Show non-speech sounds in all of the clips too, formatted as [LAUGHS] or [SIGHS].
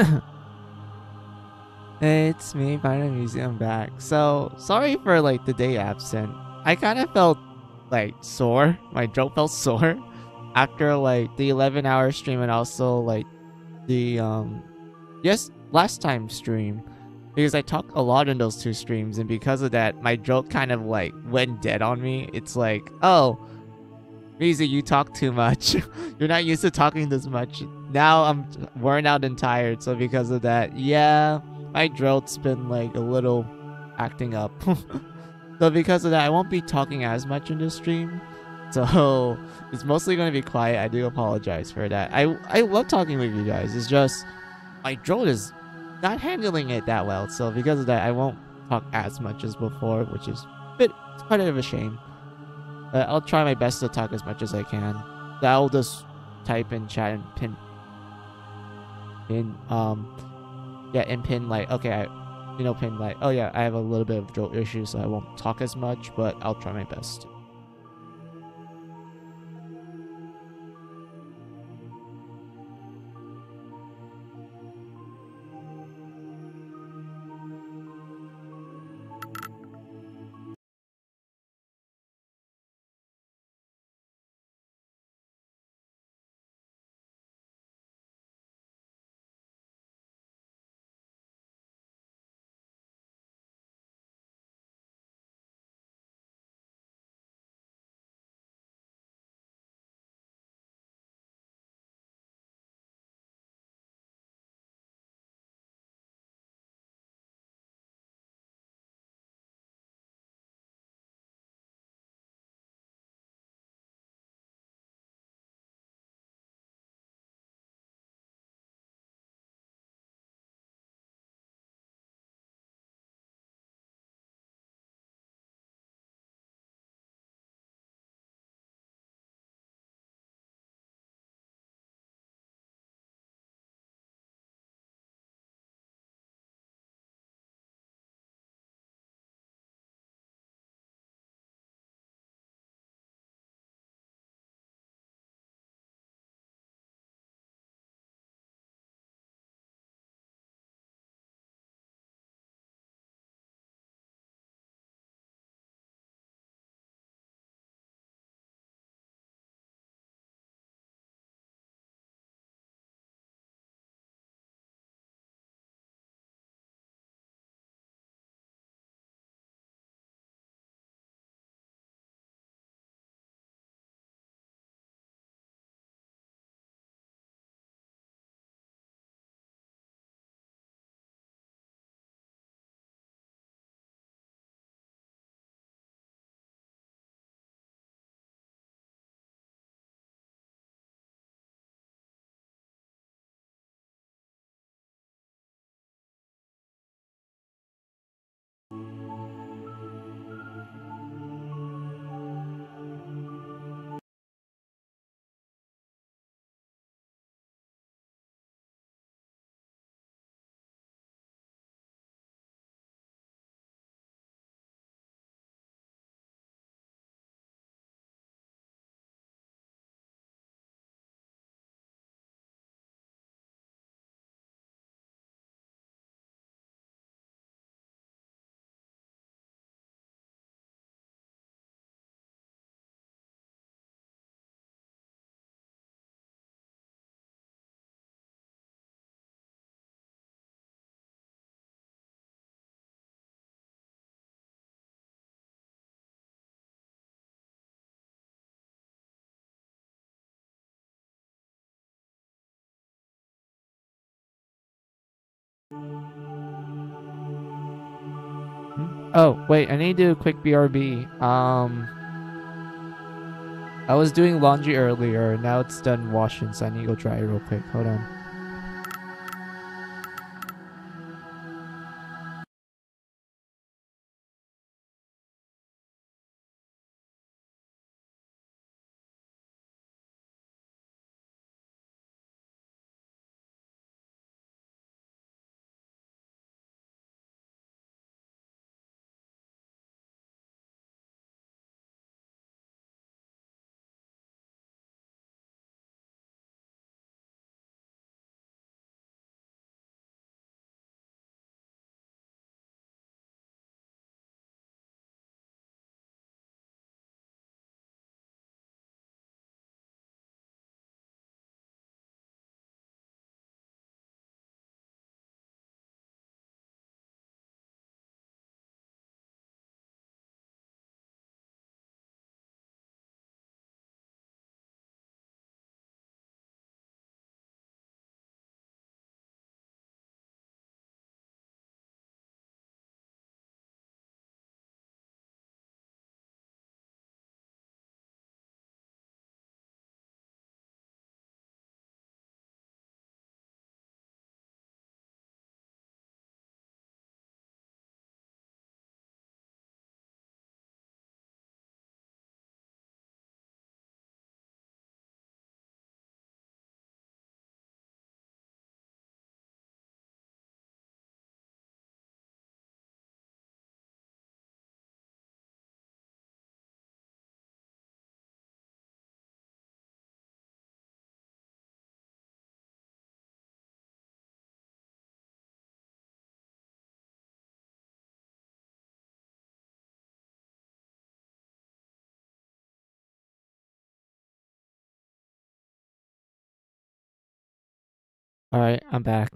[LAUGHS] it's me, Final Museum back. So sorry for like the day absent. I kind of felt like sore. My throat felt [LAUGHS] sore after like the 11 hour stream and also like the um yes last time stream because I talked a lot in those two streams and because of that my throat kind of like went dead on me. It's like oh. Mizu, you talk too much. [LAUGHS] You're not used to talking this much. Now I'm worn out and tired, so because of that, yeah, my throat's been like a little acting up. [LAUGHS] so because of that, I won't be talking as much in this stream. [LAUGHS] So it's mostly going to be quiet. I do apologize for that. I I love talking with you guys. It's just my throat is not handling it that well. So because of that, I won't talk as much as before, which is a bit it's quite of a shame. Uh, I'll try my best to talk as much as I can. I'll just type in chat and pin, pin, um, yeah, and pin like, okay, I, you know, pin like, oh yeah, I have a little bit of throat issues, so I won't talk as much, but I'll try my best. Oh, wait, I need to do a quick BRB. Um, I was doing laundry earlier, now it's done washing, so I need to go dry it real quick. Hold on. Alright, I'm back.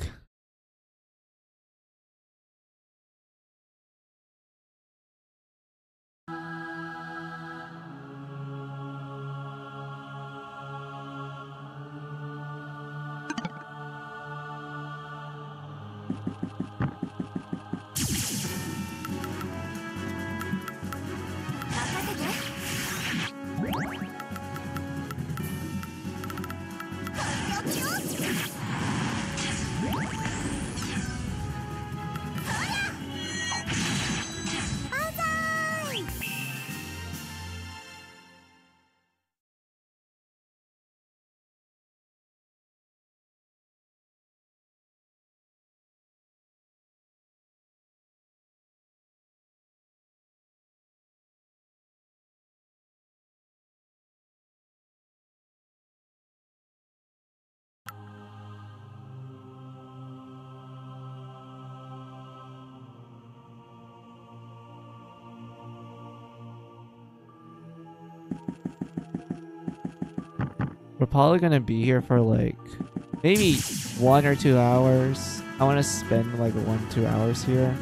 Probably gonna be here for like maybe one or two hours. I want to spend like one, two hours here.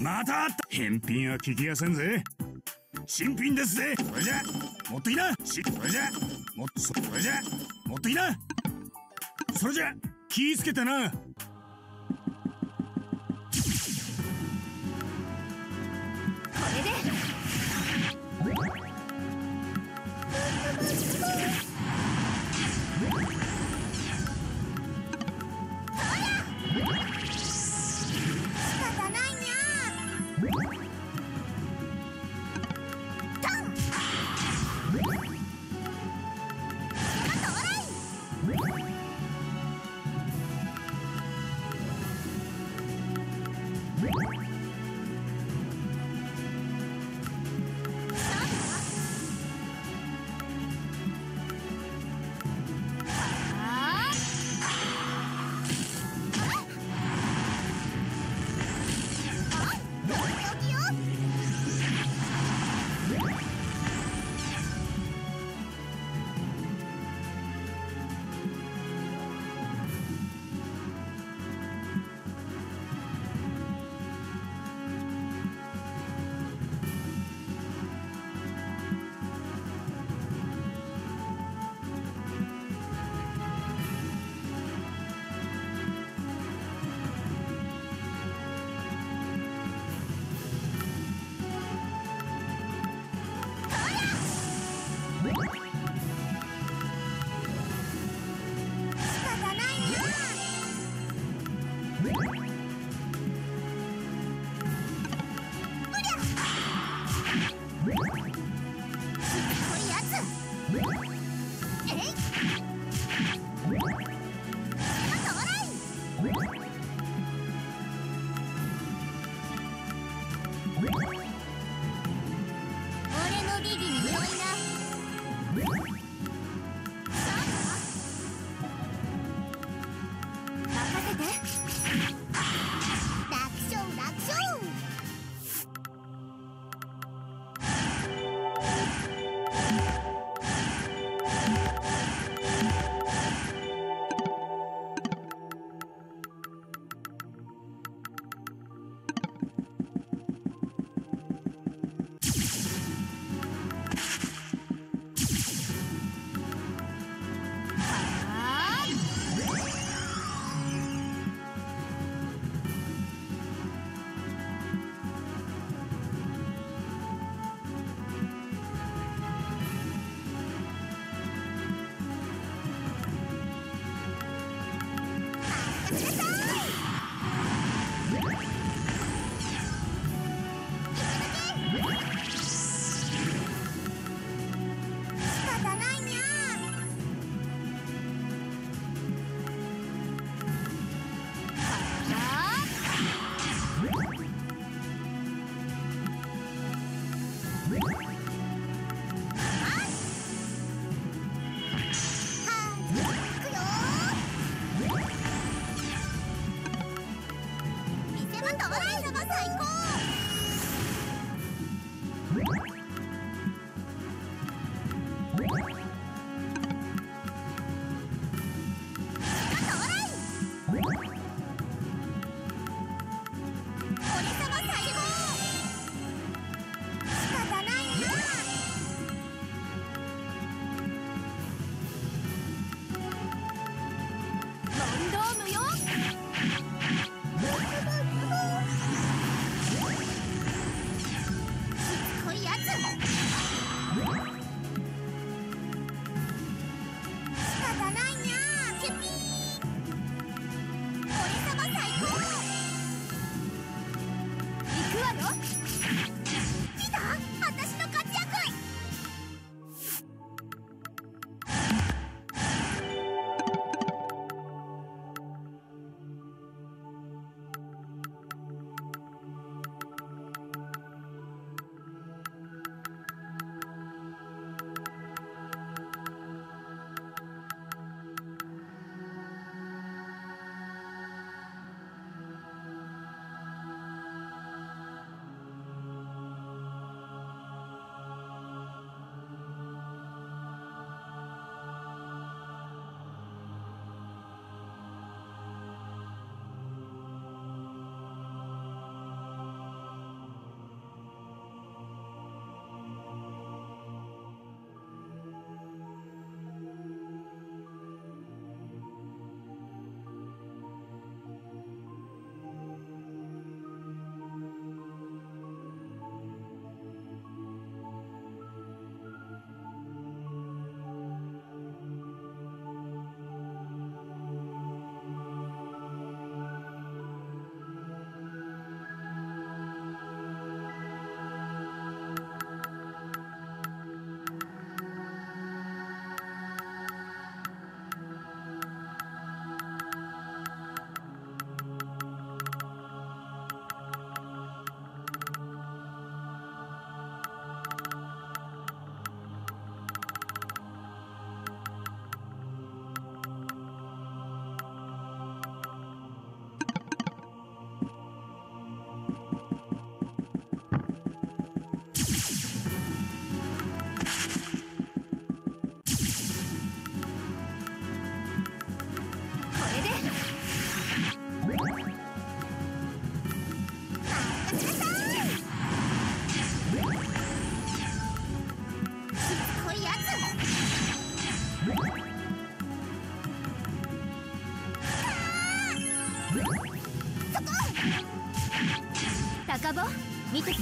またあった。返品は聞きやせんぜ。新品ですぜ。これじゃ。持ってきな。しこれじゃ。もそれじゃ。持ってきな。それじゃ。気ぃつけてな。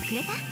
くれた？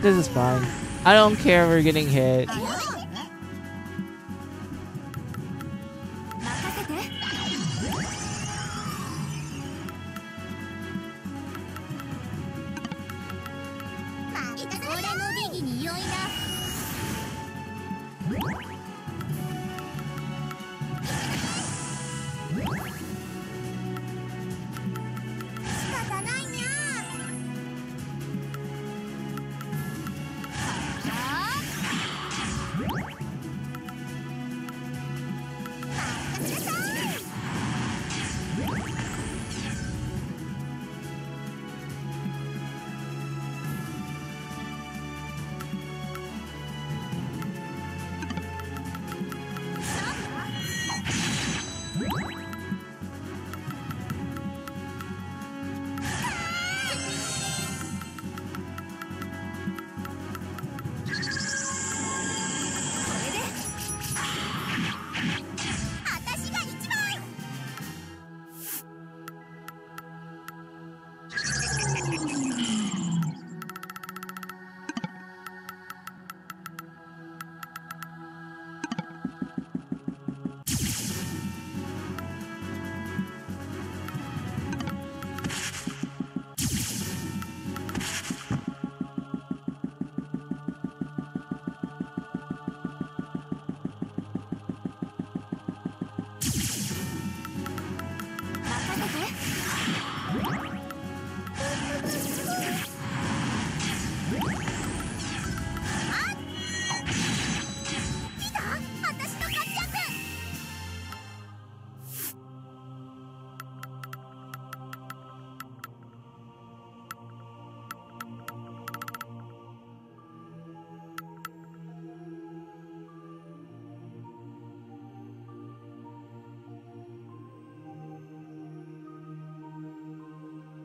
this is fine. I don't care if we're getting hit.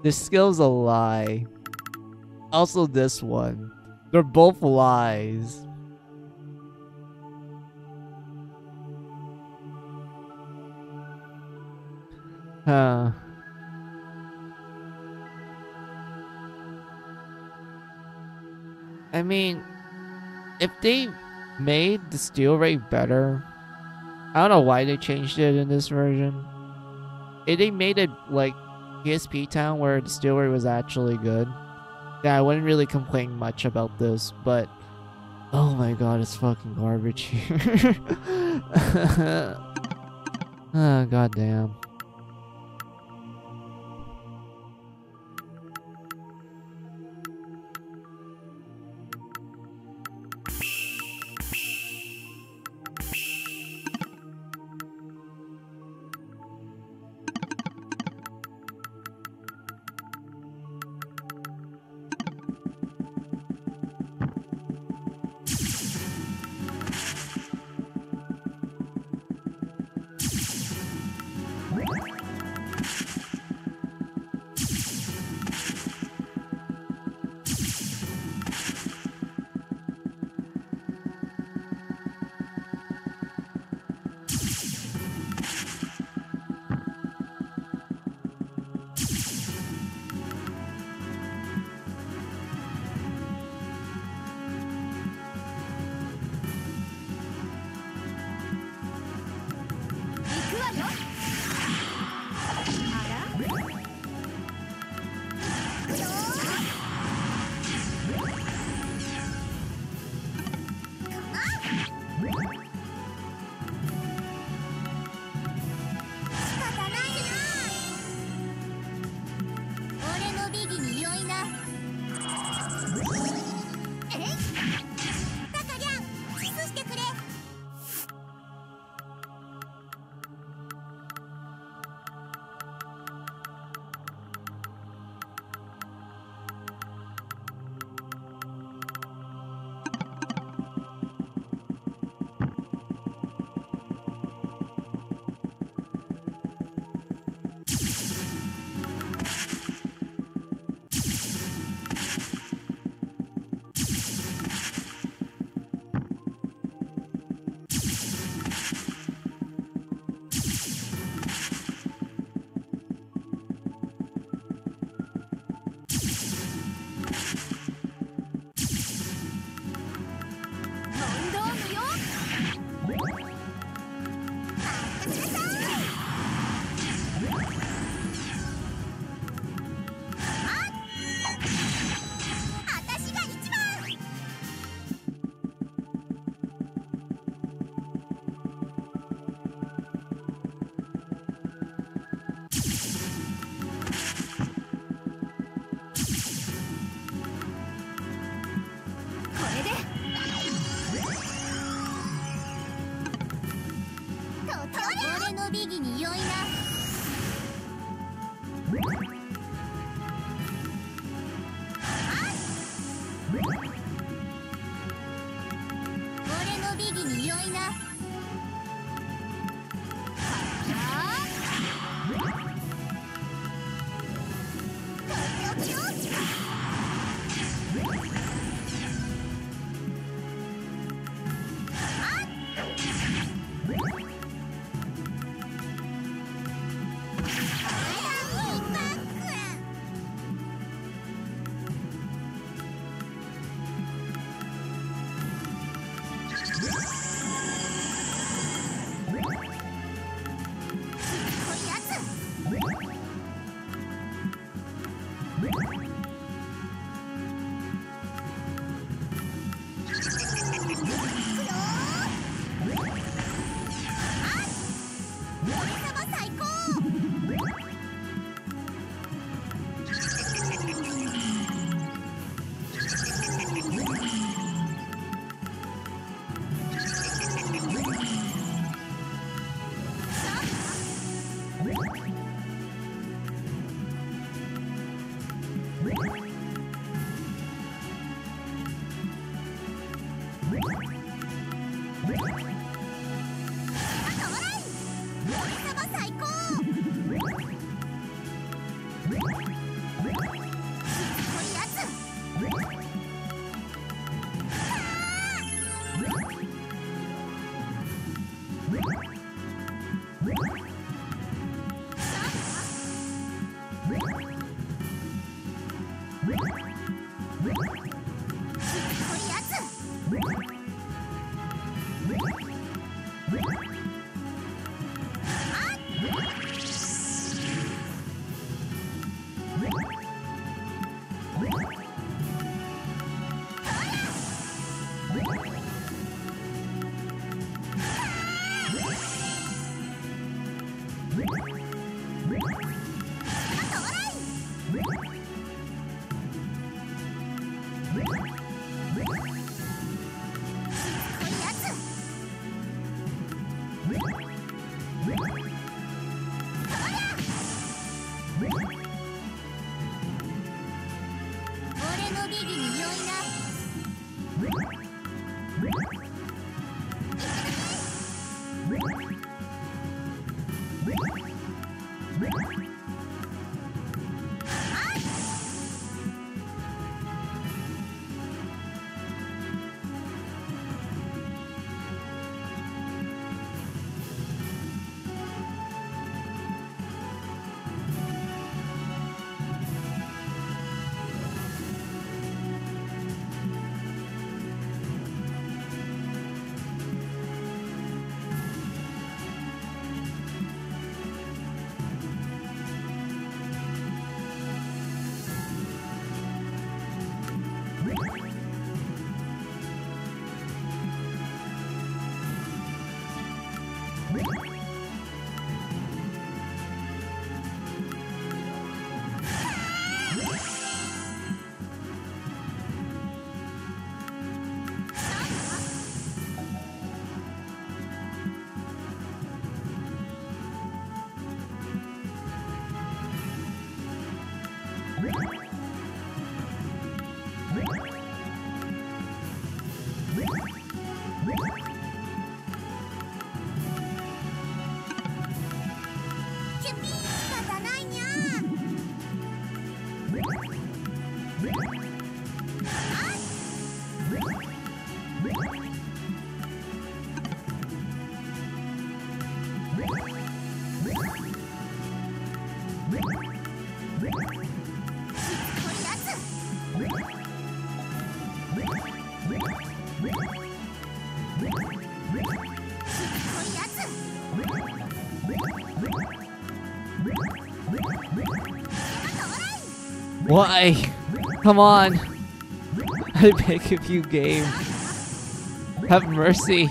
This skill's a lie. Also this one. They're both lies. Huh. I mean, if they made the steel ray better, I don't know why they changed it in this version. If they made it like PSP Town where the steel ray was actually good, yeah, I wouldn't really complain much about this, but oh my god, it's fucking garbage here. [LAUGHS] Ah, oh, god Why? Come on. I beg of you, game. Have mercy.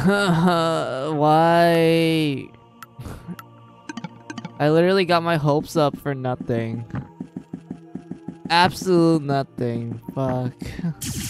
[LAUGHS] why? I literally got my hopes up for nothing. Absolute nothing. Fuck. [LAUGHS]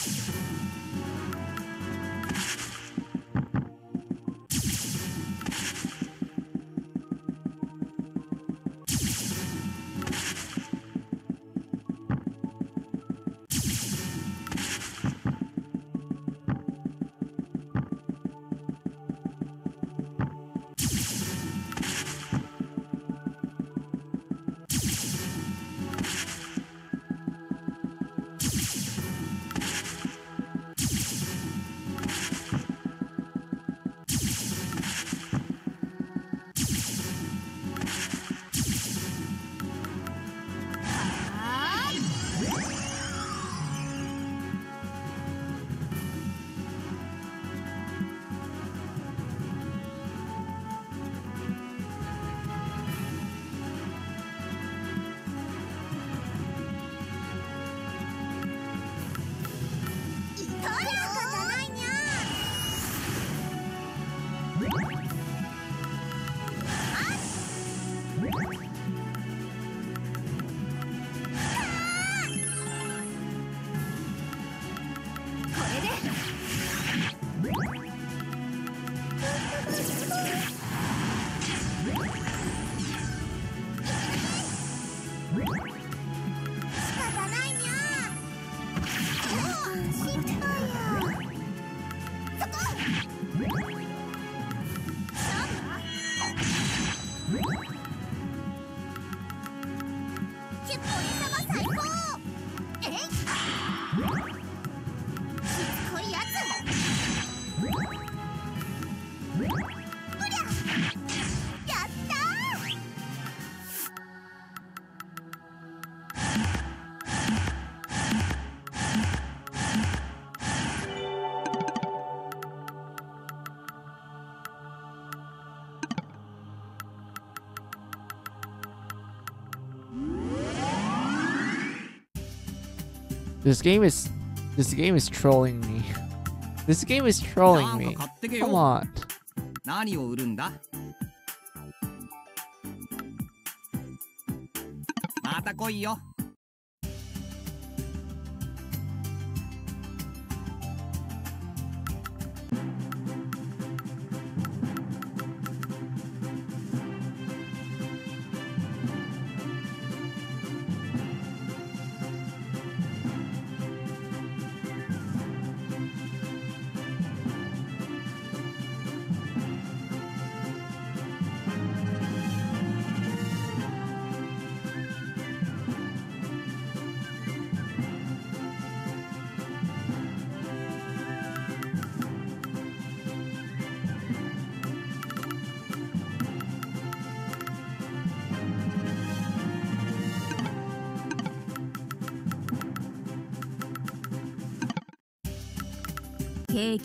This game is this game is trolling me. [LAUGHS] This game is trolling me. Come on.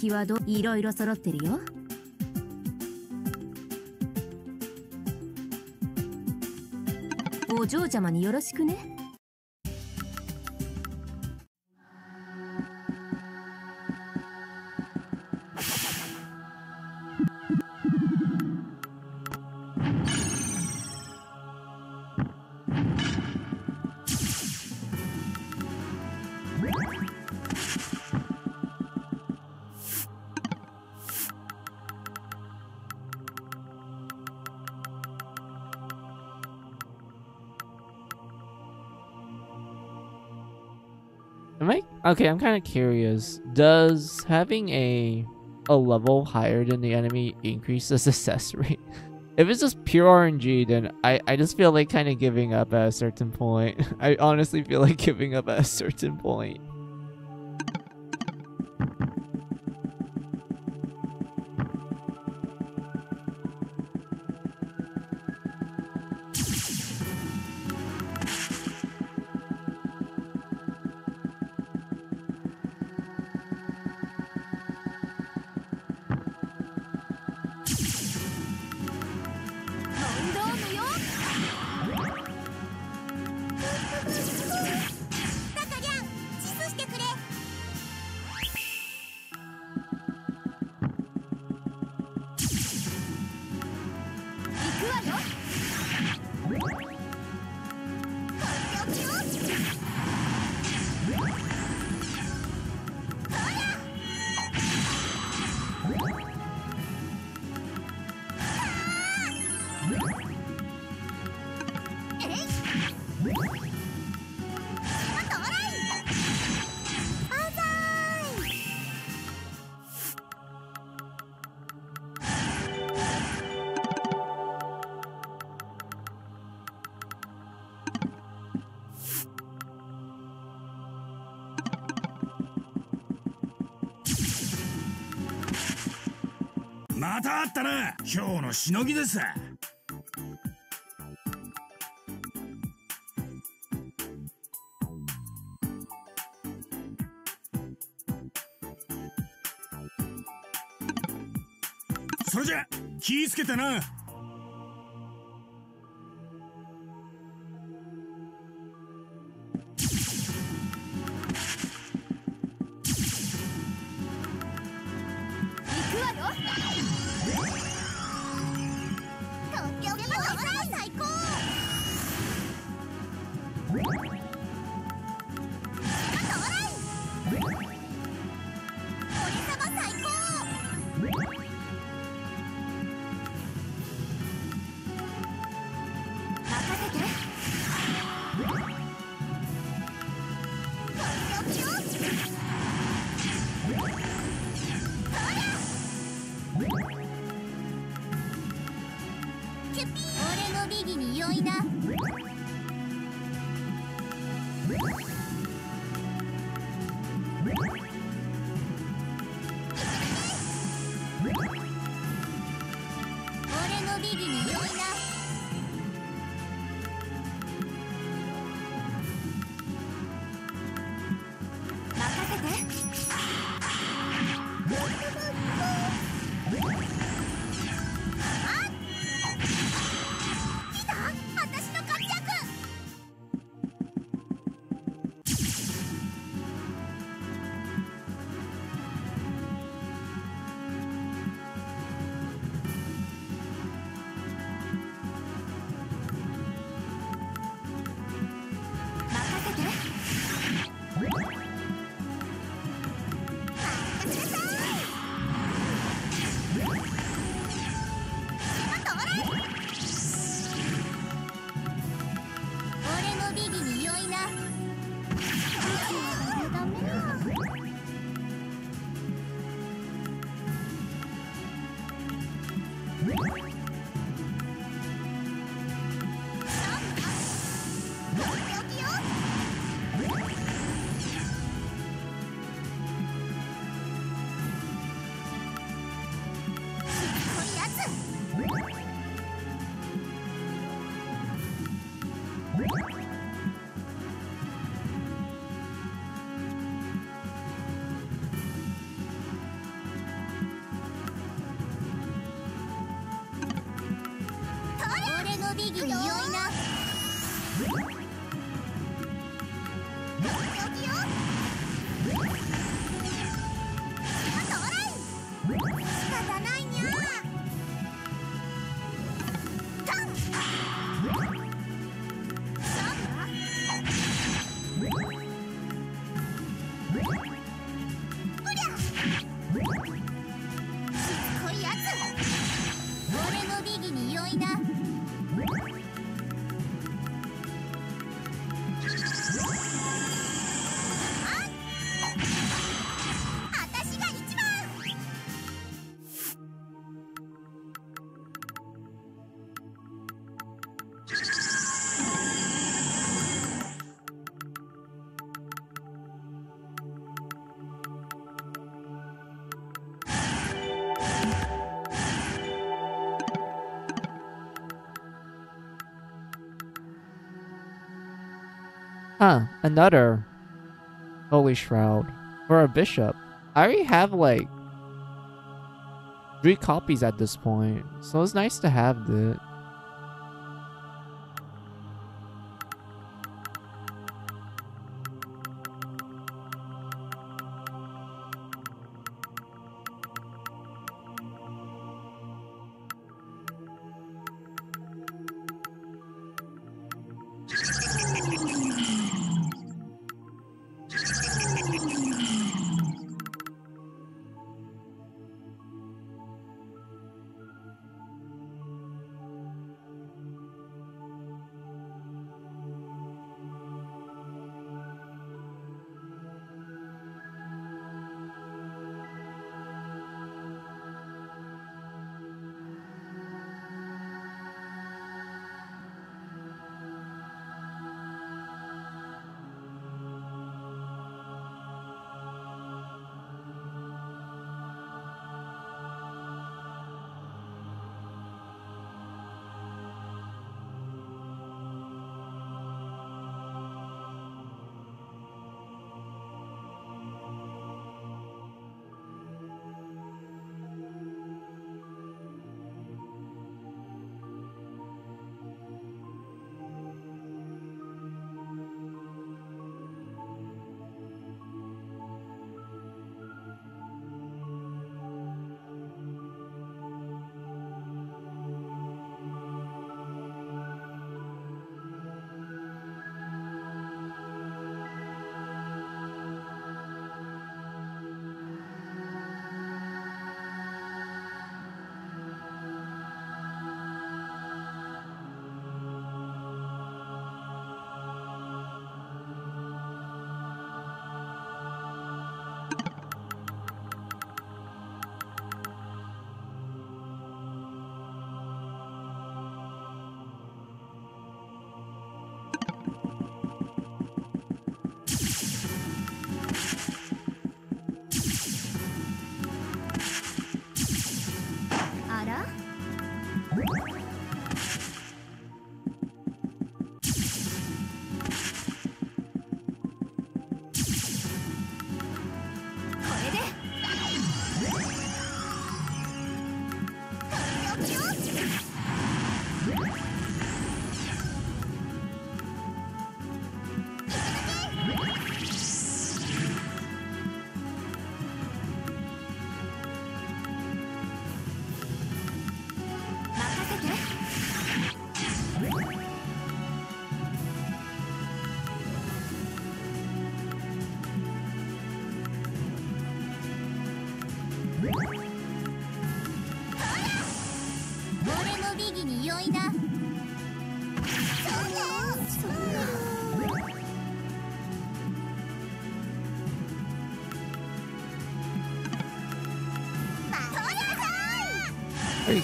いよ「景気はどいろいろ揃ってるよ。お嬢ちゃまによろしくね。Okay? I'm kind of curious. Does having a a level higher than the enemy increase the [LAUGHS] success rate? If it's just pure RNG, then I I just feel like kind of giving up at a certain point. [LAUGHS] I honestly feel like giving up at a certain point. しのぎです。それじゃ気ぃつけてな。Huh, another Holy Shroud for a bishop. I already have like three copies at this point, so it's nice to have it.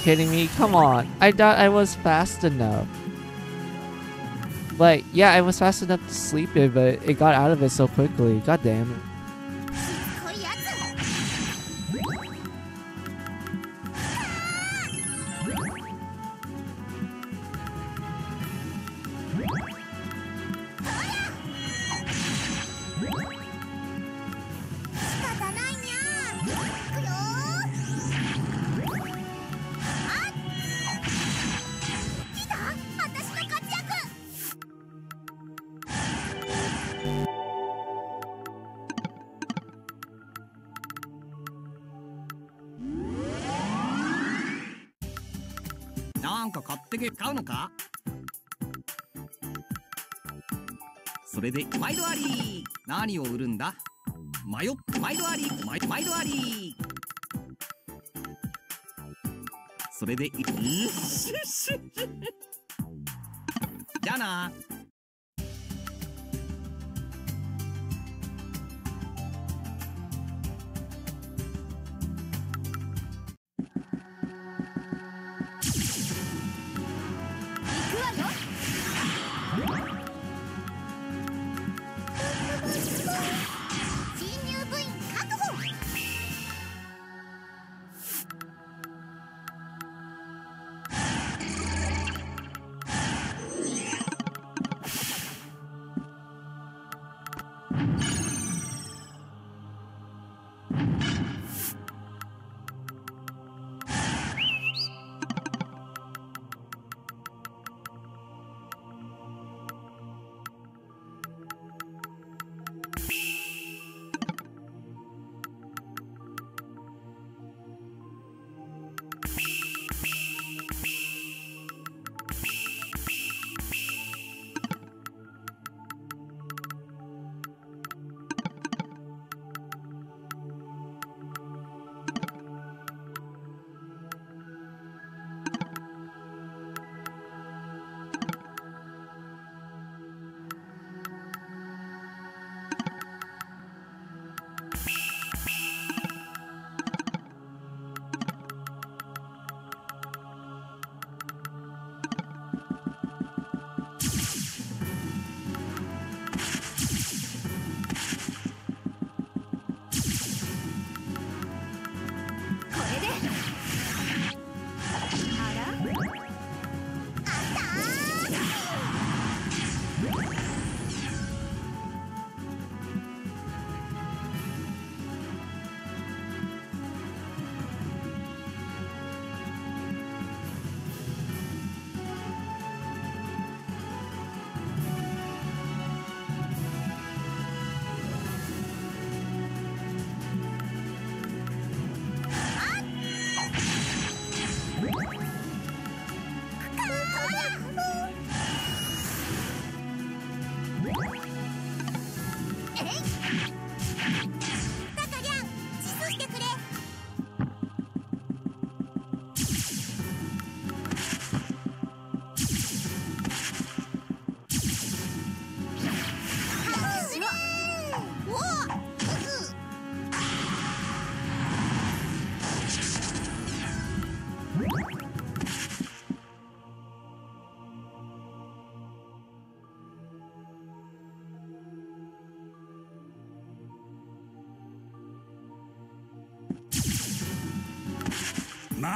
Kidding me? Come on. I thought I was fast enough. Like, yeah, I was fast enough to sleep it, but it got out of it so quickly. God damn it. れでよし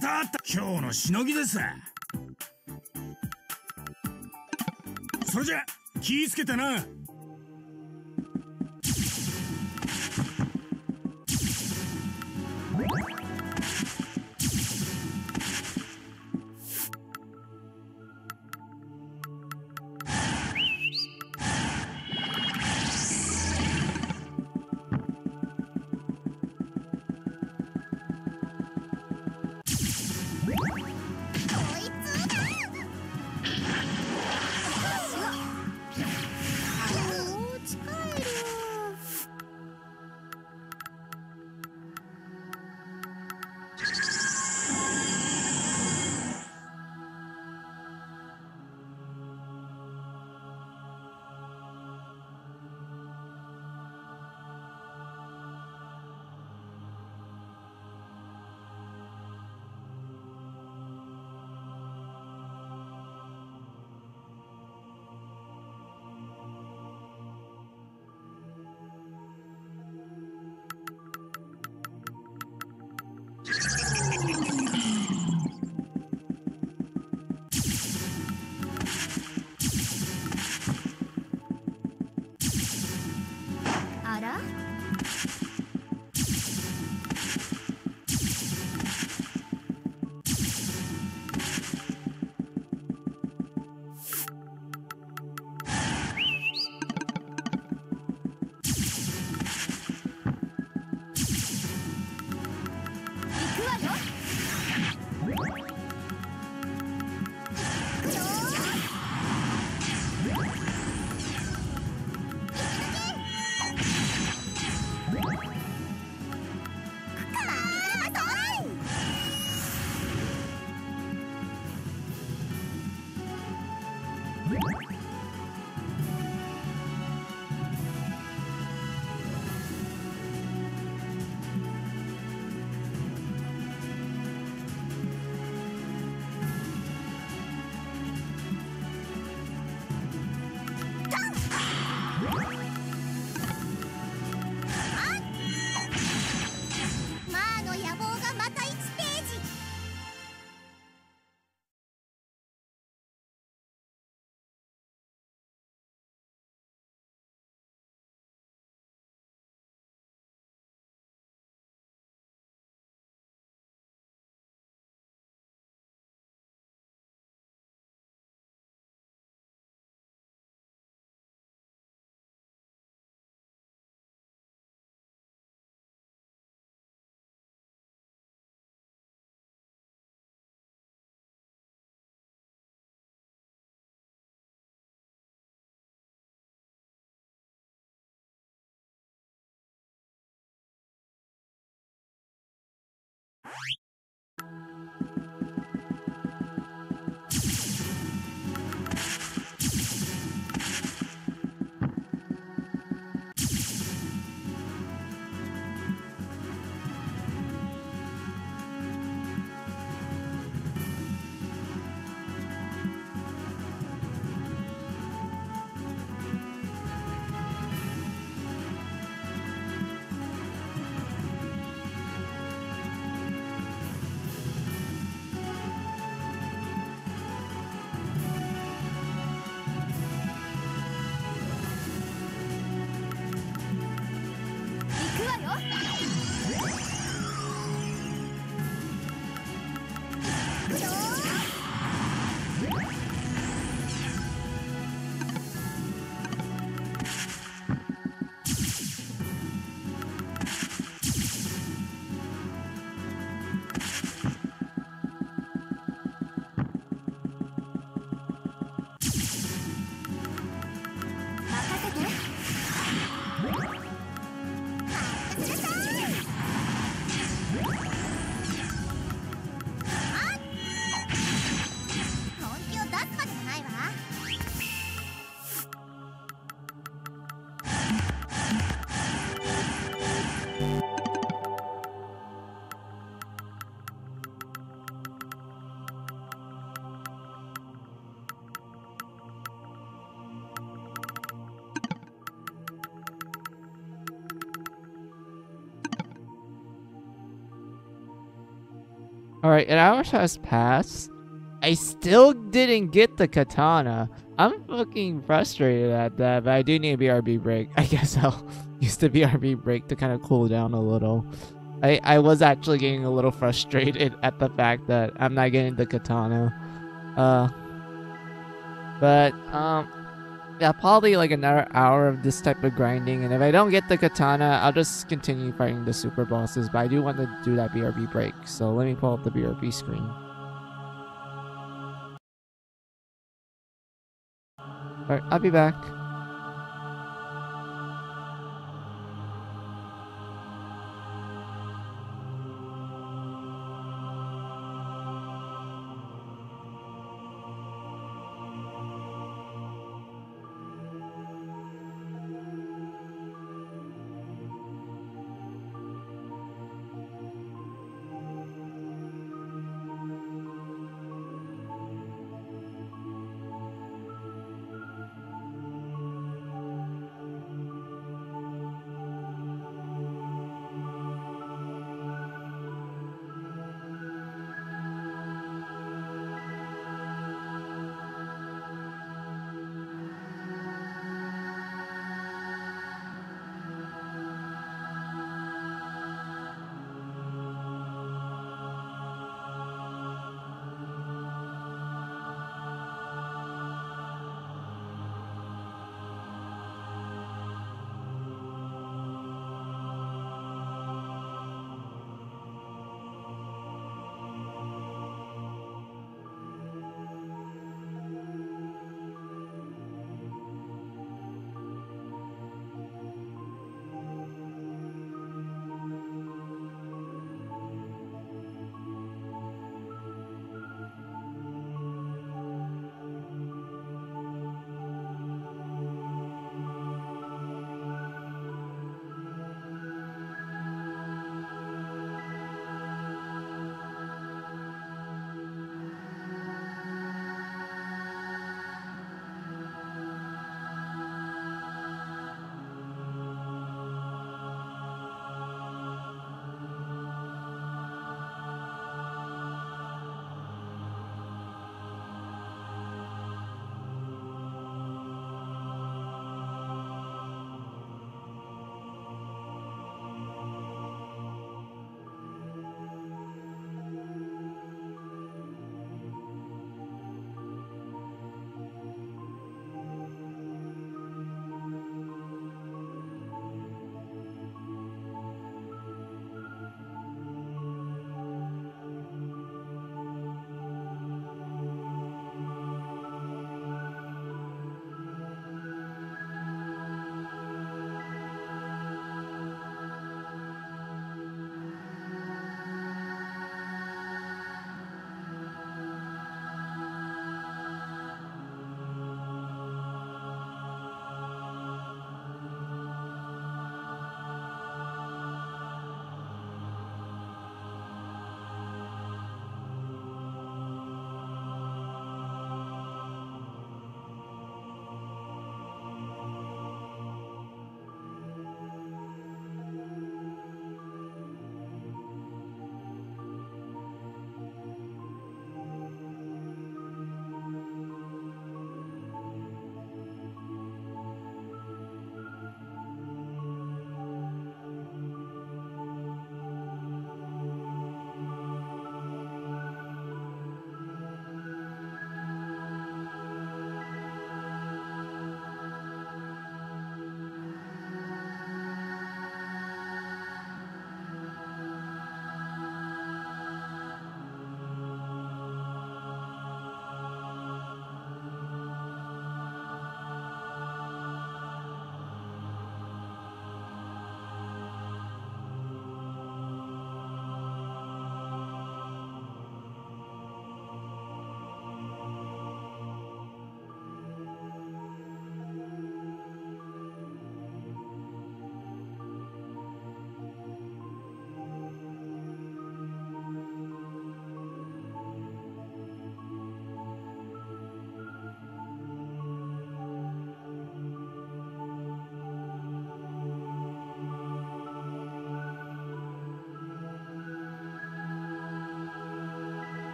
たあった今日のしのぎです。それじゃ気ぃつけてな。All right, an hour has passed. I still didn't get the katana. I'm fucking frustrated at that, but I do need a BRB break. [LAUGHS] I guess I'll use the BRB break to kind of cool down a little. I, I was actually getting a little frustrated at the fact that I'm not getting the katana. Uh, but, um, yeah, probably like another hour of this type of grinding, and if I don't get the katana, I'll just continue fighting the super bosses, but I do want to do that BRB break, so let me pull up the BRB screen. Alright, I'll be back.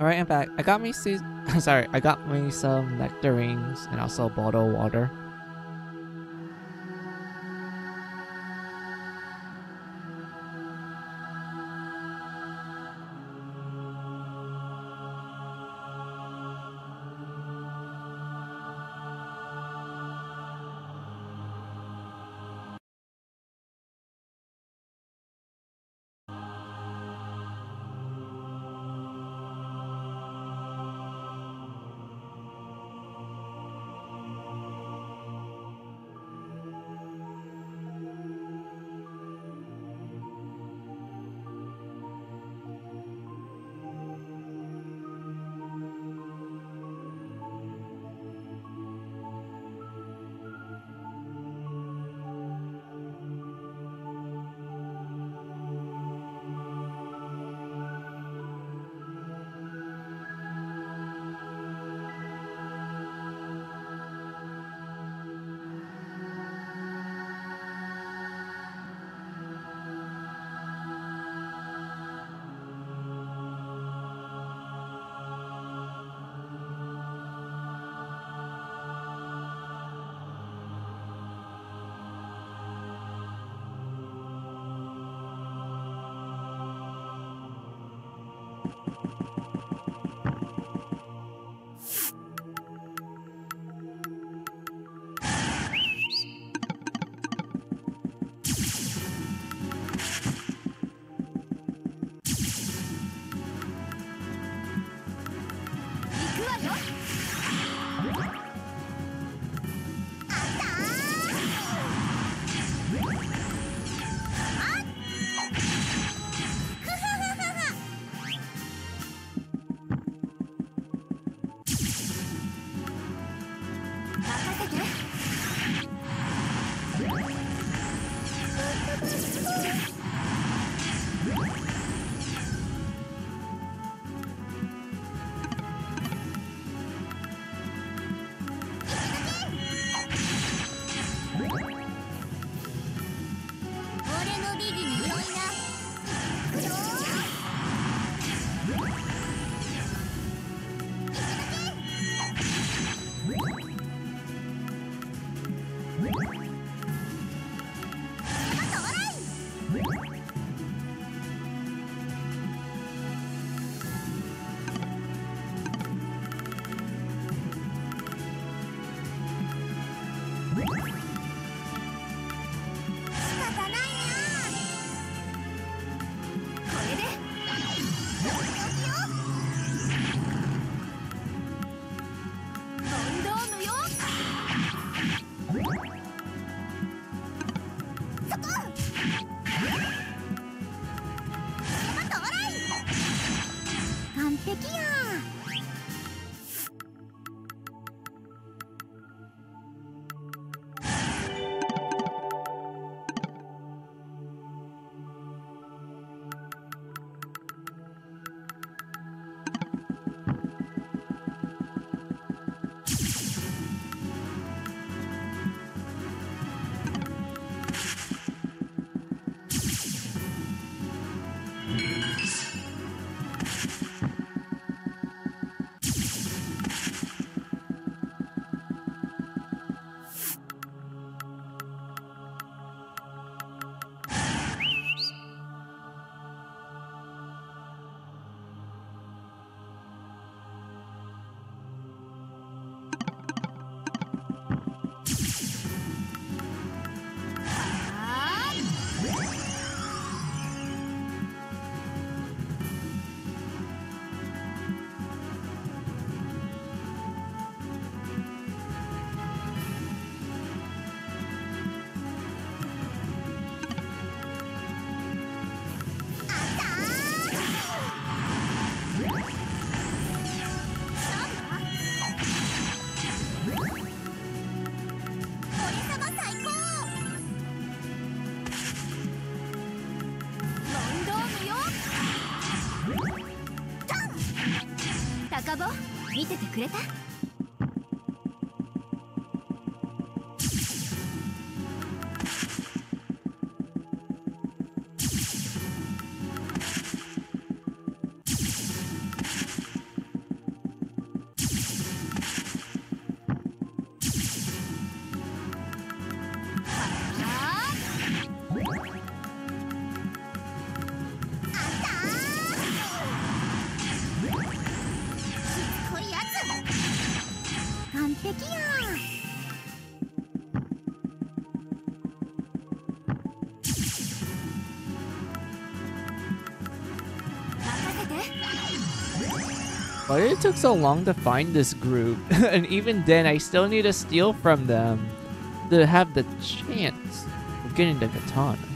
Alright, I'm back. I got me some. [LAUGHS] Sorry, I got me some nectarines and also bottled water. くれた？It took so long to find this group? [LAUGHS] and even then, I still need to steal from them to have the chance of getting the katana.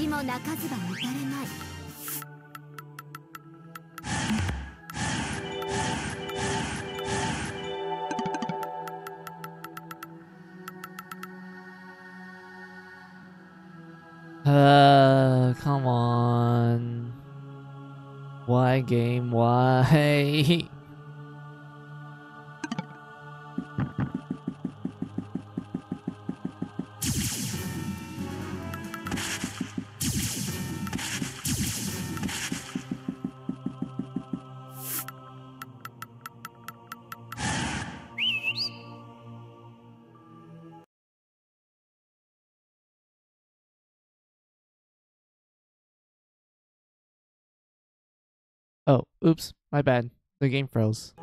肘も泣かずば oops, my bad. The game froze.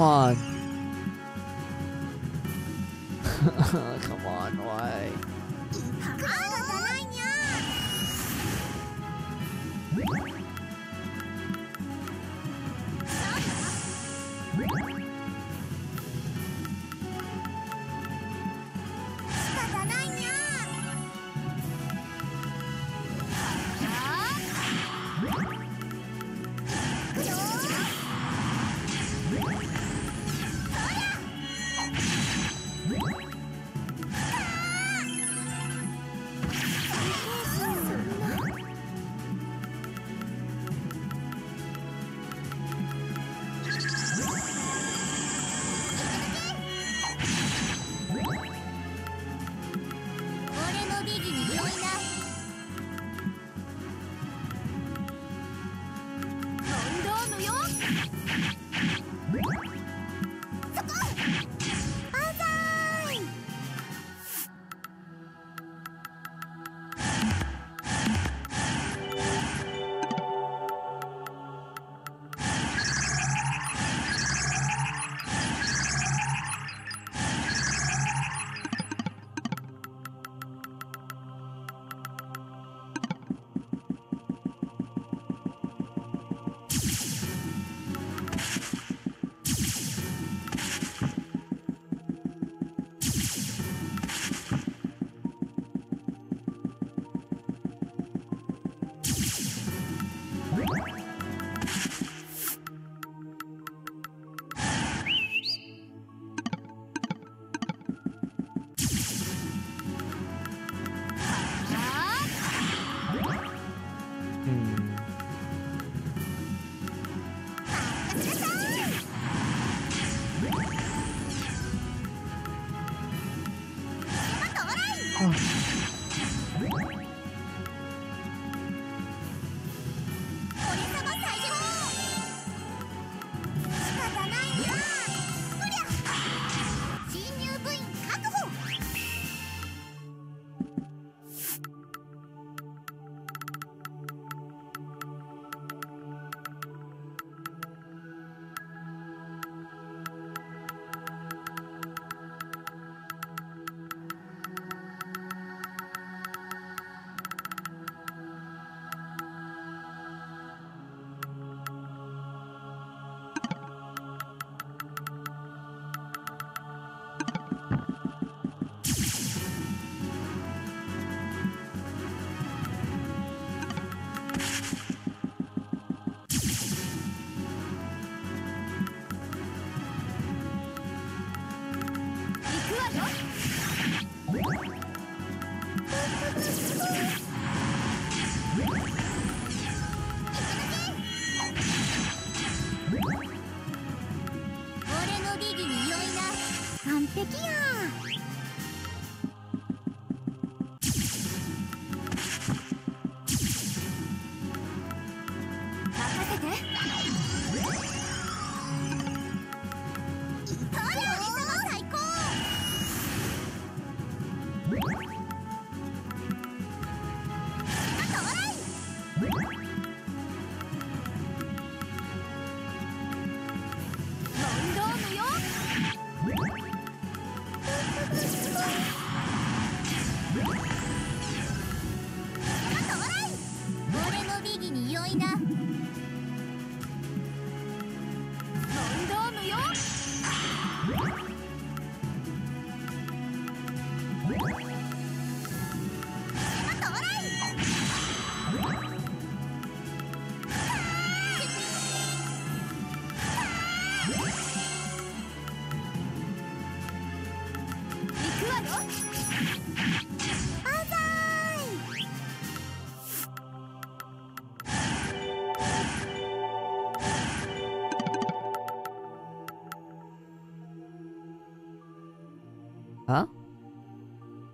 On.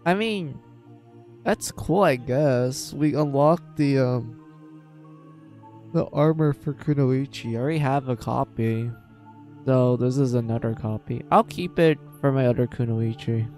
I mean, that's cool, I guess. We unlocked the um the armor for Kunoichi. I already have a copy. So this is another copy. I'll keep it for my other Kunoichi.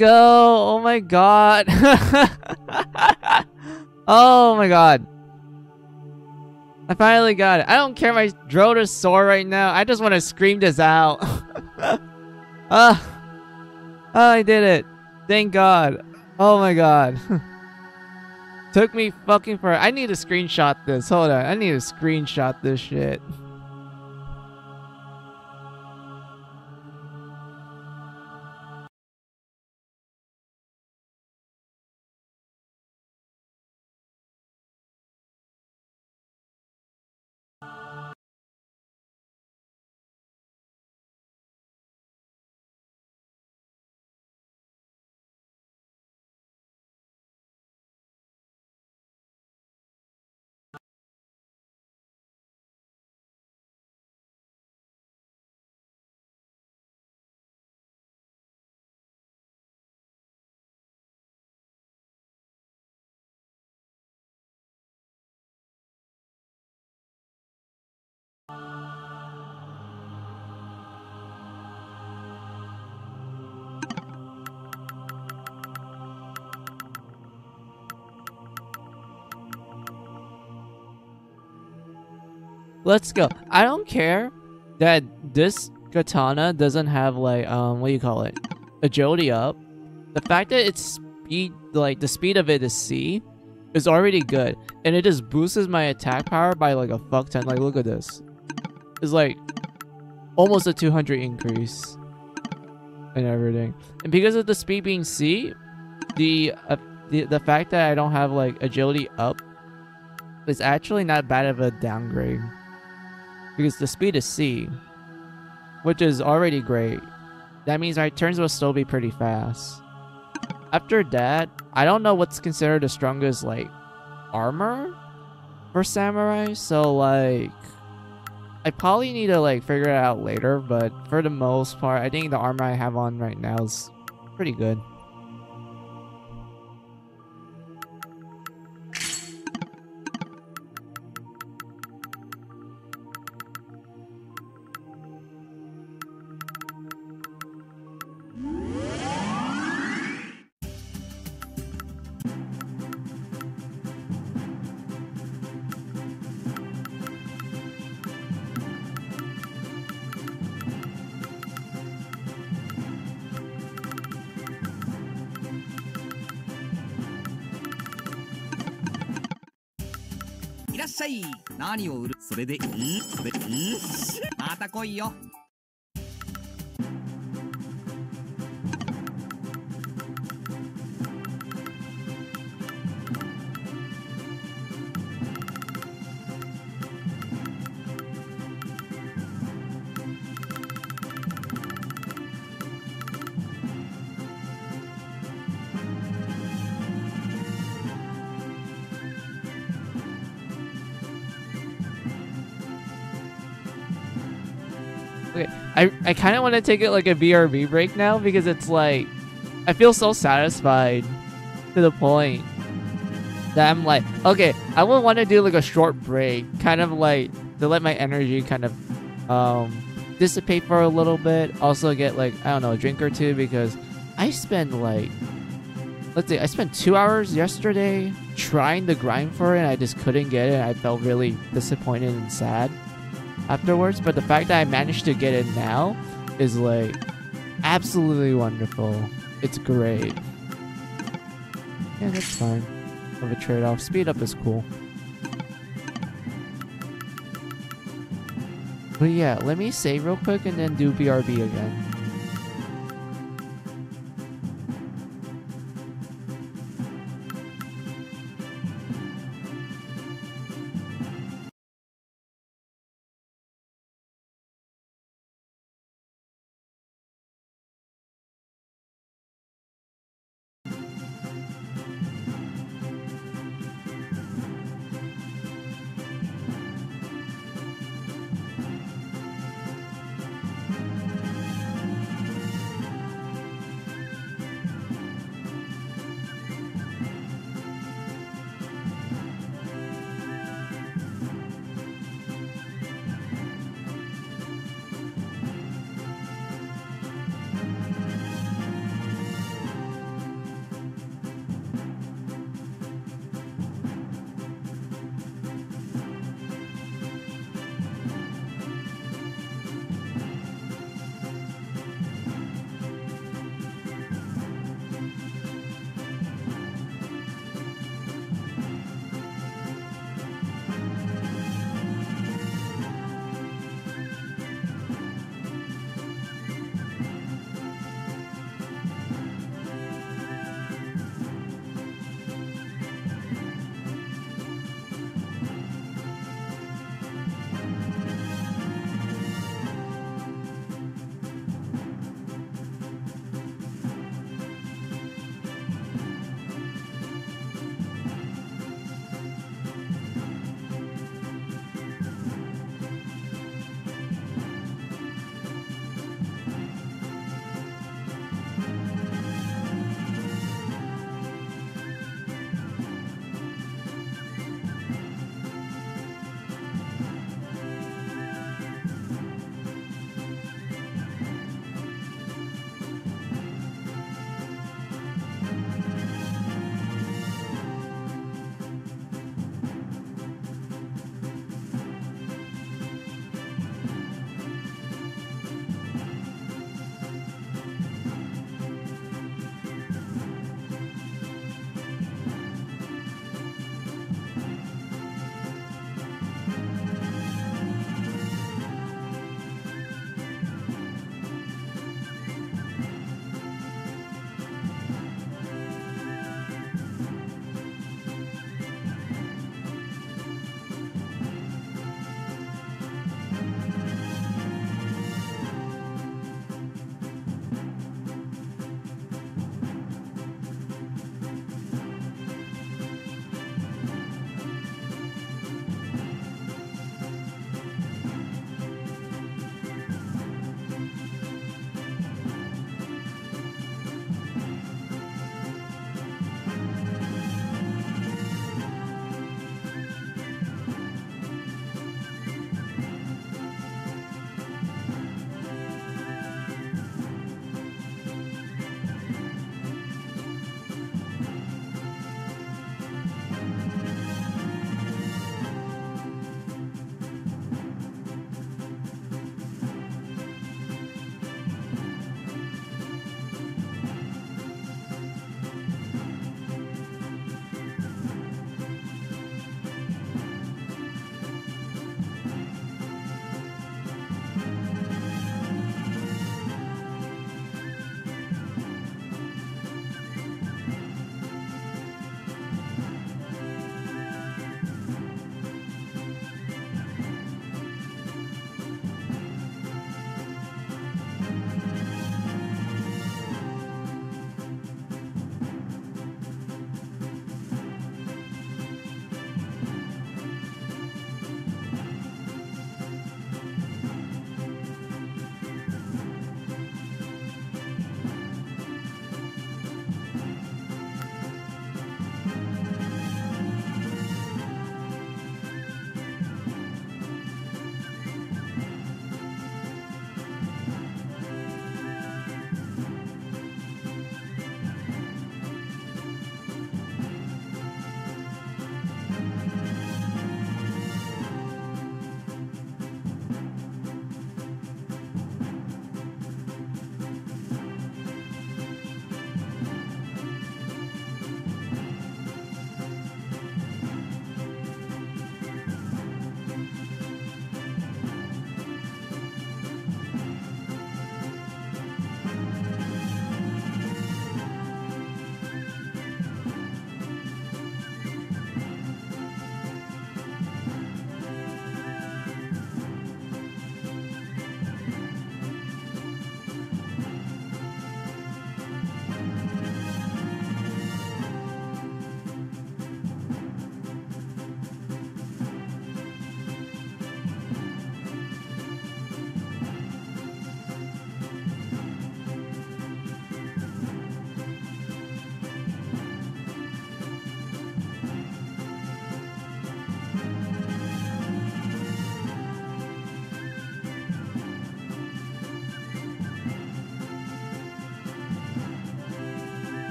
Go. Oh my god. [LAUGHS] oh my god. I finally got it. I don't care if my throat is sore right now. I just want to scream this out. [LAUGHS] Ah. oh, I did it. Thank god. Oh my god. [LAUGHS] Took me fucking for I need to screenshot this. Hold on. I need to screenshot this shit. Let's go. I don't care that this katana doesn't have like um what do you call it? Agility up. The fact that it's speed like the speed of it is C is already good. And it just boosts my attack power by like a fuck ton. Like look at this. It's like almost a 200 increase and everything. And because of the speed being C, the uh, the the fact that I don't have like agility up is actually not bad of a downgrade because the speed is C, which is already great. That means my turns will still be pretty fast. After that, I don't know what's considered the strongest, like, armor for samurai, so, like, I probably need to, like, figure it out later, but for the most part, I think the armor I have on right now is pretty good. しゃい。何を売る？それでいい？それいい？また来いよ。I, kind of want to take it like a BRB break now because it's like I feel so satisfied to the point that I'm like, okay, I would want to do like a short break, kind of like to let my energy kind of um, dissipate for a little bit. Also get like I don't know a drink or two because I spend like let's see, I spent two hours yesterday trying to grind for it and I just couldn't get it. I felt really disappointed and sad afterwards. But the fact that I managed to get it now is like absolutely wonderful. It's great. Yeah, that's fine. Of a trade-off. Speed up is cool. But yeah, let me save real quick and then do BRB again.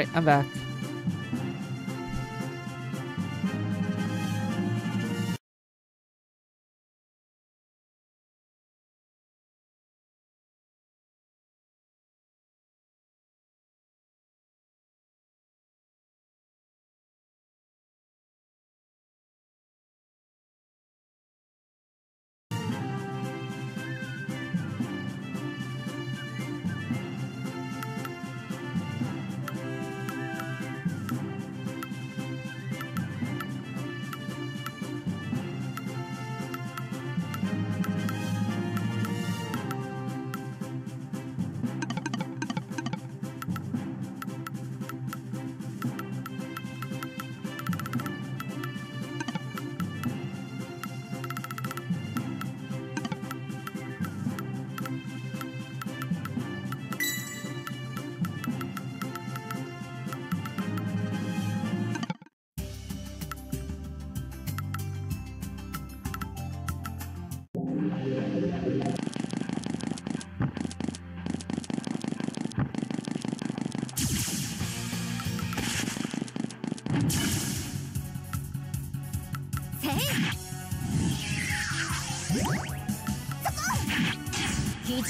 right, I'm back.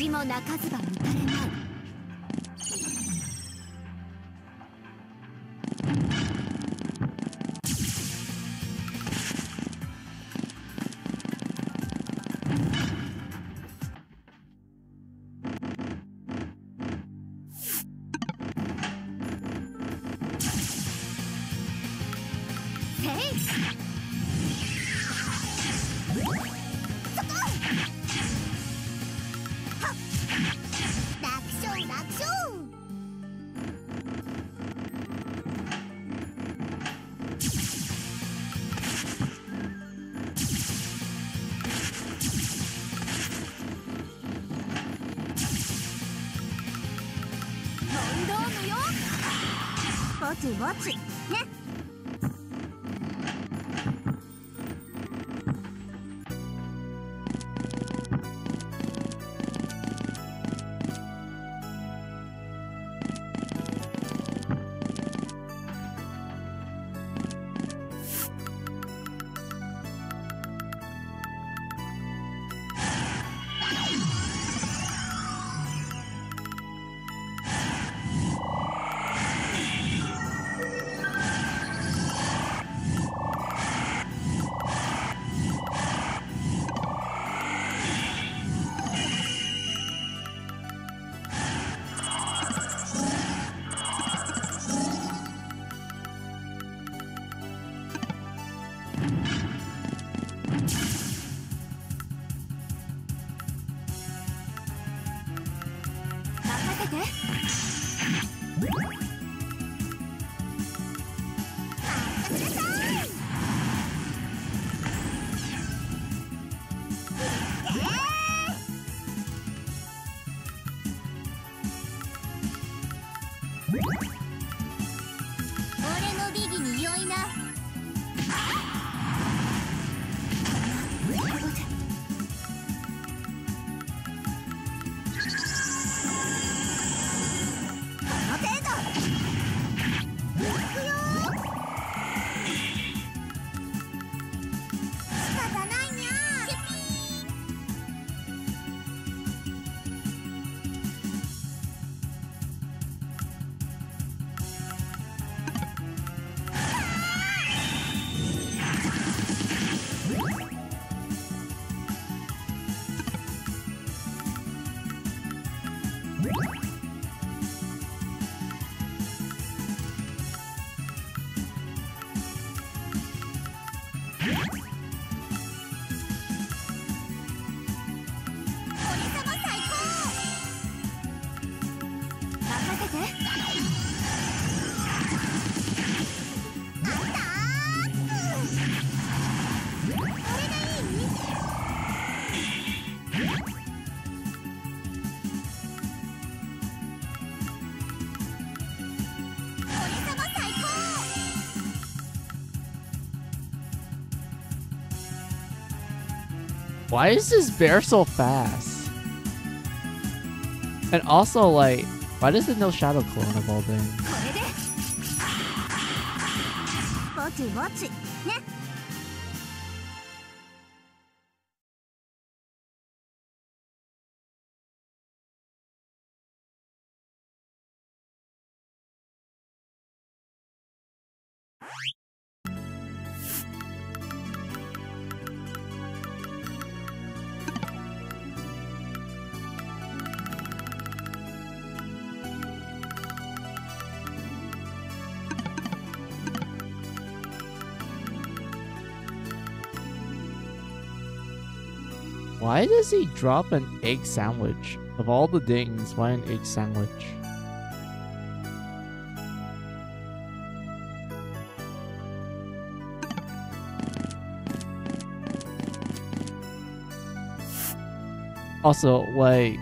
口も鳴かずば待つ Why is this bear so fast? And also, like, why does it no shadow clone of all things? [SIGHS] he drop an egg sandwich? Of all the things, why an egg sandwich? Also, like,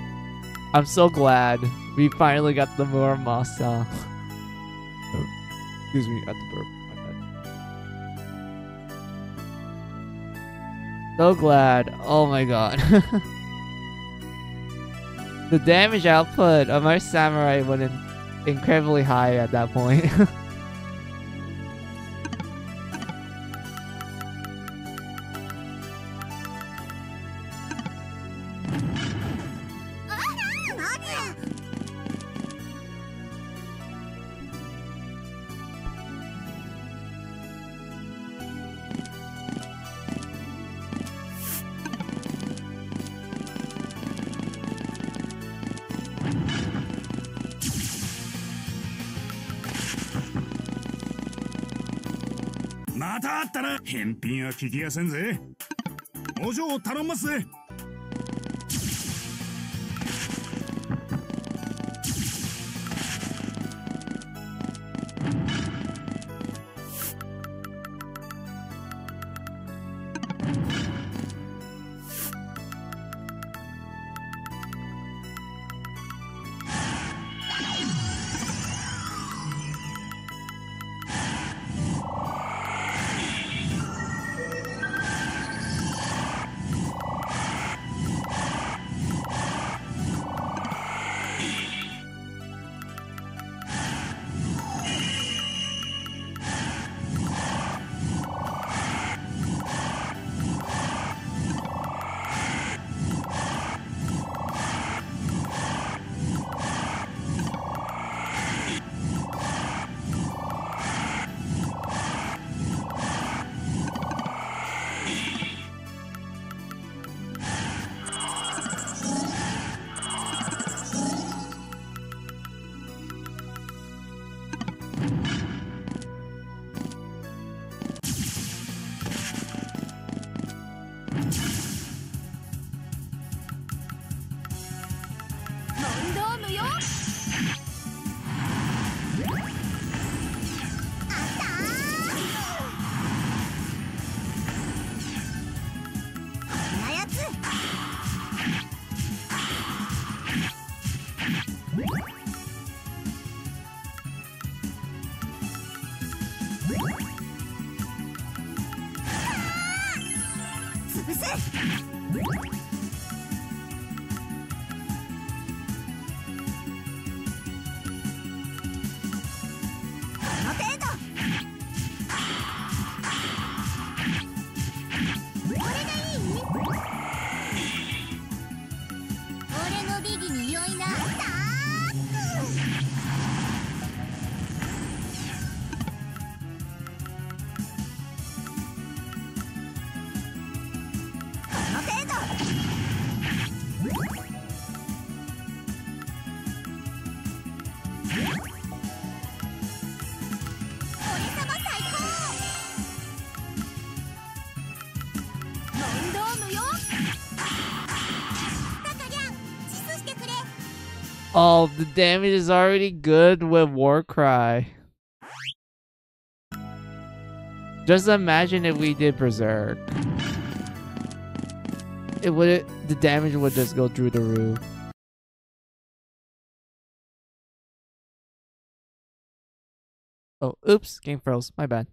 I'm so glad we finally got the Muramasa. oh, excuse me, got the burp. So glad. Oh my god. [LAUGHS] the damage output of my samurai went incredibly high at that point. [LAUGHS] "返品は聞きやせんぜ。お嬢を頼んます。ぜ the damage is already good with Warcry. Just imagine if we did Berserk. It would the damage would just go through the roof. Oh, oops, game froze. My bad.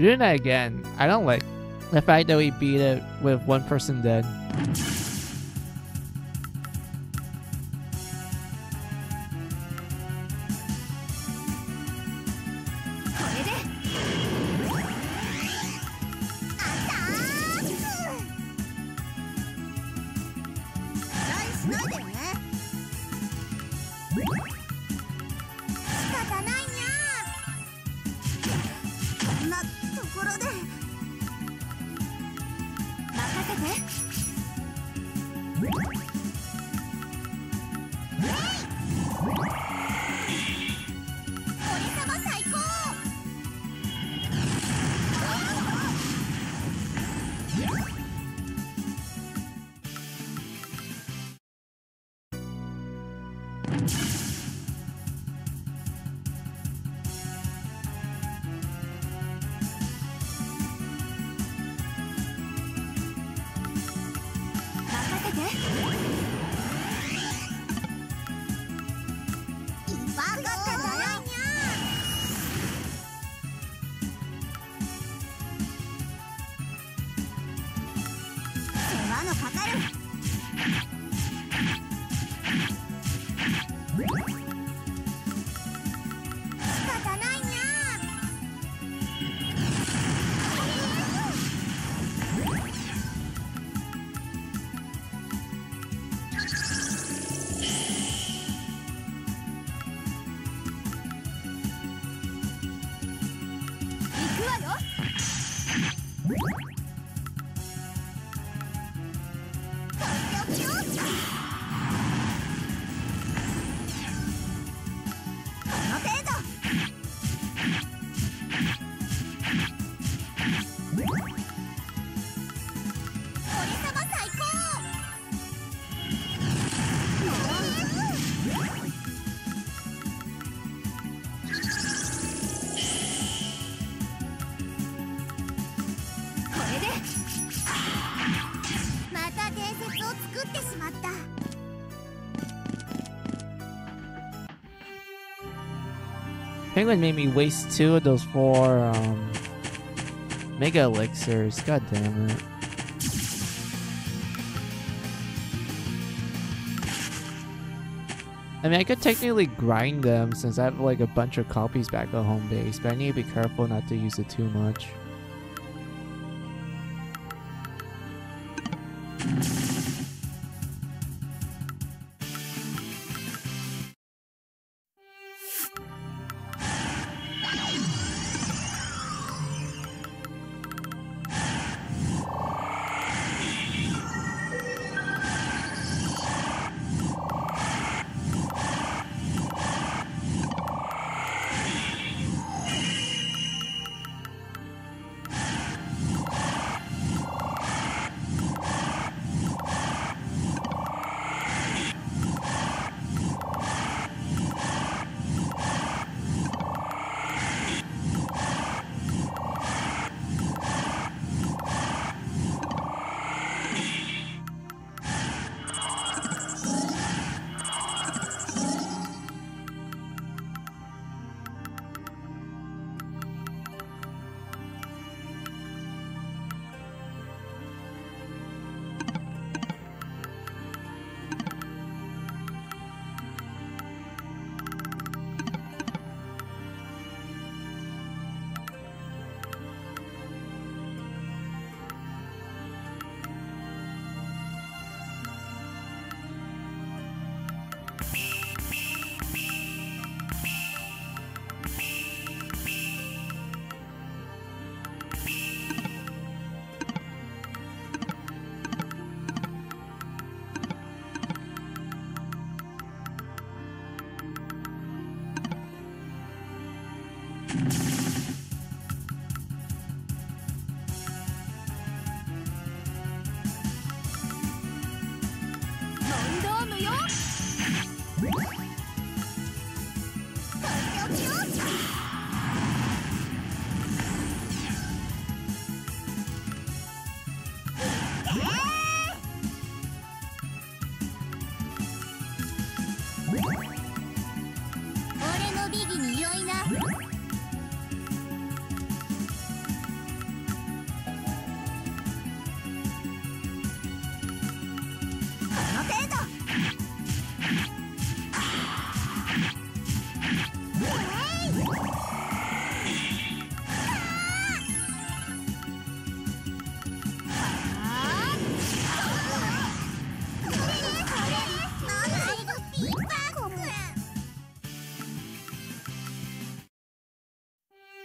We're doing that again. I don't like the fact that we beat it with one person dead. Penguin made me waste two of those four um, mega elixirs. God damn it. I mean, I could technically grind them since I have like a bunch of copies back at home base, but I need to be careful not to use it too much.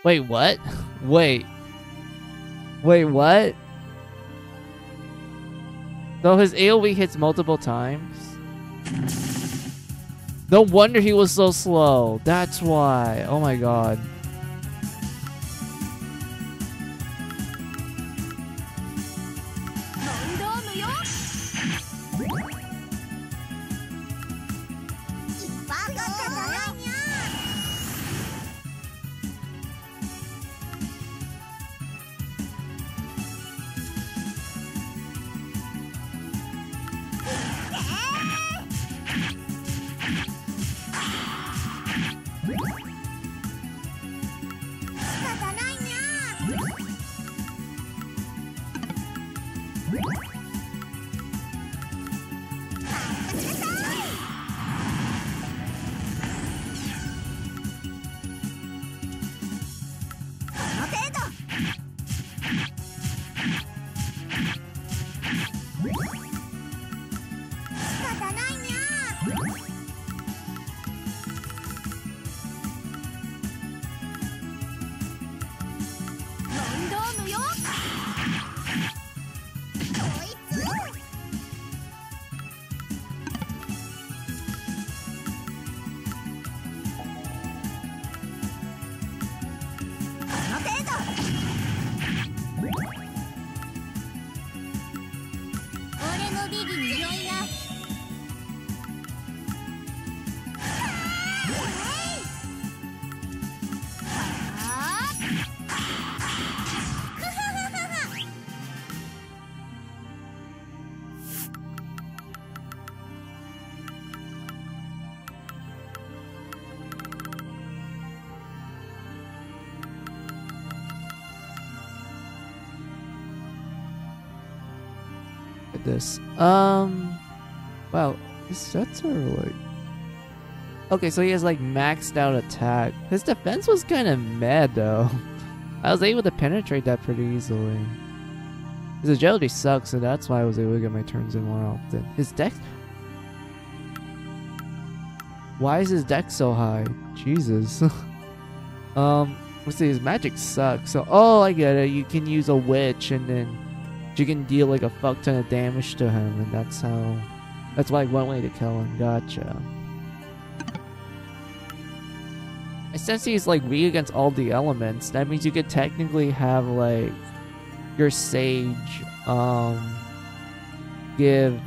Wait, what? [LAUGHS] Wait. Wait, what? Though his AoE hits multiple times? No wonder he was so slow. That's why. Oh my god. Like. Okay, so he has like maxed out attack. His defense was kind of mad though. [LAUGHS] I was able to penetrate that pretty easily. His agility sucks, so that's why I was able to get my turns in more often. His dex. Why is his dex so high? Jesus. [LAUGHS] um, let's see. His magic sucks. So, oh, I get it. You can use a witch and then you can deal like a fuck ton of damage to him, and that's how. That's like one way to kill him. Gotcha. And since he's like weak against all the elements, that means you could technically have like your sage um give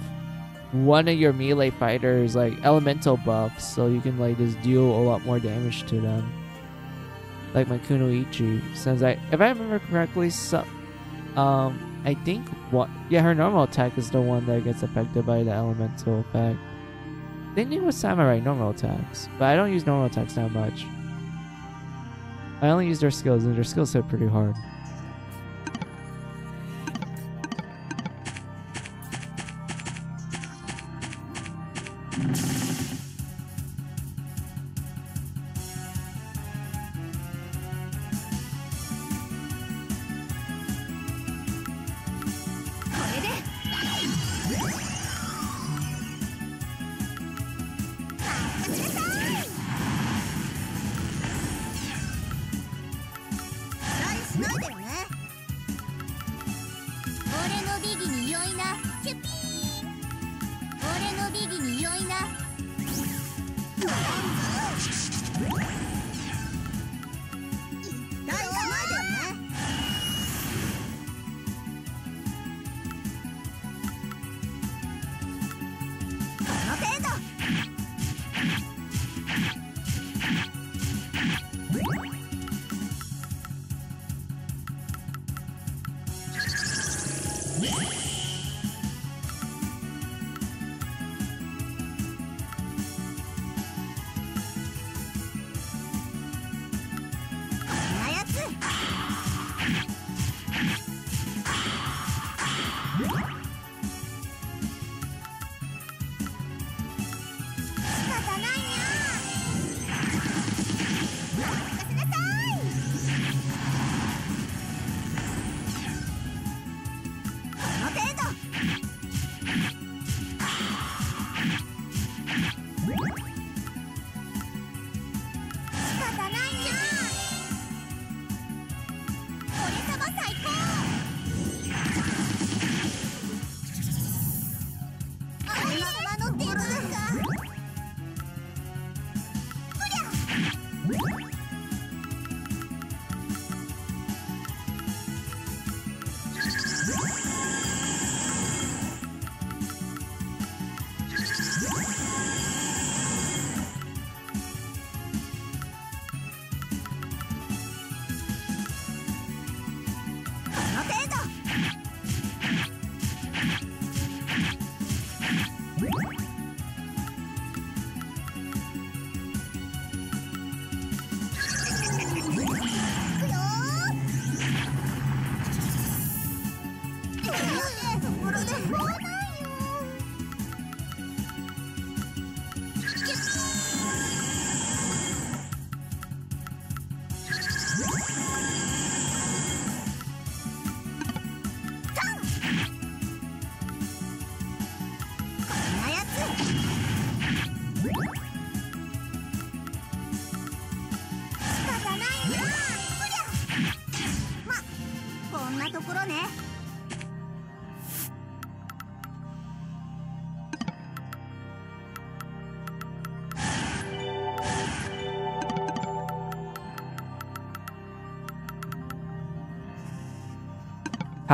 one of your melee fighters like elemental buffs, so you can like just deal a lot more damage to them. Like my Kunoichi, since I, if I remember correctly, so, um, I think what yeah her normal attack is the one that gets affected by the elemental effect. Same thing with samurai normal attacks, but I don't use normal attacks that much. I only use their skills, and their skills hit pretty hard.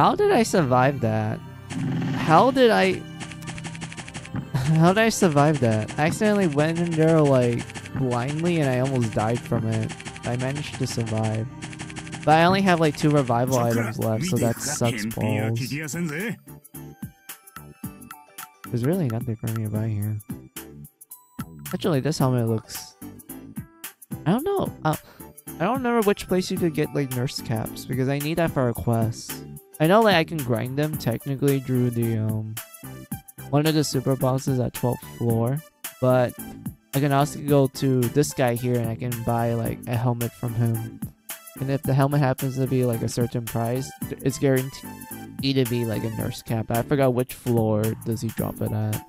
How did I survive that? How did I... How did I survive that? I accidentally went in there like blindly and I almost died from it. I managed to survive. But I only have like two revival items left, so that sucks balls. There's really nothing for me to buy here. Actually, this helmet looks... I don't know. I. I don't remember which place you could get like nurse caps because I need that for a quest. I know like I can grind them technically through the um one of the super bosses at 12th floor, but I can also go to this guy here and I can buy like a helmet from him. And if the helmet happens to be like a certain price, it's guaranteed to be like a nurse cap. I forgot which floor does he drop it at.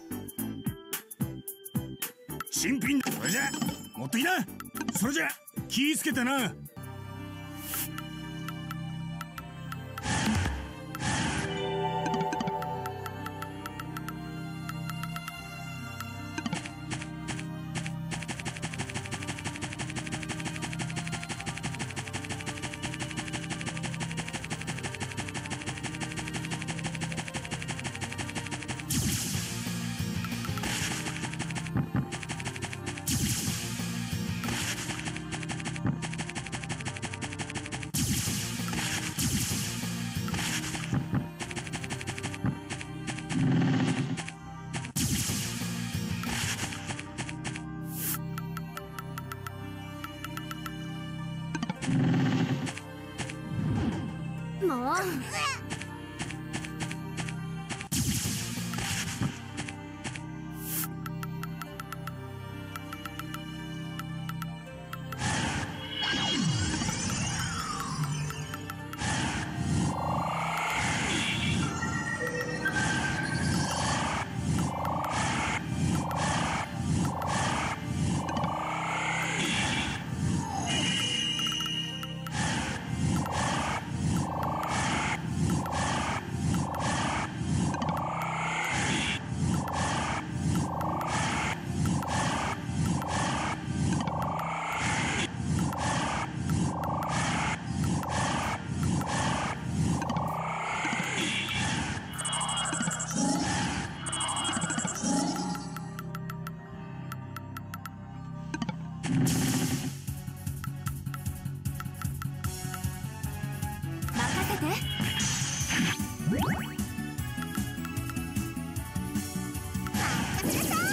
こ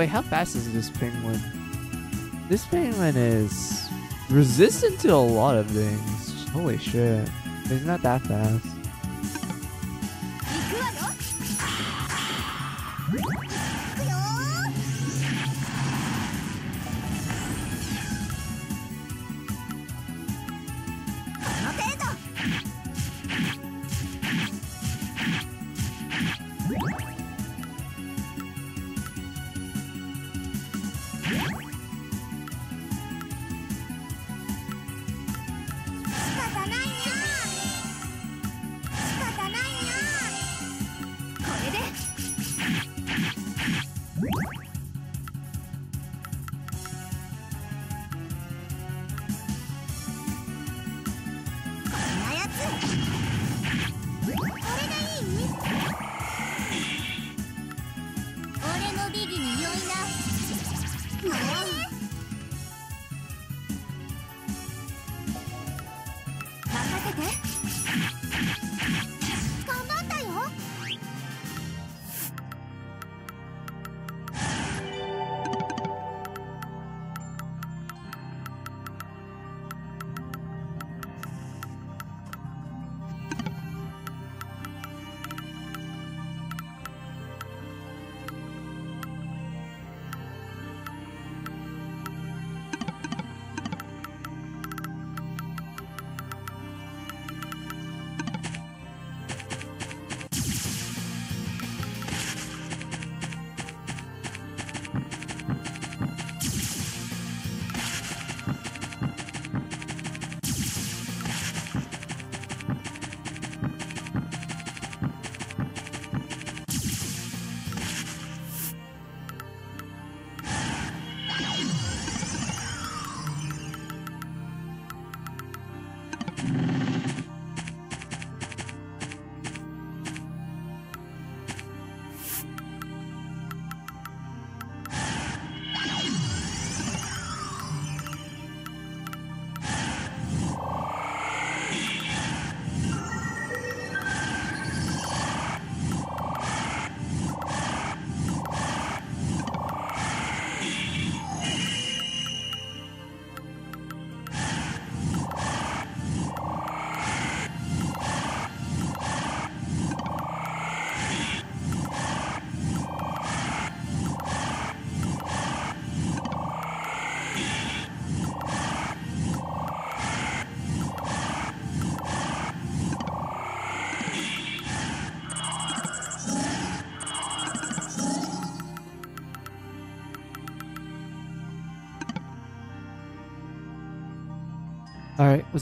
wait, how fast is this penguin? This penguin is resistant to a lot of things. Holy shit. He's not that fast.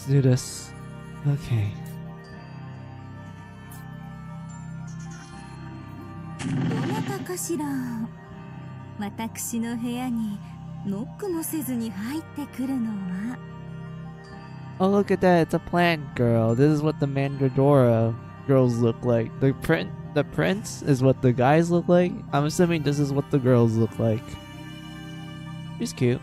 do this. Okay. Oh, look at that. It's a plant girl. This is what the Mandragora girls look like. The print the prince is what the guys look like. I'm assuming this is what the girls look like. She's cute.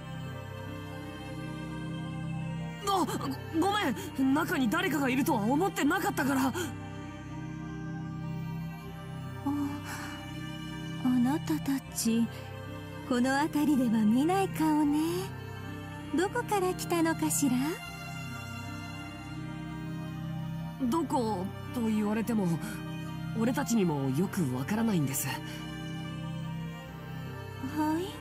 中に誰かがいるとは思ってなかったから。ああなたたちこの辺りでは見ない顔ね。どこから来たのかしら？どこと言われても俺たちにもよくわからないんです。はい？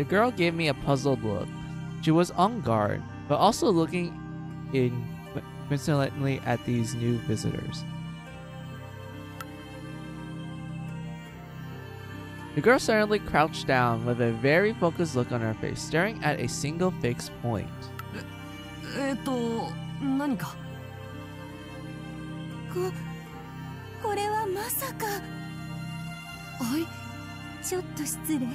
The girl gave me a puzzled look. She was on guard, but also looking in coincidentally at these new visitors. The girl suddenly crouched down with a very focused look on her face, staring at a single fixed point. えっと何かここれはまさかはいちょっと失礼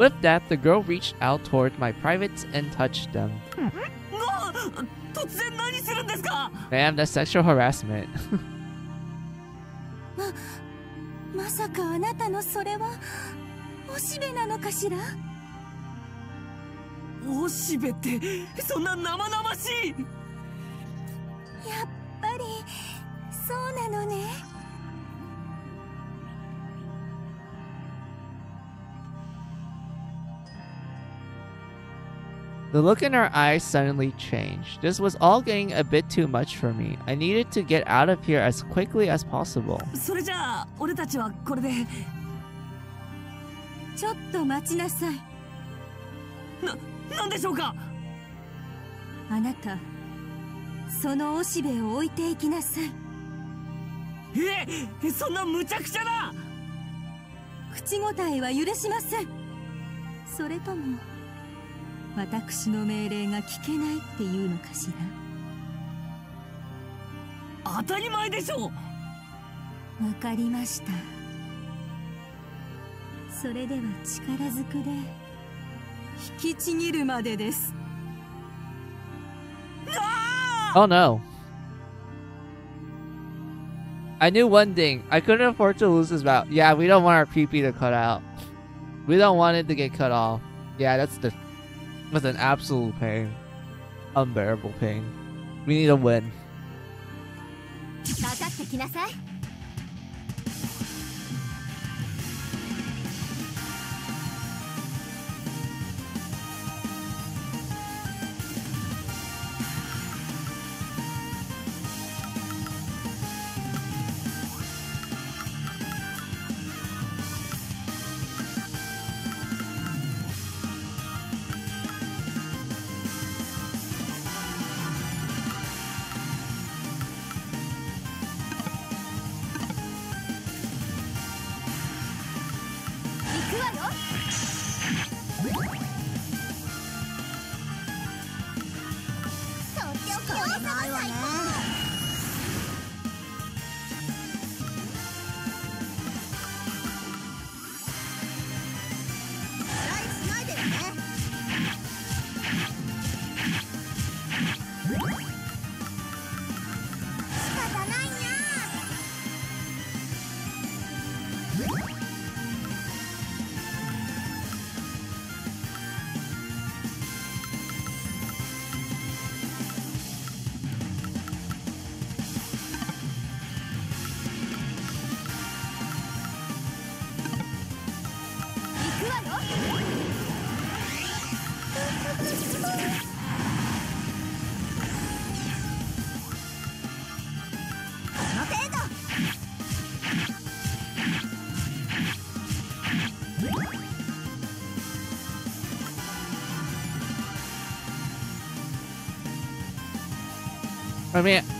With that, the girl reached out toward my privates and touched them. な突然何するんですか Damn, that's sexual harassment. [LAUGHS] まさかあなたのそれはおしべなのかしらおしべってそんな生々しい The look in her eyes suddenly changed. This was all getting a bit too much for me. I needed to get out of here as quickly as possible. それじゃあ俺たちはこれでちょっと待ちなさいななんでしょうかあなたそのおしべを置いていきなさいえそんな無茶苦茶な口答えは許しませんそれとも 私の命令が聞けないっていうのかしら当たり前でしょわかりましたそれでは力ずくで引きちぎるまでです Oh no. I knew one thing. I couldn't afford to lose this bout. Yeah, we don't want our PP to cut out. We don't want it to get cut off. Yeah, that's the that's an absolute pain. Unbearable pain. We need a win.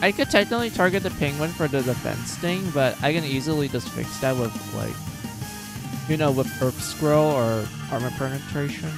I could technically target the penguin for the defense thing, but I can easily just fix that with, like, you know, with Earth Scroll or Armor Penetration.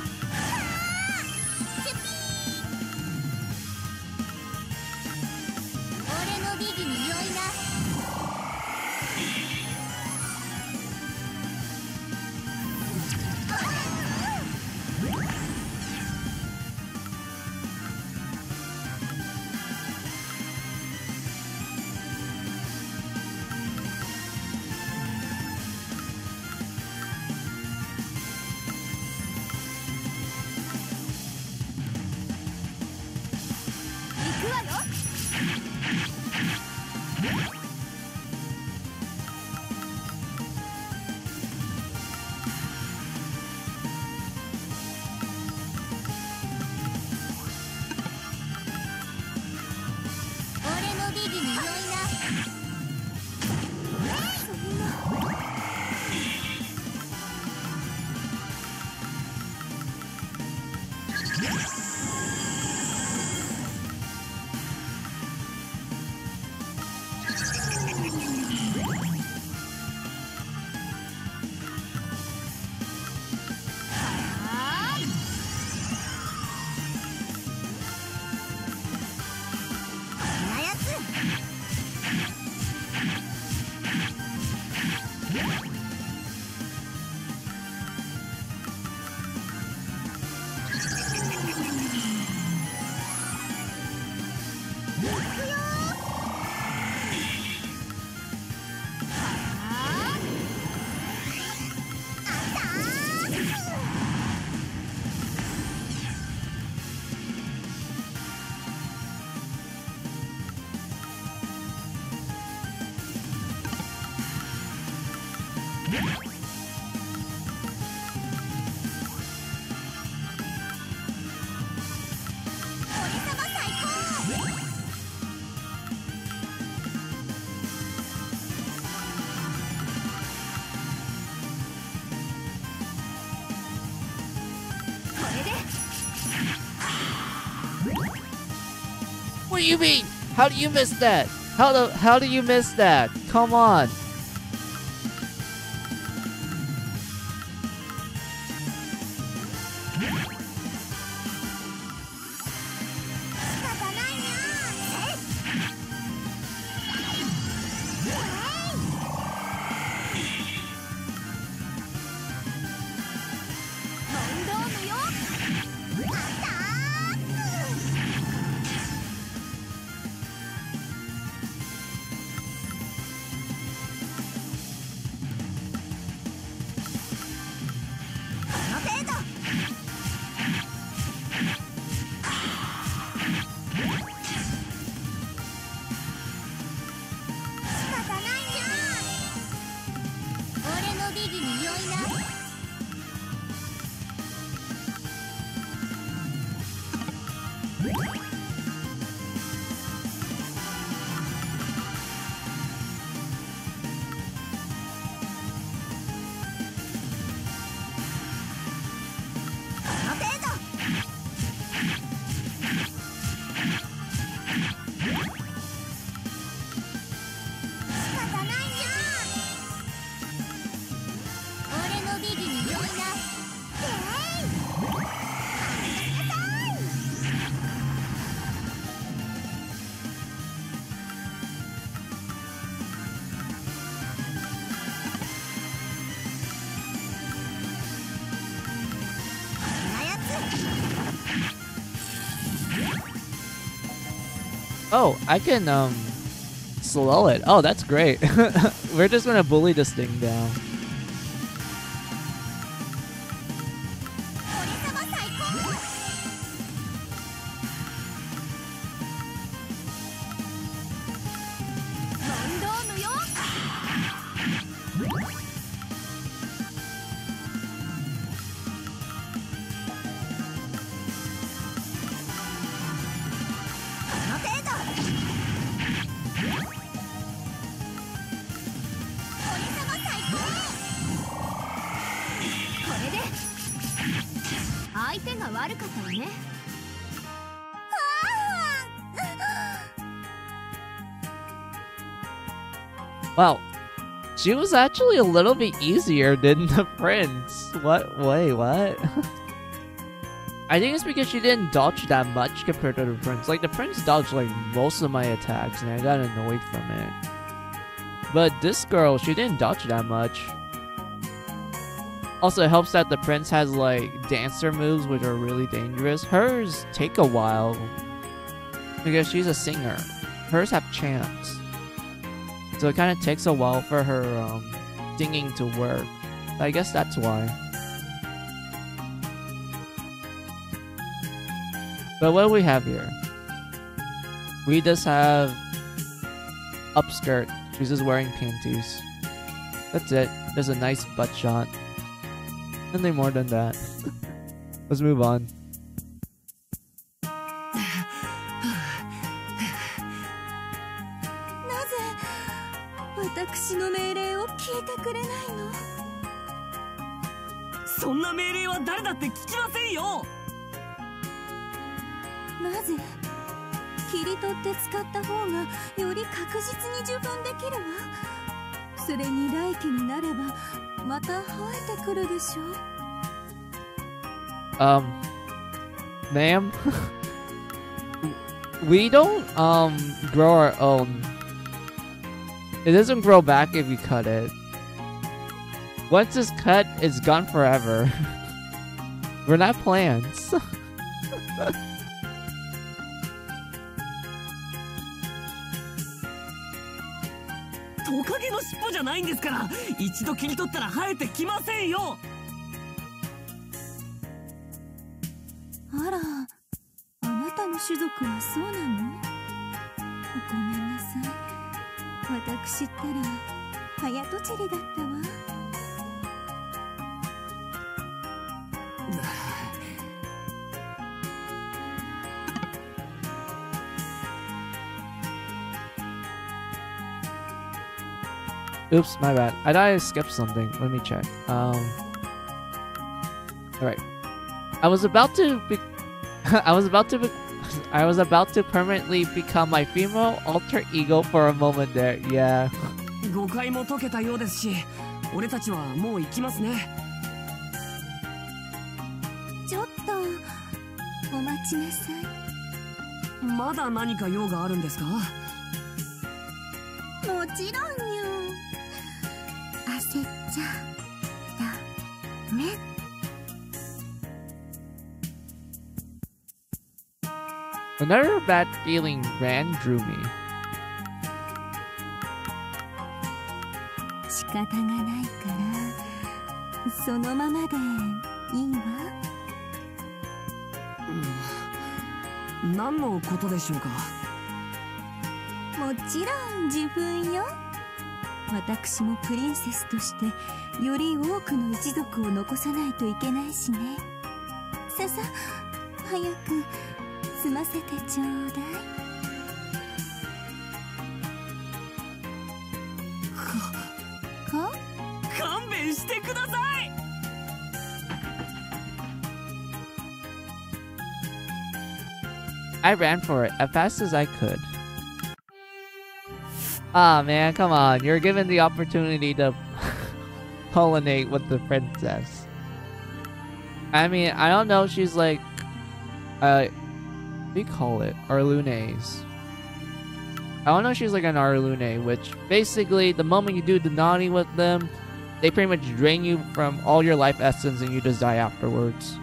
How do you miss that? How do how do you miss that? Come on. Oh, I can um slow it. Oh, that's great. [LAUGHS] We're just gonna bully this thing down. She was actually a little bit easier than the prince. What? Wait, what? I think it's because she didn't dodge that much compared to the prince. Like, the prince dodged, like, most of my attacks, and I got annoyed from it. But this girl, she didn't dodge that much. Also, it helps that the prince has, like, dancer moves, which are really dangerous. Hers take a while. Because she's a singer. Hers have chants. So it kind of takes a while for her um, singing to work. I guess that's why. But what do we have here? We just have upskirt. She's just wearing panties. That's it. There's a nice butt shot. Nothing more than that. [LAUGHS] Let's move on. um grow our own. It doesn't grow back if you cut it. Once it's cut, it's gone forever. [LAUGHS] We're not plants. [LAUGHS] トカゲの尻尾じゃないんですから一度切り取ったら生えてきませんよ Oops, my bad. I thought I skipped something. Let me check. Um. All right. I was about to be. [LAUGHS] I was about to be. [LAUGHS] I was about to permanently become my female alter ego for a moment there. Yeah. 誤解も解けたようですし俺たちはもう行きますねちょっとお待ちなさいまだ何か用があるんですかもちろん Another bad feeling ran through me. 仕方がないからそのままでいいわ。何のことでしょうか？もちろん自分よ。私もプリンセスとしてより多くの一族を残さないといけないしね。ささ早く 済ませてちょうだいか勘弁してください I ran for it as fast as I could. Ah man, come on. You're given the opportunity to [LAUGHS] pollinate with the princess. I mean, I don't know. She's like, uh, you call it? Arlunes. I don't know. if She's like an Arlune, which basically the moment you do the naughty with them, they pretty much drain you from all your life essence and you just die afterwards. "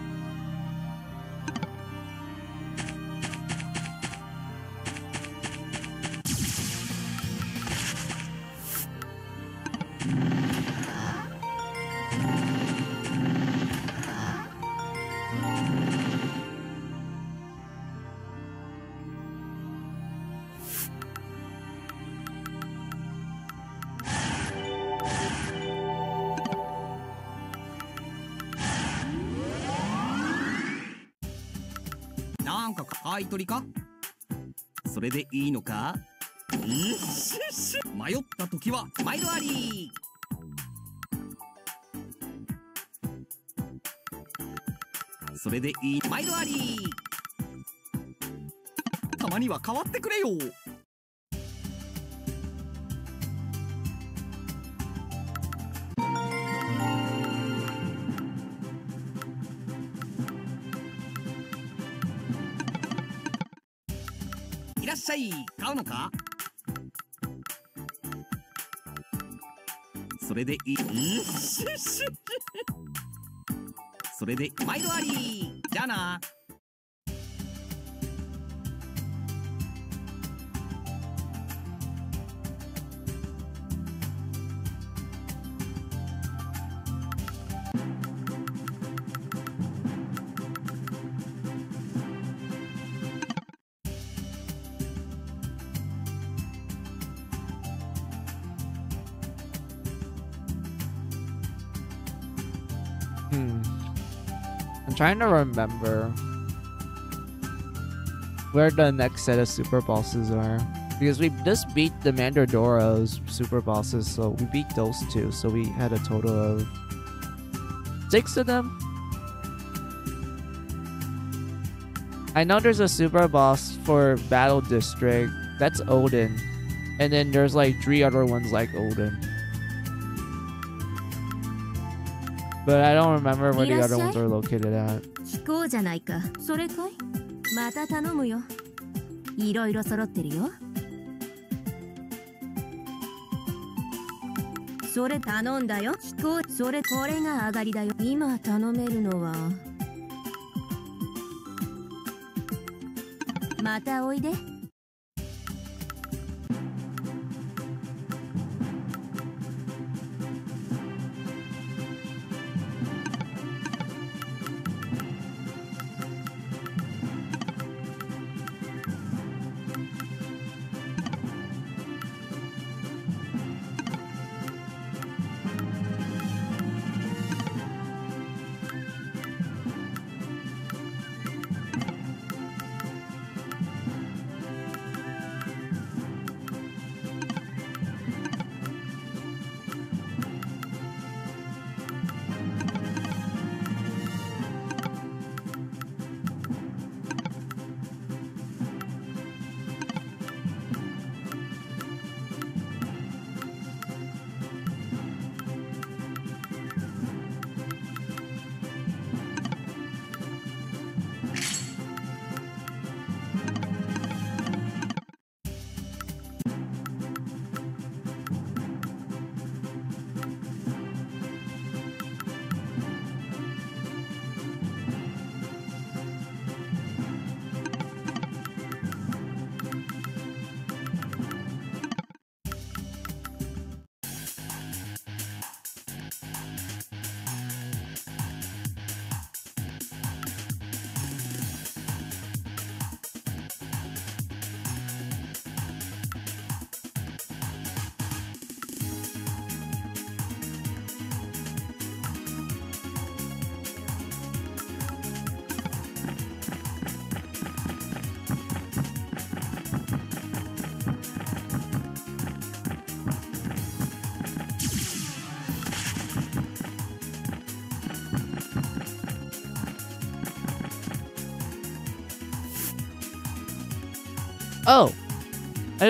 れでいい。毎度あり。たまには変わってくれよ。いらっしゃい。買うのか？それでいい。んししそれで毎度あり。じゃあな。Trying to remember where the next set of super bosses are. Because we just beat the Mandragora's super bosses, so we beat those two, so we had a total of six of them. I know there's a super boss for Battle District. That's Odin. And then there's like three other ones like Odin. But I don't remember where the other ones are located at. 聞こうじゃないか。それかい？また頼むよ。いろいろ揃ってるよ。それ頼んだよ。聞こう。それこれが上がりだよ。今頼めるのは。またおいで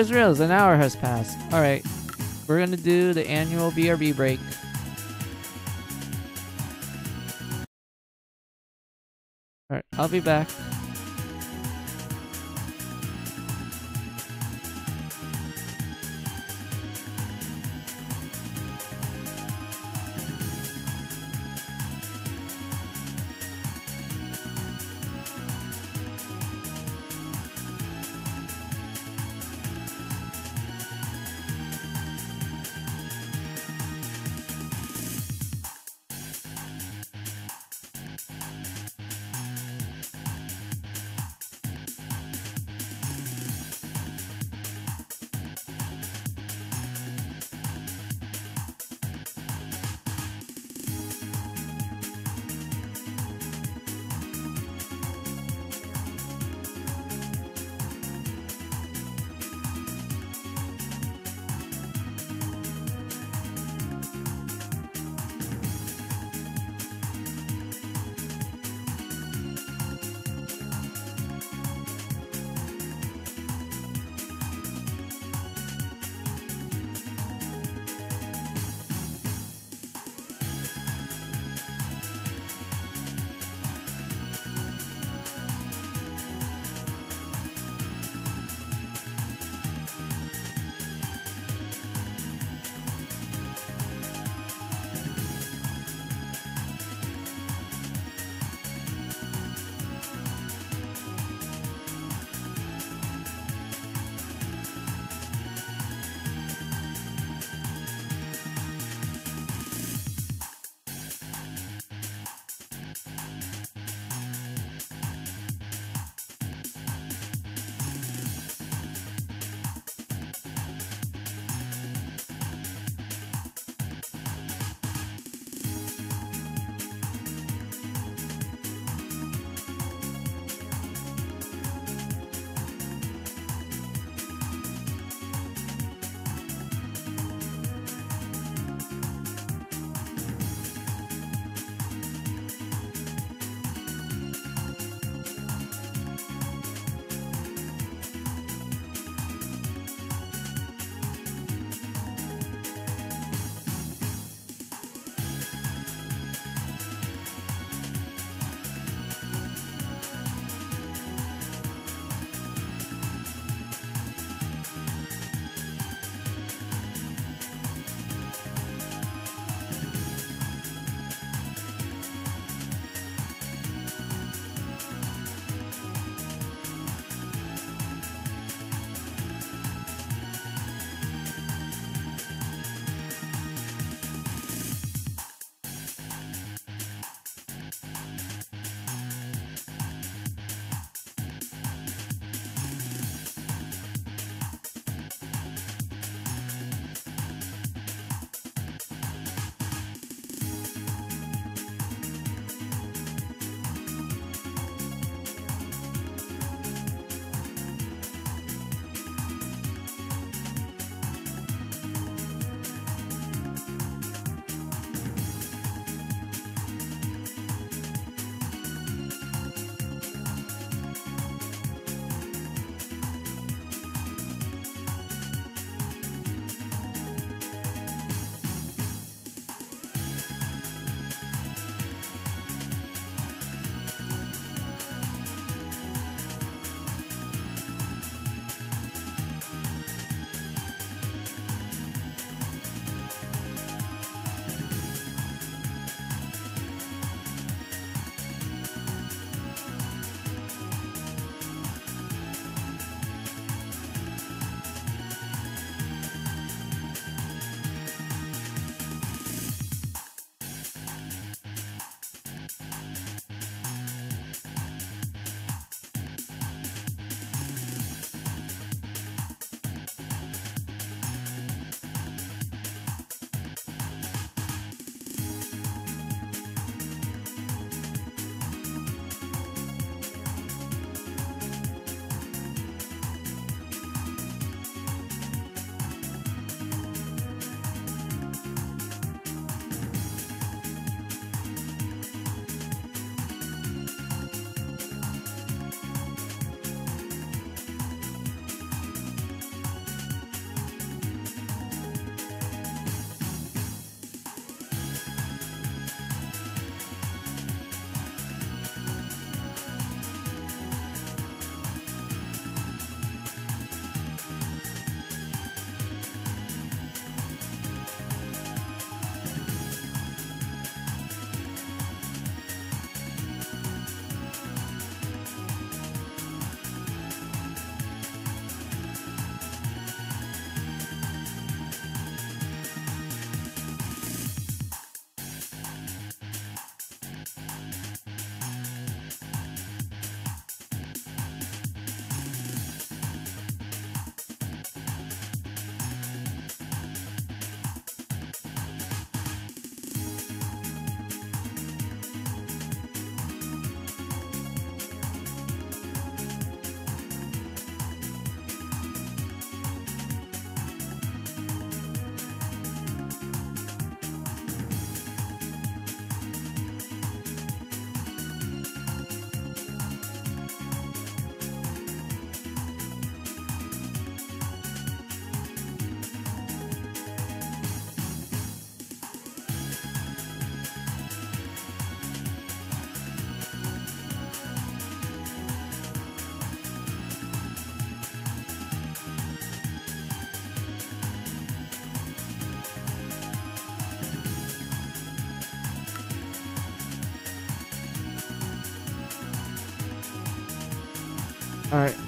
Just an hour has passed. Alright. We're gonna do the annual BRB break. Alright, I'll be back.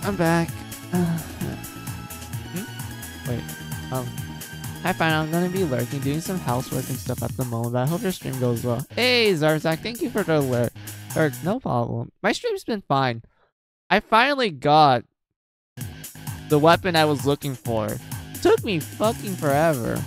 I'm back. hmm? Wait, um. Hi, fine. I'm gonna be lurking, doing some housework and stuff at the moment, but I hope your stream goes well. Hey, Zarzak, thank you for the alert. Lurk, no problem. My stream's been fine. I finally got the weapon I was looking for. took me fucking forever.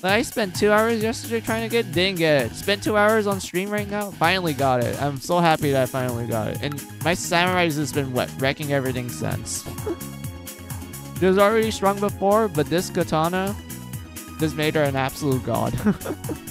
But I spent two hours yesterday trying to get didn't get it. Spent two hours on stream right now. Finally got it. I'm so happy that I finally got it. And my samurais has been wet, wrecking everything since. [LAUGHS] it was already strong before, but this katana just made her an absolute god. [LAUGHS]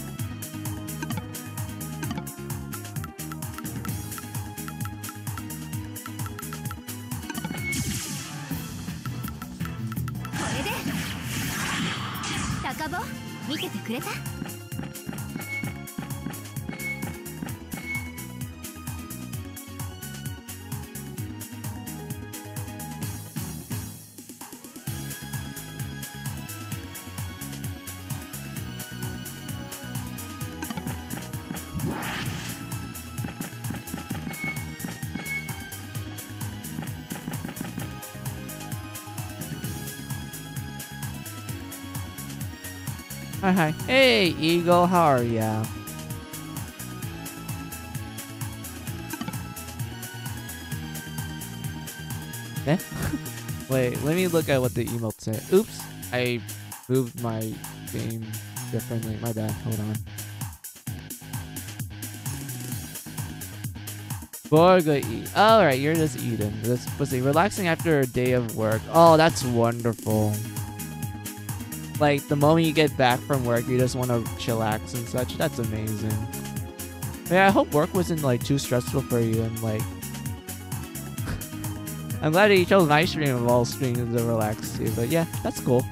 Hey, Eagle, how are ya? Eh? [LAUGHS] Wait, let me look at what the email said. Oops, I moved my game differently. My bad. Hold on. Borga eat. Alright, you're just eating. This was relaxing after a day of work. Oh, that's wonderful like the moment you get back from work, you just want to chillax and such. That's amazing. Yeah, I hope work wasn't like too stressful for you and like. [LAUGHS] I'm glad that you chose my stream of all streams to relax too. But yeah, that's cool.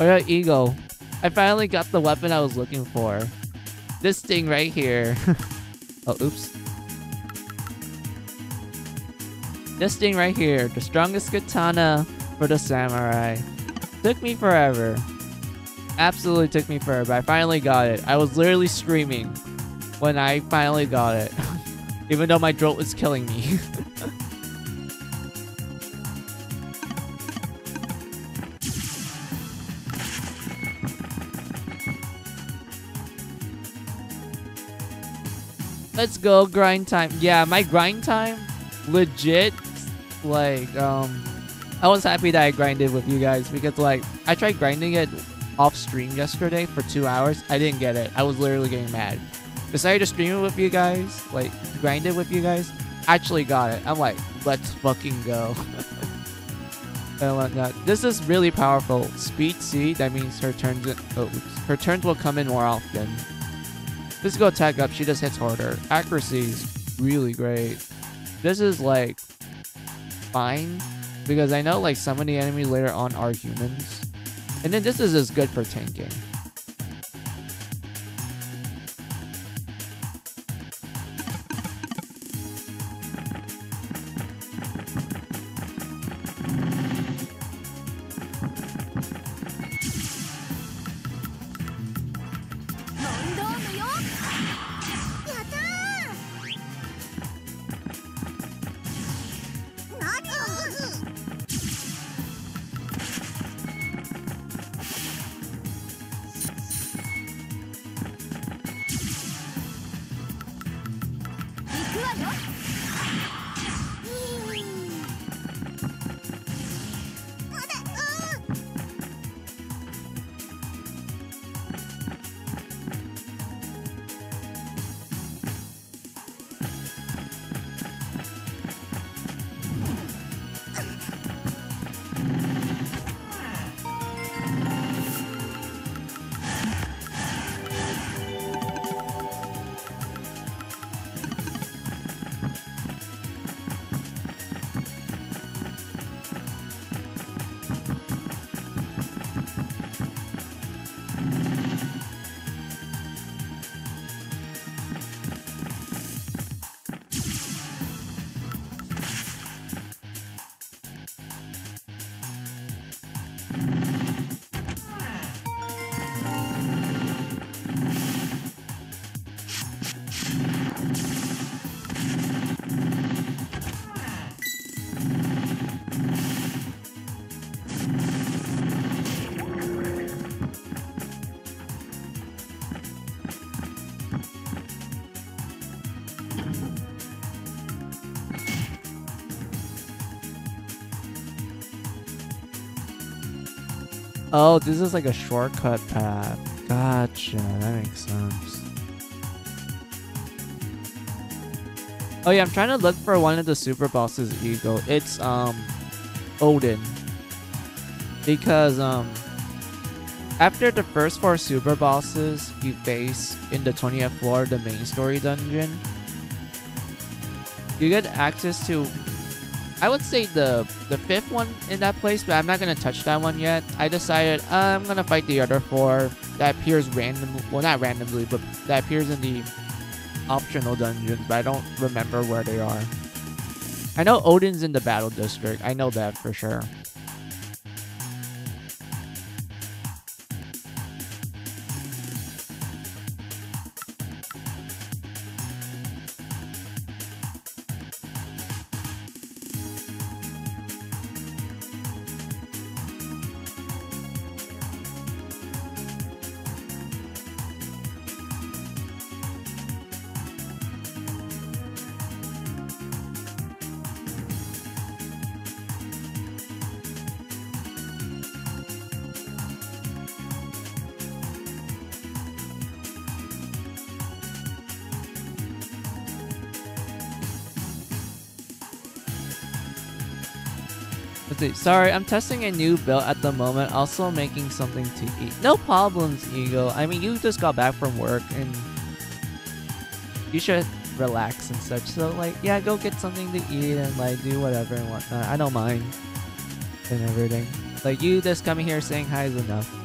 Alright, Ego. I finally got the weapon I was looking for. This thing right here. [LAUGHS] oh, oops. This thing right here. The strongest katana for the samurai. Took me forever. Absolutely took me forever. I finally got it. I was literally screaming when I finally got it. [LAUGHS] Even though my throat was killing me. [LAUGHS] Let's go grind time. Yeah, my grind time, legit. Like, um, I was happy that I grinded with you guys because, like, I tried grinding it off stream yesterday for two hours. I didn't get it. I was literally getting mad. Decided to stream it with you guys, like, grind it with you guys. Actually got it. I'm like, let's fucking go. [LAUGHS] and whatnot. This is really powerful. Speed C, that means her turns. oh, her turns will come in more often. Physical attack up, she just hits harder. Accuracy is really great. This is like fine because I know like some of the enemies later on are humans. And then this is as good for tanking. Oh, this is like a shortcut path. Gotcha. That makes sense. Oh yeah, I'm trying to look for one of the super bosses Eagle. It's um Odin. Because um after the first four super bosses you face in the 20th floor, the main story dungeon, you get access to I would say the the fifth one in that place, but I'm not gonna touch that one yet. I decided uh, I'm gonna fight the other four that appears randomly. Well, not randomly, but that appears in the optional dungeons, but I don't remember where they are. I know Odin's in the battle district. I know that for sure. Sorry, I'm testing a new build at the moment, also making something to eat. No problems, Ego. I mean, you just got back from work and you should relax and such. So, like, yeah, go get something to eat and, like, do whatever and whatnot. I don't mind and everything. Like, you just coming here saying hi is enough.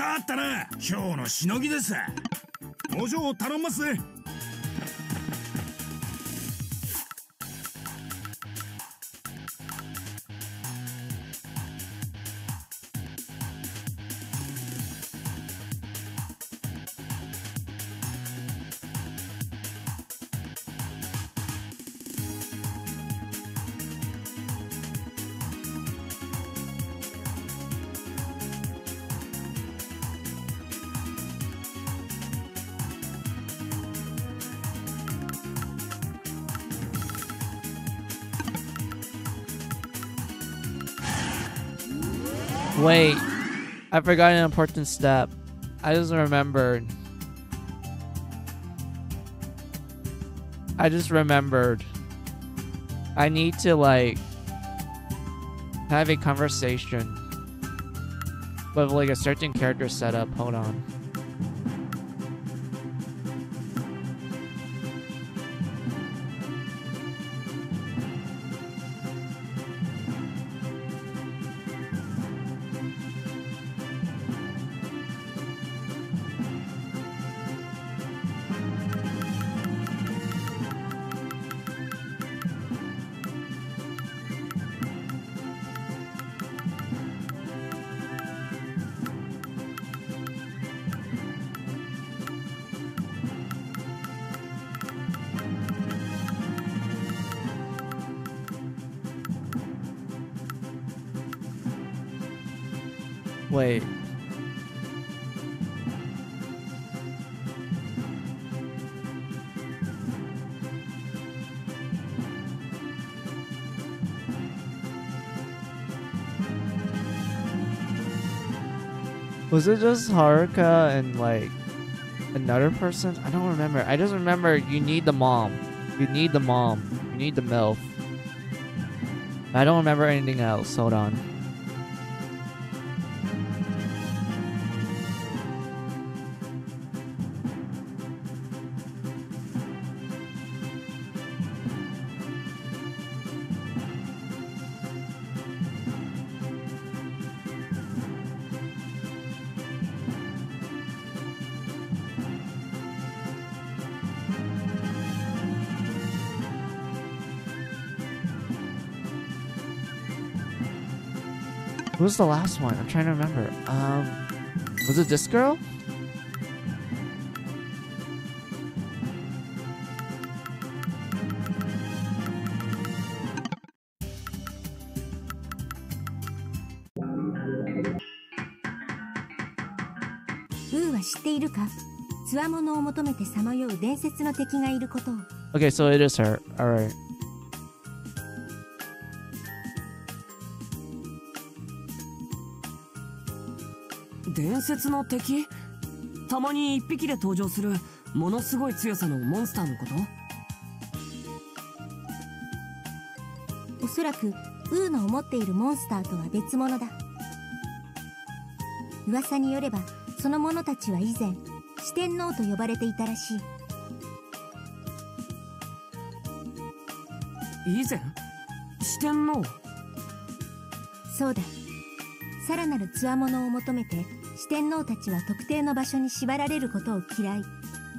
たあったな。今日のしのぎです。お嬢頼んます。ね I forgot an important step. I just remembered. I just remembered. I need to like have a conversation with like a certain character setup. Hold on. Was it just Haruka and like another person? I don't remember. I just remember you need the mom. You need the mom. You need the MILF. I don't remember anything else. Hold on. Who was the last one? I'm trying to remember. Um, was it this girl? Okay, so it is her. Alright. の敵？たまに一匹で登場するものすごい強さのモンスターのこと？おそらくウーの思っているモンスターとは別物だ。噂によればその者たちは以前四天王と呼ばれていたらしい。以前？四天王？そうだ。さらなる強者を求めて四天王たちは特定の場所に縛られることを嫌い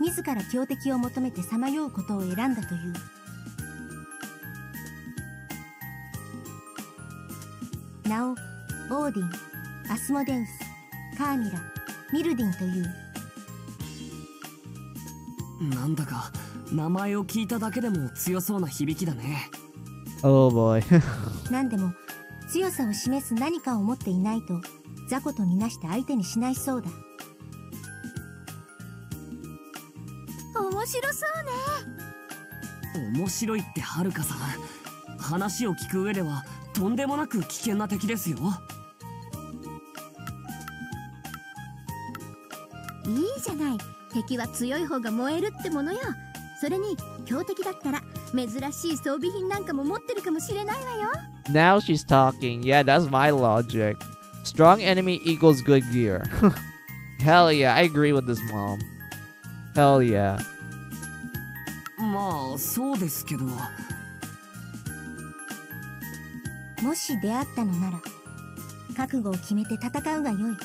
自ら強敵を求めてさまようことを選んだという。なおオーディンアスモデウスカーミラミルディンという。なんだか名前を聞いただけでも強そうな響きだね。Oh boy. [LAUGHS] 何でも強さを示す何かを持っていないと雑魚とみなして相手にしないそうだ。面白そうね。面白いってはるかさん。話を聞く上ではとんでもなく危険な敵ですよ。いいじゃない。敵は強い方が燃えるってものよ。それに強敵だったら珍しい装備品なんかも持ってるかもしれないわよ。Now she's talking. Yeah, that's my logic. Strong enemy equals good gear. [LAUGHS] Hell yeah, I agree with this mom. Hell yeah. まあそうですけどもし出会ったのなら覚悟を決めて戦うがよいう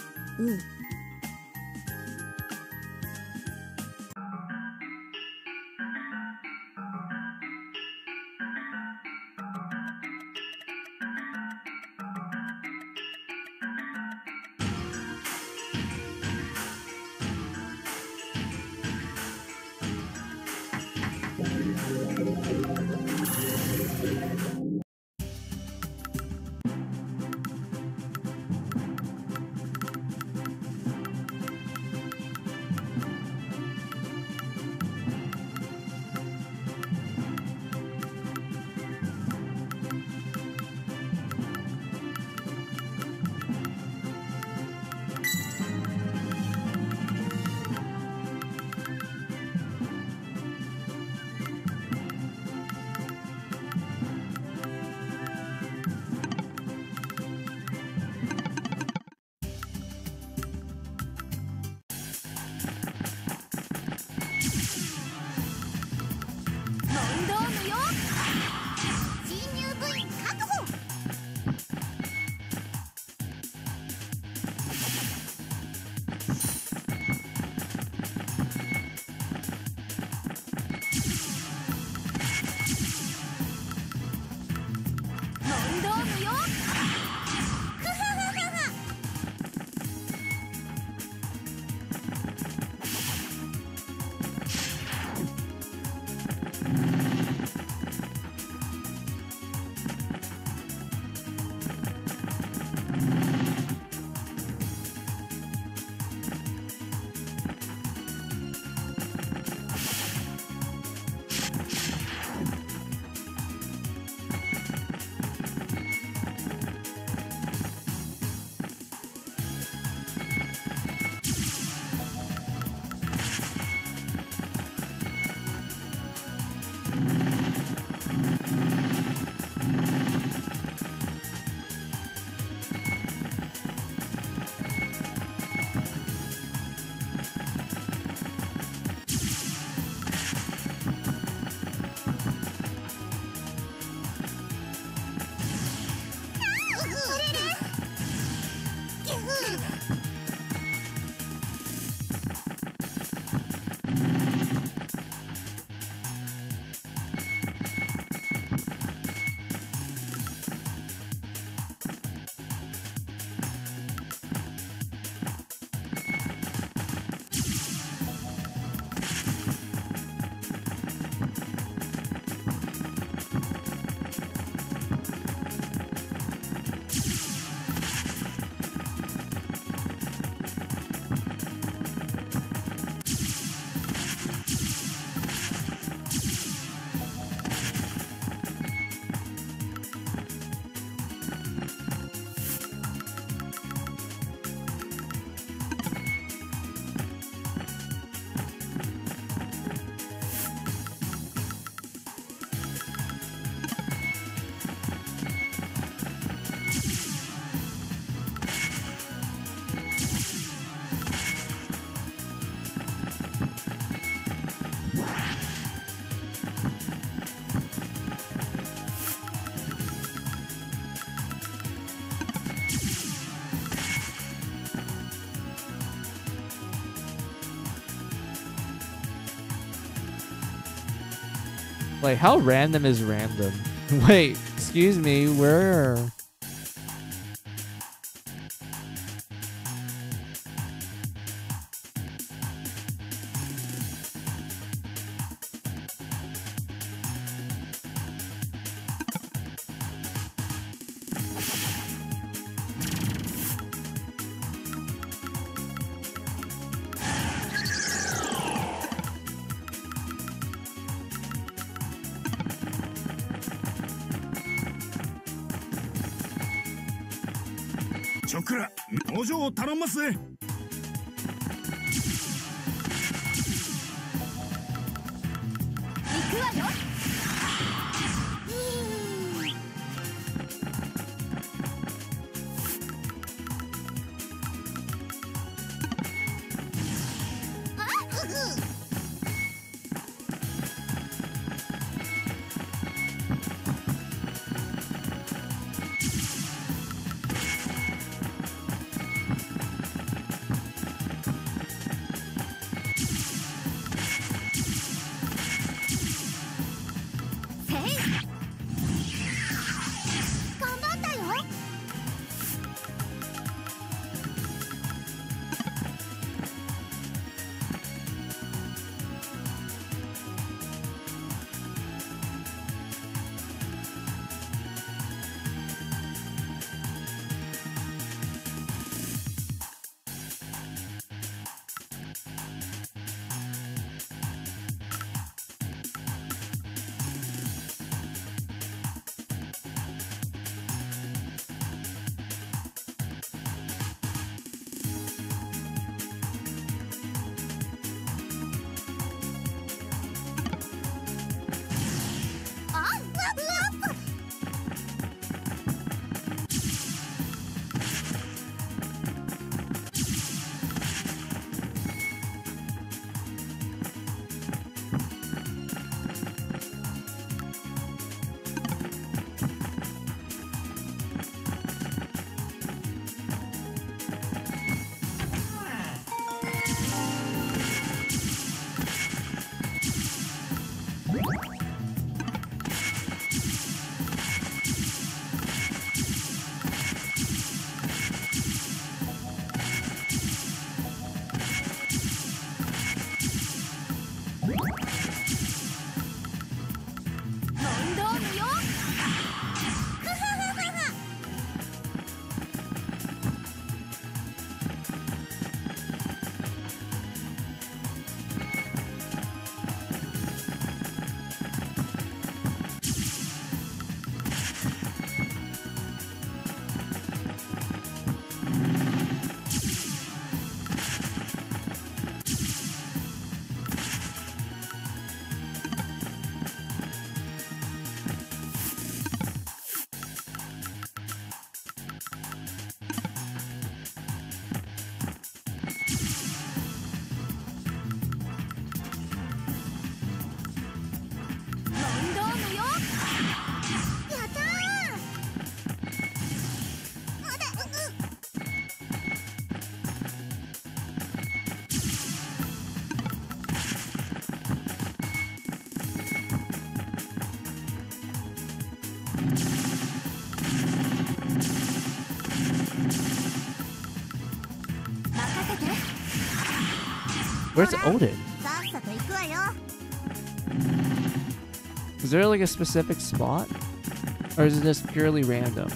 Like, how random is random? [LAUGHS] Wait, excuse me, where? ます。ぜ Where's Odin? Is there like a specific spot? Or is it just purely random?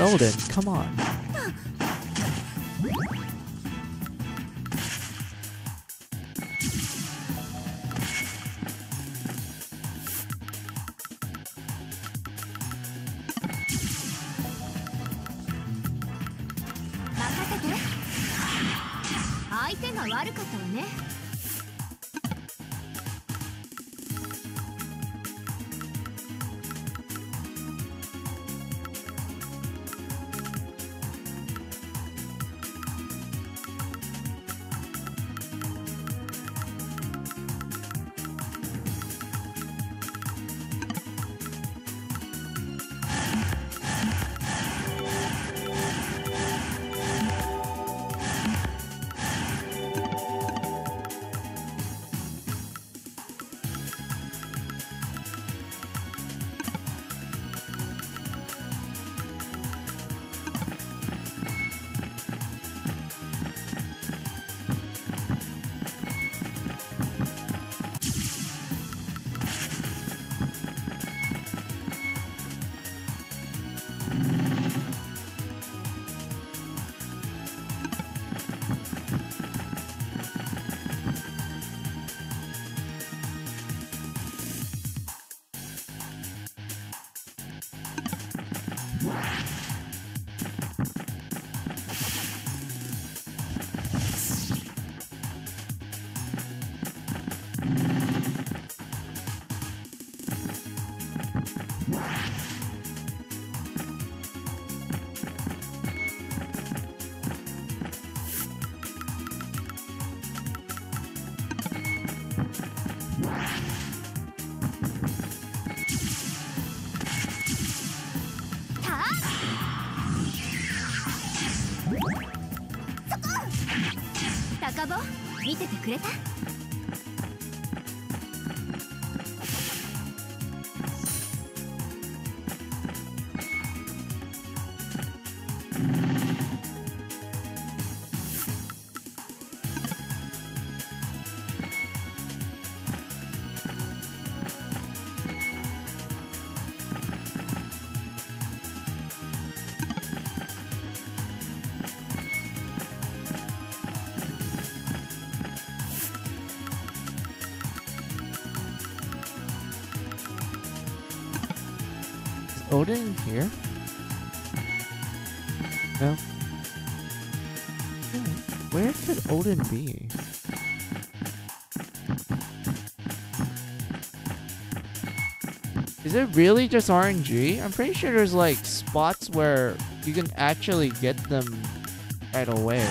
Odin. Come on. Odin be? Is it really just RNG? I'm pretty sure there's like spots where you can actually get them right away.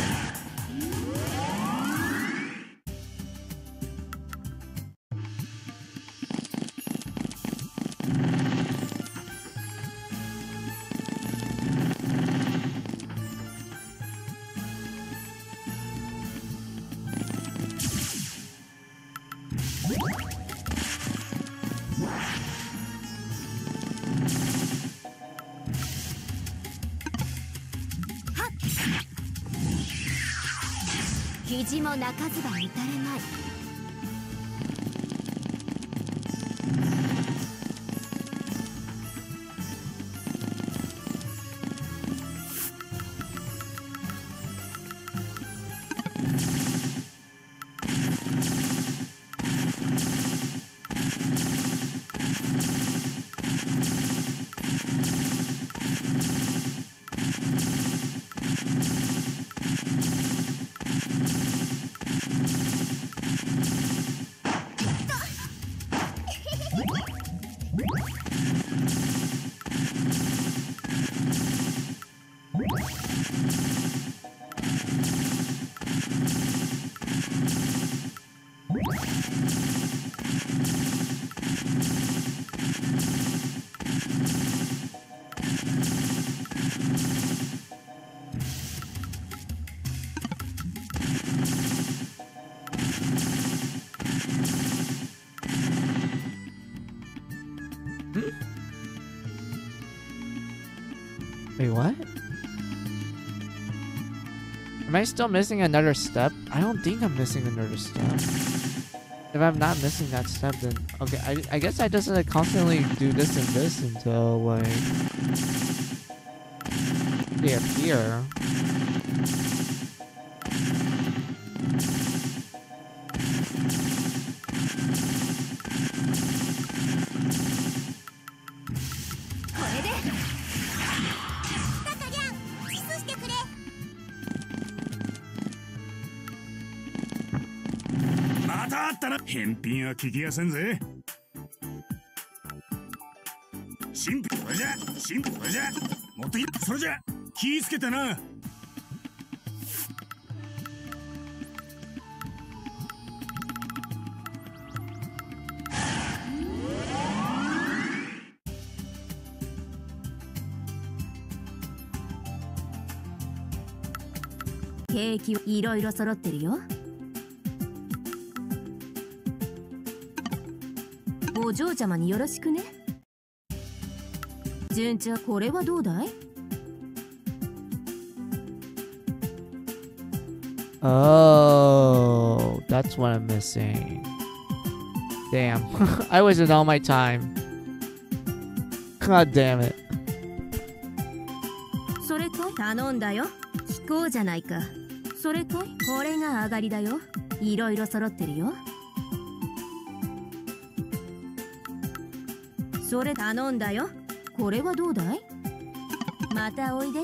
I still missing another step? I don't think I'm missing another step. If I'm not missing that step, then okay. I, I guess I just uh, constantly do this and this until like they appear. "聞きやせんぜ。新品これじゃ。新品これじゃ。持ってきそれじゃ。気ぃつけてな。ケーキいろいろ揃ってるよ。ちゃまによろしくね順調これはどうだい？Oh, that's what I'm missing. Damn. [LAUGHS] I wasted all my time. God damn it. それかい頼んだよ聞こうじゃないかそれかいこれが上がりだよいろいろ揃ってるよそれ頼んだよ。これはどうだい？またおいで。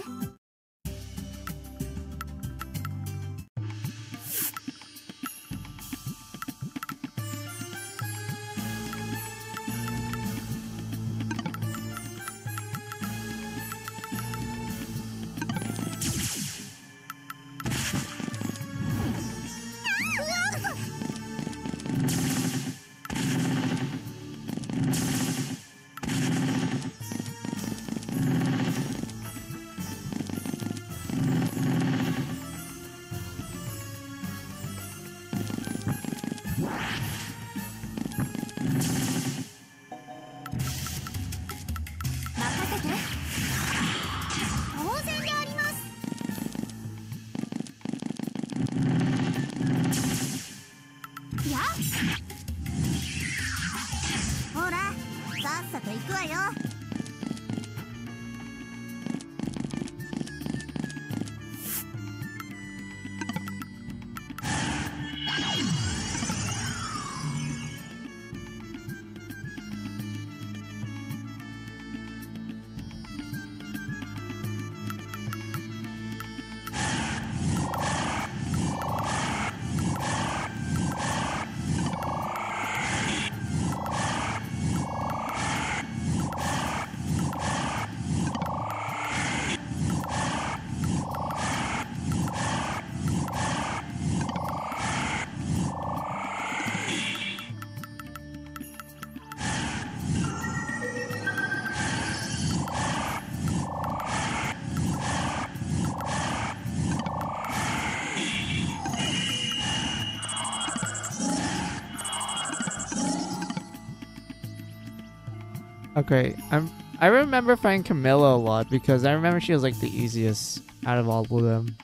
Okay, I'm. I remember finding Carmilla a lot because I remember she was like the easiest out of all of them.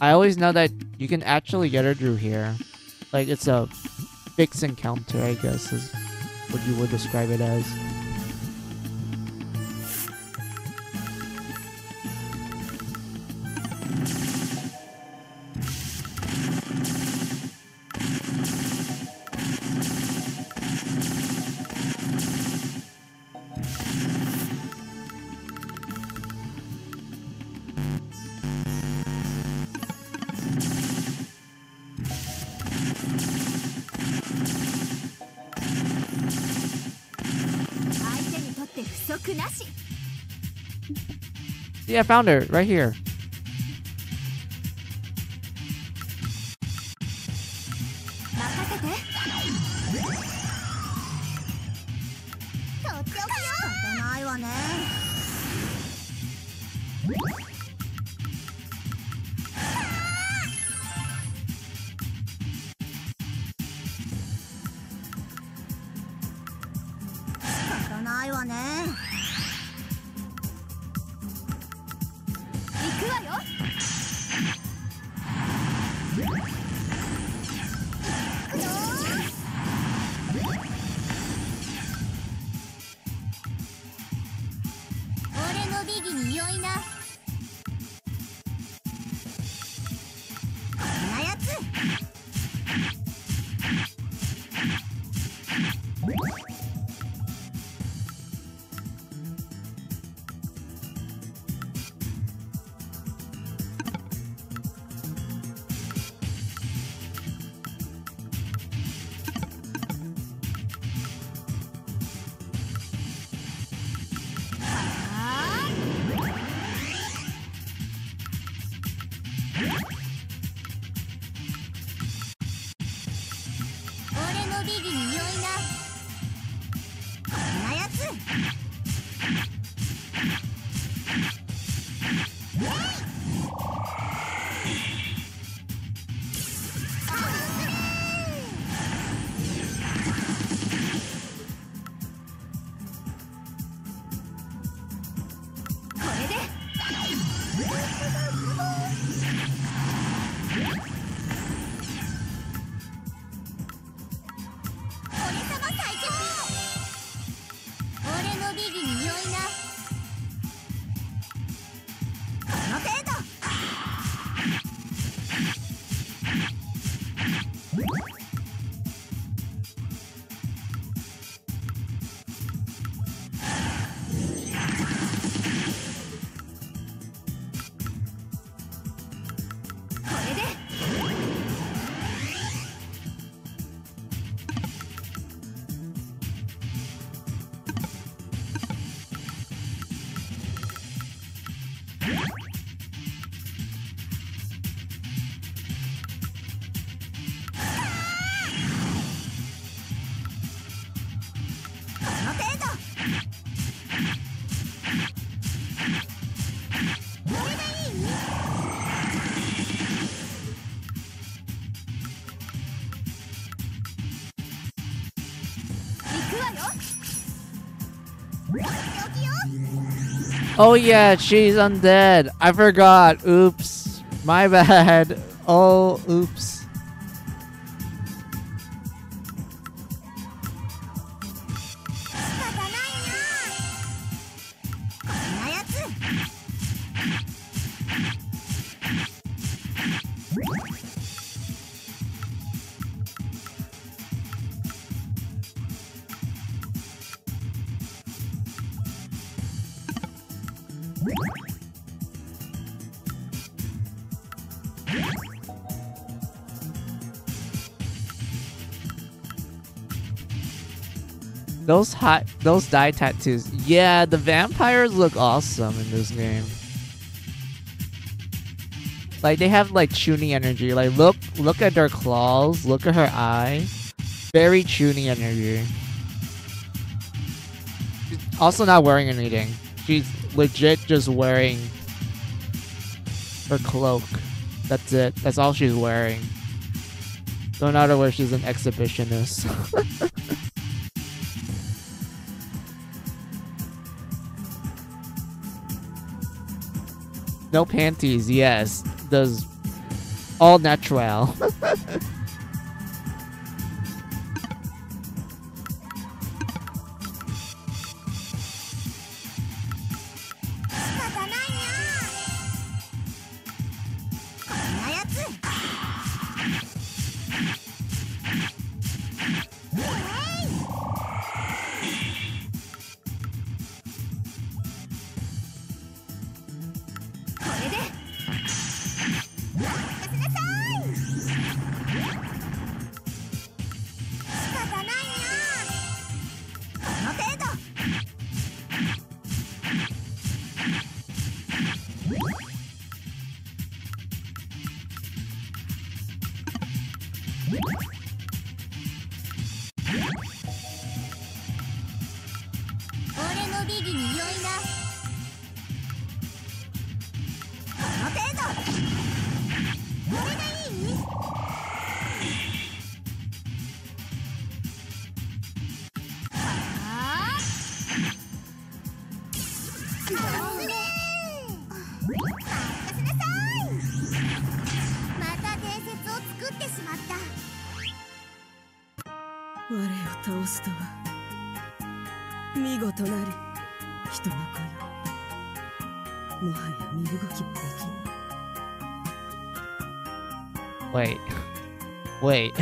I always know that You can actually get her through here. Like it's a fixed encounter, I guess is what you would describe it as. Yeah, I found her right here. Oh yeah, she's undead. I forgot. Oops. My [LAUGHS] bad. Oh, oops. Those hot, those dye tattoos. Yeah, the vampires look awesome in this game. Like they have like Chuny energy. Like look, look at their claws. Look at her eye. Very Chuny energy. Also not wearing anything. She's legit just wearing her cloak. That's it. That's all she's wearing. No matter where she's an exhibitionist. [LAUGHS] No panties, yes. Does All natural. [LAUGHS] Wait.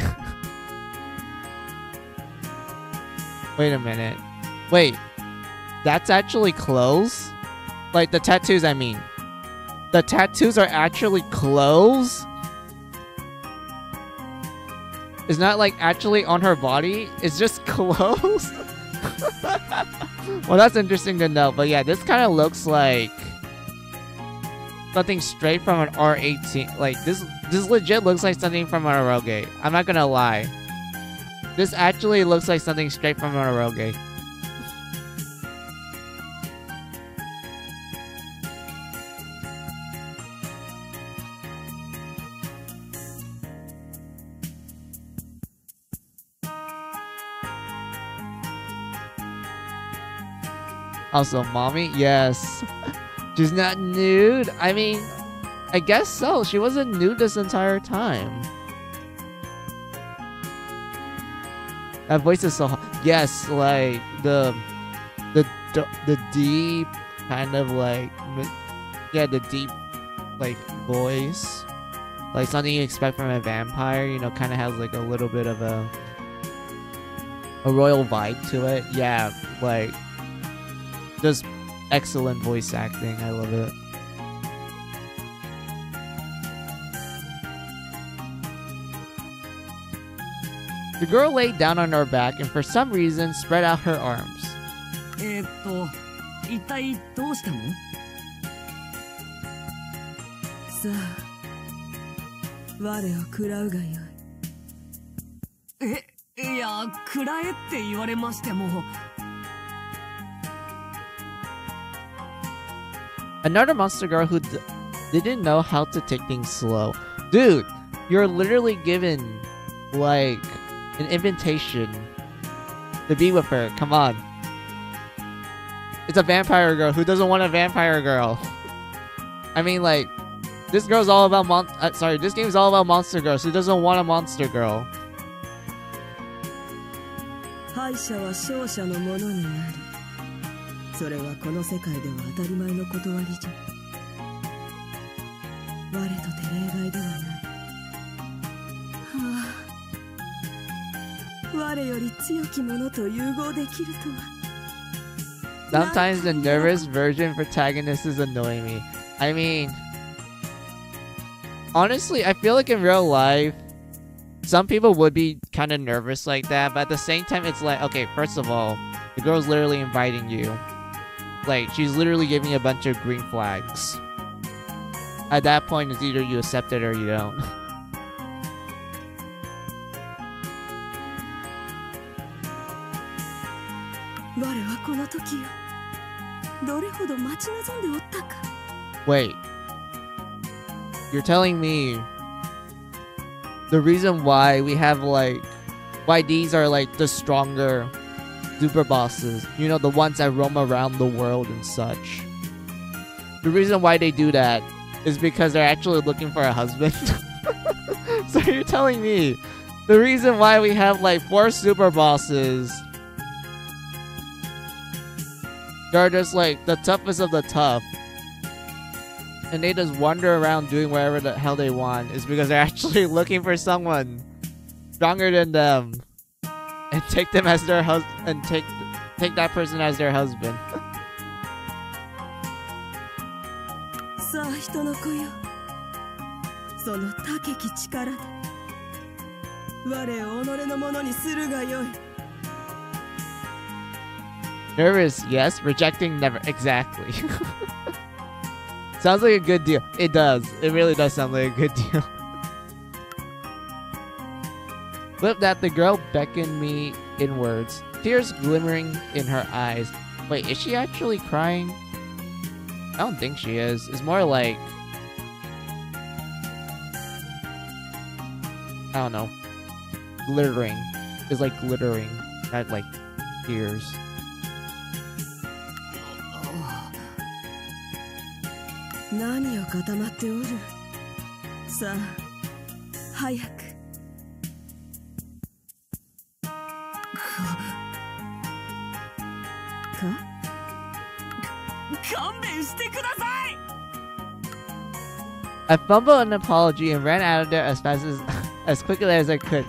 Wait a minute. Wait. That's actually clothes? Like the tattoos, I mean. The tattoos are actually clothes? It's not like actually on her body. It's just [LAUGHS] clothes. [LAUGHS] well, that's interesting to know. But yeah, this kind of looks like something straight from an R18. Like this this legit looks like something from an eroge. I'm not gonna lie. This actually looks like something straight from an eroge. Also, mommy? Yes. [LAUGHS] She's not nude. I mean, I guess so. She wasn't nude this entire time. That voice is so yes, like the the the deep kind of like yeah, the deep like voice, like something you expect from a vampire. You know, kind of has like a little bit of a a royal vibe to it. Yeah, like just excellent voice acting. I love it. The girl laid down on her back and for some reason spread out her arms. Another monster girl who didn't know how to take things slow. Dude, you're literally given, like, an invitation to be with her. Come on. It's a vampire girl. Who doesn't want a vampire girl? I mean, like, this girl's all about mon- uh, sorry, this game's all about monster girls. Who doesn't want a monster girl? それはこの世界では当たり前の断りじゃ我とて例外ではない Sometimes the nervous version protagonist is annoying me. I mean, honestly, I feel like in real life, some people would be kind of nervous like that, but at the same time, it's like, okay, first of all, the girl's literally inviting you. Like, she's literally giving a bunch of green flags. At that point, it's either you accept it or you don't. [LAUGHS] Wait. You're telling me the reason why we have like why these are like the stronger super bosses you know the ones that roam around the world and such. The reason why they do that is because they're actually looking for a husband. [LAUGHS] So you're telling me the reason why we have like four super bosses they're just like the toughest of the tough and they just wander around doing whatever the hell they want is because they're [LAUGHS] actually looking for someone stronger than them and take them as their hus and take take that person as their husband. Nervous, yes. Rejecting, never. Exactly. [LAUGHS] Sounds like a good deal. It does. It really does sound like a good deal. Flip that, the girl beckoned me inwards, tears glimmering in her eyes. Wait, is she actually crying? I don't think she is. It's more like... I don't know. Glittering. It's like glittering, not like tears. 何を固まっておるさあ早く I fumbled an apology and ran out of there as fast as [LAUGHS] as quickly as I could.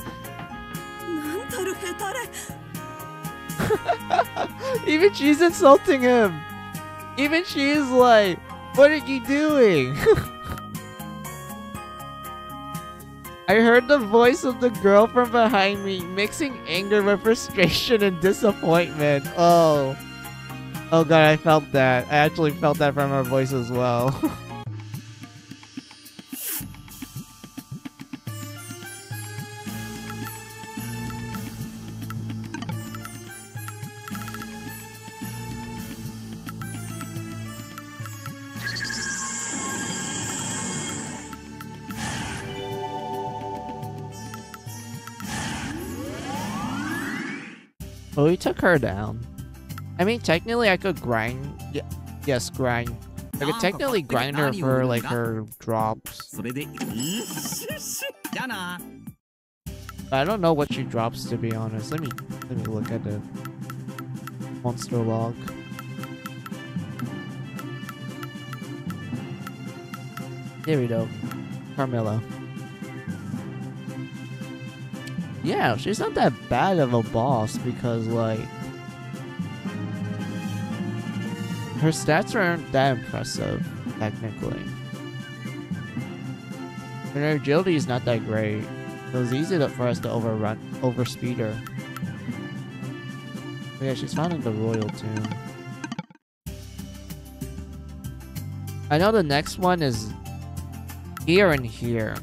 [LAUGHS] Even she's insulting him. Even she's like, what are you doing? [LAUGHS] I heard the voice of the girl from behind me, mixing anger with frustration and disappointment. Oh. Oh god, I felt that. I actually felt that from her voice as well. [LAUGHS] Oh, well, we took her down. I mean, technically, I could grind. Yeah, yes, grind. I could technically grind her for like her drops. [LAUGHS] I don't know what she drops to be honest. Let me let me look at the monster log. There we go, Carmilla. Yeah, she's not that bad of a boss because like her stats aren't that impressive technically. And her agility is not that great. So it's easy to, for us to overrun, overspeed her. But yeah, she's found in the Royal Tomb. I know the next one is here and here.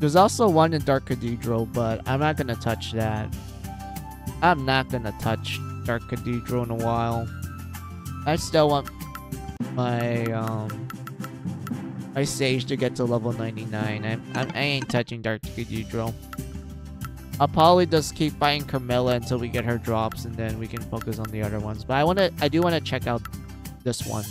There's also one in Dark Cathedral, but I'm not gonna touch that. I'm not gonna touch Dark Cathedral in a while. I still want my um my sage to get to level 99. I'm, I'm, I ain't touching Dark Cathedral. I'll probably just keep fighting Carmilla until we get her drops, and then we can focus on the other ones. But I wanna, I do wanna check out this one.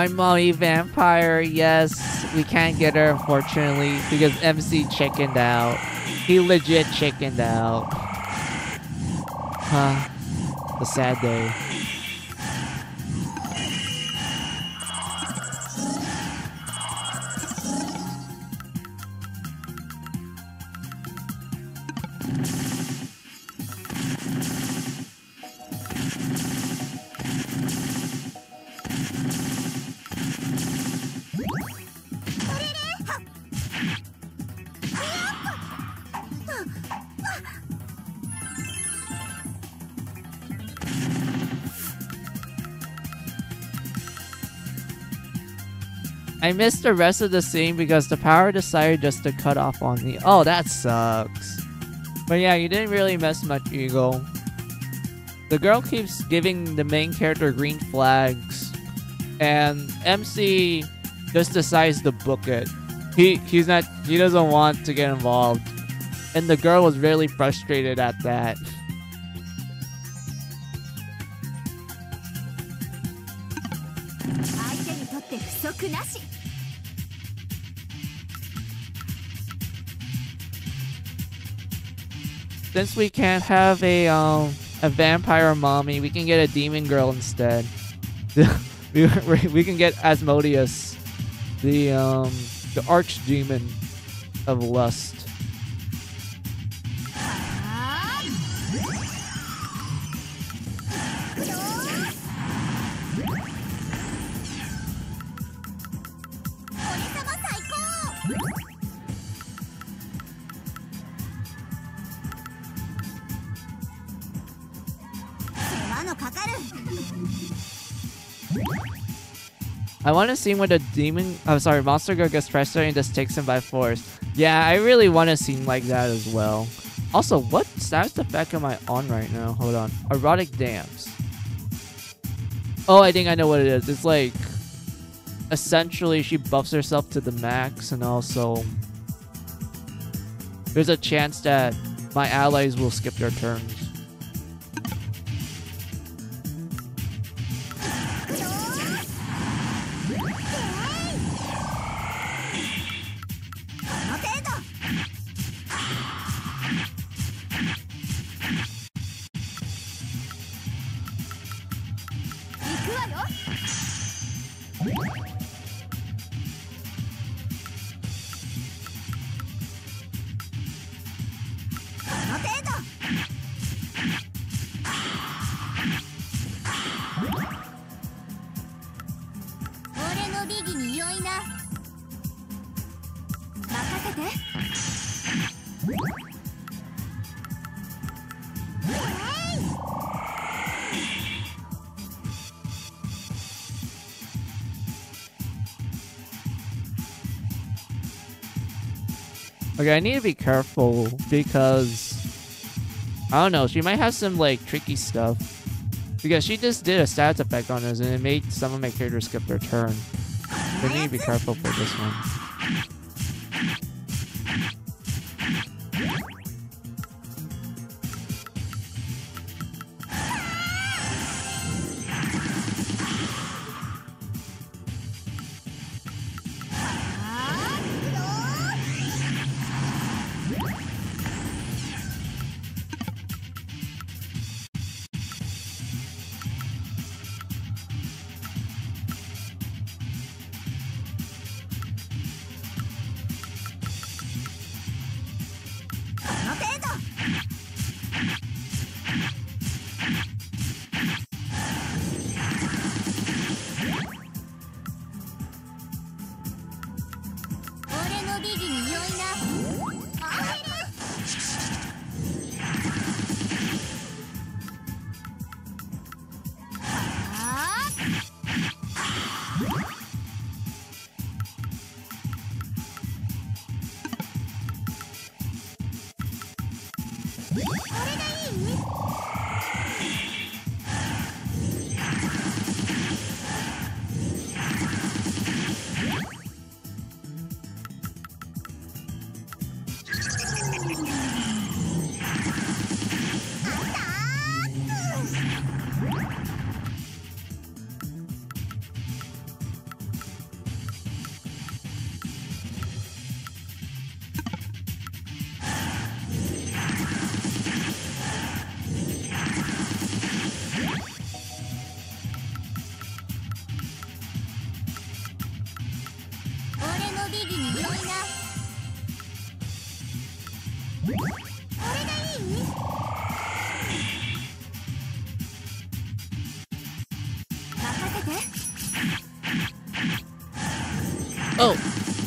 My mommy vampire, yes. We can't get her, unfortunately, because MC chickened out. He legit chickened out. Huh. A sad day. I missed the rest of the scene because the power decided just to cut off on me. Oh, that sucks. But yeah, you didn't really miss much, Eagle. The girl keeps giving the main character green flags, and MC just decides to book it. He he's not he doesn't want to get involved, and the girl was really frustrated at that. [LAUGHS] Since we can't have a um a vampire mommy, we can get a demon girl instead. [LAUGHS] we, we can get Asmodeus, the um the archdemon of lust. I want to see when the demon, I'm sorry, monster girl gets frustrated and just takes him by force. Yeah, I really want a scene like that as well. Also, what status effect am I on right now? Hold on. Erotic dance. Oh, I think I know what it is. It's like essentially she buffs herself to the max and also there's a chance that my allies will skip their turns. I need to be careful because I don't know. She might have some like tricky stuff because she just did a stats effect on us and it made some of my characters skip their turn. I need to be careful for this one.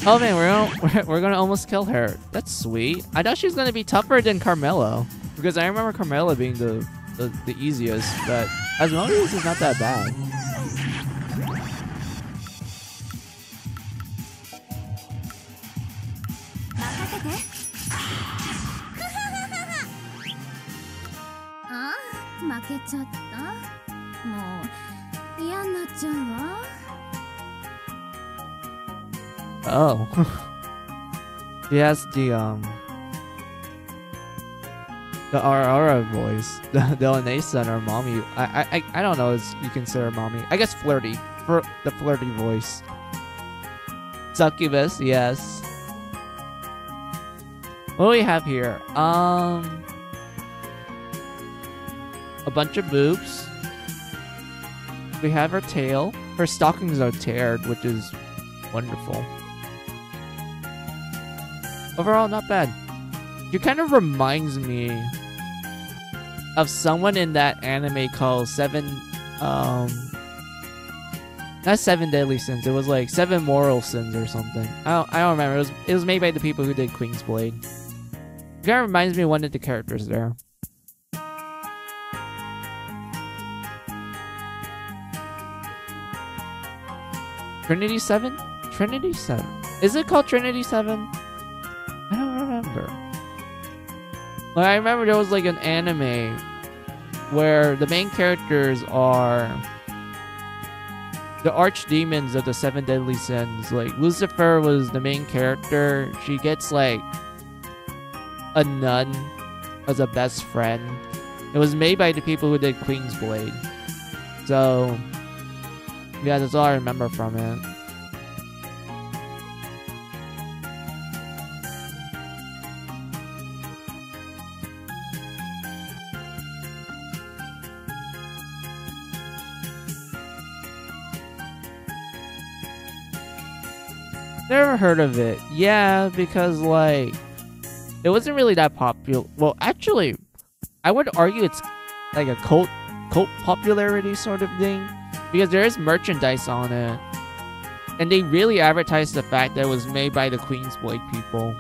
Oh man, we're gonna [LAUGHS] we're, gonna almost kill her. That's sweet. I thought she was gonna be tougher than Carmilla because I remember Carmilla being the the, the easiest, but Asmodeus is not that bad. He has the um the Aurora voice. [LAUGHS] The the or mommy. I I I don't know if you consider mommy. I guess flirty. For the flirty voice. Succubus, yes. What do we have here? Um a bunch of boobs. We have her tail. Her stockings are teared, which is wonderful. Overall, not bad. You kind of reminds me of someone in that anime called Seven, um, not Seven Deadly Sins. It was like Seven Moral Sins or something. I don't, I don't remember. It was, it was made by the people who did Queen's Blade. It kind of reminds me of one of the characters there. Trinity 7? Trinity 7. Is it called Trinity 7? I remember. Like, I remember there was like an anime where the main characters are the archdemons of the seven deadly sins. Like Lucifer was the main character. She gets like a nun as a best friend. It was made by the people who did Queen's Blade. So yeah, that's all I remember from it. Never heard of it. Yeah, because like it wasn't really that popular. Well, actually, I would argue it's like a cult cult popularity sort of thing because there is merchandise on it. And they really advertised the fact that it was made by the Queen's Blade people.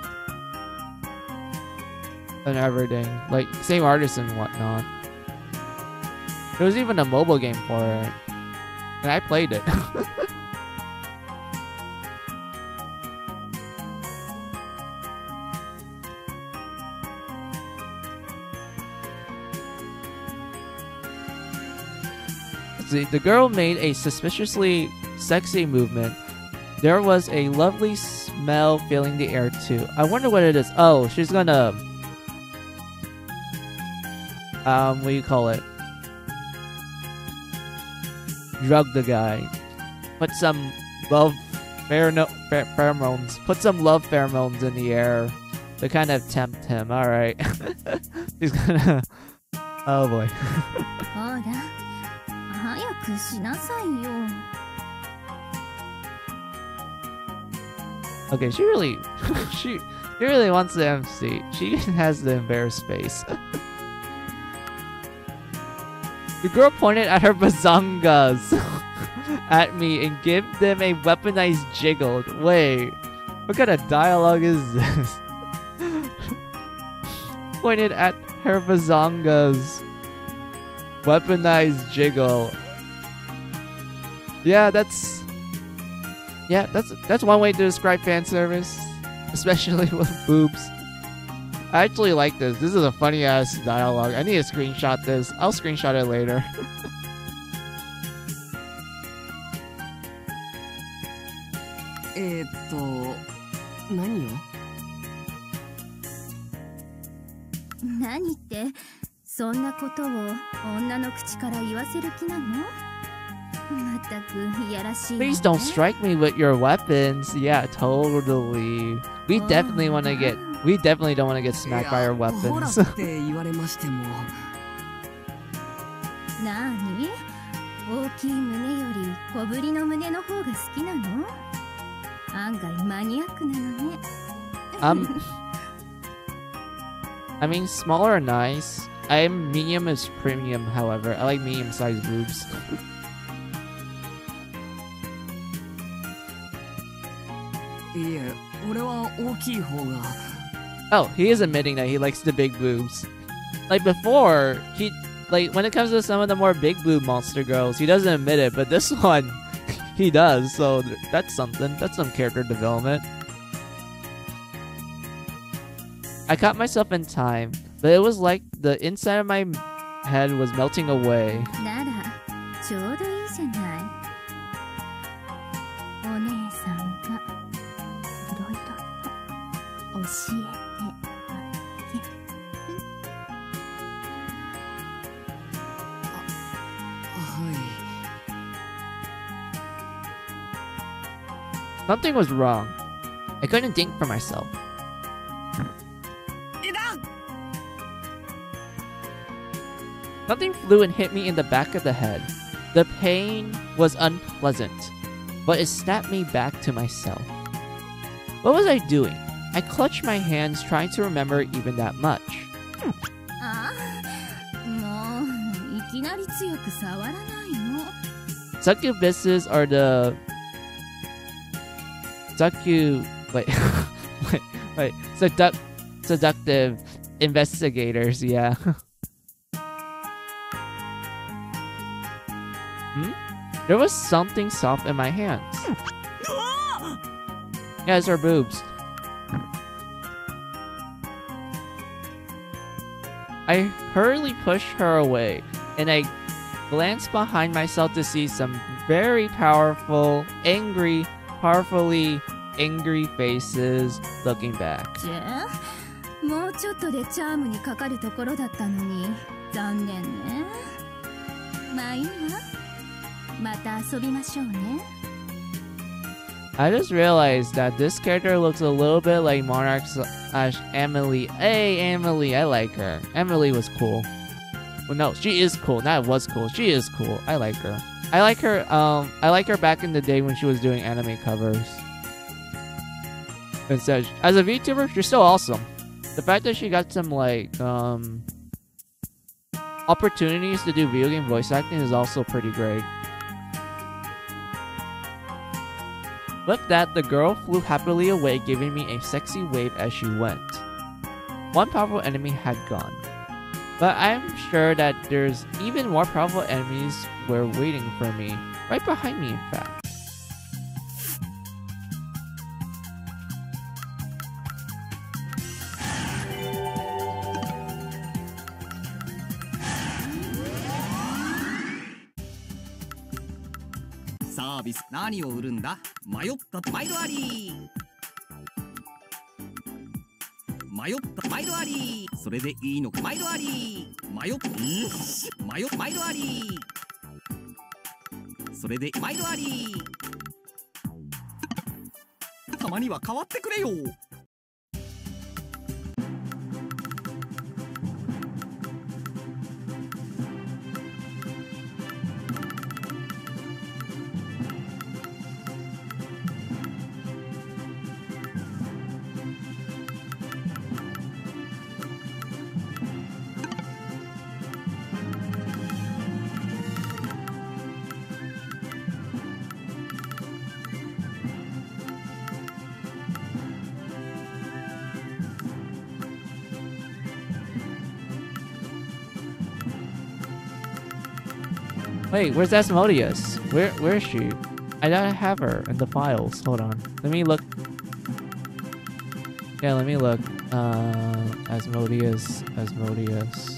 And everything. Like, same artists and whatnot. There was even a mobile game for it. And I played it. [LAUGHS] The, the girl made a suspiciously sexy movement. There was a lovely smell filling the air too. I wonder what it is. Oh, she's gonna um what do you call it? Drug the guy. Put some love pheromone, pheromones. Put some love pheromones in the air to kind of tempt him. All right. [LAUGHS] He's gonna. Oh boy. [LAUGHS] ほら早くしなさいよ Okay, she really, [LAUGHS] she, she really wants the MC. She has the embarrassed face. [LAUGHS] the girl pointed at her bazongas [LAUGHS] at me and gave them a weaponized jiggle. Wait, what kind of dialogue is this? pointed at her bazongas. Weaponized jiggle. Yeah, that's yeah, that's that's one way to describe fan service, especially [LAUGHS] with boobs. I actually like this. This is a funny ass dialogue. I need to screenshot this. I'll screenshot it later. [LAUGHS] えー、っと何を何ってそんなことを女の口から言わせる気なのまったくいやらしいわね Please don't strike me with your weapons. Yeah, totally. We definitely want to get. We definitely don't want to get smacked by our ほら weapons. [LAUGHS] って言われましてもなに大きい胸より小ぶりの胸の方が好きなの案外マニアックなのね um, I mean, smaller are nice. I'm medium is premium, however. I like medium sized boobs. Oh, he is admitting that he likes the big boobs. Like before, he like when it comes to some of the more big boob monster girls, he doesn't admit it, but this [LAUGHS] one he does. So that's something. That's some character development. I caught myself in time. But it was like the inside of my head was melting away. Something was wrong. I couldn't think for myself. Something flew and hit me in the back of the head. The pain was unpleasant, but it snapped me back to myself. What was I doing? I clutched my hands, trying to remember even that much. Succubuses are the. Succu. Wait. [LAUGHS] wait. Wait. Seduct, seductive investigators, yeah. [LAUGHS] There was something soft in my hands. Yeah, it's her boobs. I hurriedly pushed her away, and I glanced behind myself to see some very powerful, angry, powerfully angry faces looking back. じゃあもうちょっとでチャームにかかるところだったのに残念ねまあいいわ I just realized that this character looks a little bit like Monarch slash Emily. Hey, Emily, I like her. Emily was cool. Well, no, she is cool. Not was cool. She is cool. I like her. I like her. Um, I like her back in the day when she was doing anime covers. And so, as a VTuber, she's still awesome. The fact that she got some like um opportunities to do video game voice acting is also pretty great. With that, the girl flew happily away, giving me a sexy wave as she went. One powerful enemy had gone. But I'm sure that there's even more powerful enemies were waiting for me, right behind me in fact.「サービス何を売るんだ？迷った毎度あり」迷った毎度あり。それでいいのか？毎度あり。迷っ迷っ毎度あり。それで毎度あり。たまには変わってくれよ「Wait, where's Asmodeus? Where where is she? I don't have her in the files. Hold on. Let me look. Yeah, let me look. Uh, Asmodeus, Asmodeus.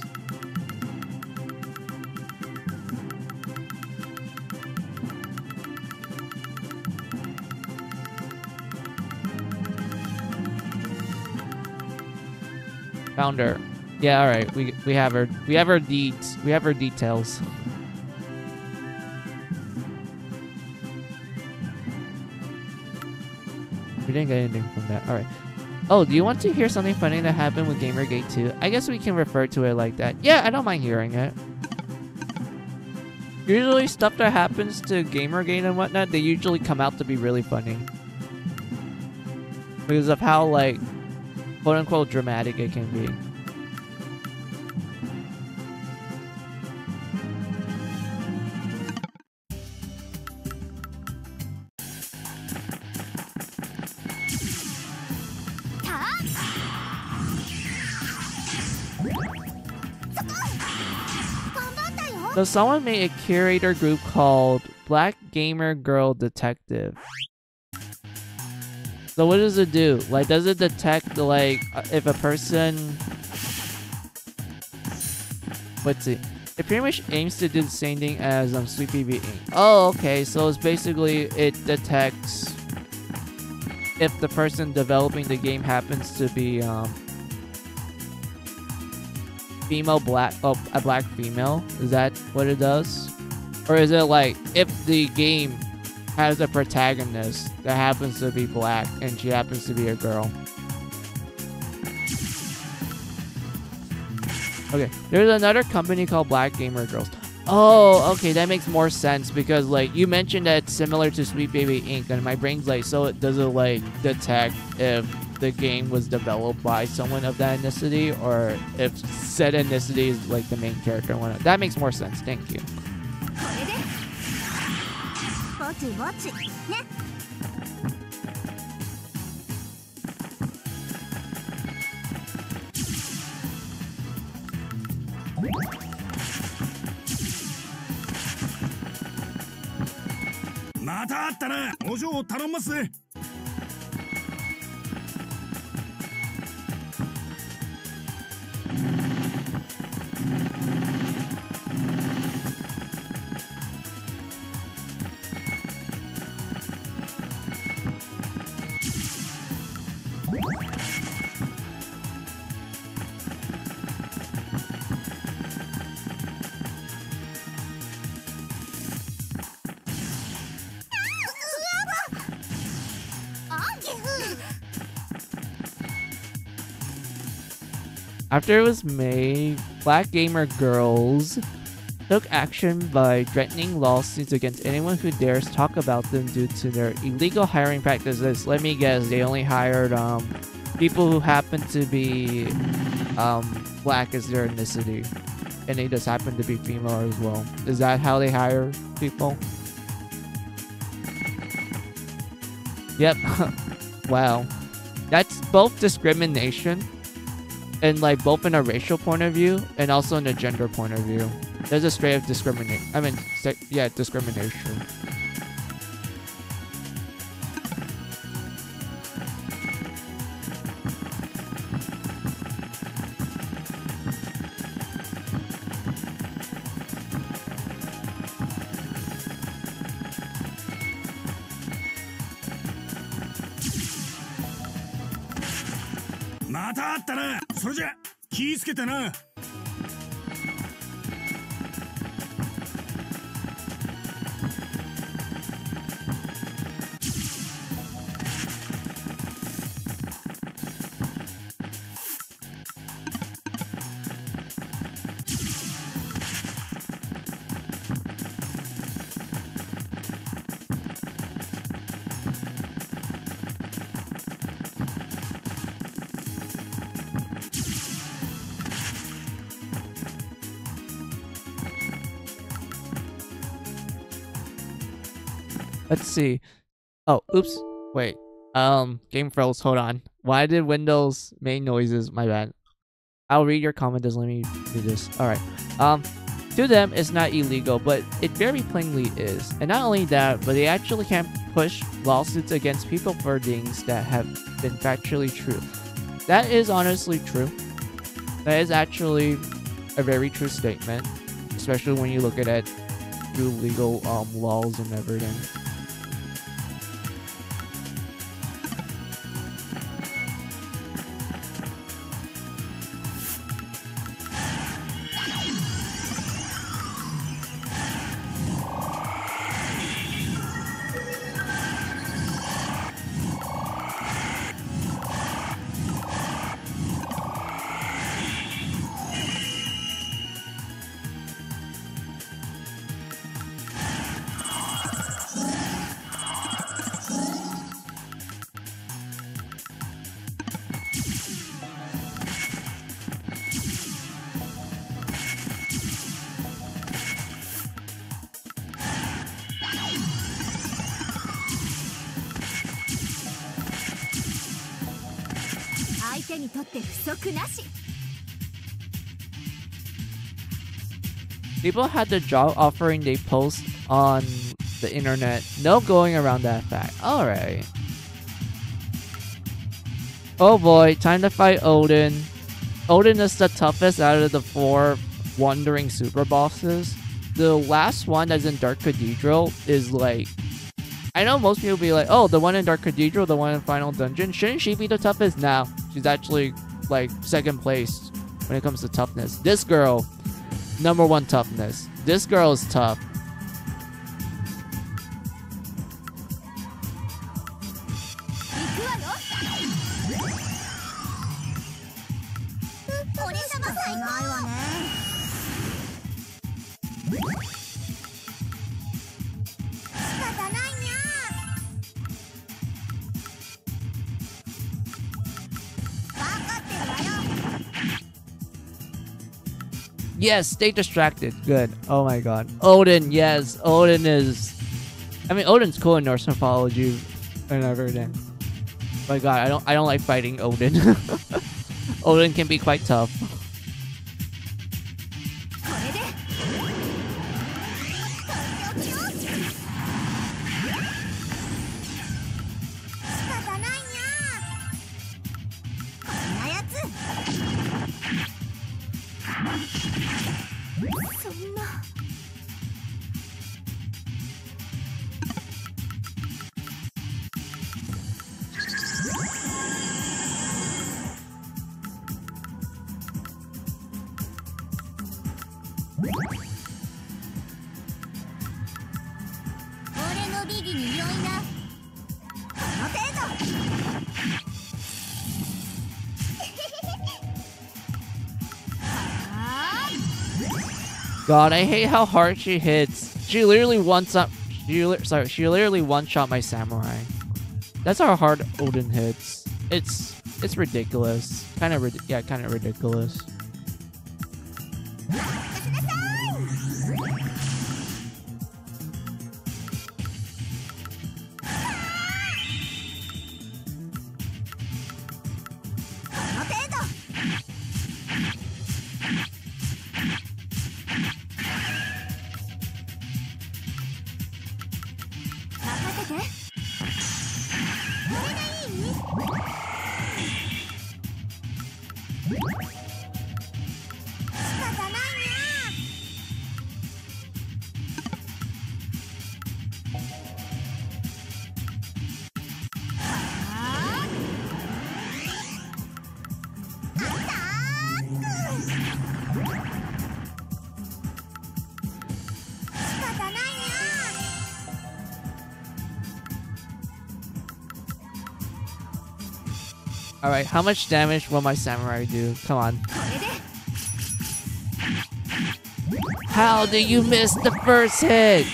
Found her. Yeah, all right. We we have her. We have her deeds. We have her details. Didn't get anything from that. All right. Oh, do you want to hear something funny that happened with Gamergate 2? I guess we can refer to it like that. Yeah, I don't mind hearing it. Usually, stuff that happens to Gamergate and whatnot, they usually come out to be really funny. Because of how, like, quote unquote dramatic it can be. So someone made a curator group called Black Gamer Girl Detective. So what does it do? Like, does it detect like uh, if a person? Let's see. It pretty much aims to do the same thing as um Baby Inc. Oh, okay. So it's basically it detects if the person developing the game happens to be um female black oh a black female? Is that what it does? Or is it like if the game has a protagonist that happens to be black and she happens to be a girl? Okay there's another company called black gamer girls. Oh okay that makes more sense because like you mentioned that it's similar to sweet baby inc and my brain's like so it does it like detect if the game was developed by someone of that ethnicity or if said ethnicity is like the main character. That makes more sense. Thank you. After it was made, Black Gamer Girls took action by threatening lawsuits against anyone who dares talk about them due to their illegal hiring practices. Let me guess, they only hired um people who happen to be um black as their ethnicity. And they just happen to be female as well. Is that how they hire people? Yep. [LAUGHS] wow. That's both discrimination and like both in a racial point of view and also in a gender point of view. There's a straight of discrimination. I mean, yeah, discrimination. それじゃ気ぃつけてな」oops. Wait. Um, game froze. Hold on. Why did Windows make noises? My bad. I'll read your comment. Just let me do this. All right. Um, to them, it's not illegal, but it very plainly is. And not only that, but they actually can push lawsuits against people for things that have been factually true. That is honestly true. That is actually a very true statement, especially when you look at it through legal um laws and everything.? People had the job offering they post on the internet. No going around that fact. Alright. Oh boy, time to fight Odin. Odin is the toughest out of the four wandering super bosses. The last one that's in Dark Cathedral is like I know most people be like, oh, the one in Dark Cathedral, the one in Final Dungeon, shouldn't she be the toughest? Now, she's actually like second place when it comes to toughness. This girl, number one toughness. This girl is tough. Yes, stay distracted. Good. Oh my god. Odin, yes. Odin is. I mean, Odin's cool in Norse mythology and everything. My god, I don't. I don't like fighting Odin. [LAUGHS] Odin can be quite tough. God, I hate how hard she hits. She literally one shot. She sorry, she literally one shot my samurai. That's how hard Odin hits. It's it's ridiculous. Kind of yeah, kind of ridiculous. Alright, how much damage will my samurai do? Come on. How do you miss the first hit?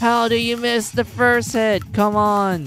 How do you miss the first hit? Come on.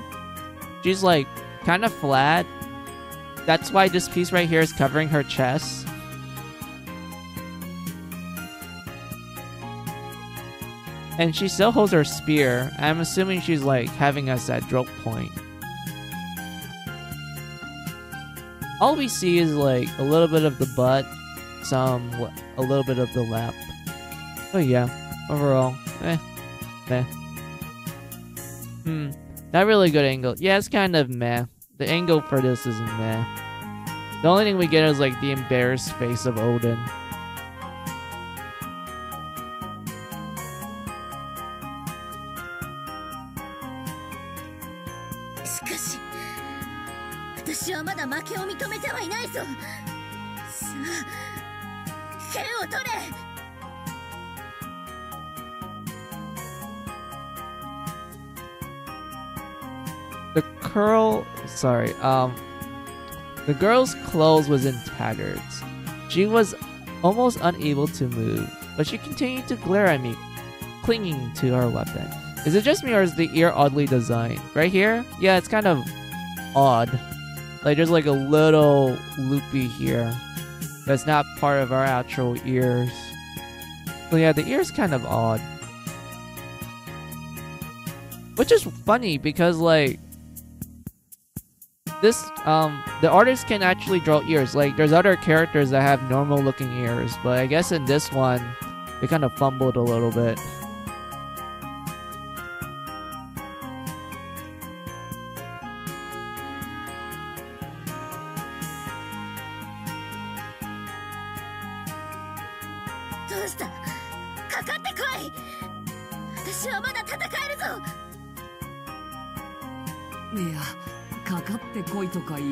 she's like kind of flat. That's why this piece right here is covering her chest. And she still holds her spear. I'm assuming she's like having us at drop point. All we see is like a little bit of the butt, some a little bit of the lap. But yeah, overall, eh, meh. Hmm, not really good angle. Yeah, it's kind of meh. The angle for this isn't meh. The only thing we get is like the embarrassed face of Odin. Sorry, um, the girl's clothes was in tatters. She was almost unable to move, but she continued to glare at me, clinging to her weapon. Is it just me or is the ear oddly designed? Right here? Yeah, it's kind of odd. Like there's like a little loopy here. That's not part of our actual ears. So yeah, the ear's kind of odd. Which is funny because like this um the artist can actually draw ears. Like there's other characters that have normal looking ears, but I guess in this one they kind of fumbled a little bit.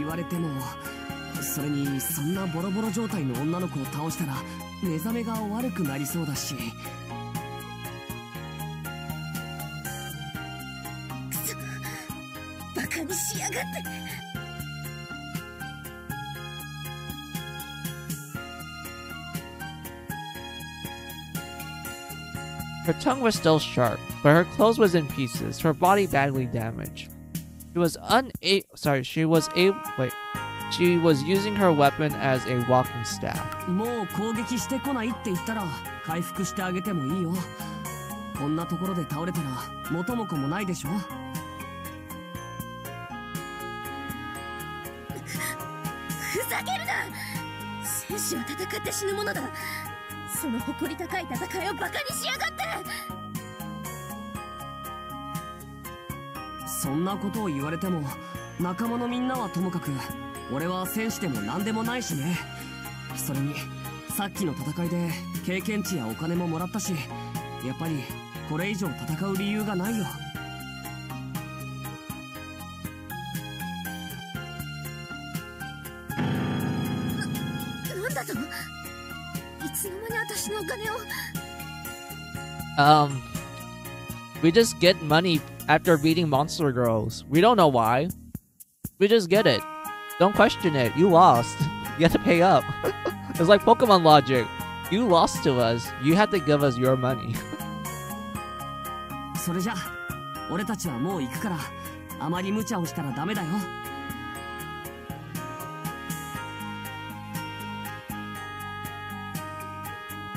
われてもそれにそんなボロボロ状態の女の子を倒したら目覚めが悪くなりそうだしバカにしやがって Her tongue was still sharp, but her clothes was in pieces, her body badly damaged. She was unable. sorry, she was able. wait. She was using her weapon as a walking staff. もう攻撃してこないって言ったら回復してあげてもいいよこんなところで倒れたら元も子もないでしょふざけるな戦士は戦って死ぬものだその誇り高い戦いをバカにしやがってそんなことを言われても仲間のみんなはともかく俺は戦士でも何でもないしね。それにさっきの戦いで経験値やお金ももらったしやっぱりこれ以上戦う理由がないよ。なんだと？いつの間に私のお金を？Um, we just get money after beating monster girls. We don't know why. We just get it. Don't question it. You lost. [LAUGHS] You have to pay up. [LAUGHS] it's like Pokemon logic. You lost to us. You have to give us your money. [LAUGHS] それじゃ俺たちはもう行くからあまり無茶をしたらダメだよ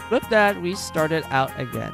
With that, we started out again.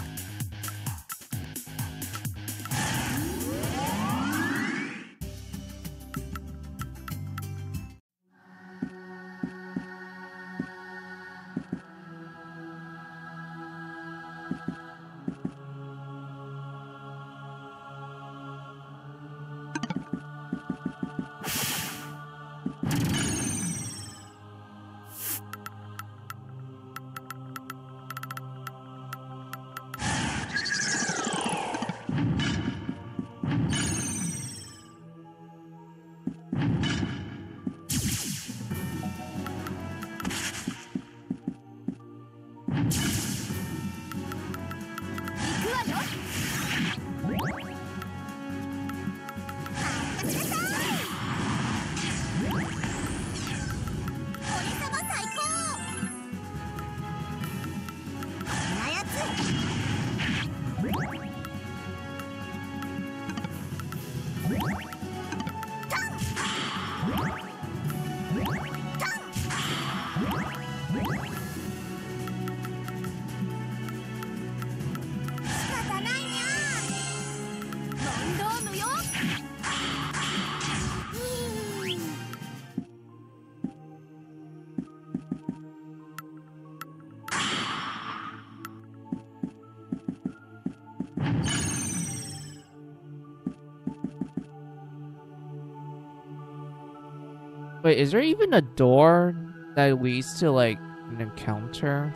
Wait, is there even a door that leads to like an encounter?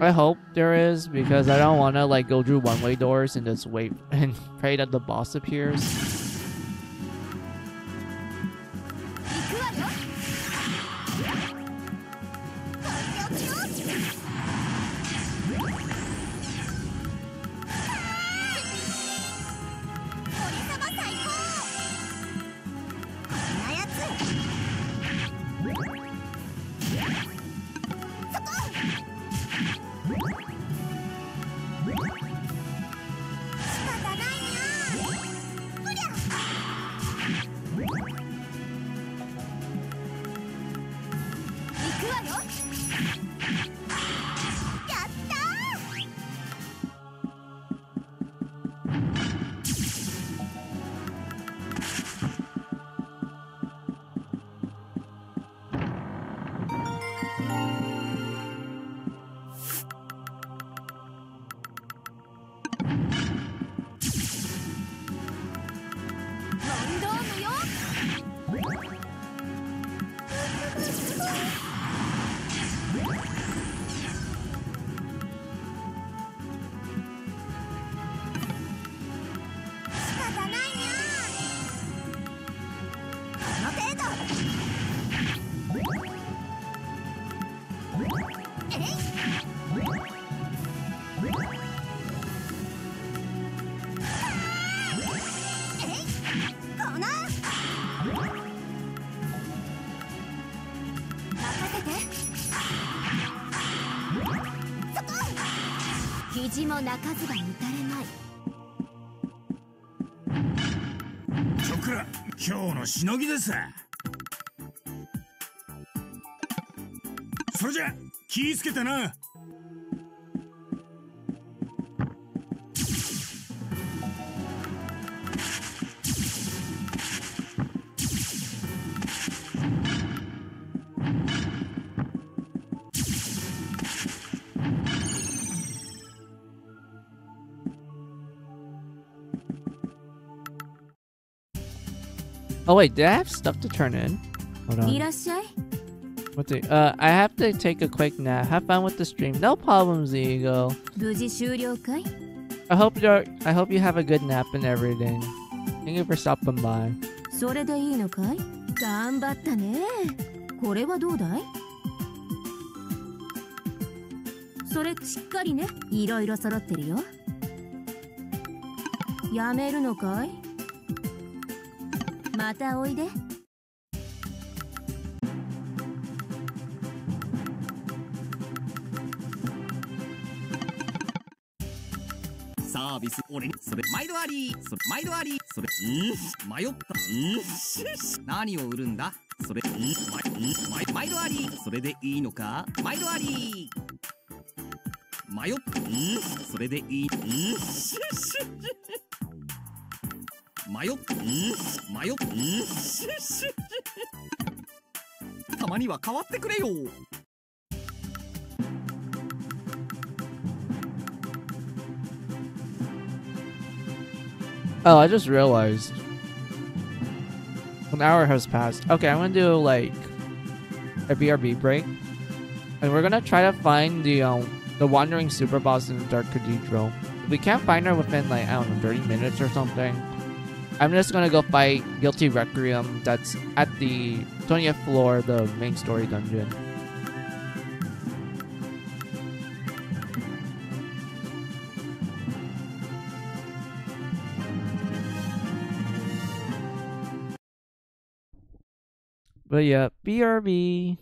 I hope there is because I don't want to like go through one-way doors and just wait [LAUGHS] and pray that the boss appears. Oh wait, did I have stuff to turn in? Hold on. らっしゃい What the? Uh, I have to take a quick nap. Have fun with the stream. No problems, Ego. 無事終了かい I hope you're. I hope you have a good nap and everything. Thank you for stopping by. それでいいのかい頑張ったねこれはどうだいそれしっかりねいろいろ揃ってるよやめるのかいまたおいで サービス俺にそれ。毎度あり。それ。毎度あり。それ。うん。迷った。うん。何を売るんだ？それ。うん。毎うん。毎度ありそれでいいのか？毎度あり迷った。うん。それでいい。うん。迷った。うん。迷った。ん。たまには変わってくれよ。Oh, I just realized. An hour has passed. Okay, I'm gonna do like a BRB break, and we're gonna try to find the um the wandering super boss in the Dark Cathedral. If we can't find her within like I don't know 30 minutes or something. I'm just gonna go fight Guilty Requiem. That's at the 20th floor, of the main story dungeon. But yeah, BRB.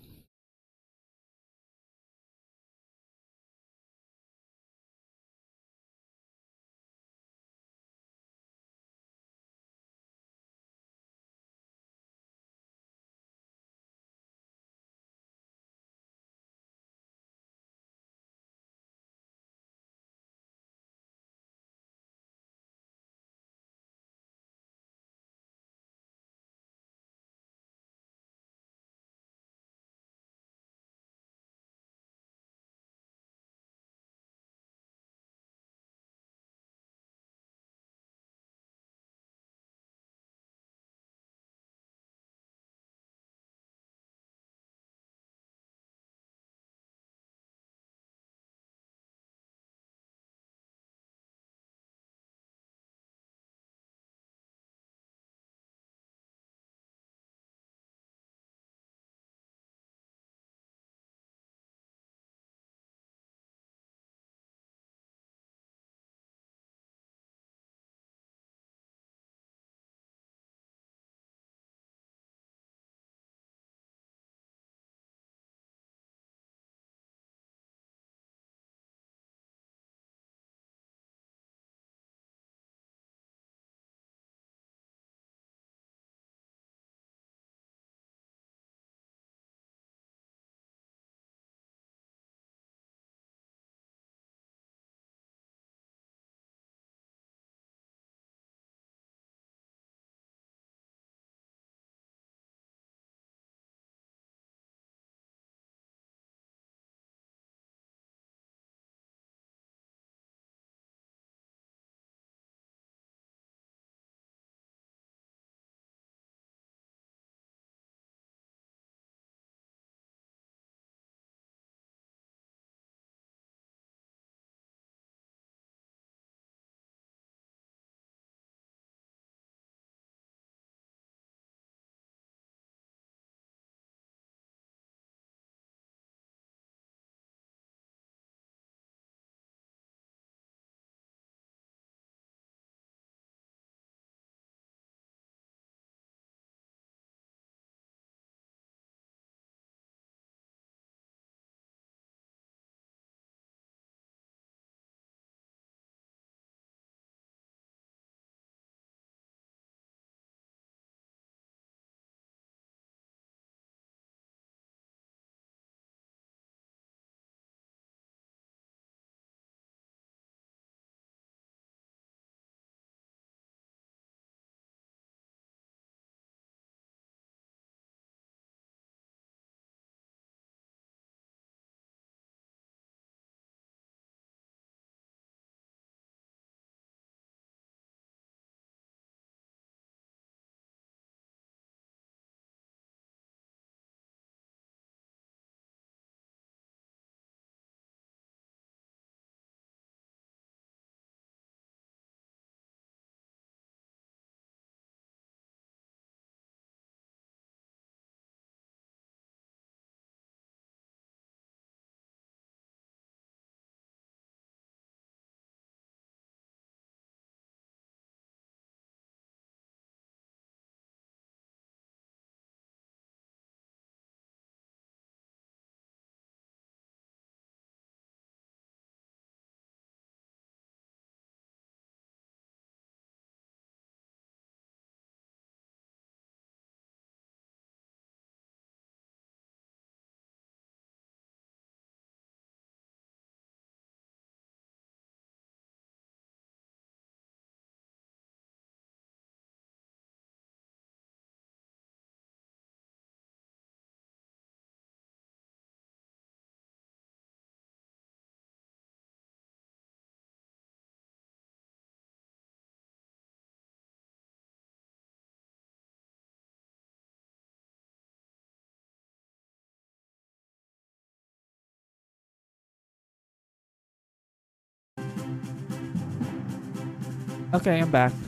Okay, I'm back.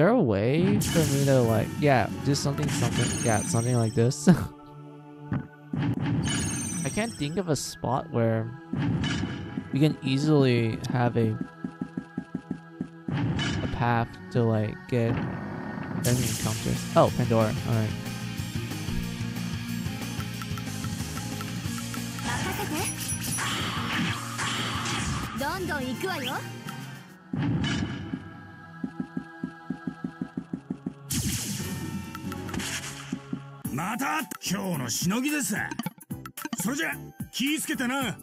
There a way for me to like, yeah, do something, something, yeah, something like this? [LAUGHS] I can't think of a spot where we can easily have a a path to like get enemy encounters. Oh, Pandora. All right. また今日のしのぎです。それじゃ気ぃつけてな。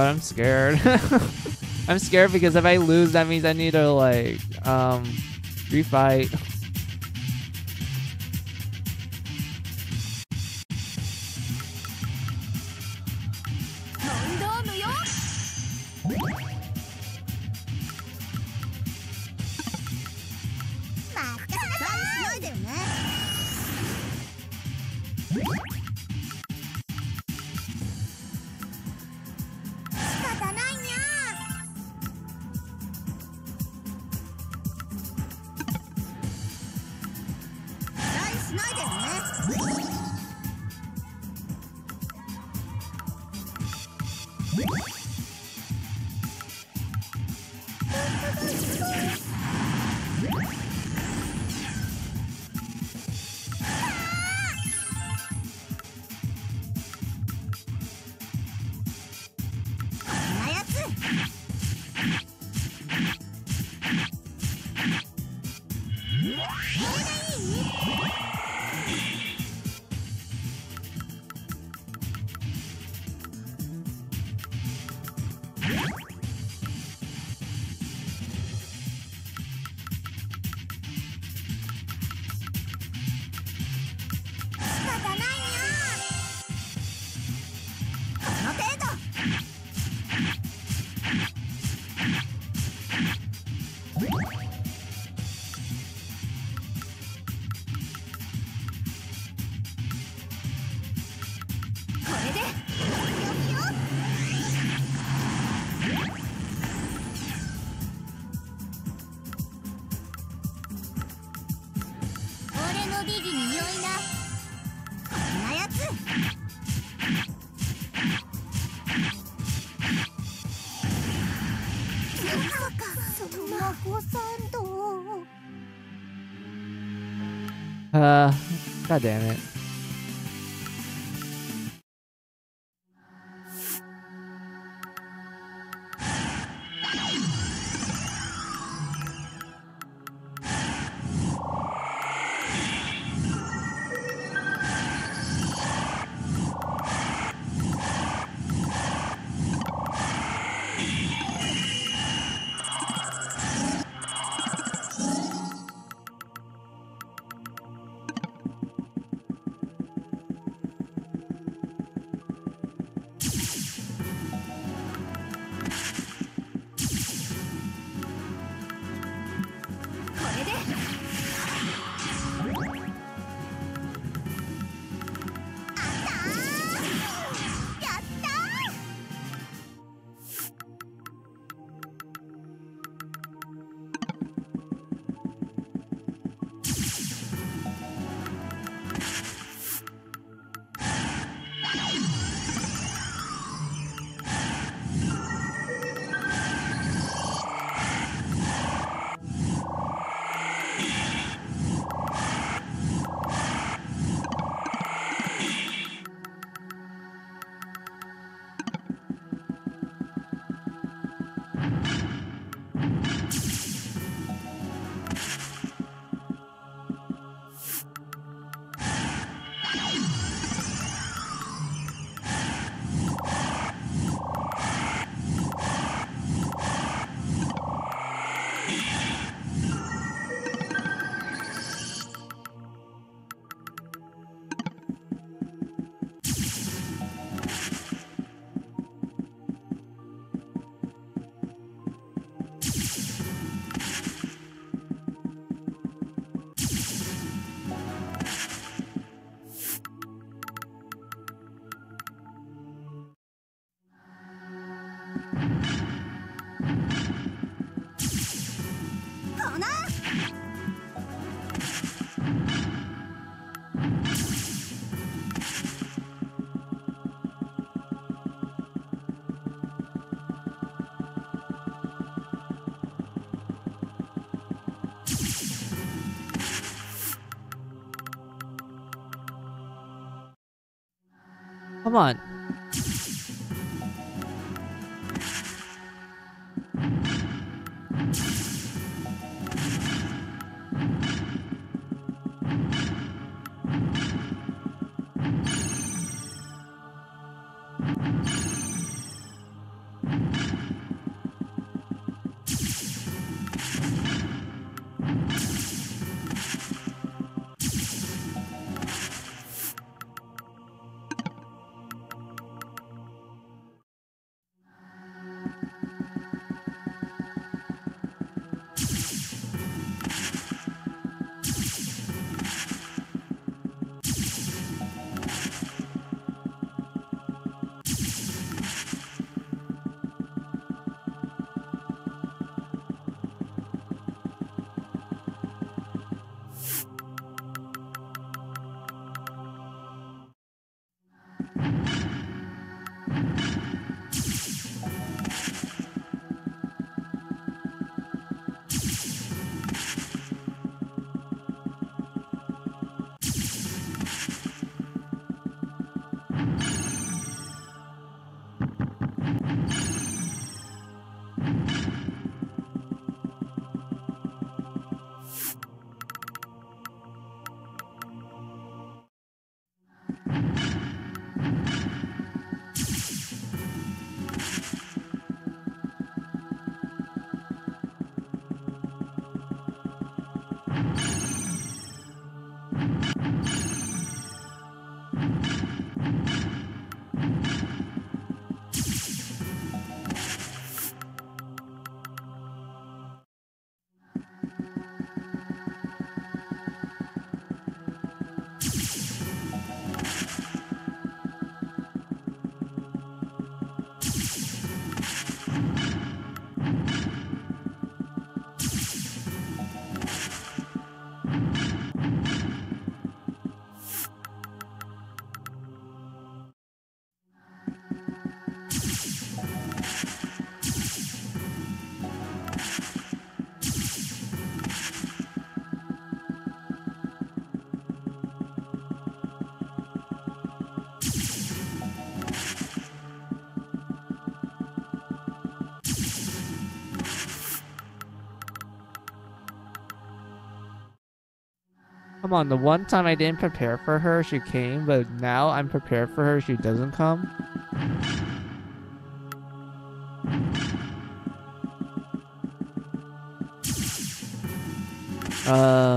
God, I'm scared. [LAUGHS] I'm scared because if I lose, that means I need to like um refight. God Come on, the one time I didn't prepare for her, she came, but now I'm prepared for her, she doesn't come. Uh.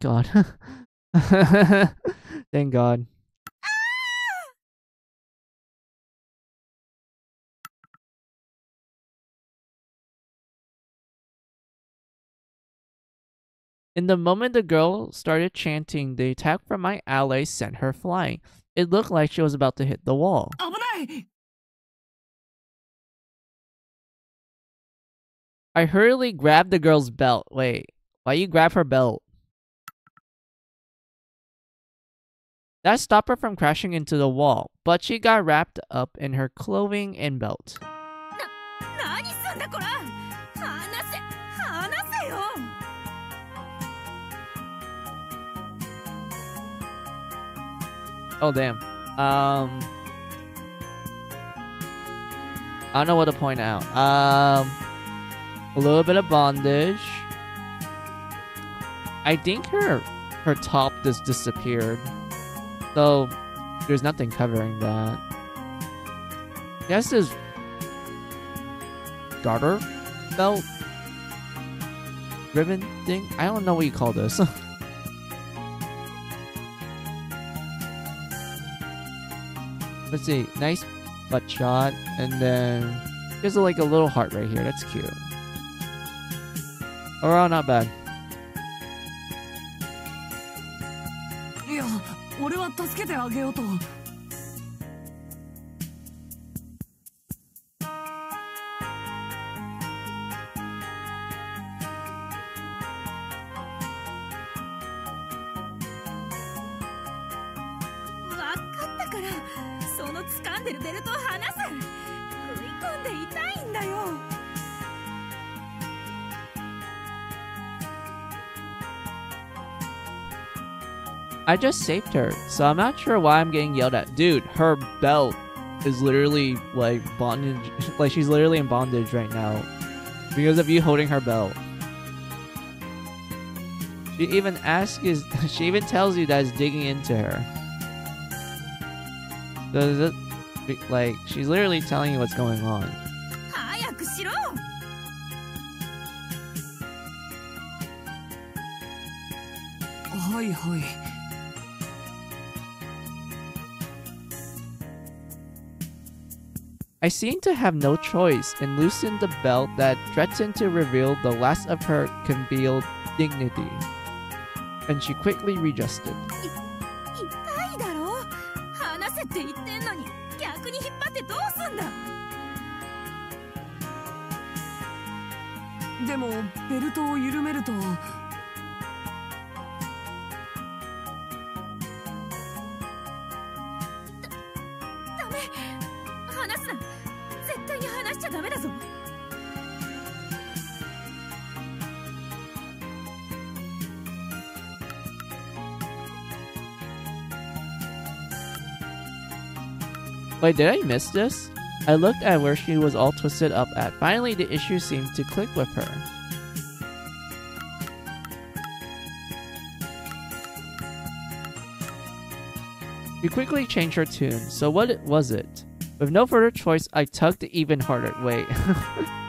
thank God. [LAUGHS] thank God. In the moment the girl started chanting, the attack from my ally sent her flying. It looked like she was about to hit the wall. I hurriedly grabbed the girl's belt. Wait, why you grab her belt? That stopped her from crashing into the wall, but she got wrapped up in her clothing and belt. Oh damn. Um I don't know what to point out. Um a little bit of bondage. I think her her top just disappeared. So there's nothing covering that. Yes, this garter belt ribbon thing. I don't know what you call this. [LAUGHS] Let's see. Nice butt shot, and then there's like a little heart right here. That's cute. Overall, not bad. 俺は助けてあげようと。I just saved her, so I'm not sure why I'm getting yelled at. Dude, her belt is literally like bondage. [LAUGHS] like she's literally in bondage right now because of you holding her belt. She even asks, is [LAUGHS] she even tells you that it's digging into her. Does it like she's literally telling you what's going on? I seemed to have no choice and loosened the belt that threatened to reveal the last of her concealed dignity. And she quickly readjusted. Wait, did I miss this? I looked at where she was all twisted up at. Finally, the issue seemed to click with her. We quickly changed her tune, so what was it? With no further choice, I tugged even harder. Wait. [LAUGHS]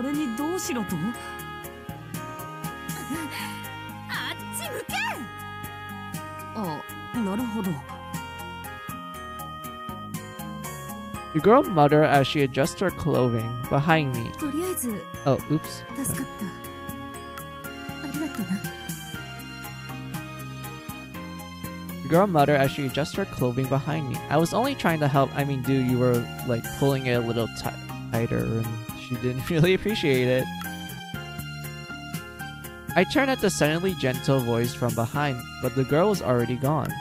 俺にどうしろとあっち向けあなるほど the girl muttered as she adjusted her clothing behind me. とりあえず Oh, oops. 助かったありがとな The girl muttered as she adjusted her clothing behind me. I was only trying to help. I mean, dude, you were like pulling it a little ti- tighter, and she didn't [LAUGHS] really appreciate it. I turned at the suddenly gentle voice from behind, but the girl was already gone.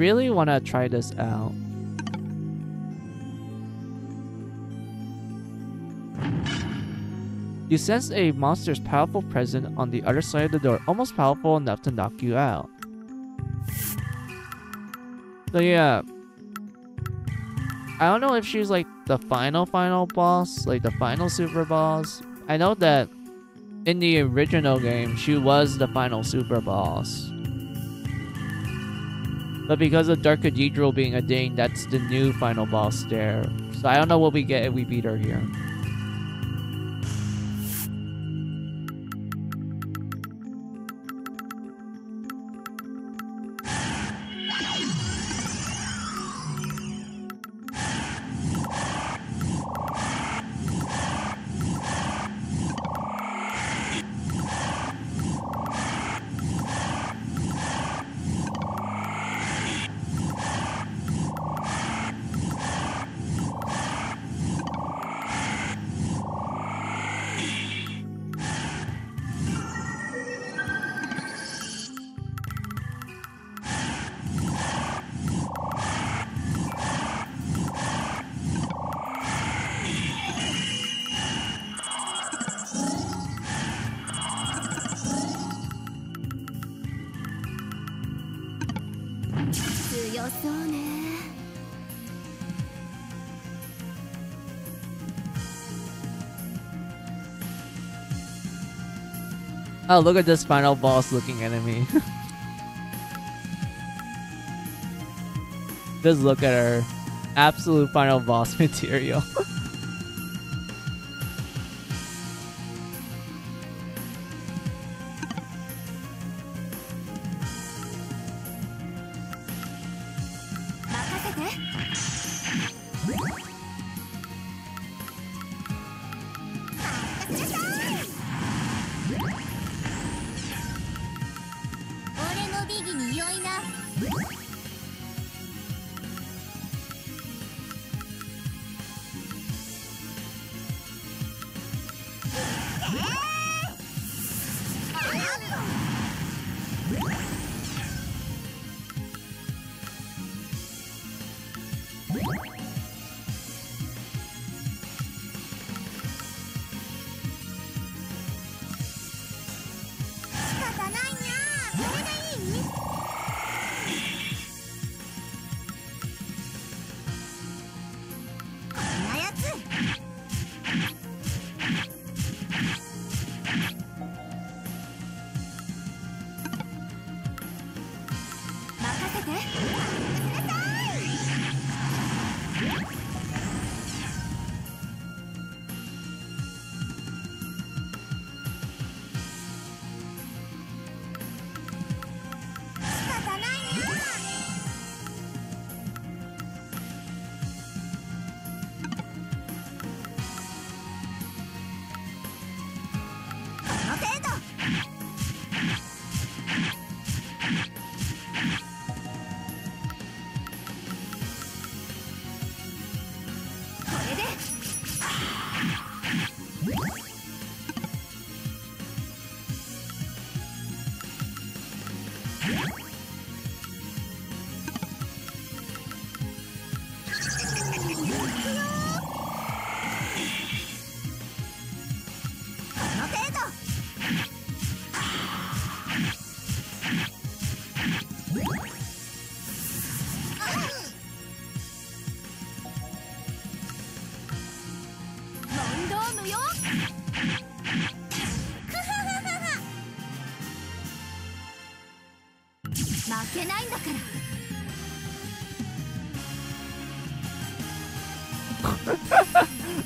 Really want to try this out. You sense a monster's powerful presence on the other side of the door, almost powerful enough to knock you out. So yeah, I don't know if she's like the final final boss, like the final super boss. I know that in the original game, she was the final super boss. But because of Dark Cathedral being a thing, that's the new final boss there. So I don't know what we get if we beat her here. Oh, look at this final boss looking enemy. [LAUGHS] Just look at her. Absolute final boss [LAUGHS] material.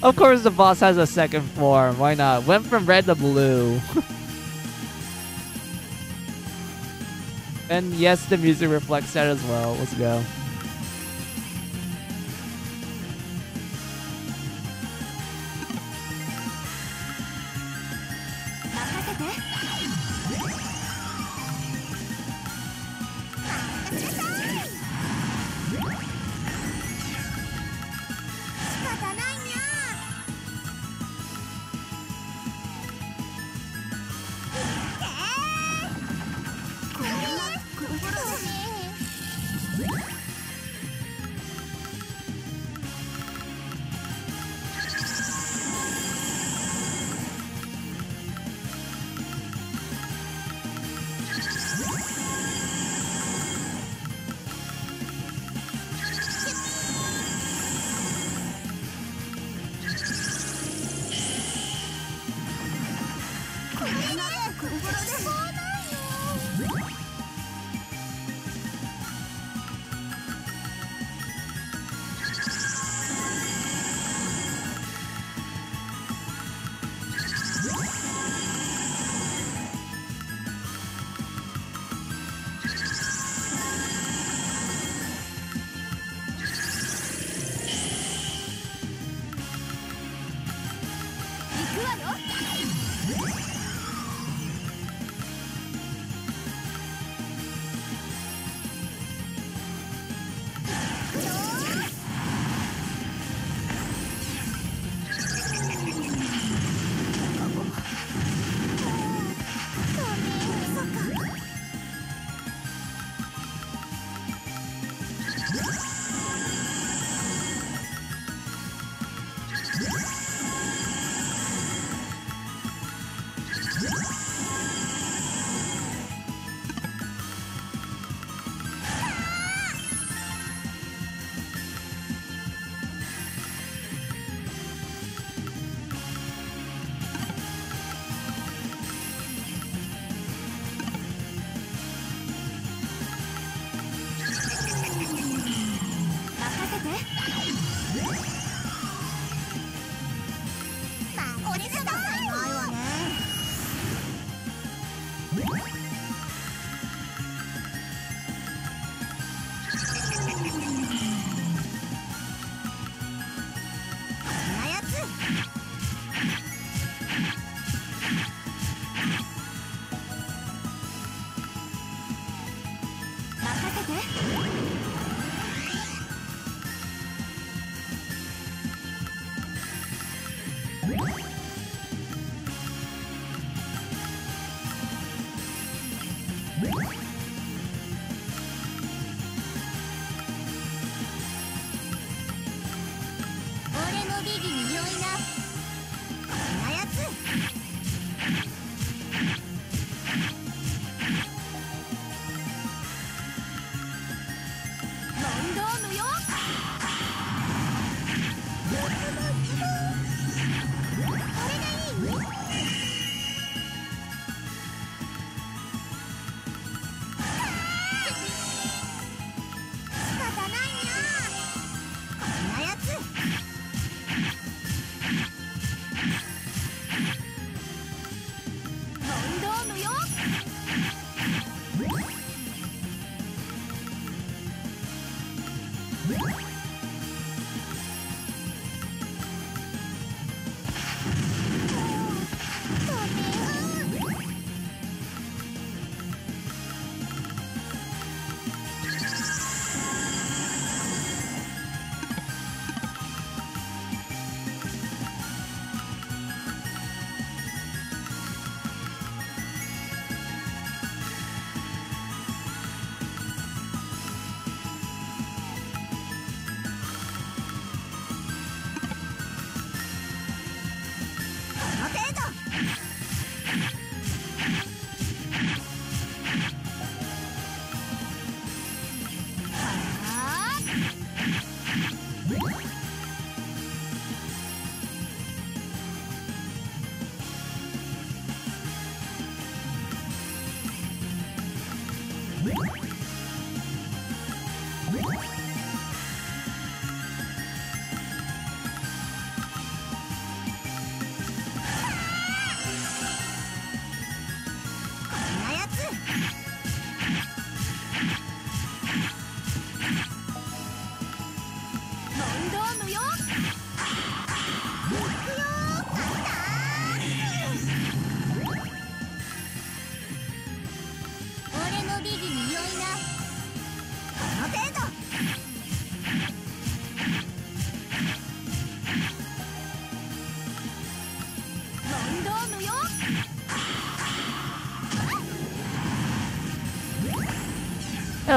Of course, the boss has a second form. Why not? Went from red to blue. [LAUGHS] and yes, the music reflects that as well. Let's go.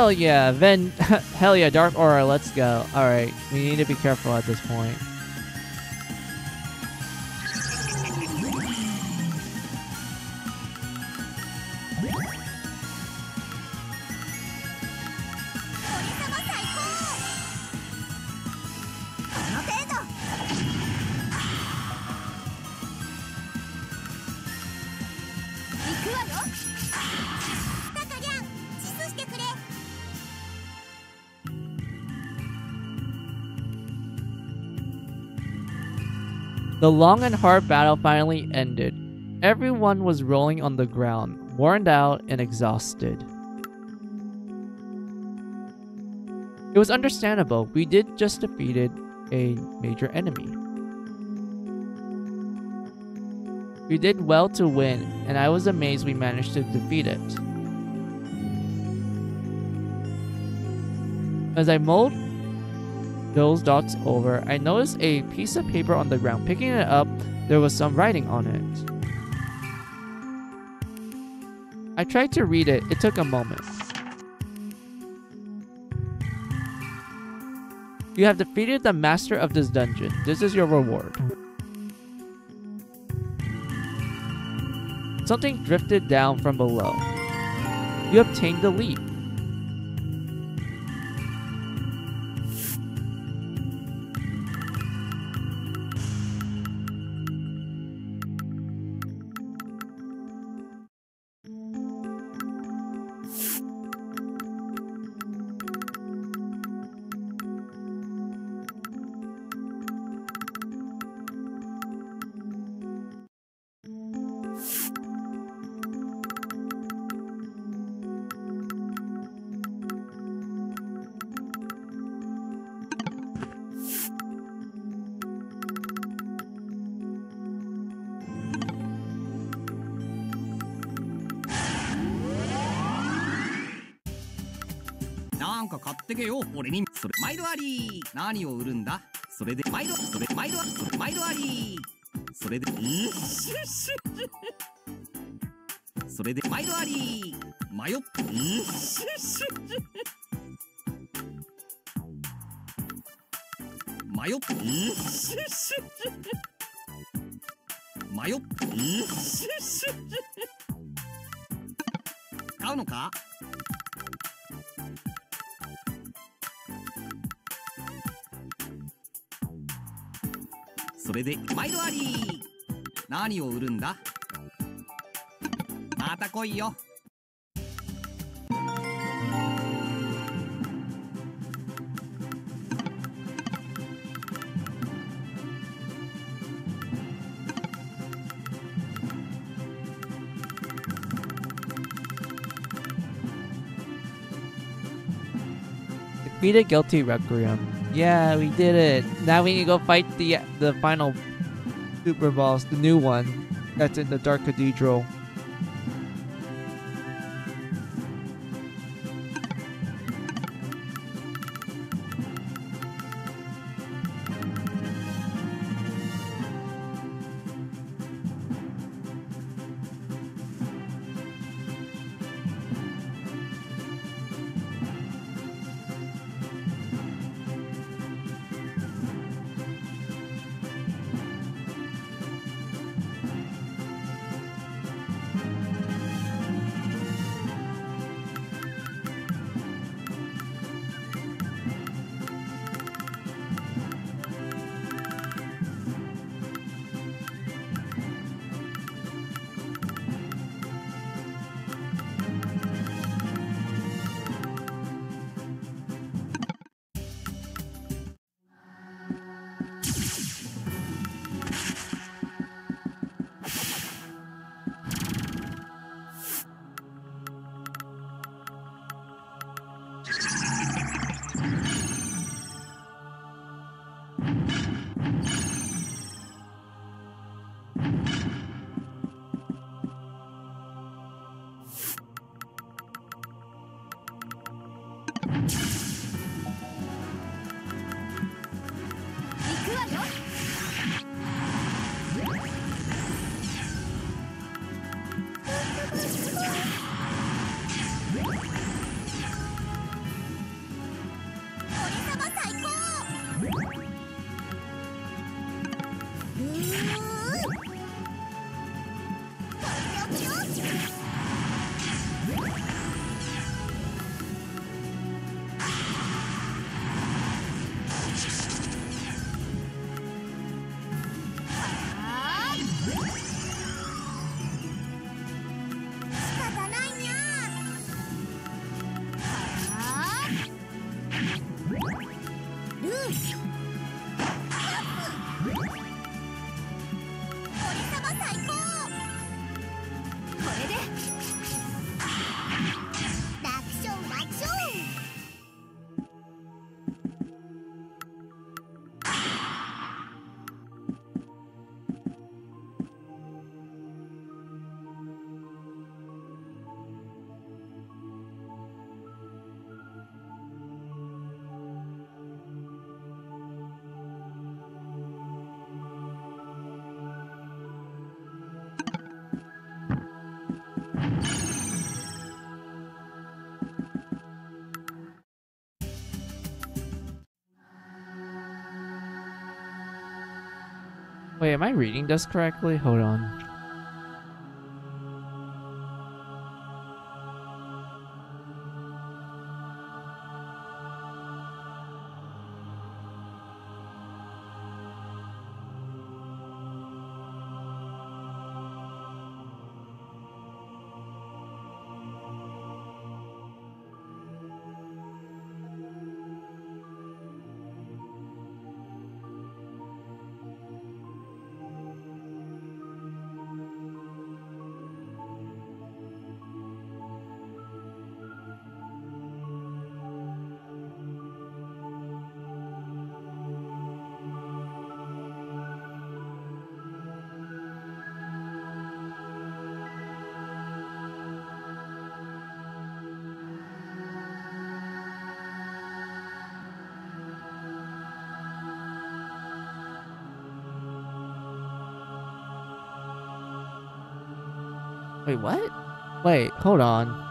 Hell yeah, then [LAUGHS] hell yeah, Dark Aura, let's go. Alright, we need to be careful at this point. The long and hard battle finally ended. Everyone was rolling on the ground, worn out and exhausted. It was understandable, we did just defeated a major enemy. We did well to win, and I was amazed we managed to defeat it. As I mulled those dots over, I noticed a piece of paper on the ground. Picking it up, there was some writing on it. I tried to read it, it took a moment. You have defeated the master of this dungeon. This is your reward. Something drifted down from below. You obtained the leap. 何を売るんだ？それで毎度それ毎度それ毎度あり。それでそれで毎度あり。迷っ迷っ迷っ買うのか？れで毎度あり。何を売るんだ？また来いよ。Defeated Guilty Requiem. Yeah, we did it. Now we need to go fight the the final super boss, the new one that's in the Dark Cathedral. Wait, am I reading this correctly? Hold on. Wait, hold on.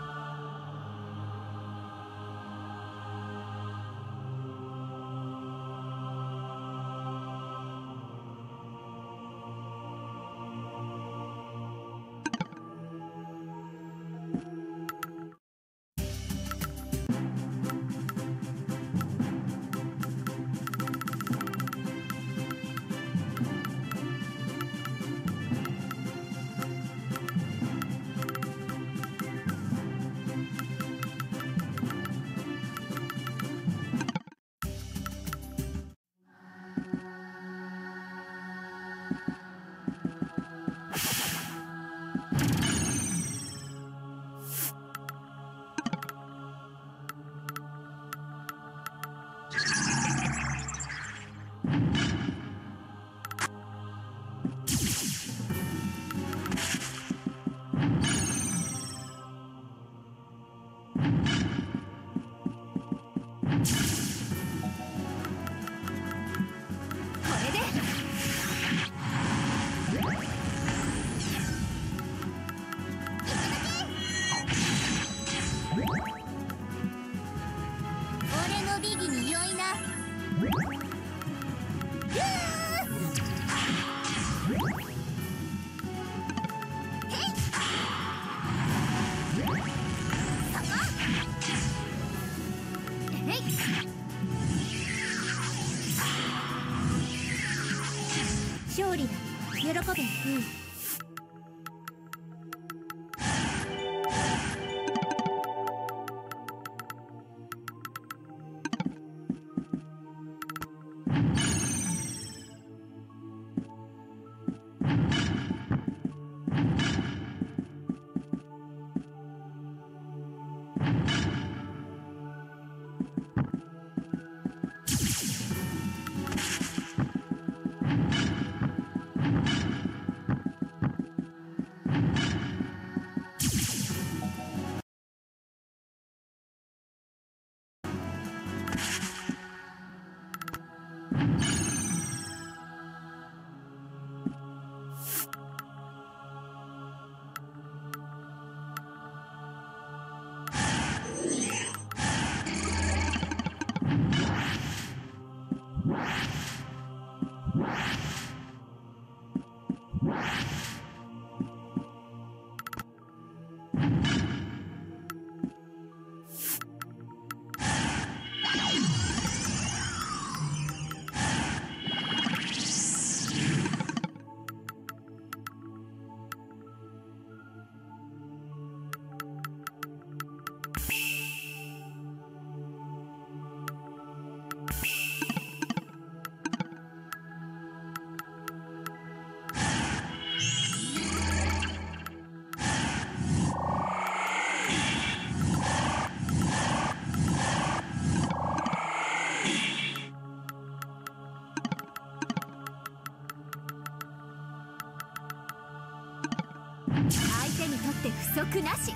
って不足なし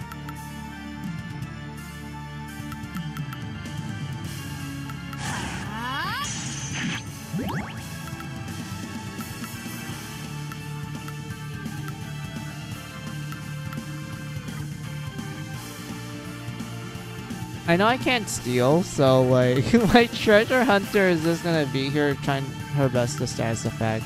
I know I can't steal, so like [LAUGHS] my treasure hunter is just gonna be here trying her best to status effect.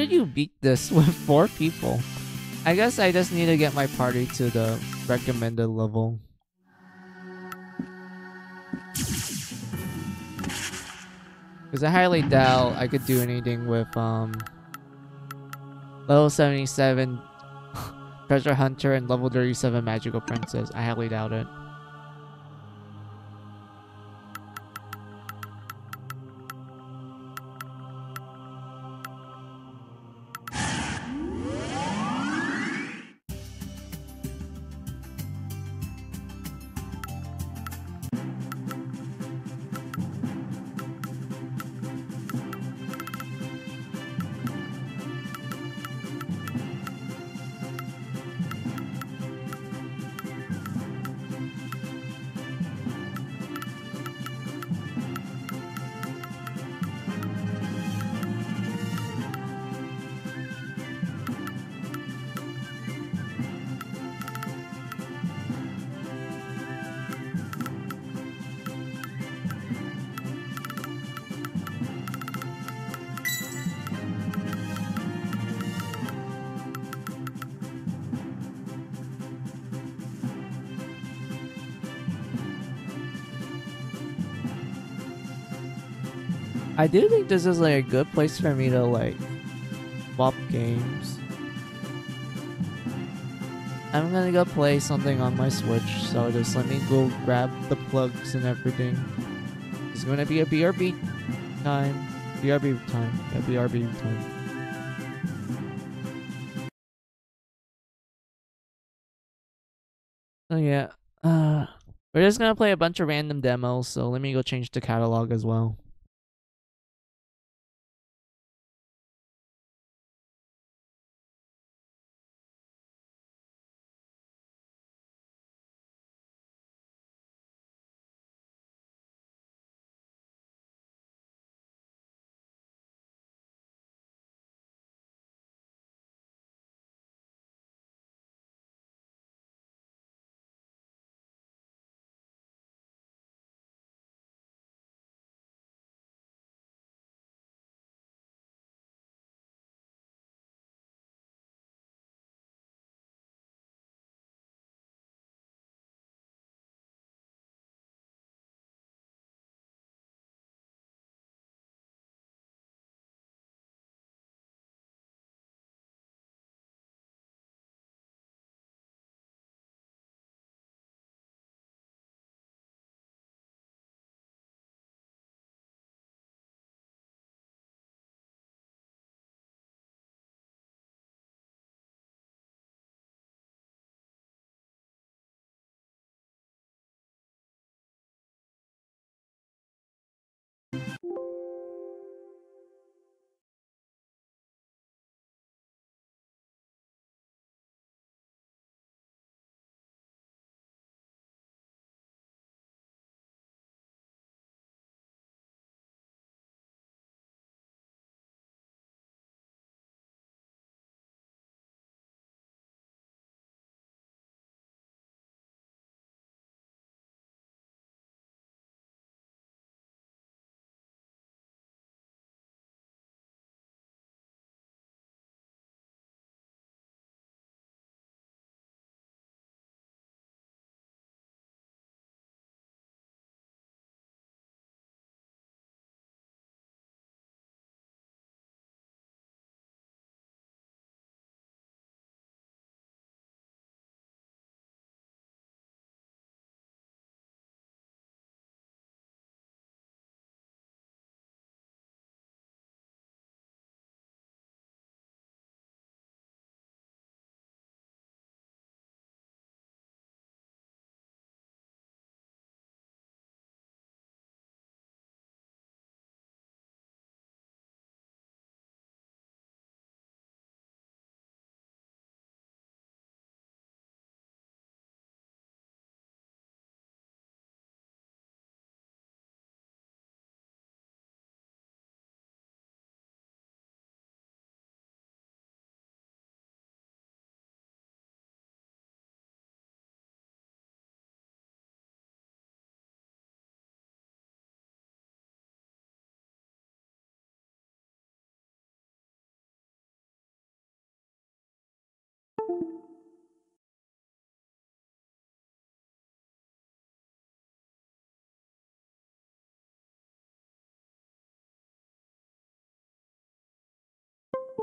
Did you beat this [LAUGHS] with four people? I guess I just need to get my party to the recommended level. Because I highly doubt I could do anything with um level 77 [LAUGHS] Treasure Hunter and level 37 Magical Princess. I highly doubt it. Do think this is like a good place for me to like swap games. I'm gonna go play something on my Switch, so just let me go grab the plugs and everything. It's gonna be a BRB time. BRB time. Yeah, BRB time. So yeah, uh, [SIGHS] we're just gonna play a bunch of random demos, so let me go change the catalog as well.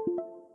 you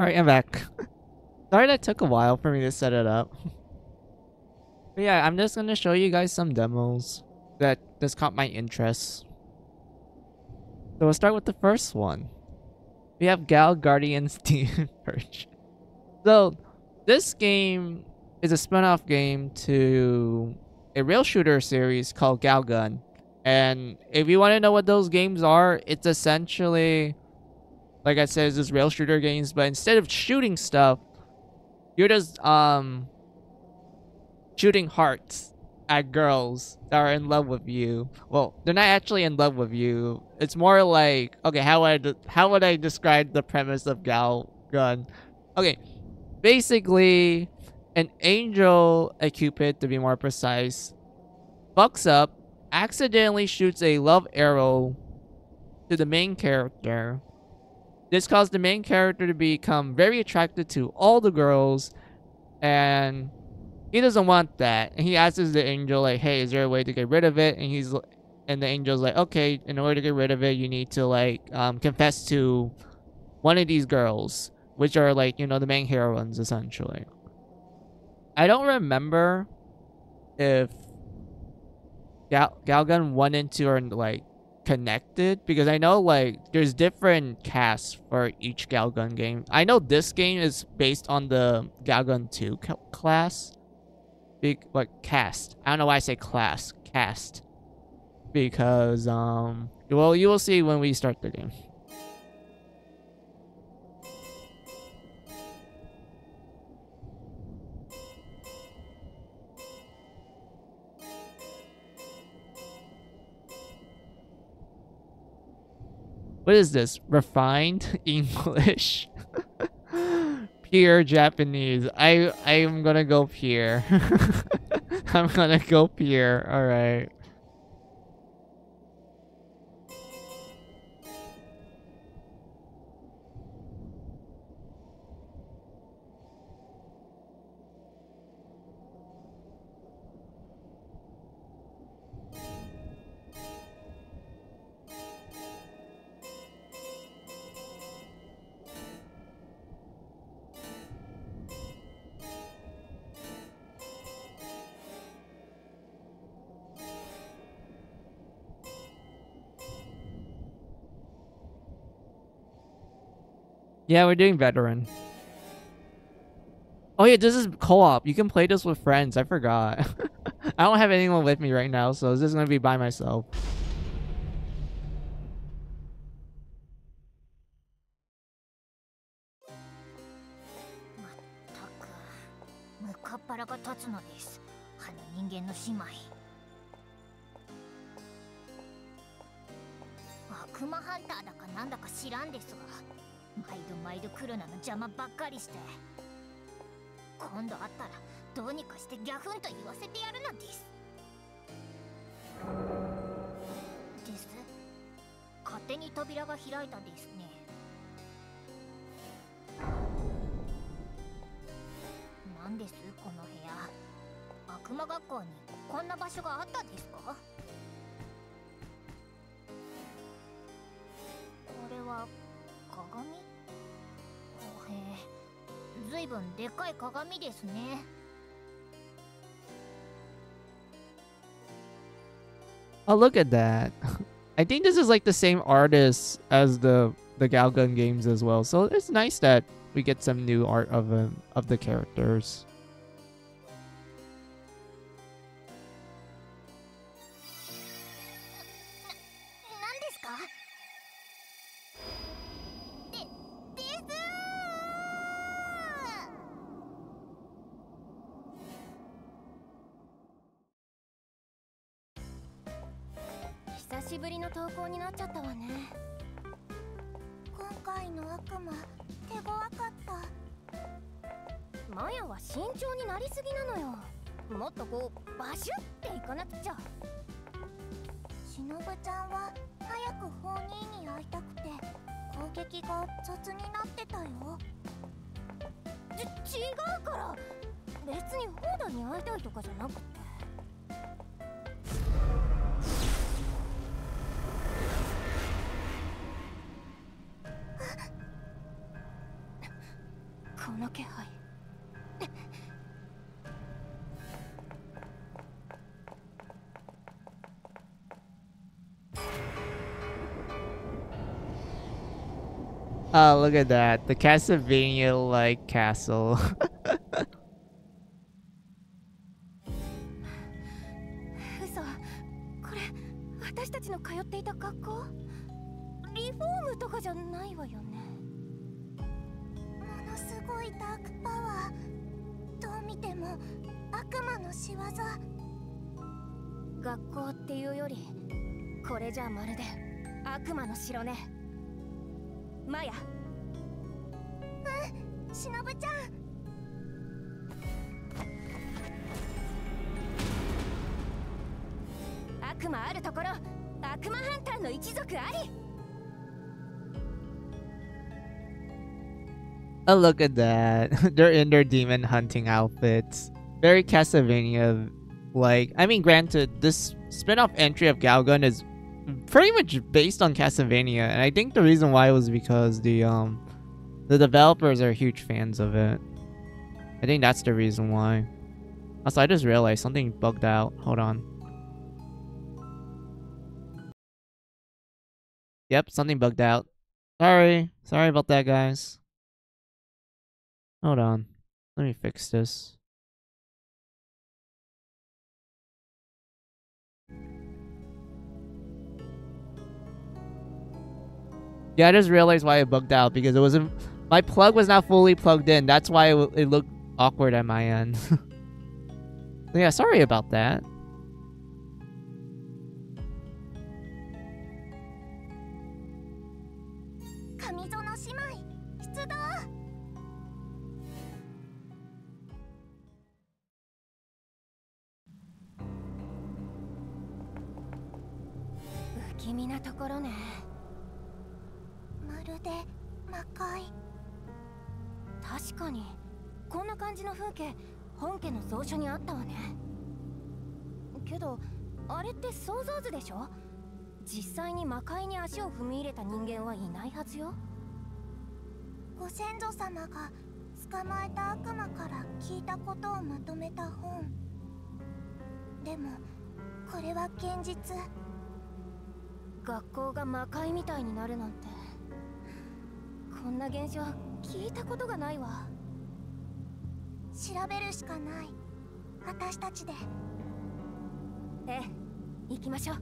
Alright, I'm back. Sorry that took a while for me to set it up. [LAUGHS] But yeah, I'm just gonna show you guys some demos that just caught my interest. So we'll start with the first one. We have Gal Guardians [LAUGHS] Demon Purge. So this game is a spin-off game to a rail shooter series called Gal Gun. And if you want to know what those games are, it's essentially like I said, it's just rail shooter games, but instead of shooting stuff, you're just um shooting hearts at girls that are in love with you. Well, they're not actually in love with you. It's more like okay, how would I how would I describe the premise of Gal Gun? Okay, basically, an angel, a cupid to be more precise, fucks up, accidentally shoots a love arrow to the main character this caused the main character to become very attracted to all the girls, and he doesn't want that. And he asks the angel, like, "Hey, is there a way to get rid of it?" And he's, and the angel's like, "Okay, in order to get rid of it, you need to like um, confess to one of these girls, which are like you know the main heroines essentially." I don't remember if Gal- Galgun 1 and 2 are like connected because I know like there's different casts for each Galgun game. I know this game is based on the Galgun 2 ca- class. Big what cast? I don't know why I say class. Cast. Because um well you will see when we start the game. What is this? Refined [LAUGHS] English? [LAUGHS] pure Japanese. I I am gonna go pure. I'm gonna go pure. [LAUGHS] Alright. Yeah, we're doing veteran. Oh yeah, this is co-op. You can play this with friends. I forgot. [LAUGHS] I don't have anyone with me right now, so this is gonna be by myself. たくムカッパラが立つのですあの人間の姉妹悪魔ハンターだかなんだか知らんですが 毎度毎度来るなの邪魔ばっかりして。今度会ったらどうにかしてギャフンと言わせてやるのです。です。勝手に扉が開いたですね。なんですこの部屋。悪魔学校にこんな場所があったですか？これは鏡？えずいぶんでかい鏡ですね Oh, look at that. I think this is like the same artist as the the Galgun games as well. So it's nice that we get some new art of um, of the characters. Oh, look at that. The Castlevania like castle. [LAUGHS] look at that. [LAUGHS] They're in their demon hunting outfits. Very Castlevania like. I mean, granted, this spin-off entry of Galgun is pretty much based on Castlevania, and I think the reason why was because the um the developers are huge fans of it. I think that's the reason why. Also, I just realized something bugged out. Hold on. Yep, something bugged out. Sorry. Sorry about that, guys. Hold on. Let me fix this. Yeah, I just realized why it bugged out because it wasn't. My plug was not fully plugged in. That's why it, it looked awkward at my end. [LAUGHS] yeah, sorry about that. ころね。まるで魔界。確かにこんな感じの風景本家の蔵書にあったわね。けどあれって想像図でしょ？実際に魔界に足を踏み入れた人間はいないはずよ。ご先祖様が捕まえた悪魔から聞いたことをまとめた本。でもこれは現実。学校が魔界みたいになるなんて。こんな現象聞いたことがないわ。調べるしかない。私たちで。ええ行きましょう。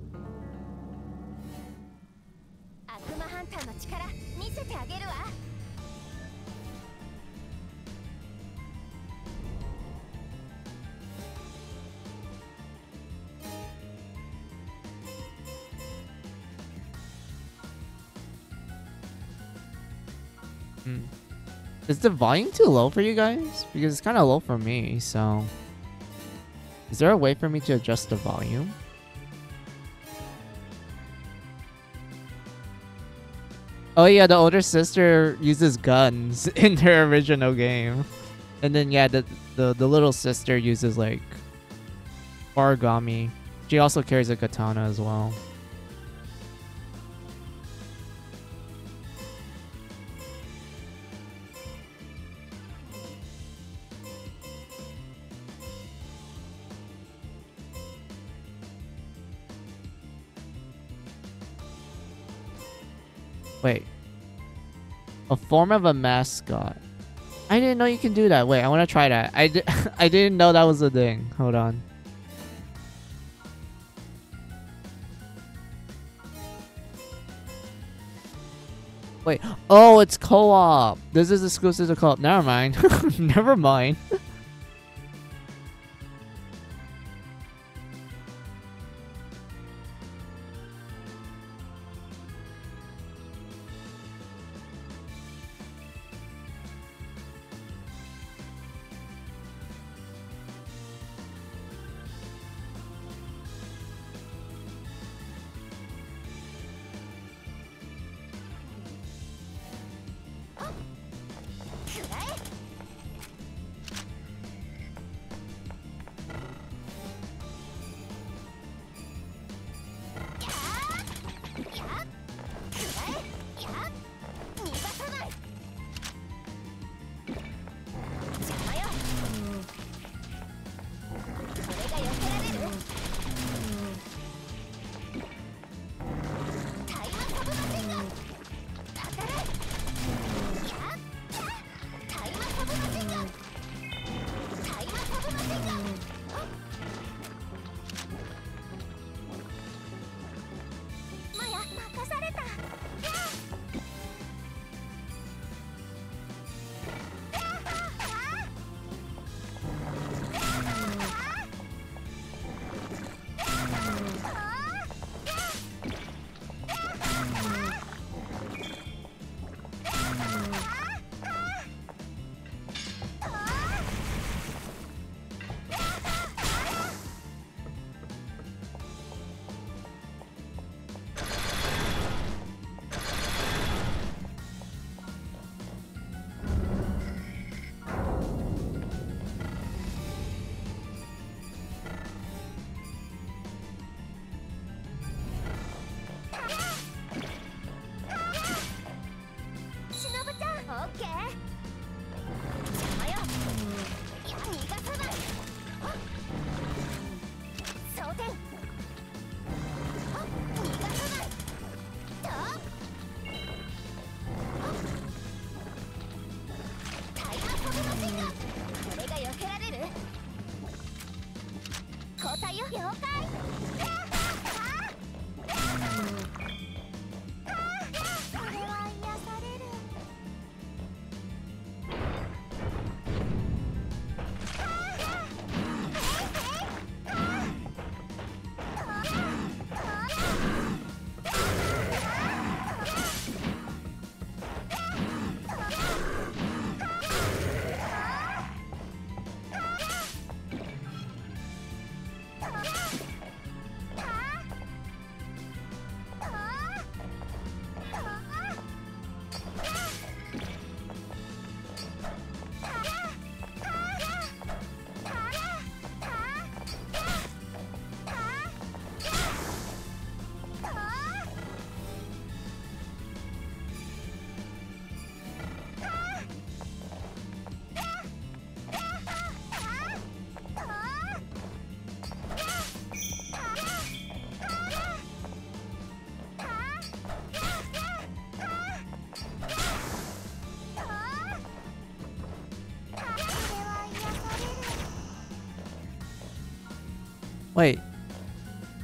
悪魔ハンターの力見せてあげるわ。Is the volume too low for you guys? Because it's kind of low for me, so... Is there a way for me to adjust the volume? Oh yeah, the older sister uses guns [LAUGHS] in her original game. And then yeah, the, the, the little sister uses like origami. She also carries a katana as well. Wait. A form of a mascot. I didn't know you can do that. Wait, I want to try that. I, [LAUGHS] I didn't know that was a thing. Hold on. Wait. Oh, it's co-op. This is exclusive to co-op. Never mind. [LAUGHS] Never mind. [LAUGHS]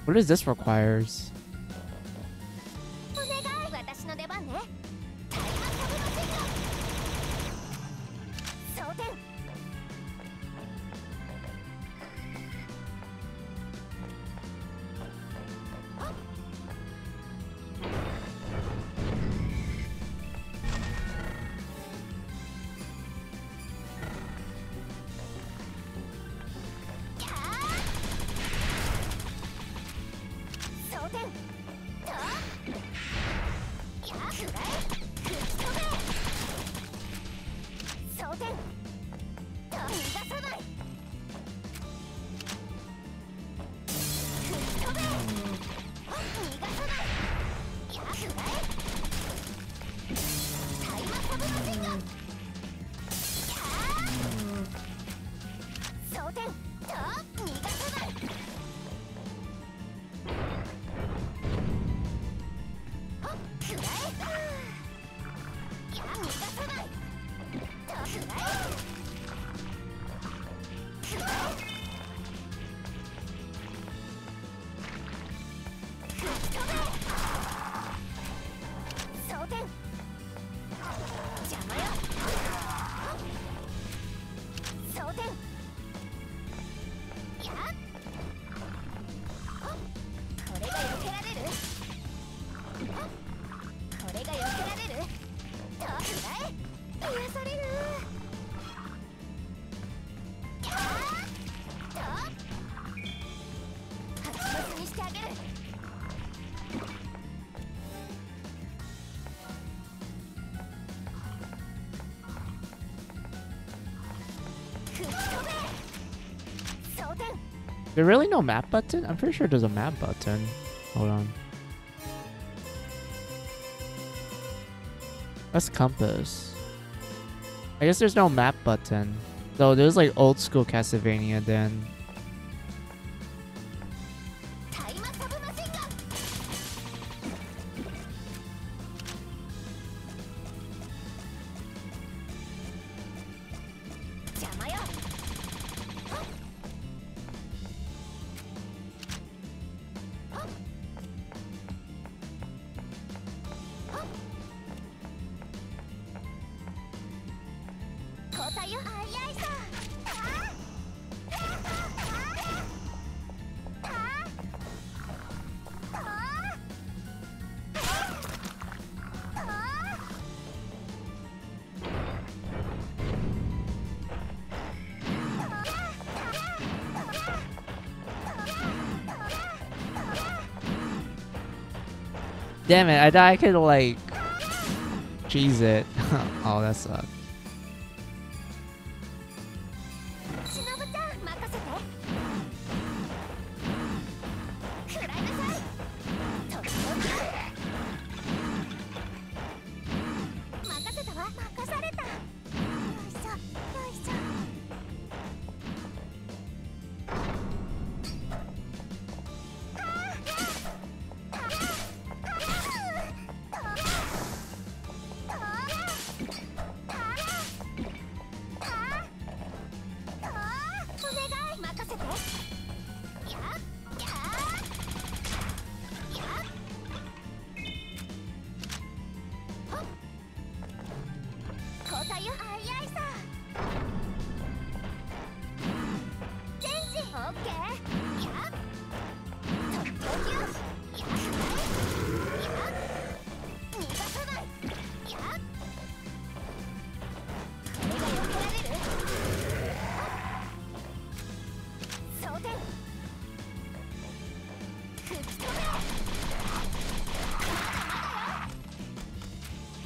What does this requires? There really no map button? I'm pretty sure there's a map button. Hold on. That's compass. I guess there's no map button. So there's like old school Castlevania then. damn it, I, I could like cheese it. [LAUGHS] oh, that sucks.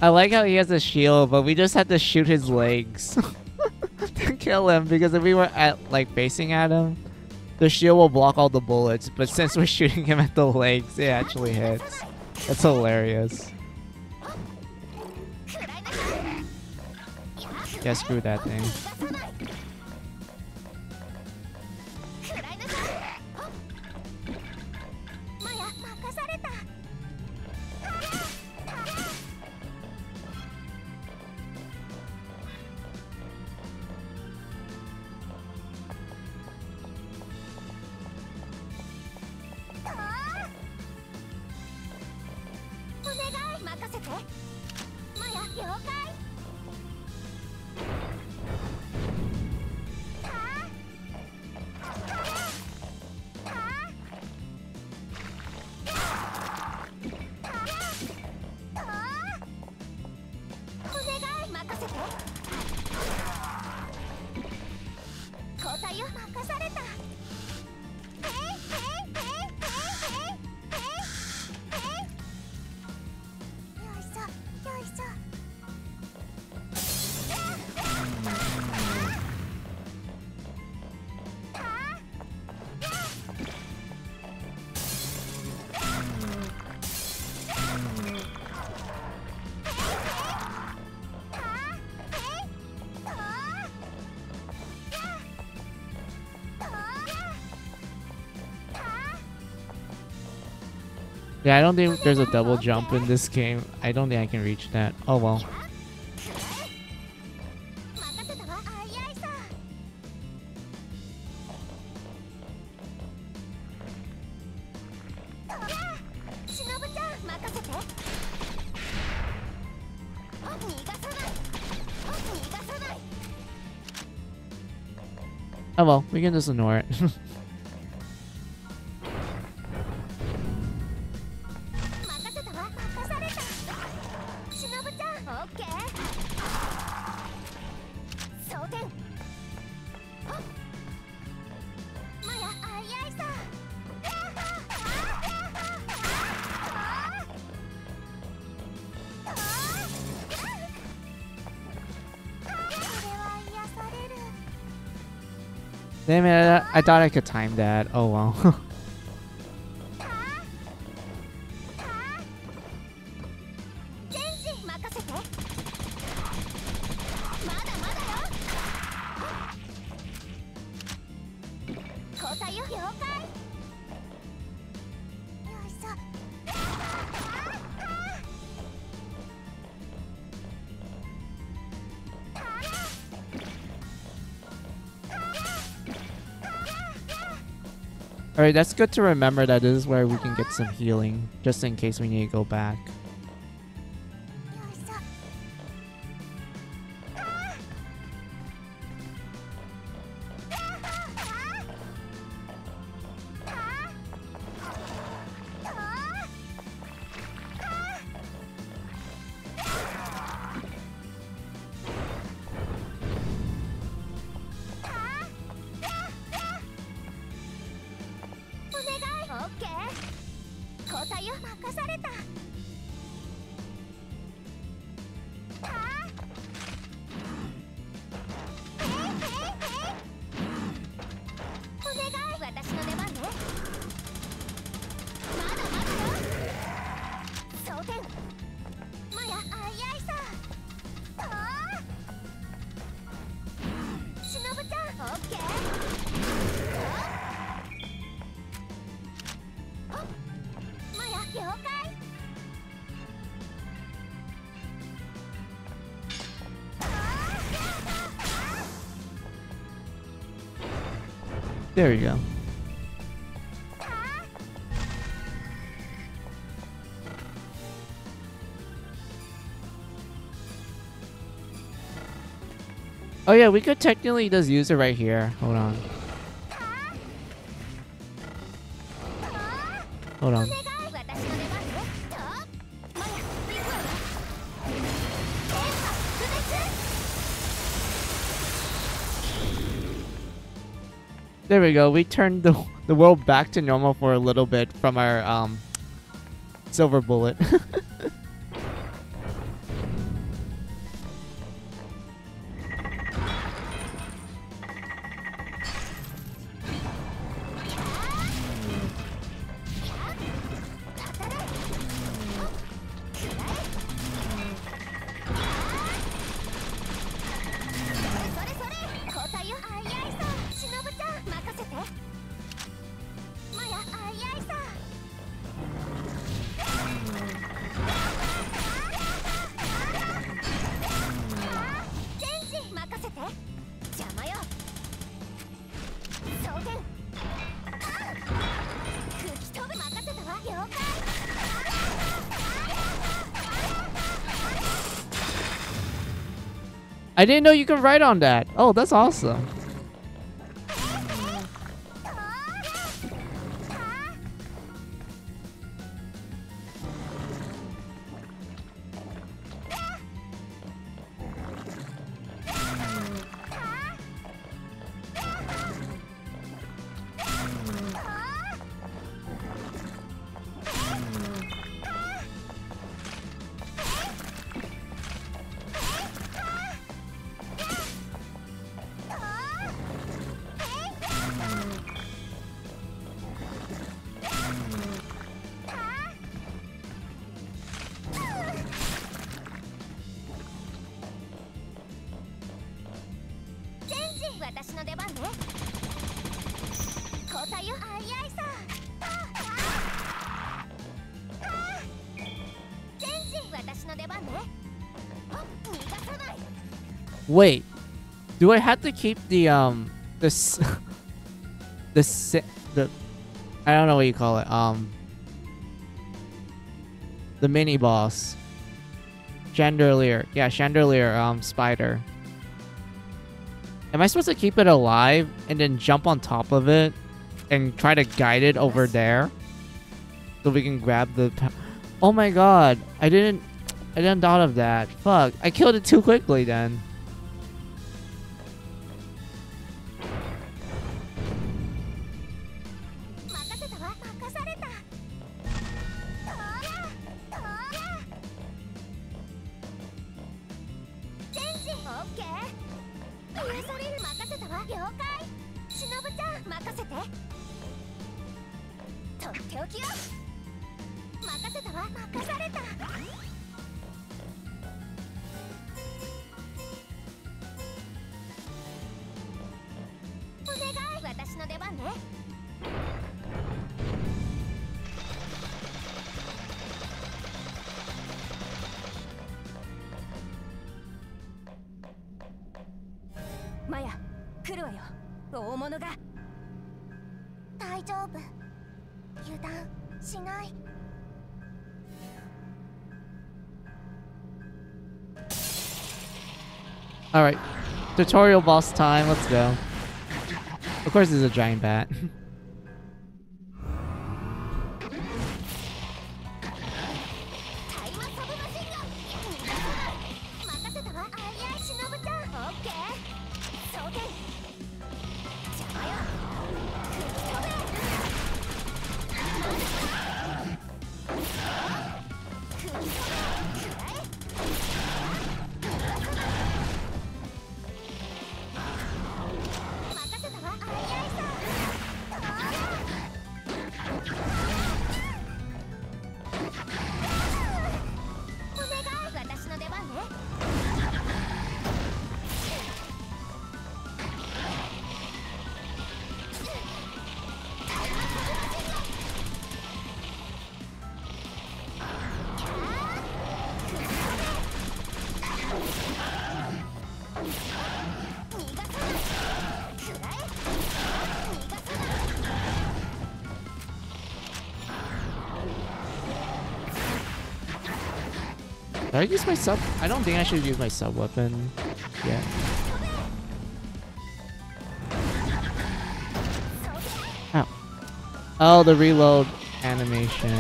I like how he has a shield, but we just had to shoot his legs [LAUGHS] to kill him because if we were at like facing at him, the shield will block all the bullets. But since we're [LAUGHS] shooting him at the legs, it actually hits. That's hilarious. Yeah, screw that thing. Yeah, I don't think there's a double jump in this game. I don't think I can reach that. Oh well. Oh well, we can just ignore it. [LAUGHS] thought I could time that. Oh well. [LAUGHS] That's good to remember that this is where we can get some healing, just in case we need to go back. There you go. Oh yeah, we could technically just use it right here. Hold on. Hold on. There we go. We turned the, [LAUGHS] the world back to normal for a little bit from our um, silver bullet. [LAUGHS] didn't know you could write on that. Oh, that's awesome. Wait, do I have to keep the um this the [LAUGHS] the I don't know what you call it um the mini boss. Chandelier. Yeah chandelier um spider. Am I supposed to keep it alive and then jump on top of it and try to guide it over there? So we can grab the oh my god. I didn't I didn't thought of that. Fuck. I killed it too quickly then Tutorial boss time. Let's go. Of course, it's a giant bat. [LAUGHS] Did I use my sub? I don't think I should use my sub weapon yet. Ow. Oh, the reload animation.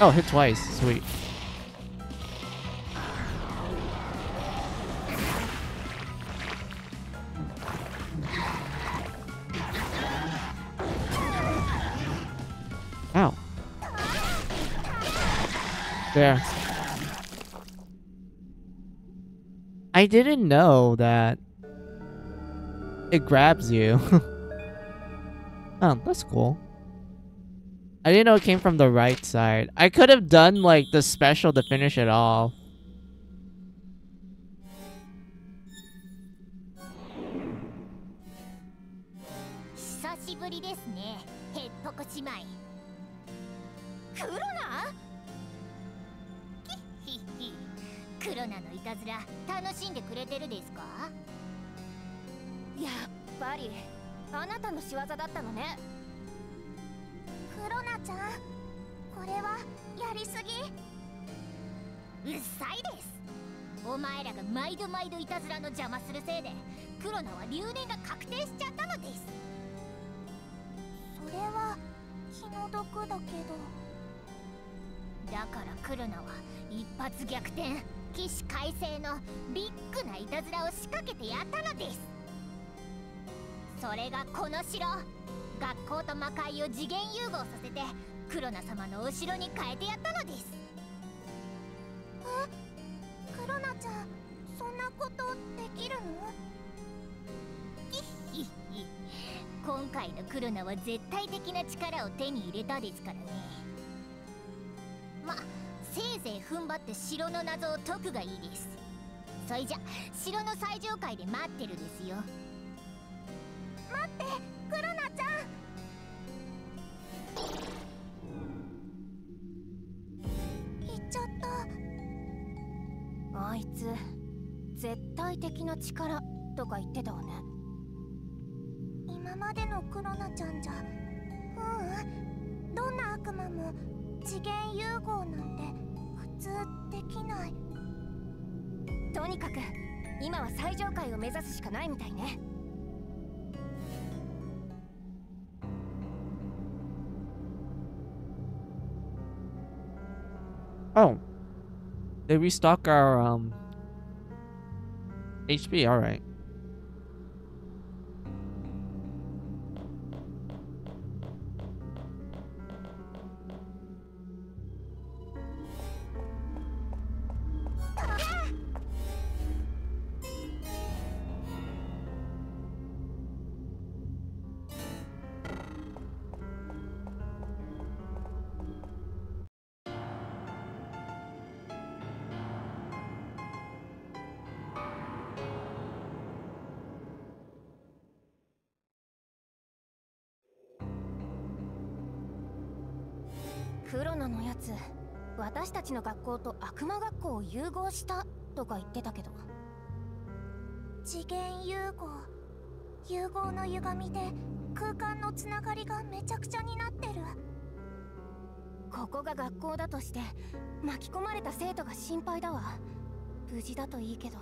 Oh, hit twice. Sweet. There. I didn't know that it grabs you. [LAUGHS] oh, that's cool. I didn't know it came from the right side. I could have done like the special to finish it off. の最上階で待ってるですよ。待ってクロナちゃん。行っちゃった。あいつ絶対的な力とか言ってたわね。今までのクロナちゃんじゃううんどんな悪魔も次元融合なんて普通できない。とにかく今は最上階を目指すしかないみたいね Oh. They restock our um HP, All right.「融合したとか言ってたけど。次元融合融合の歪みで空間のつながりがめちゃくちゃになってる。ここが学校だとして巻き込まれた生徒が心配だわ。無事だといいけど。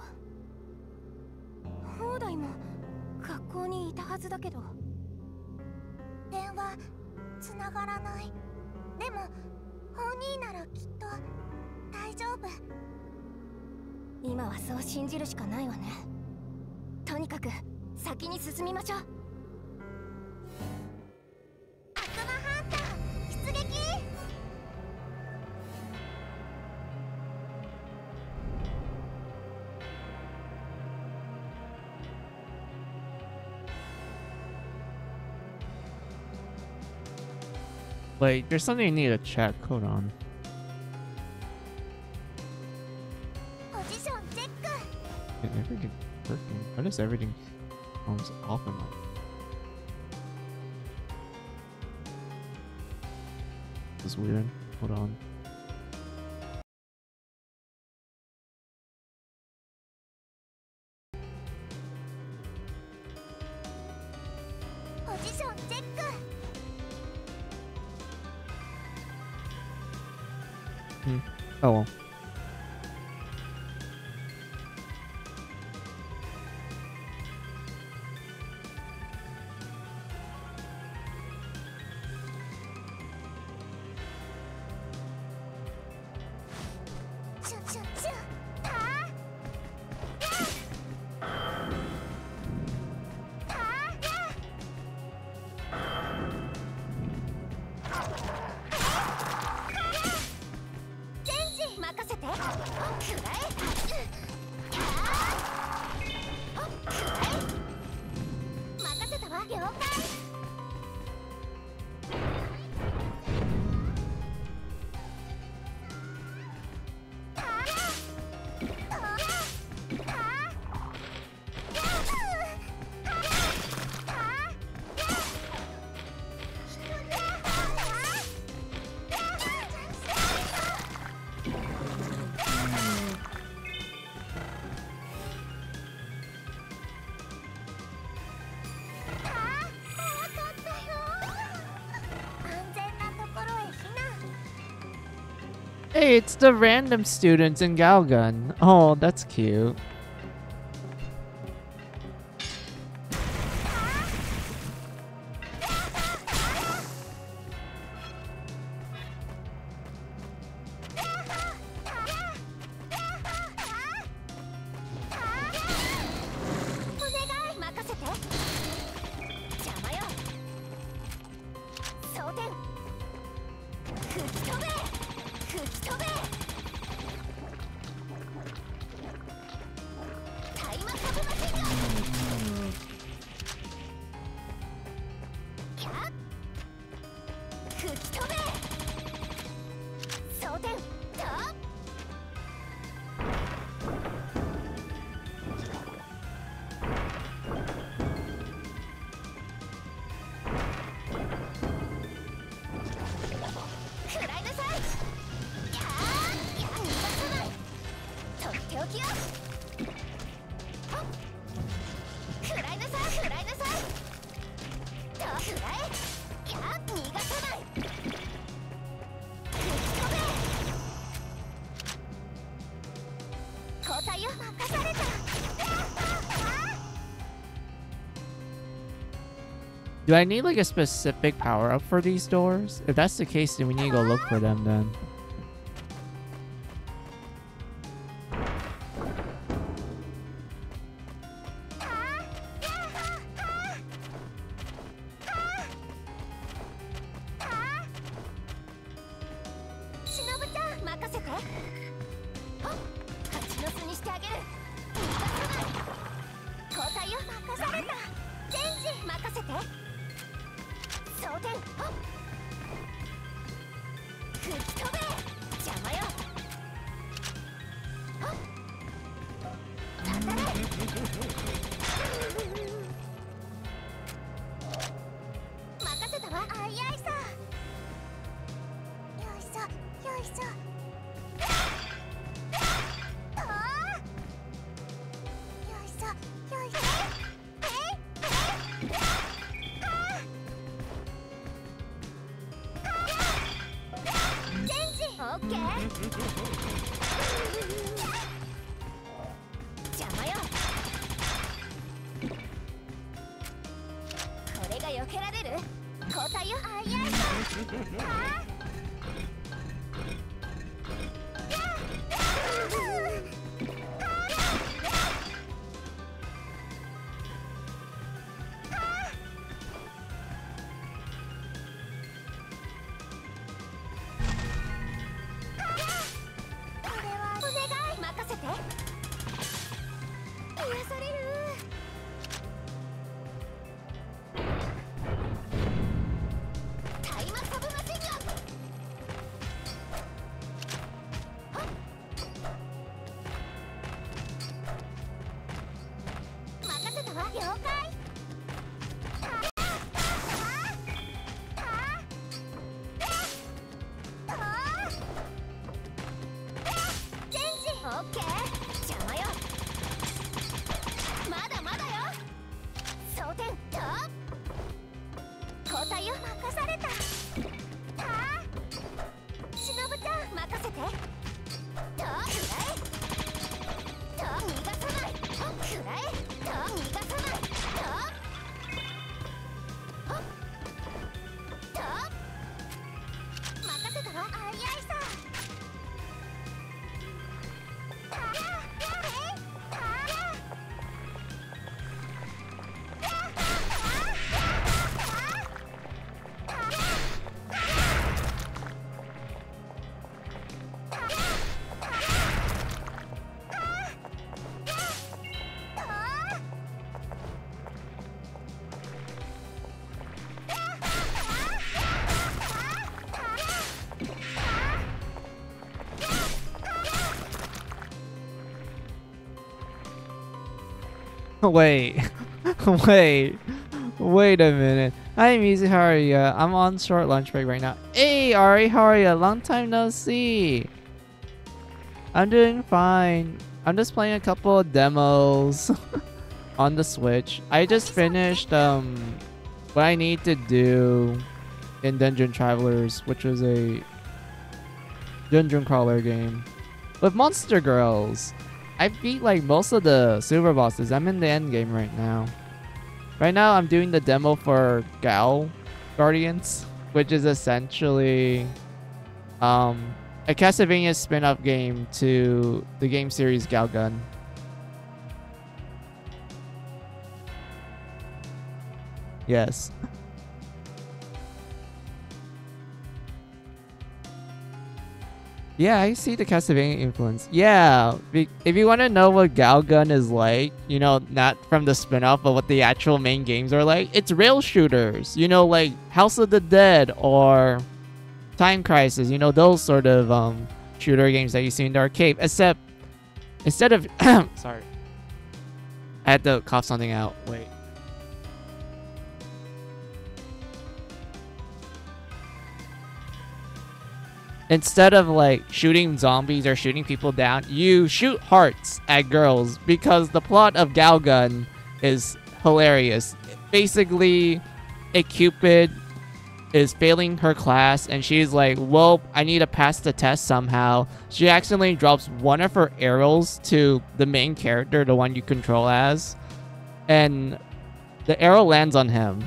放題も学校にいたはずだけど。電話つながらない。でも本人ならきっと大丈夫。今はそう信じるしかないわねとにかく先に進みましょう悪魔ハンター出撃 Wait, there's something I need to check. Hold on. Notice everything comes off my mind. This is weird. Hold on. Hmm. Oh well. It's the random students in Galgun. Oh, that's cute. Do I need like a specific power up for these doors? If that's the case, then we need to go look for them then. 了解。[LAUGHS] wait, [LAUGHS] wait, wait a minute. Hi, Mizu, how are you? I'm on short lunch break right now. Hey, Ari, how are you? Long time no see. I'm doing fine. I'm just playing a couple of demos [LAUGHS] on the Switch. I just finished um what I need to do in Dungeon Travelers, which was a dungeon crawler game. With Monster Girls, I beat like most of the silver bosses. I'm in the end game right now. Right now, I'm doing the demo for Gal Guardians, which is essentially um, a Castlevania spin-off game to the game series Galgun. Yes. [LAUGHS] Yeah, I see the Castlevania influence. Yeah, if you want to know what Galgun is like, you know, not from the spin-off, but what the actual main games are like, it's rail shooters. You know, like House of the Dead or Time Crisis. You know, those sort of um, shooter games that you see in the arcade. Except, instead of... [COUGHS] sorry. I had to cough something out. Wait. Instead of like shooting zombies or shooting people down, you shoot hearts at girls because the plot of Galgun is hilarious. Basically, a Cupid is failing her class and she's like, well, I need to pass the test somehow. She accidentally drops one of her arrows to the main character, the one you control as, and the arrow lands on him.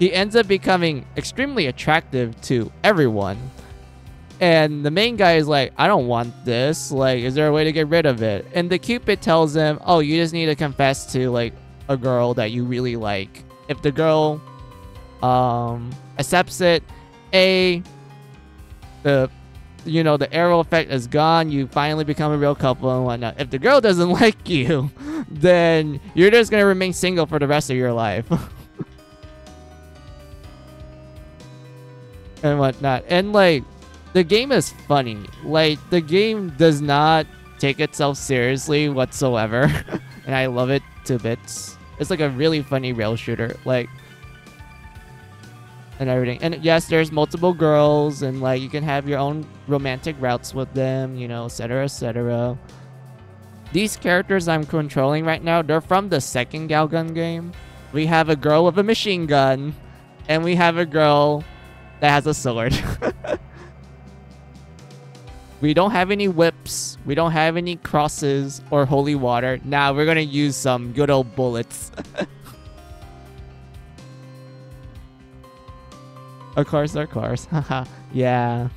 He ends up becoming extremely attractive to everyone and the main guy is like, I don't want this. Like, is there a way to get rid of it? And the Cupid tells him, oh, you just need to confess to, like, a girl that you really like. If the girl um, accepts it, A, the, you know, the arrow effect is gone. You finally become a real couple and whatnot. If the girl doesn't [LAUGHS] like you, then you're just to remain single for the rest of your life. [LAUGHS] and whatnot. And, like, the game is funny. Like, the game does not take itself seriously whatsoever. [LAUGHS] and I love it to bits. It's like a really funny rail shooter. Like, and everything. And yes, there's multiple girls, and like you can have your own romantic routes with them, you know, etc., etc. These characters I'm controlling right now, they're from the second Galgun game. We have a girl with a machine gun, and we have a girl that has a sword. [LAUGHS] We don't have any whips. We don't have any crosses or holy water. Now we're gonna use some good old bullets. [LAUGHS] of course, of course. [LAUGHS] Haha. yeah.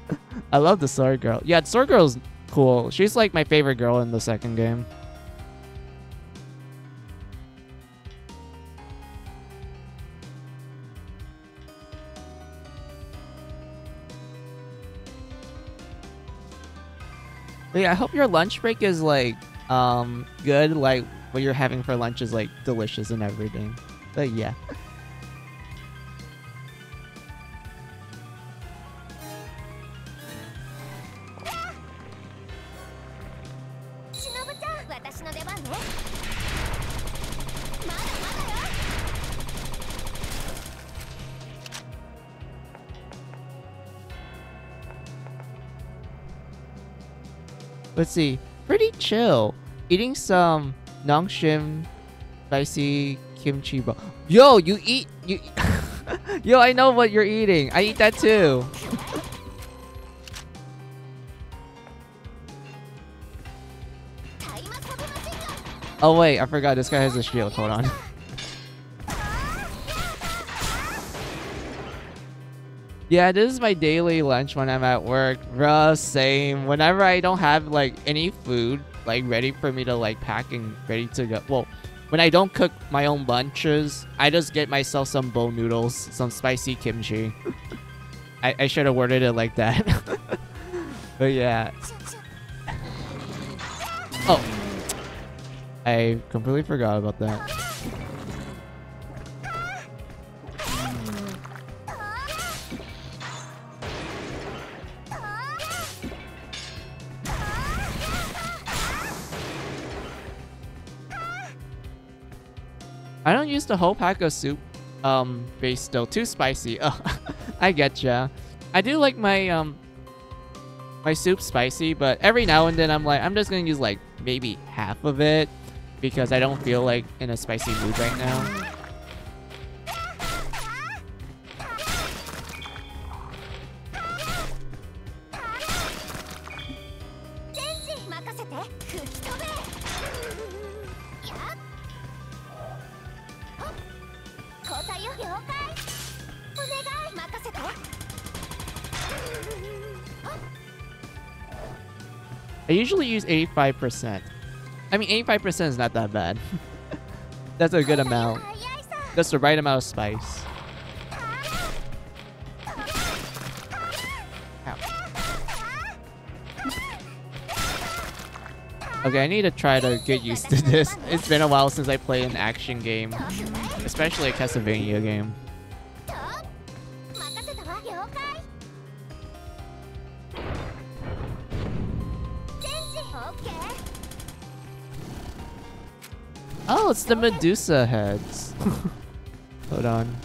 [LAUGHS] I love the sword girl. Yeah, the sword girl's cool. She's like my favorite girl in the second game. But yeah, I hope your lunch break is like um good. Like what you're having for lunch is like delicious and everything. But yeah. Let's see. Pretty chill. Eating some Nongshim spicy kimchi bro. Yo, you eat you [LAUGHS] Yo, I know what you're eating. I eat that too. [LAUGHS] oh wait, I forgot this guy has a shield. Hold on. [LAUGHS] Yeah, this is my daily lunch when I'm at work. Bruh, same. Whenever I don't have like any food like ready for me to like pack and ready to go. Well, when I don't cook my own lunches, I just get myself some bowl noodles, some spicy kimchi. I, I should have worded it like that. [LAUGHS] but yeah. Oh. I completely forgot about that. I don't use the whole pack of soup um base though. Too spicy. [LAUGHS] Oh, I get ya. I do like my um my soup spicy, but every now and then I'm like I'm just gonna use like maybe half of it because I don't feel like in a spicy mood right now. I usually use 85%. I mean, 85% is not that bad. [LAUGHS] That's a good amount. That's the right amount of spice. Okay, I need to try to get used to this. It's been a while since I played an action game, especially a Castlevania game. Oh, it's the Medusa heads. Hold on.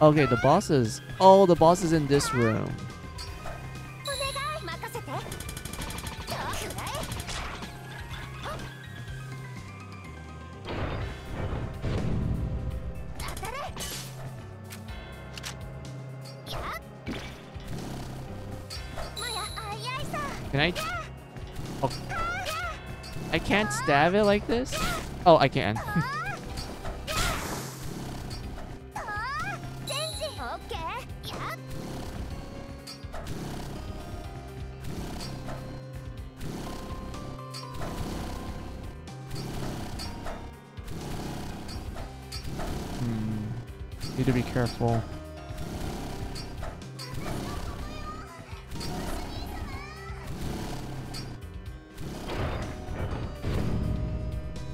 Okay, the bosses. Oh, the bosses in this room. Can I... Oh. I can't stab it like this? Oh, I can. [LAUGHS] Hmm. Careful.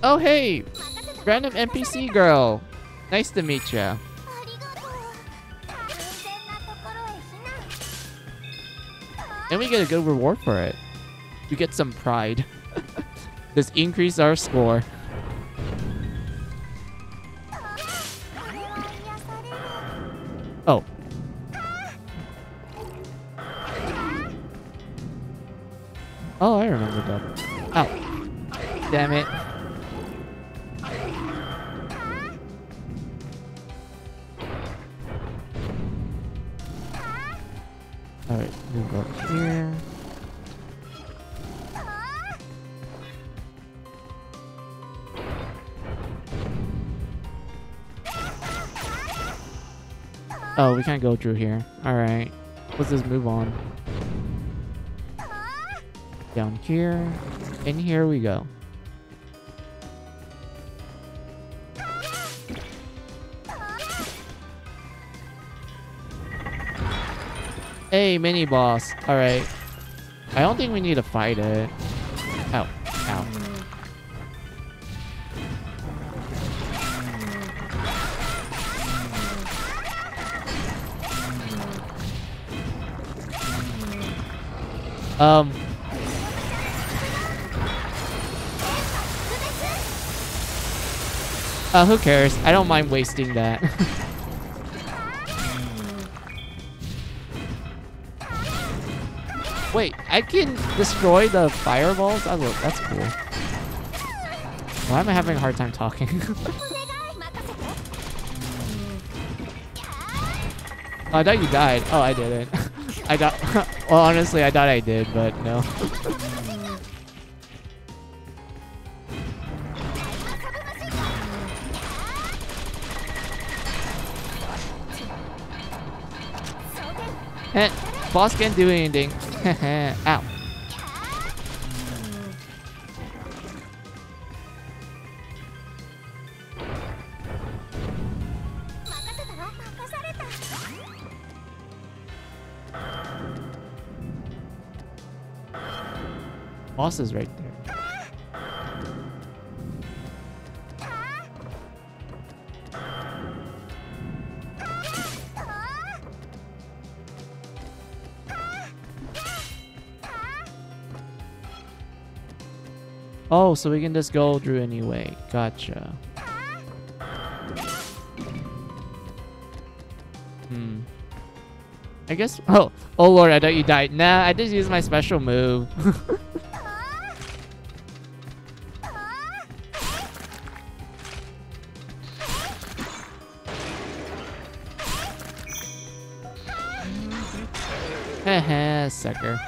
Oh, hey! Random NPC girl! Nice to meet ya. And we get a good reward for it. We get some pride. [LAUGHS] This increase our score. Oh. Oh, I remember that. Oh. Damn it. Alright, move up here. Oh, we can't go through here. Alright. Let's just move on. Down here. In here we go. Hey, mini boss. Alright. I don't think we need to fight it. Ow. Ow. Um. Uh, who cares? I don't mind wasting that. [LAUGHS] Wait, I can destroy the fireballs? Oh, look, that's cool. Why am I having a hard time talking? [LAUGHS] oh, I thought you died. Oh, I didn't. [LAUGHS] I thought- [LAUGHS] Well, honestly, I thought I did, but no. Eh, boss can't do anything. [LAUGHS] Ow. Boss is right there. Oh, so we can just go through anyway. Gotcha. Hmm. I guess. [LAUGHS] Oh, oh lord! I thought you died. Nah, I just used my special move. [LAUGHS] [LAUGHS] Heh sucker.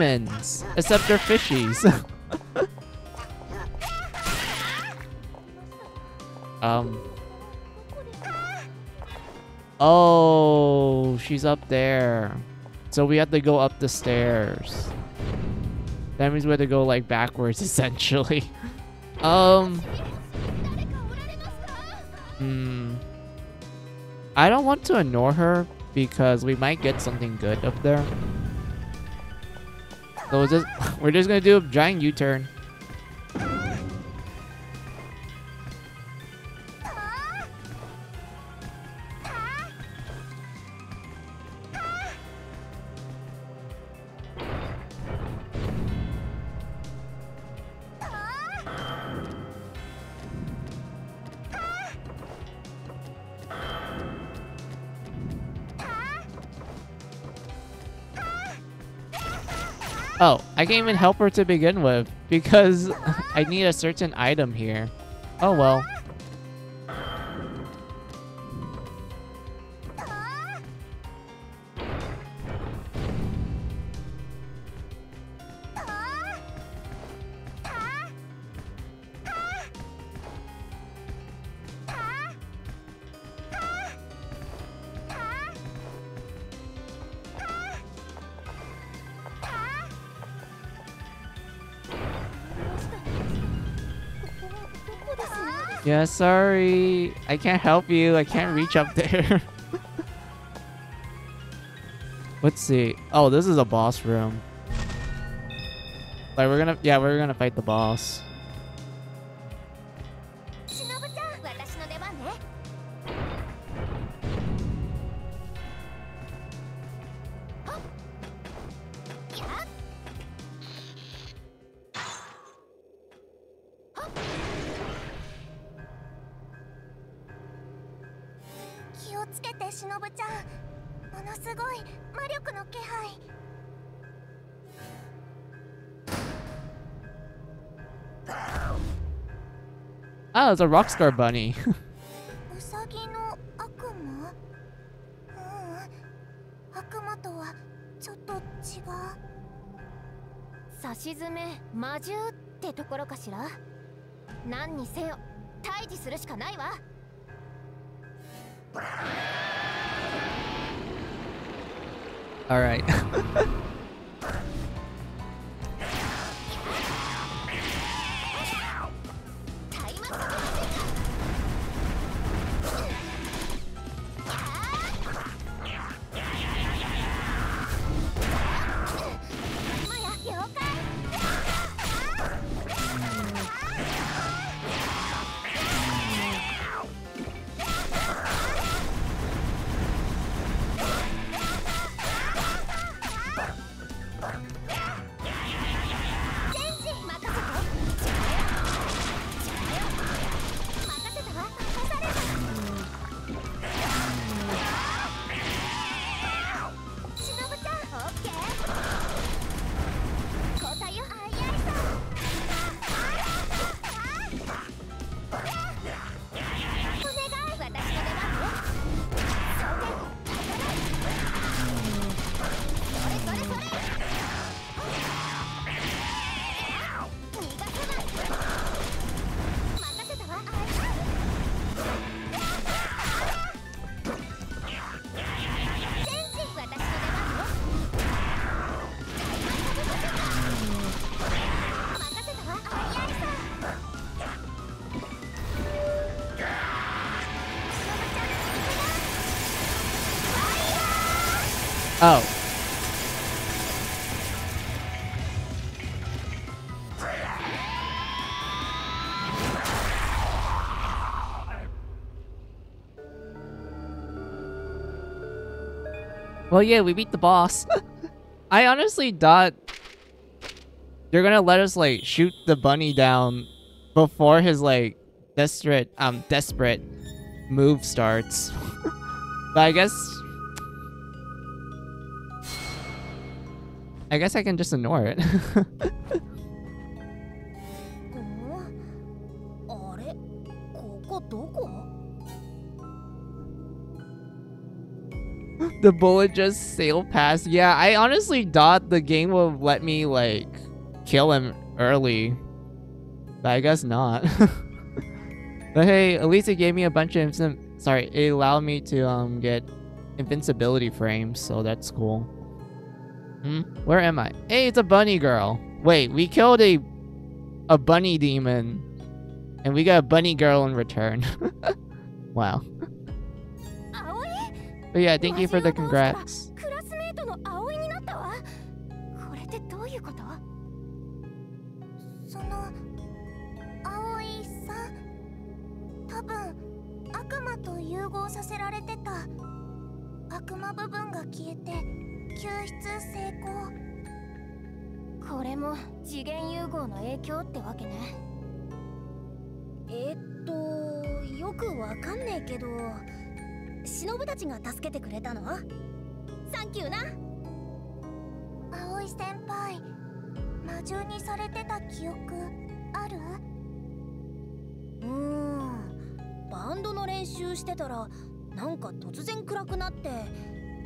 Fleamans, except they're fishies. [LAUGHS] um. Oh, she's up there. So we have to go up the stairs. That means we have to go like backwards [LAUGHS] essentially. um. Hmm. I don't want to ignore her because we might get something good up there. So we're just [LAUGHS] we're just gonna do a giant U-turn. I can't even help her to begin with because [LAUGHS] I need a certain item here. Oh well. Yeah, sorry. I can't help you. I can't reach up there. [LAUGHS] Let's see. Oh, this is a boss room. Like we're gonna yeah, we're gonna fight the boss. A Rockstar Bunny. [LAUGHS] ウサ [LAUGHS] Oh. Well, yeah, we beat the boss. [LAUGHS] I honestly thought they're gonna let us like shoot the bunny down before his like desperate um desperate move starts. [LAUGHS] but I guess I guess I can just ignore it. [LAUGHS] the bullet just sailed past. Yeah, I honestly thought the game would let me, like, kill him early. But I guess not. [LAUGHS] but hey, at least it gave me a bunch of... Sorry, it allowed me to um get invincibility frames, so that's cool. Hmm? Where am I? Hey, it's a bunny girl. Wait, we killed a a bunny demon. And we got a bunny girl in return. [LAUGHS] wow. 葵 But yeah, thank you for the congrats. ちが助けてくれたの？サンキューな。葵先輩魔獣にされてた記憶ある？うーんバンドの練習してたらなんか突然暗くなって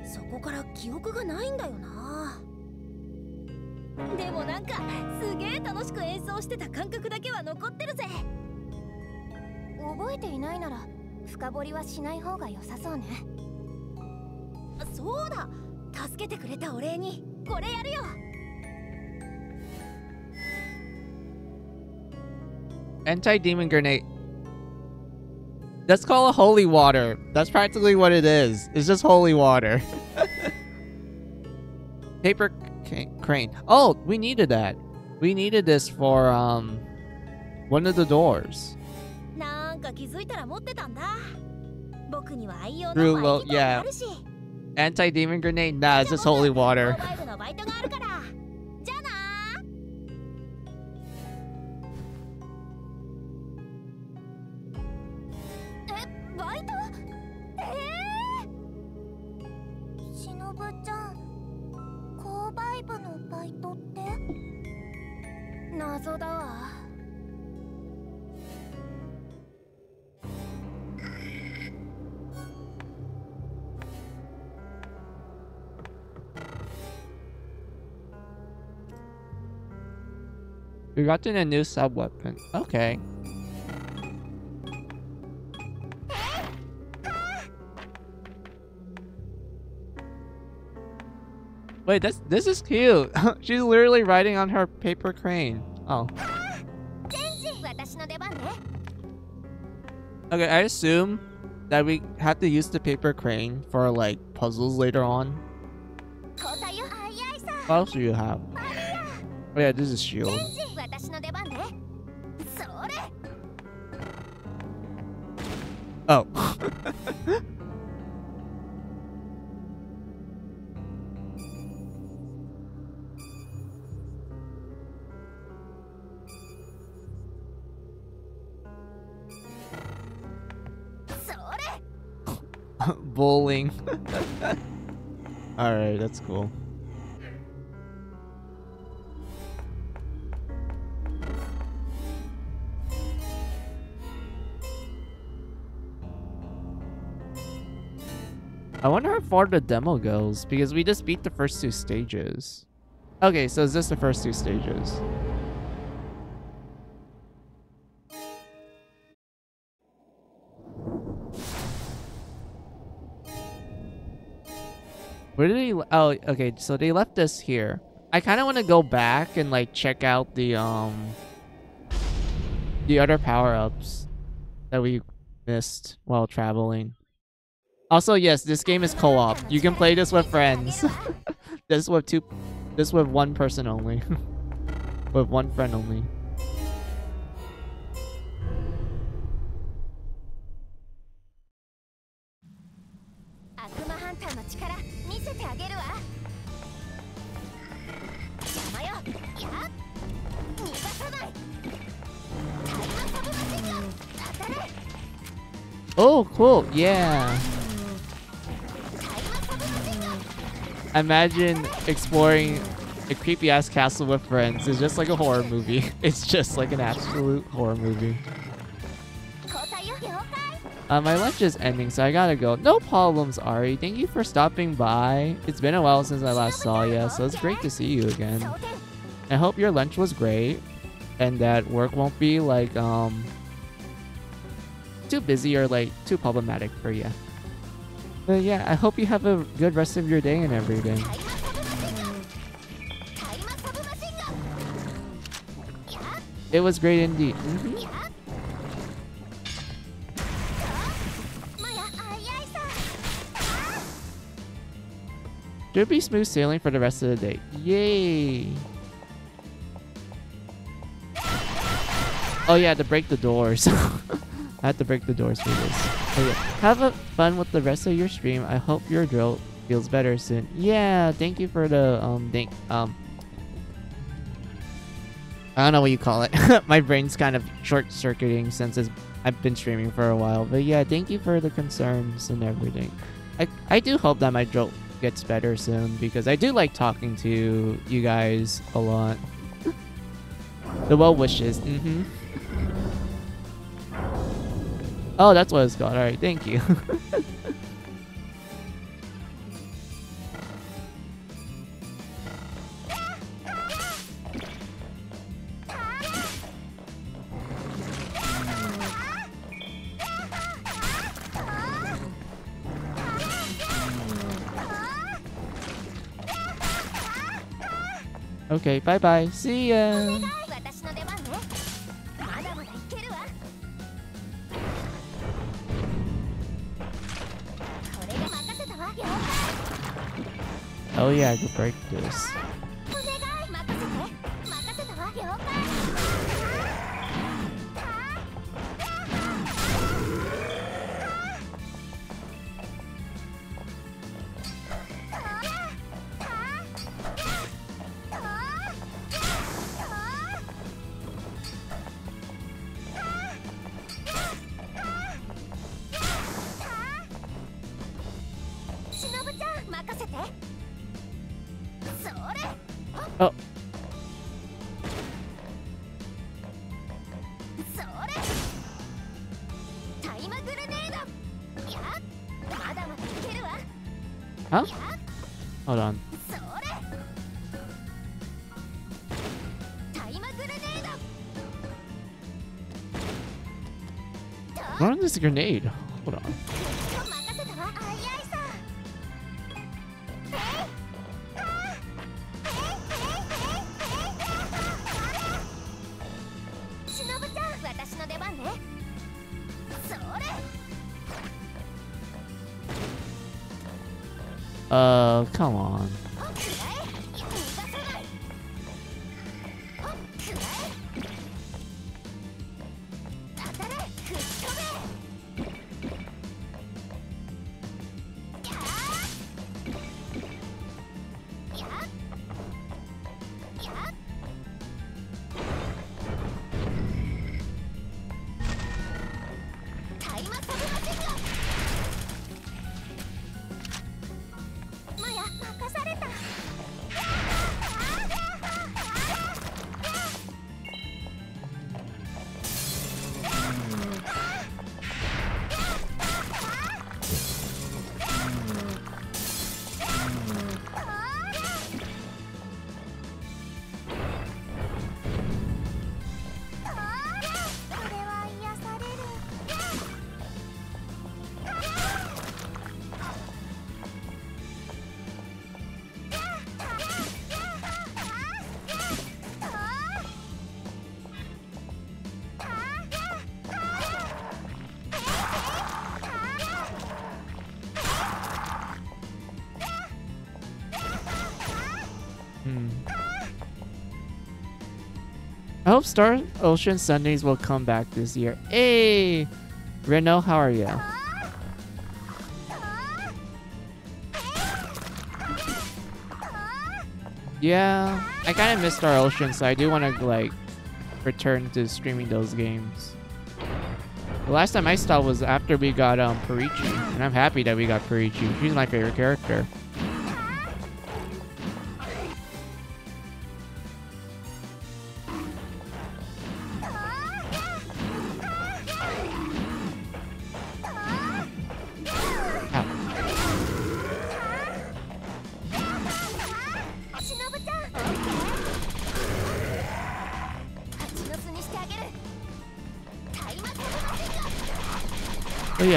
そこから記憶がないんだよな。でもなんかすげえ楽しく演奏してた感覚だけは残ってるぜ。覚えていないなら深掘りはしない方が良さそうねそうだ助けてくれたお礼にこれやるよ Anti-demon grenade. That's called a holy water. That's practically what it is. It's just holy water. [LAUGHS] Paper ca- crane. Oh, we needed that. We needed this for um one of the doors. か気づいたら持ってたんだ。僕には愛用のマイキがあるし。Anti-demon grenade? Nah, it's just holy 購 water. 買部のバイトがあるから。じゃあな。えバイト？ええしのぶちゃん購買部のバイトって？謎だわ We got in a new sub weapon. Okay. Wait, this this is cute. [LAUGHS] She's literally riding on her paper crane. Oh. Okay, I assume that we have to use the paper crane for like puzzles later on. What else do you have? Oh yeah, this is shield. Oh. [LAUGHS] [LAUGHS] Bowling. [LAUGHS] Alright, that's cool. I wonder how far the demo goes because we just beat the first two stages. Okay, so is this the first two stages? Where did he? Oh, okay. So they left us here. I kind of want to go back and like check out the um the other power ups that we missed while traveling. Also, yes, this game is co-op. You can play this with friends. [LAUGHS] this with two, this with one person only. [LAUGHS] with one friend only. Oh, cool. Yeah. Imagine exploring a creepy ass castle with friends. It's just like a horror movie. [LAUGHS] It's just like an absolute horror movie. Uh, my lunch is ending, so I gotta go. No problems, Ari. Thank you for stopping by. It's been a while since I last saw you, so it's great to see you again. I hope your lunch was great, and that work won't be like um too busy or like too problematic for you. But yeah, I hope you have a good rest of your day and everything. It was great indeed. Mm -hmm. Should be smooth sailing for the rest of the day. Yay! Oh yeah, to break the doors. [LAUGHS] I had to break the doors for this. Have fun with the rest of your stream. I hope your drill feels better soon. Yeah, thank you for the um thank um I don't know what you call it. [LAUGHS] My brain's kind of short circuiting since I've been streaming for a while. But yeah, thank you for the concerns and everything. I I do hope that my drill gets better soon because I do like talking to you guys a lot. the well wishes. Mm-hmm. Oh, that's what it's called. All right, thank you. [LAUGHS] okay, bye bye. See ya. Oh yeah, I could break this. Grenade? Star Ocean Sundays will come back this year. Hey! Renault, how are you? Yeah, I kind of missed Star Ocean, so I do want to like return to streaming those games. The last time I stopped was after we got um Pericci, and I'm happy that we got Pericci. She's my favorite character.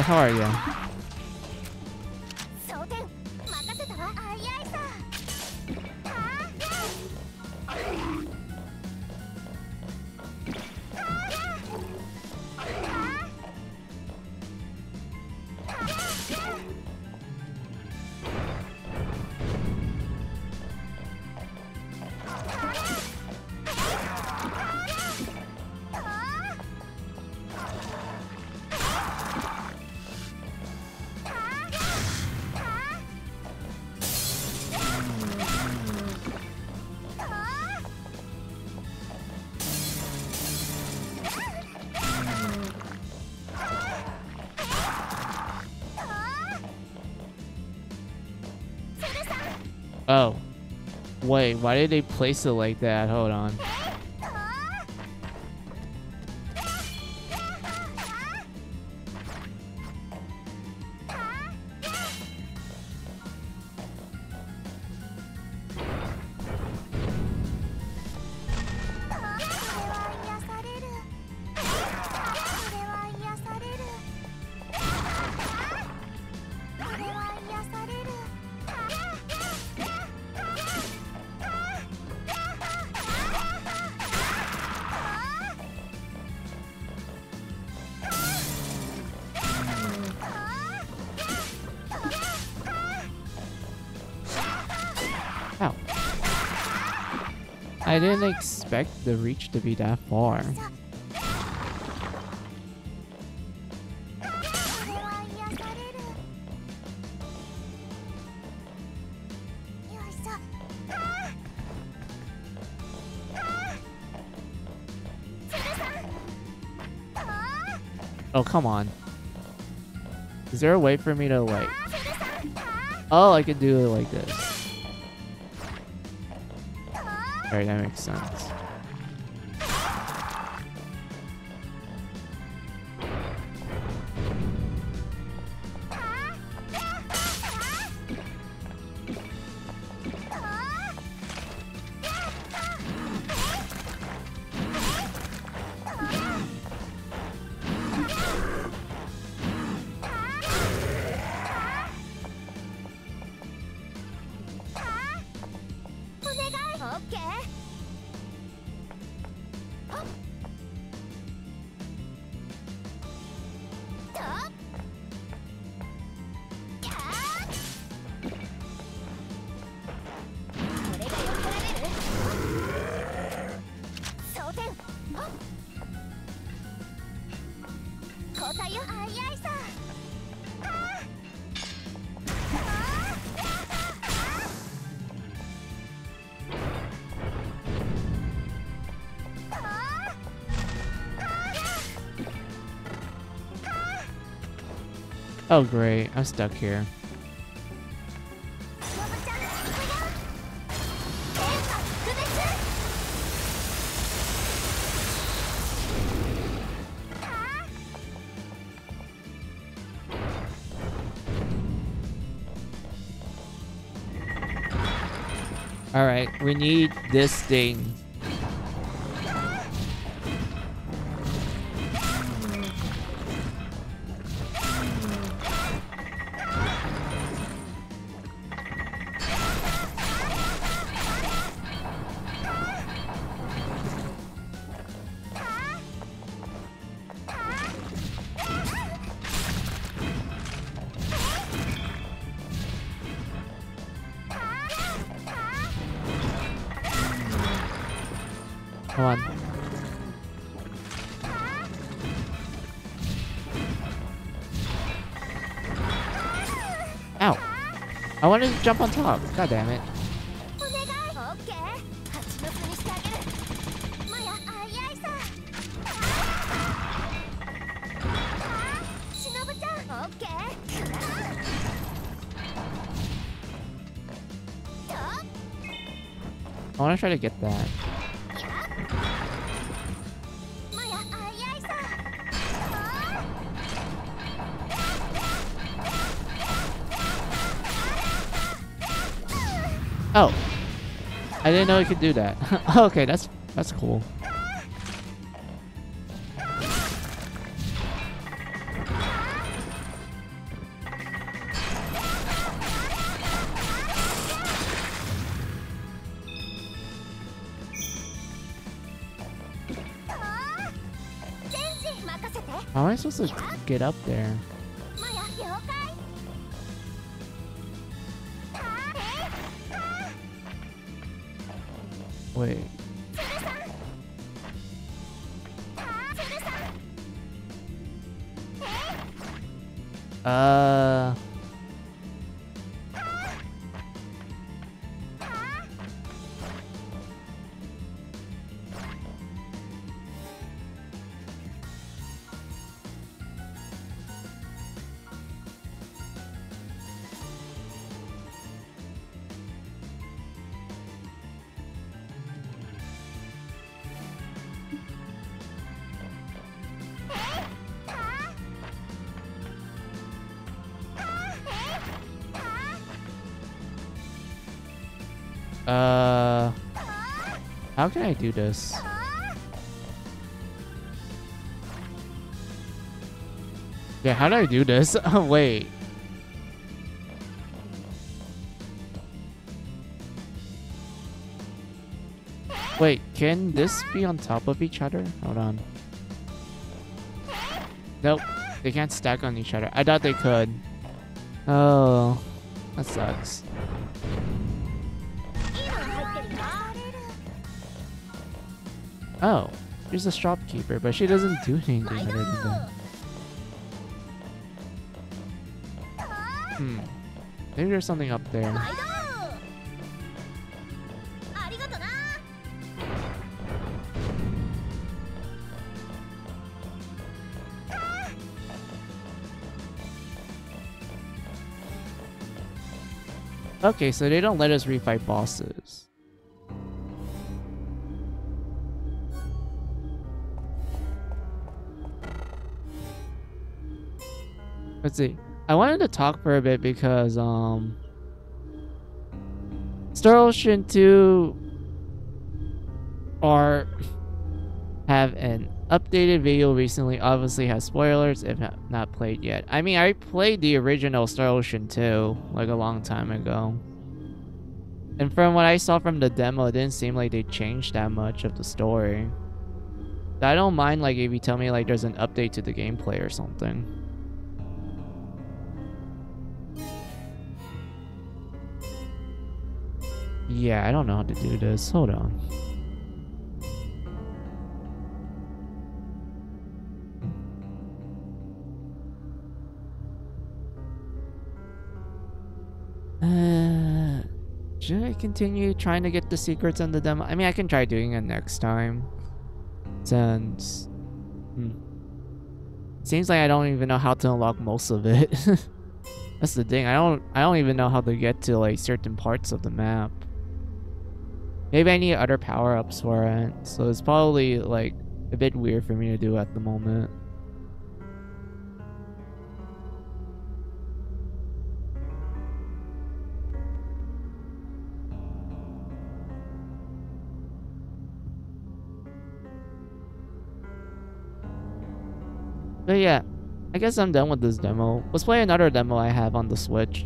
How are you? Why did they place it like that? Hold on. Didn't expect the reach to be that far. Oh, come on. Is there a way for me to like... Oh, I could do it like this. Alright, that makes sense. Oh great, I'm stuck here. Alright, we need this thing jump on top. God damn it. I want to try to get I didn't know it could do that. [LAUGHS] okay, that's that's cool. How am I supposed to get up there? Do this? Yeah, how do I do this? [LAUGHS] Oh, wait. Wait, can this be on top of each other? Hold on. Nope, they can't stack on each other. I thought they could. Oh, that sucks. Oh, there's a shopkeeper, but she doesn't do anything than that. Hmm. Maybe there's something up there. Okay, so they don't let us refight bosses. Let's see. I wanted to talk for a bit because um Star Ocean 2 are have an updated video recently obviously has spoilers if not, played yet. I mean, I played the original Star Ocean 2 like a long time ago. And from what I saw from the demo, it didn't seem like they changed that much of the story. I don't mind like if you tell me like there's an update to the gameplay or something. Yeah, I don't know how to do this. Hold on. Uh, should I continue trying to get the secrets on the demo? I mean, I can try doing it next time. Since... Hmm. Seems like I don't even know how to unlock most of it. [LAUGHS] That's the thing. I don't I don't even know how to get to like certain parts of the map. Maybe I need other power-ups for it. So it's probably like a bit weird for me to do at the moment. But yeah, I guess I'm done with this demo. Let's play another demo I have on the Switch.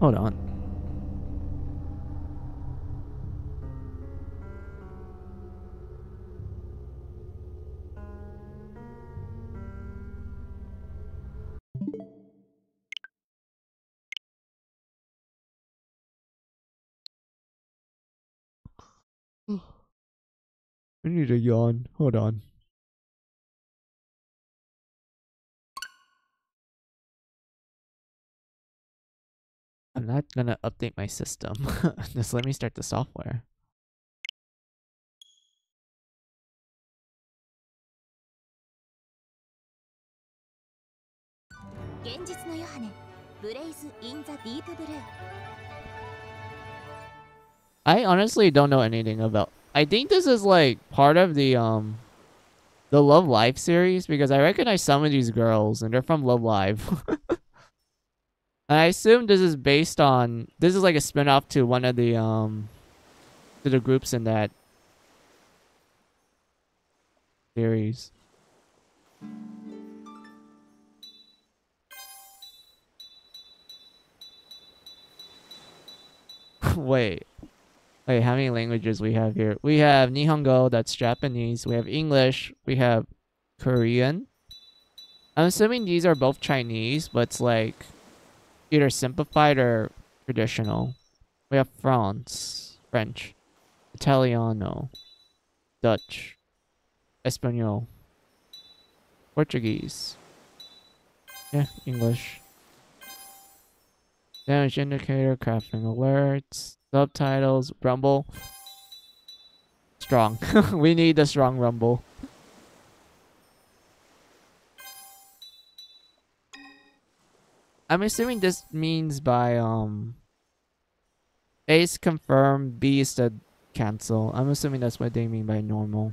Hold on. [SIGHS] I need a yawn. Hold on. I'm not gonna update my system. [LAUGHS] Just let me start the software. Blaze in the Deep Blue. I honestly don't know anything about. I think this is like part of the um the Love Live series because I recognize some of these girls and they're from Love Live. and [LAUGHS] I assume this is based on this is like a spin-off to one of the um to the groups in that series. [LAUGHS] Wait. Wait, how many languages we have here? We have Nihongo, that's Japanese. We have English. We have Korean. I'm assuming these are both Chinese, but it's like either simplified or traditional. We have France, French, Italiano, Dutch, Espanol, Portuguese. Yeah, English. Damage indicator, crafting alerts, subtitles, rumble. Strong. [LAUGHS] we need a strong rumble. I'm assuming this means by um A is confirm, B is cancel. I'm assuming that's what they mean by normal.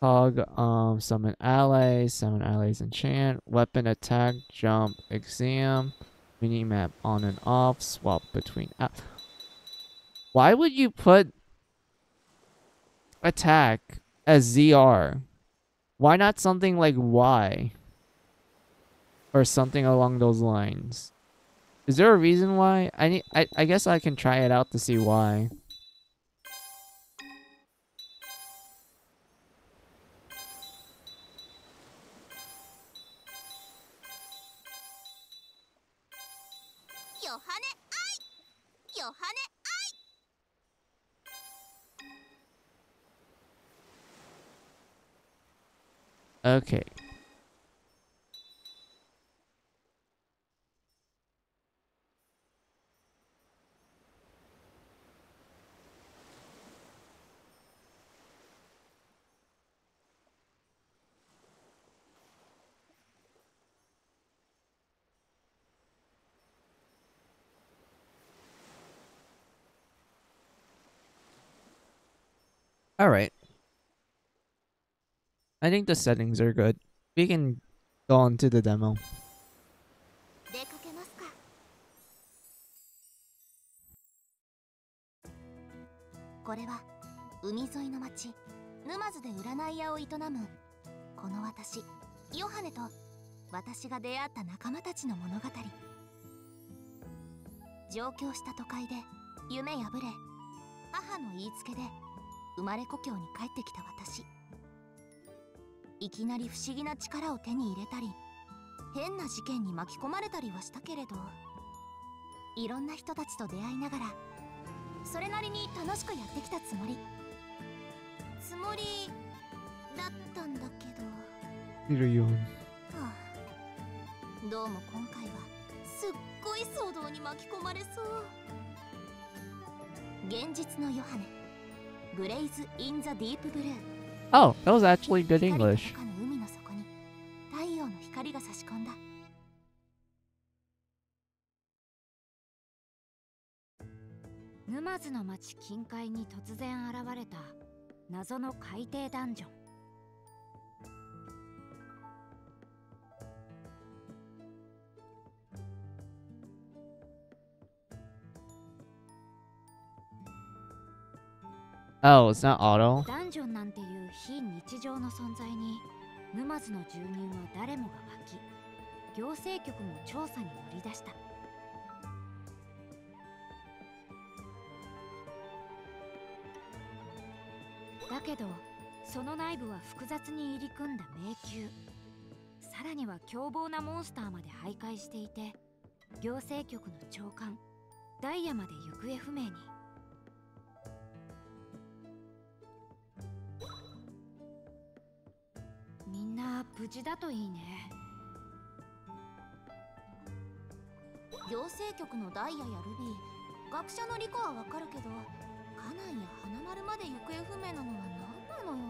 Hog, um, summon allies, summon allies enchant, weapon attack, jump, exam, mini map on and off, swap between. Why would you put attack as ZR? Why not something like Y? Or something along those lines. Is there a reason why? I need, I, I guess I can try it out to see why. Okay. All right. I think the settings are good. We can go on to the demo. 出かけますかこれは海沿いの町沼津で占い屋を営むこの私ヨハネと私が出会った仲間たちの物語上京した都会で夢破れ母の言いつけで生まれ故郷に帰ってきた私いきなり不思議な力を手に入れたり変な事件に巻き込まれたりはしたけれどいろんな人たちと出会いながらそれなりに楽しくやってきたつもり。つもりだったんだけど、いるよ。はあ、どうも今回はすっごい騒動に巻き込まれそう。現実のヨハネ。ブレイズ・イン・ザ・ディープ・ブルー Oh, that was actually good English. 光の海の底に太陽の光が差し込んだ沼津の町近海に突然現れた謎の海底ダンジョン Oh, it's not auto. ダンジョンなんて 非日常の存在に沼津の住人は誰もが湧き行政局も調査に乗り出した。だけどその内部は複雑に入り組んだ迷宮。さらには凶暴なモンスターまで徘徊していて行政局の長官ダイヤまで行方不明に。無事だといいね行政局のダイヤやルビー学者のリコはわかるけどカナンや花丸まで行方不明なのは何なのよ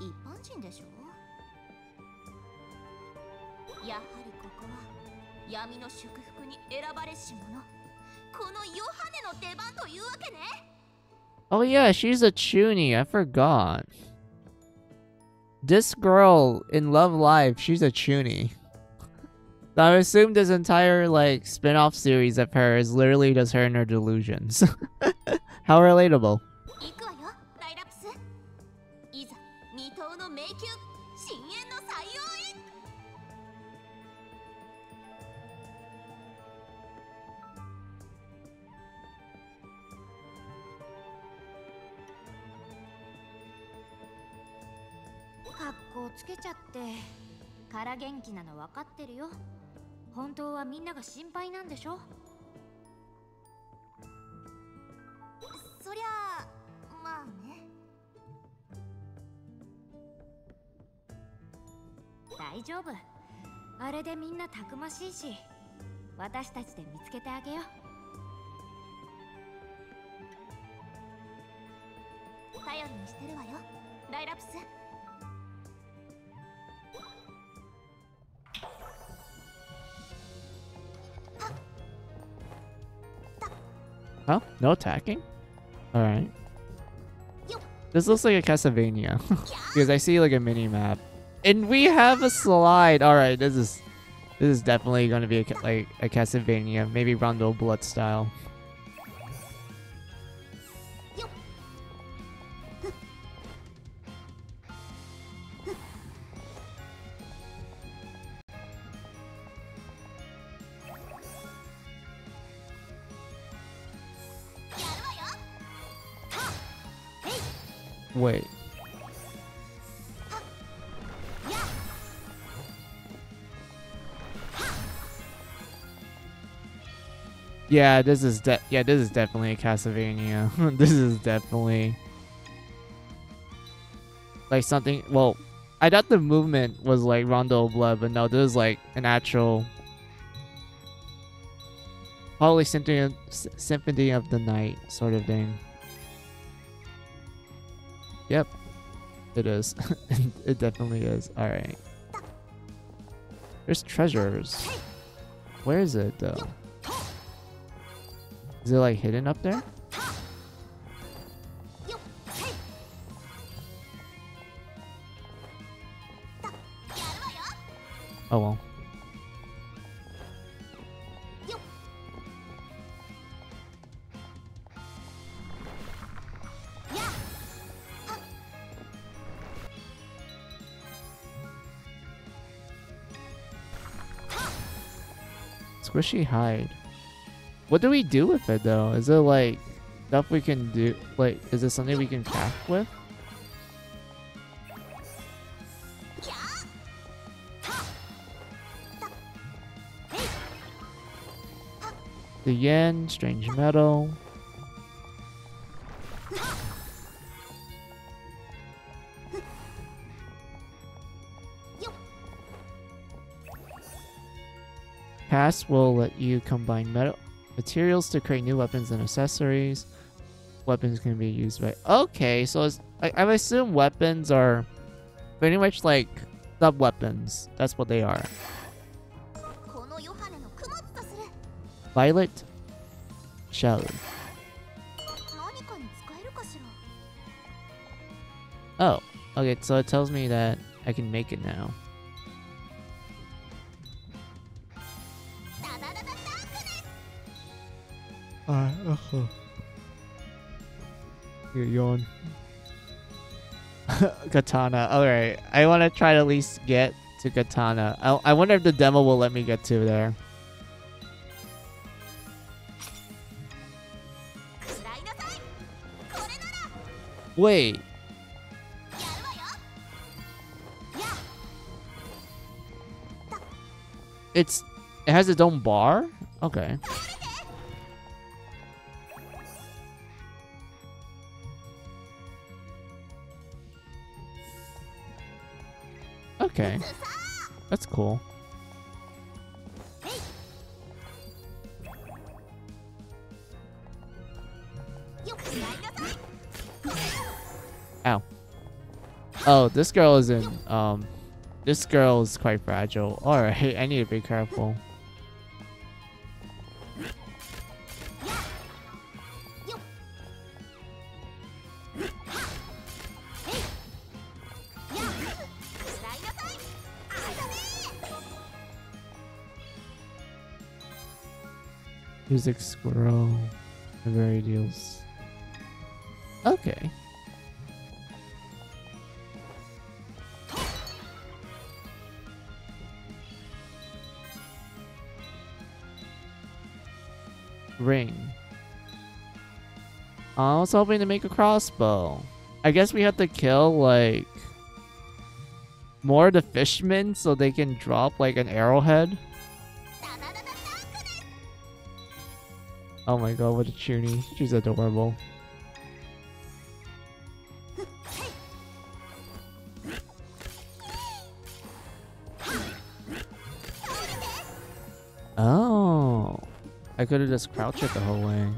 一般人でしょ？やはりここは闇の祝福に選ばれし者このヨハネの出番というわけね Oh yeah, she's a chuny. I forgot. This girl in Love Live, she's a chuuni. I assume this entire like spin-off series of her is literally just her and her delusions. [LAUGHS] How relatable. 元気なの分かってるよ。本当はみんなが心配なんでしょ？そりゃあまあね。大丈夫。あれでみんなたくましいし私たちで見つけてあげよう。頼りにしてるわよ。ライラプス。Oh, no attacking? Alright. This looks like a Castlevania. [LAUGHS] because I see like a mini map. And we have a slide. Alright, this is this is definitely gonna be a, like a Castlevania. Maybe Rondo Blood style. Wait. Yeah, this is yeah, this is definitely a Castlevania. [LAUGHS] this is definitely like something. Well, I thought the movement was like Rondo of Blood, but no, this is like an actual Holy Symphony Symphony of the Night sort of thing. Yep, it is. [LAUGHS] it definitely is. All right. There's treasures. Where is it though? Is it like hidden up there? Oh well. Squishy hide. What do we do with it though? Is it like stuff we can do? Like, is it something we can craft with? The yen, strange metal. Crafts will let you combine metal materials to create new weapons and accessories. Weapons can be used by. Okay, so it's, I, I assume weapons are pretty much like sub weapons. That's what they are. Violet Shell. Oh, okay, so it tells me that I can make it now. Uh, uh, yawn. [LAUGHS] katana. Alright. I want to try to at least get to Katana. I, I wonder if the demo will let me get to there. Wait. It's... It has its own bar? Okay. Okay. That's cool. Ow. Oh, this girl is in, um, this girl is quite fragile. Alright, [LAUGHS] I need to be careful. Music squirrel. Very deals. Okay. Ring. I was hoping to make a crossbow. I guess we have to kill like more of the fishmen so they can drop like an arrowhead. Oh my god, what a chuuni. She's adorable. Oh. I could have just crouched it the whole way.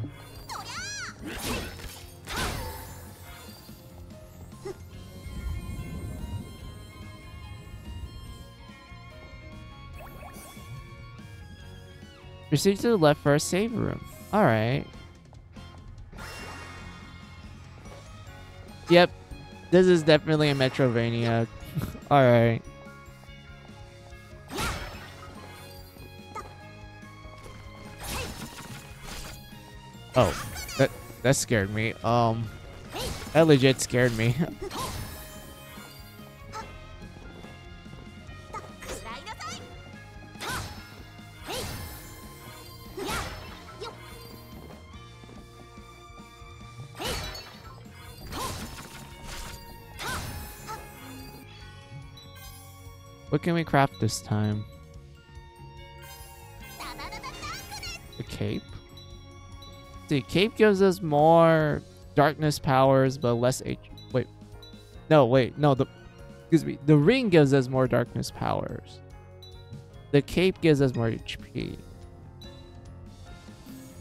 Proceed to the left for a save room. Alright. Yep. This is definitely a Metroidvania. Alright. Oh, that that scared me. Um, that legit scared me. [LAUGHS] can we craft this time? A cape? See, cape gives us more darkness powers, but less H. Wait, no, wait, no. The excuse me. The ring gives us more darkness powers. The cape gives us more HP.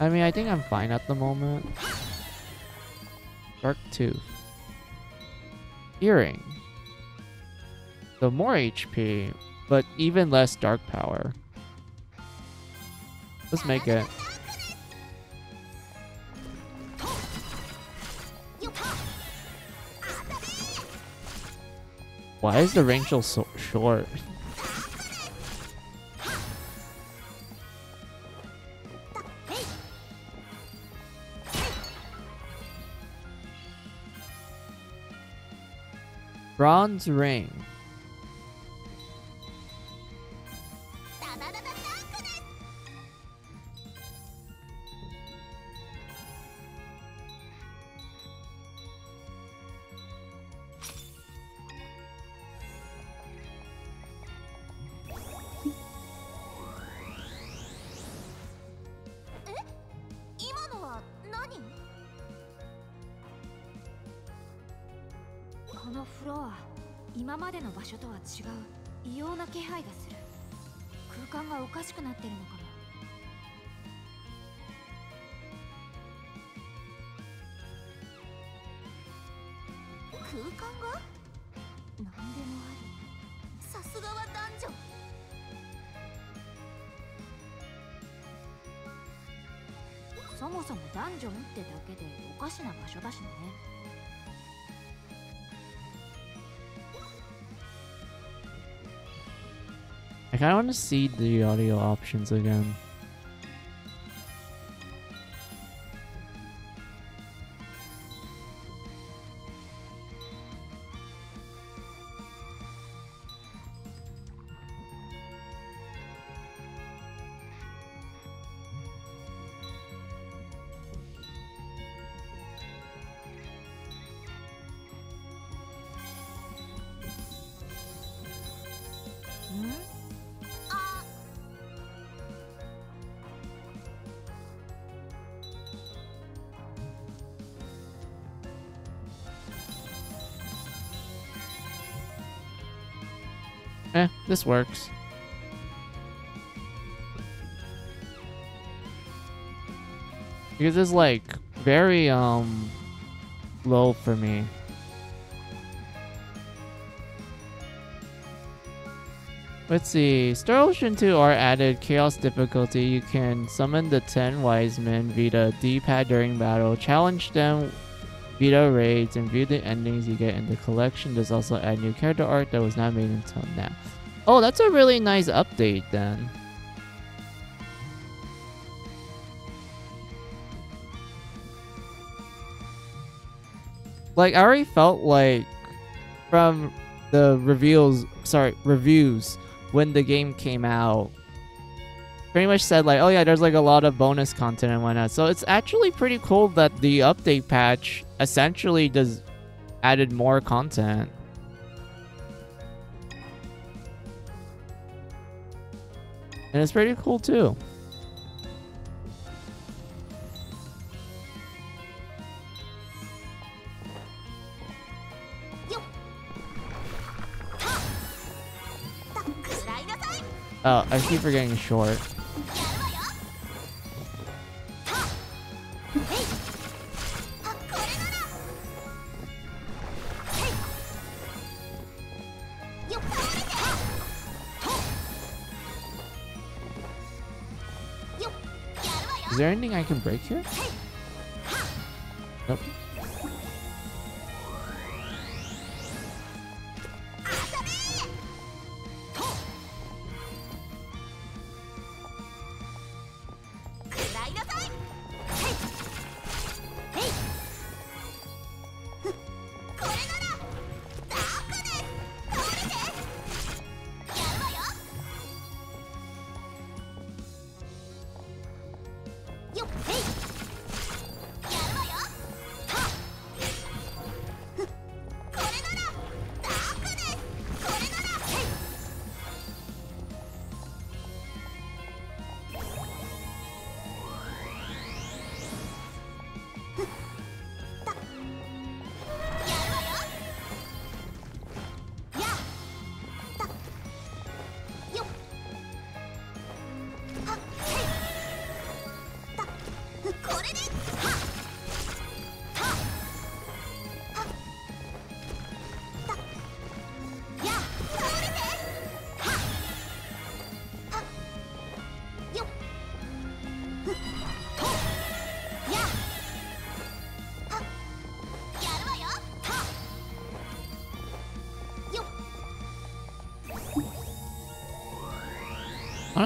I mean, I think I'm fine at the moment. Dark tooth. Earring. So more HP, but even less dark power. Let's make it. Why is the range so short? Bronze ring. 男女ってだけでおかしな場所だしね I kind of want to see the audio options again. Eh, this works. Because it's like very um low for me. Let's see. Star Ocean 2R added chaos difficulty. You can summon the 10 wise men via D-pad during battle, challenge them via raids, and view the endings you get in the collection. There's also a new character art that was not made until now. Oh, that's a really nice update then. Like, I already felt like from the reveals, sorry, reviews when the game came out, pretty much said like, oh yeah, there's like a lot of bonus content and whatnot. So it's actually pretty cool that the update patch essentially does added more content. And it's pretty cool too. Oh, I keep forgetting short. There anything I can break here? Nope.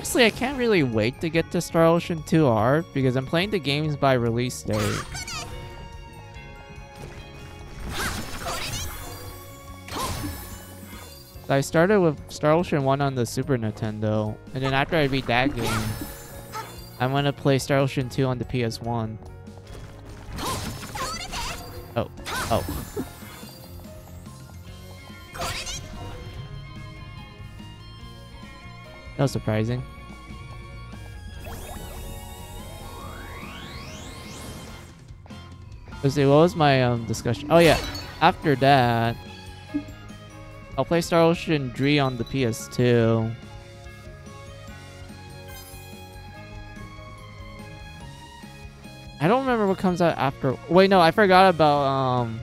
Honestly, I can't really wait to get to Star Ocean 2R because I'm playing the games by release date. I started with Star Ocean 1 on the Super Nintendo, and then after I beat that game, I'm gonna play Star Ocean 2 on the PS1. Oh, oh. that was surprising. Let's see, what was my um, discussion? Oh yeah, after that, I'll play Star Ocean 3 on the PS2. I don't remember what comes out after. Wait, no, I forgot about um.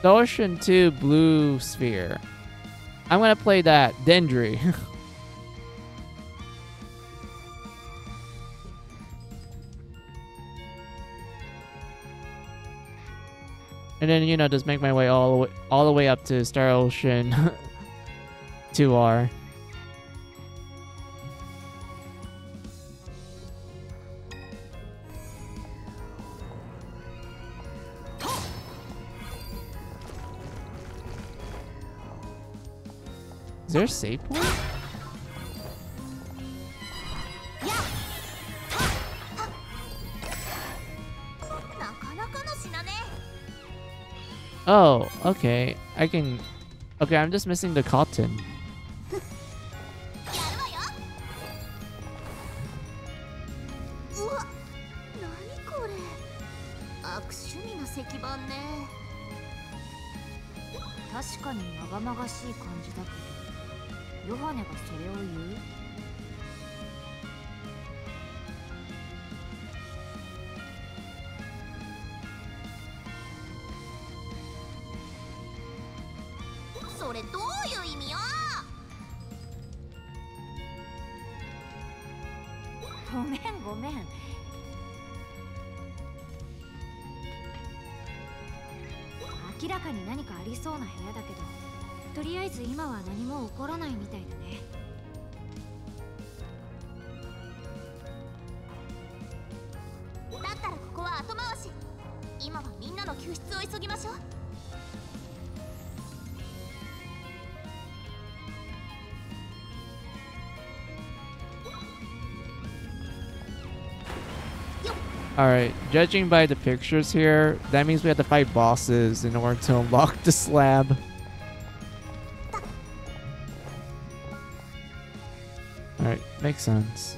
Star Ocean 2 Blue Sphere. I'm gonna play that Dendry. [LAUGHS] And then, you know, just make my way all the way, all the way up to Star Ocean [LAUGHS] 2R. Is there a save point? Oh, okay. I can... Okay, I'm just missing the cotton. Judging by the pictures here, that means we have to fight bosses in order to unlock the slab. Alright, makes sense.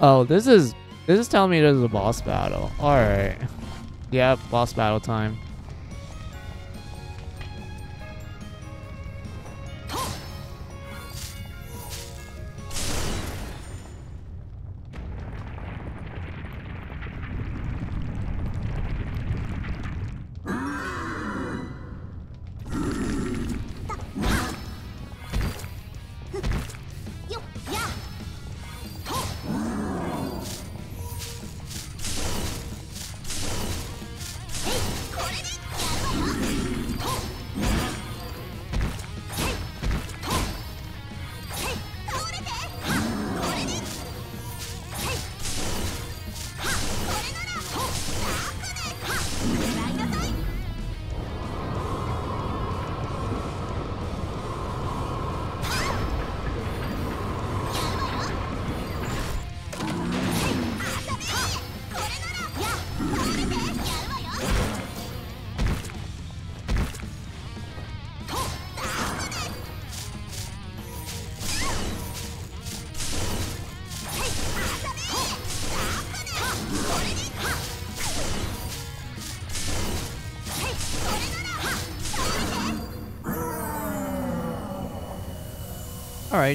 Oh, this is this is telling me this is a boss battle. All right. Yep, boss battle time.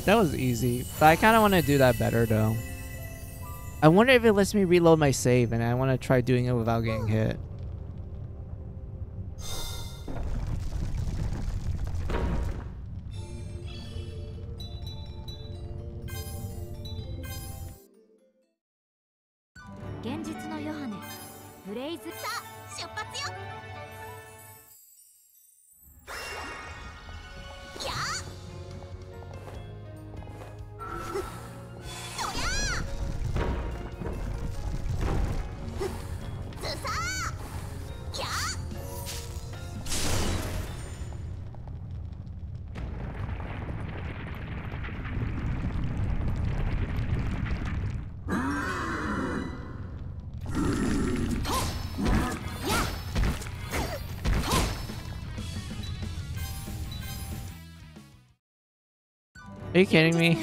That was easy. But I kind of want to do that better, though. I wonder if it lets me reload my save, and I want to try doing it without getting hit. Are you kidding me?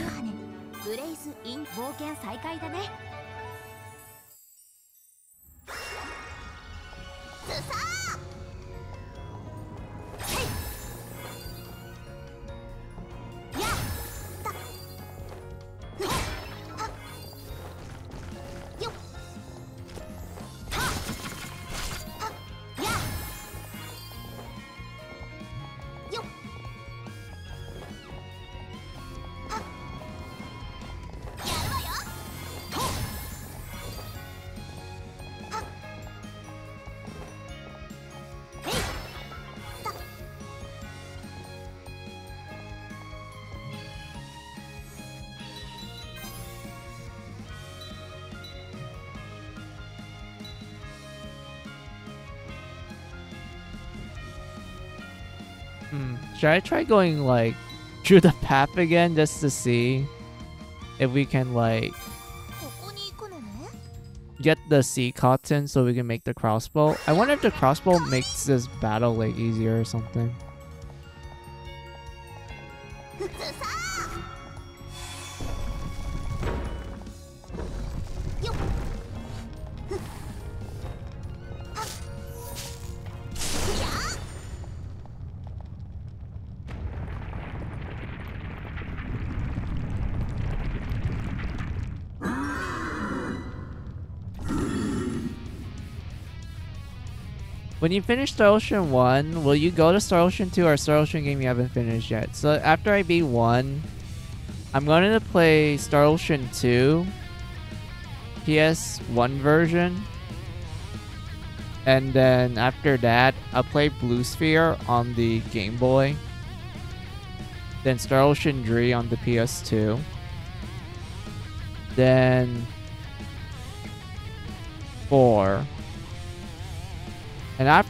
Should I try going like [LAUGHS] through the path again just to see if we can like get the sea cotton so we can make the crossbow? I wonder if the crossbow makes this battle like easier or something. When you finish Star Ocean 1, will you go to Star Ocean 2 or Star Ocean game you haven't finished yet? So after I beat 1, I'm going to play Star Ocean 2 PS1 version. And then after that, I'll play Blue Sphere on the Game Boy. Then Star Ocean 3 on the PS2. Then 4.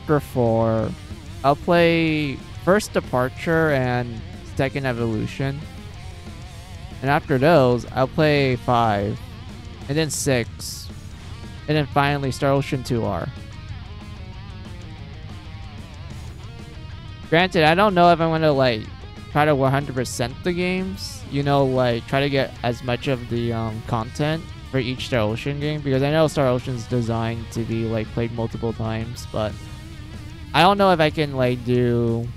After 4, I'll play First Departure and Second Evolution. And after those, I'll play 5. And then 6. And then finally Star Ocean 2R. Granted, I don't know if I'm gonna like try to 100% the games. You know, like try to get as much of the um, content for each Star Ocean game because I know Star Ocean's designed to be like played multiple times, but I don't know if I can like do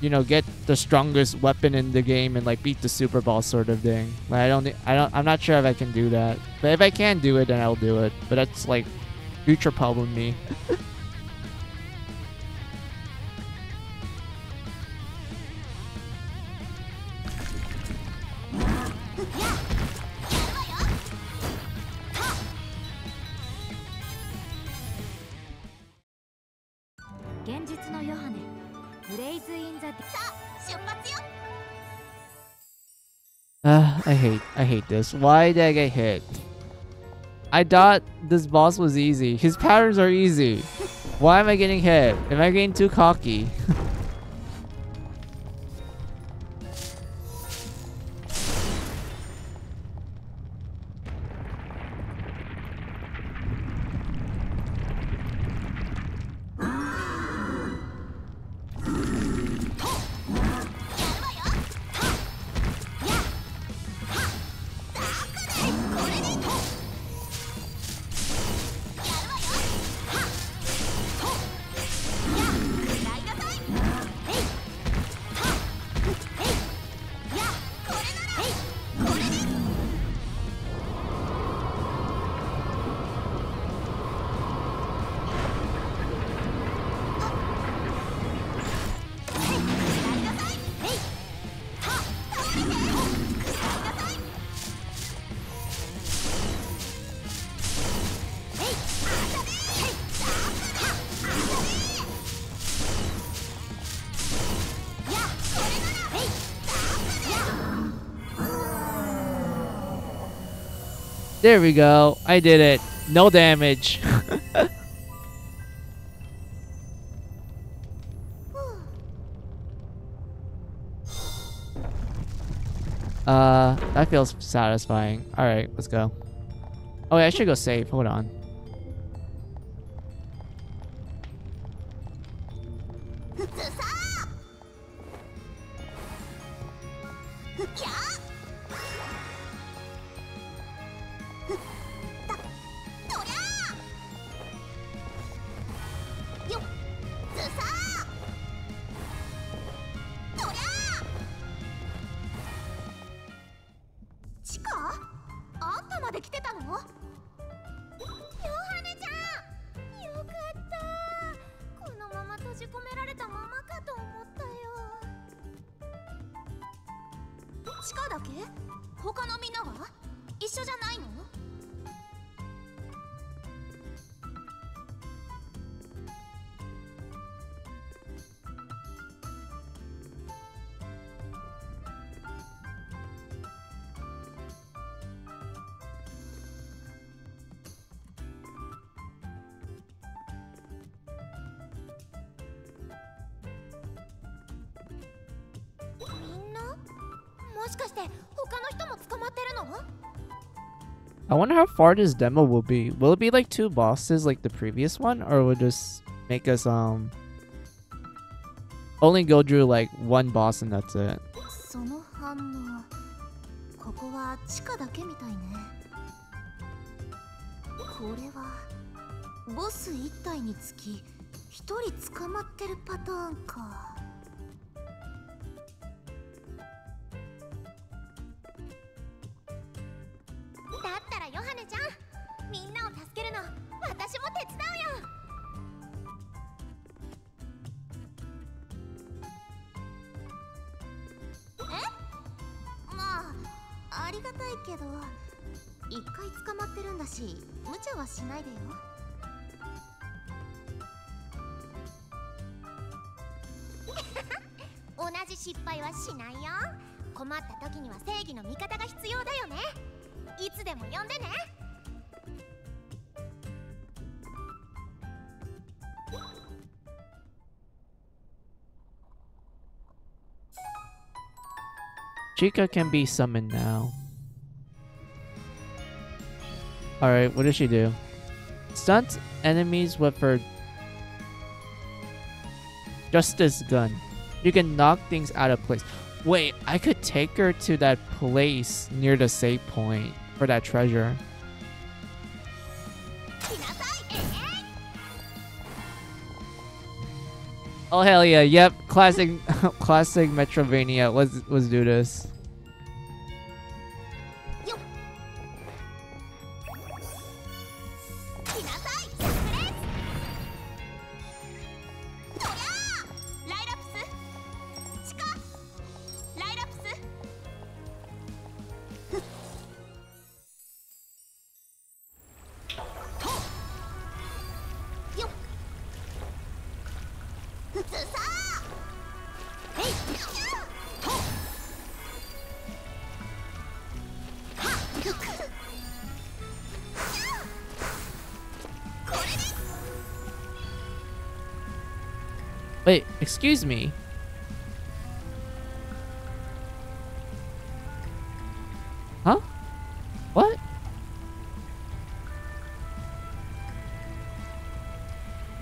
you know get the strongest weapon in the game and like beat the super boss sort of thing. Like I don't I don't I'm not sure if I can do that. But if I can do it then I'll do it. But that's like future problem me.「this. Why did I get hit? I thought this boss was easy. His patterns are easy. Why am I getting hit? Am I getting too cocky? [LAUGHS] There we go. I did it. No damage. [LAUGHS] uh, that feels satisfying. All right, let's go. Oh, wait, I should go save. Hold on. far this demo will be. Will it be like two bosses like the previous one, or will just make us um only go through like one boss and that's it? Chika can be summoned now. Alright, what does she do? Stunt enemies with her Justice Gun. You can knock things out of place. Wait, I could take her to that place near the save point for that treasure. Oh hell yeah, yep, classic [LAUGHS] classic Metroidvania. Let's let's do this. Wait, excuse me. Huh? What?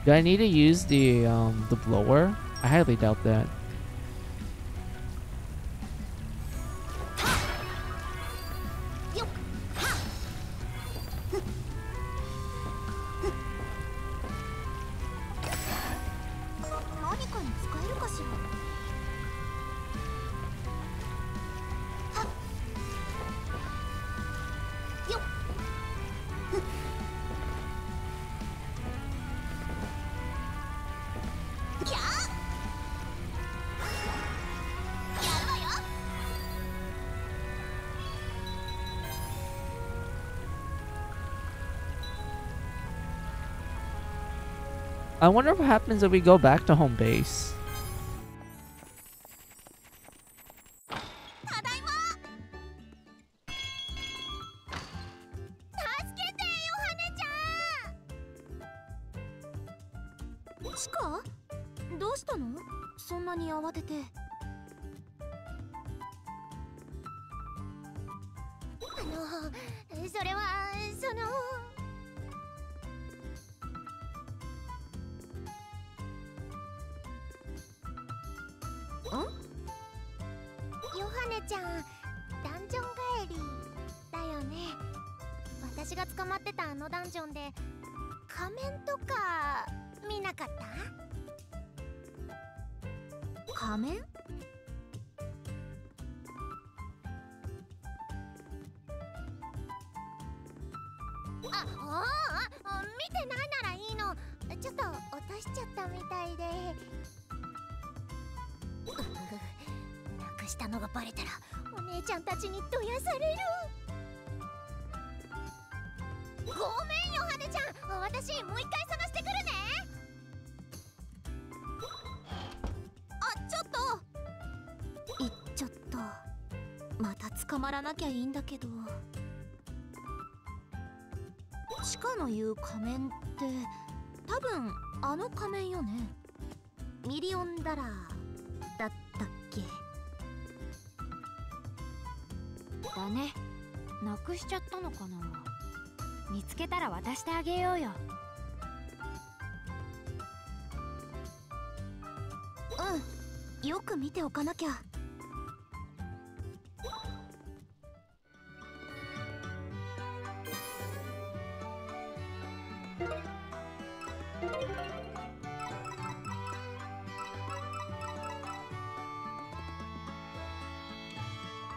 Do I need to use the um the blower? I highly doubt that. wonder what happens if we go back to home base.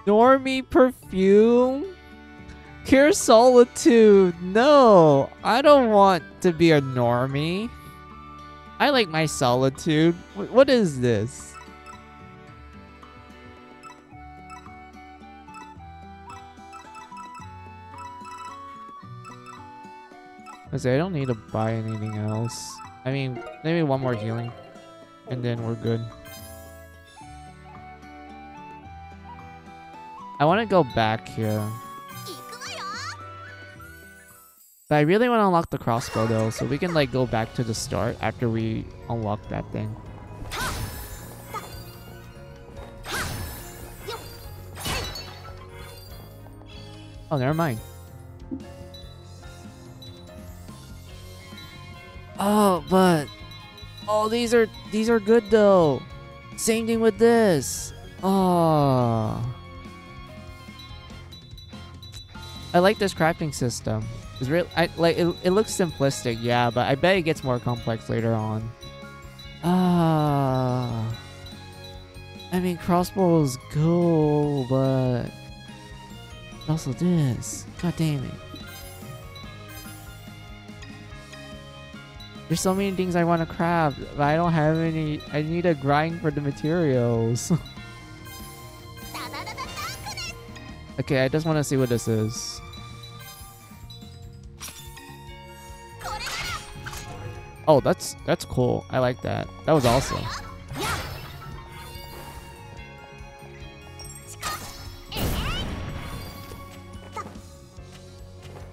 Normie perfume? Cure solitude. No, I don't want to be a normie. I like my solitude. Wh- what is this? I say I don't need to buy anything else. I mean, maybe one more healing, and then we're good. I want to go back here. But I really want to unlock the crossbow though, so we can like go back to the start after we unlock that thing. Oh, never mind. Oh, but oh, these are these are good though. Same thing with this. Oh. I like this crafting system. It's real. I like it. It looks simplistic, yeah, but I bet it gets more complex later on. Ah. I mean, crossbow is cool, but also this. God damn it. There's so many things I want to craft, but I don't have any. I need to grind for the materials. [LAUGHS] okay, I just want to see what this is. Oh, that's that's cool. I like that. That was awesome.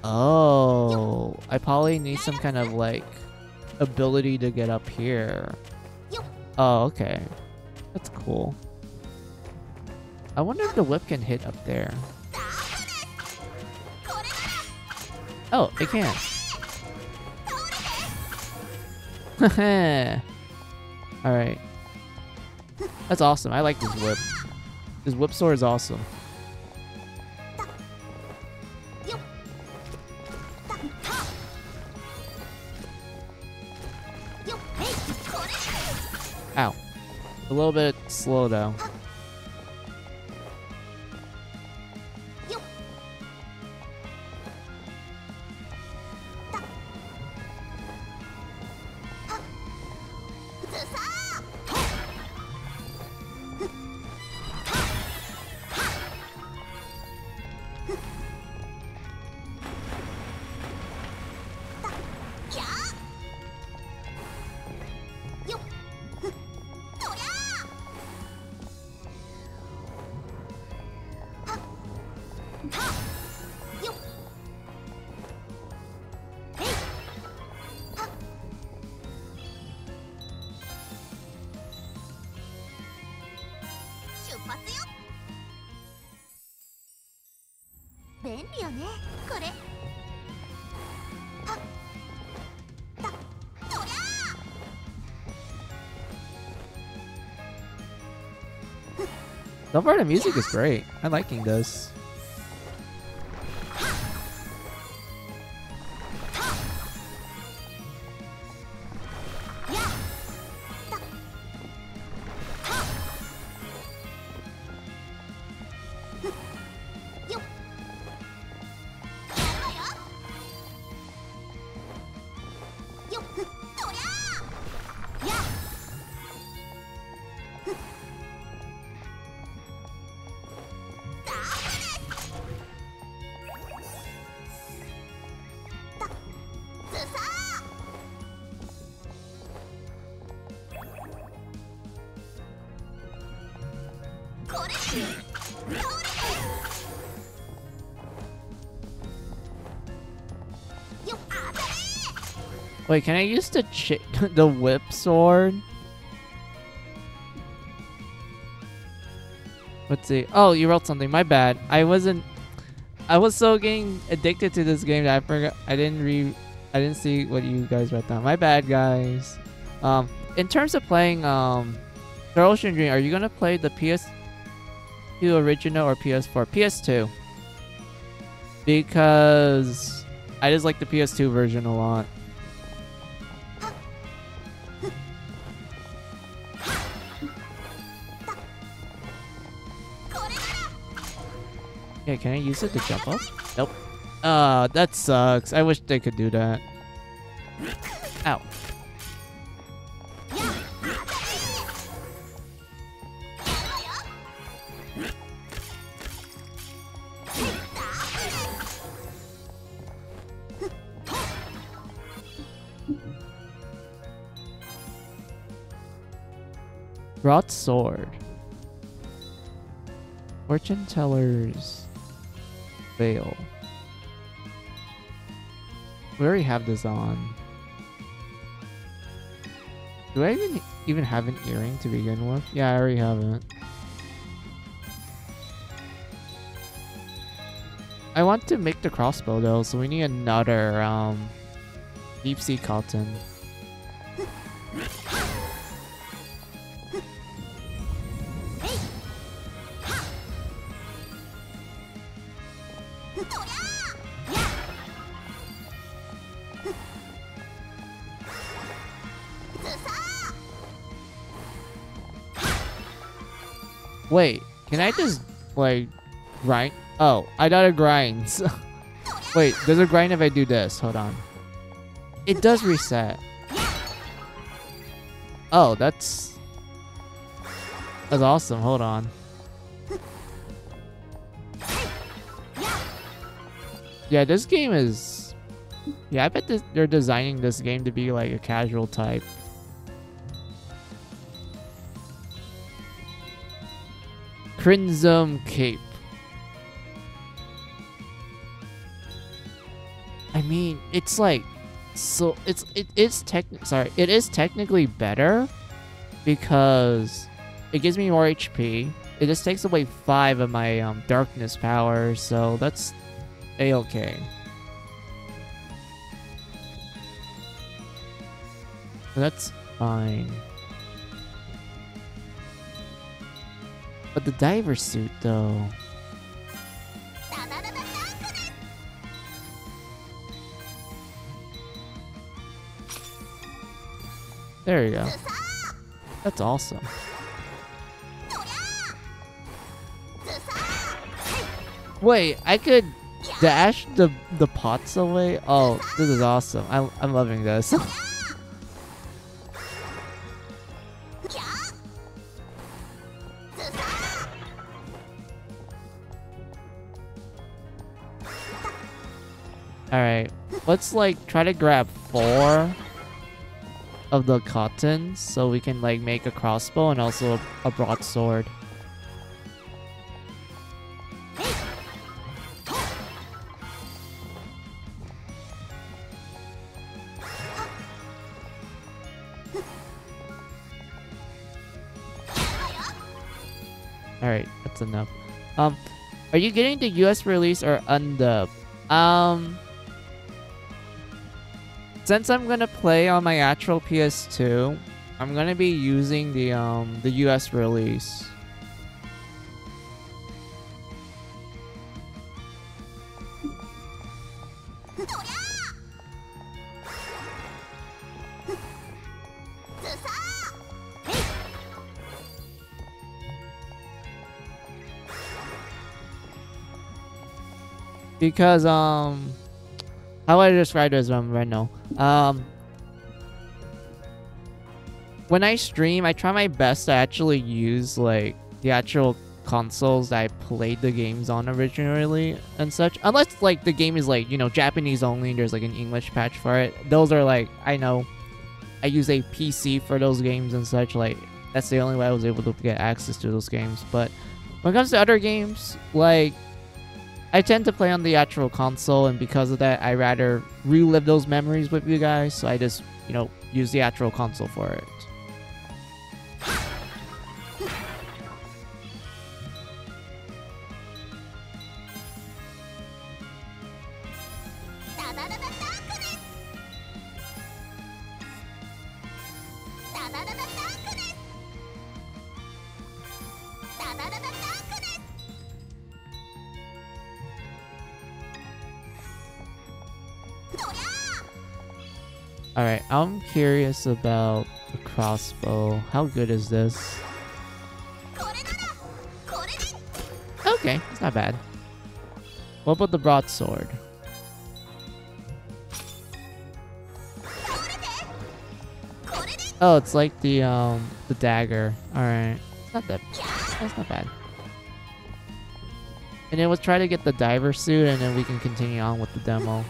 Oh, I probably need some kind of like ability to get up here. Oh, okay. That's cool. I wonder if the whip can hit up there. Oh, it can. [LAUGHS] Alright. That's awesome. I like this whip. This whip sword is awesome. Ow. A little bit slow though. So far the music is great. I'm liking this. Wait, can I use the [LAUGHS] the whip sword? Let's see. Oh, you wrote something. My bad. I wasn't. I was so getting addicted to this game that I forgot I didn't read I didn't see what you guys wrote down. My bad guys. Um in terms of playing um Star Ocean Dream, are you gonna play the PS2 original or PS4? PS2. Because I just like the PS2 version a lot. Yeah, can I use it to jump up? Nope. Uh, that sucks. I wish they could do that. Ow. Broadsword. Fortune tellers. Veil. We already have this on. Do I even even have an earring to begin with? Yeah, I already have it. I want to make the crossbow though, so we need another um deep sea cotton. Grind? Oh, I thought it grinds. [LAUGHS] Wait, does it grind if I do this? Hold on. It does reset. Oh, that's that's awesome. Hold on. Yeah, this game is. Yeah, I bet they're designing this game to be like a casual type. Crimson Cape. It's like so it's it, it is tech sorry, it is technically better because it gives me more HP. It just takes away 5 of my um, darkness power, so that's a-okay. That's fine. But the diver suit, though. There you go. That's awesome. Wait, I could dash the the pots away? Oh, this is awesome. I'm, I'm loving this. Alright, let's like try to grab four of the cotton so we can like make a crossbow and also a, a broadsword. Alright, that's enough. Um, are you getting the US release or undub? Um, since I'm gonna play on my actual PS2, I'm gonna be using the um the US release. Because um how would I describe this um, right now? Um, when I stream, I try my best to actually use like the actual consoles that I played the games on originally and such. Unless like the game is like, you know, Japanese only and there's like an English patch for it. Those are like, I know I use a PC for those games and such. Like that's the only way I was able to get access to those games. But when it comes to other games, like I tend to play on the actual console, and because of that, I rather relive those memories with you guys. So I just, you know, use the actual console for it. Alright, I'm curious about the crossbow. How good is this? Okay, it's not bad. What about the broadsword? Oh, it's like the um the dagger. Alright. Not that that's not bad. And then we'll try to get the diver suit and then we can continue on with the demo.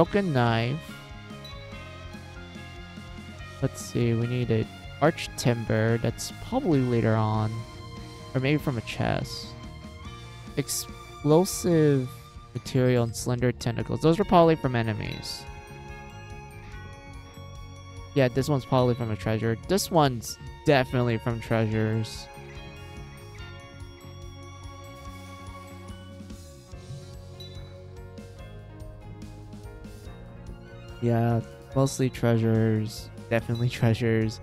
Broken knife. Let's see, we need a arch timber. That's probably later on. Or maybe from a chest. Explosive material and slender tentacles. Those are probably from enemies. Yeah, this one's probably from a treasure. This one's definitely from treasures. Yeah, mostly treasures. Definitely [LAUGHS] treasures.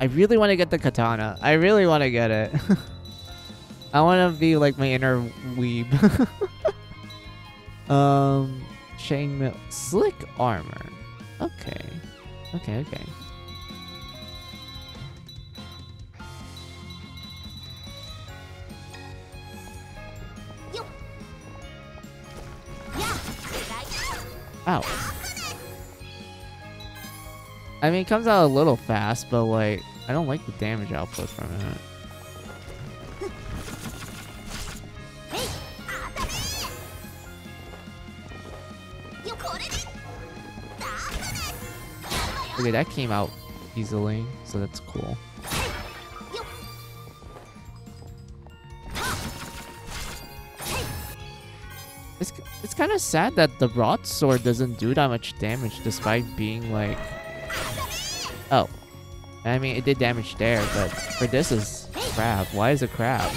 I really want to get the katana. I really want to get it. [LAUGHS] I want to be like my inner weeb. [LAUGHS] um, chainmail, slick armor. Okay, okay, okay. Ow. I mean, it comes out a little fast, but like, I don't like the damage output from it. Okay, that came out easily, so that's cool. It's, it's kind of sad that the broadsword doesn't do that much damage despite being like Oh. I mean, it did damage there, but for this is crab. Why is it crab?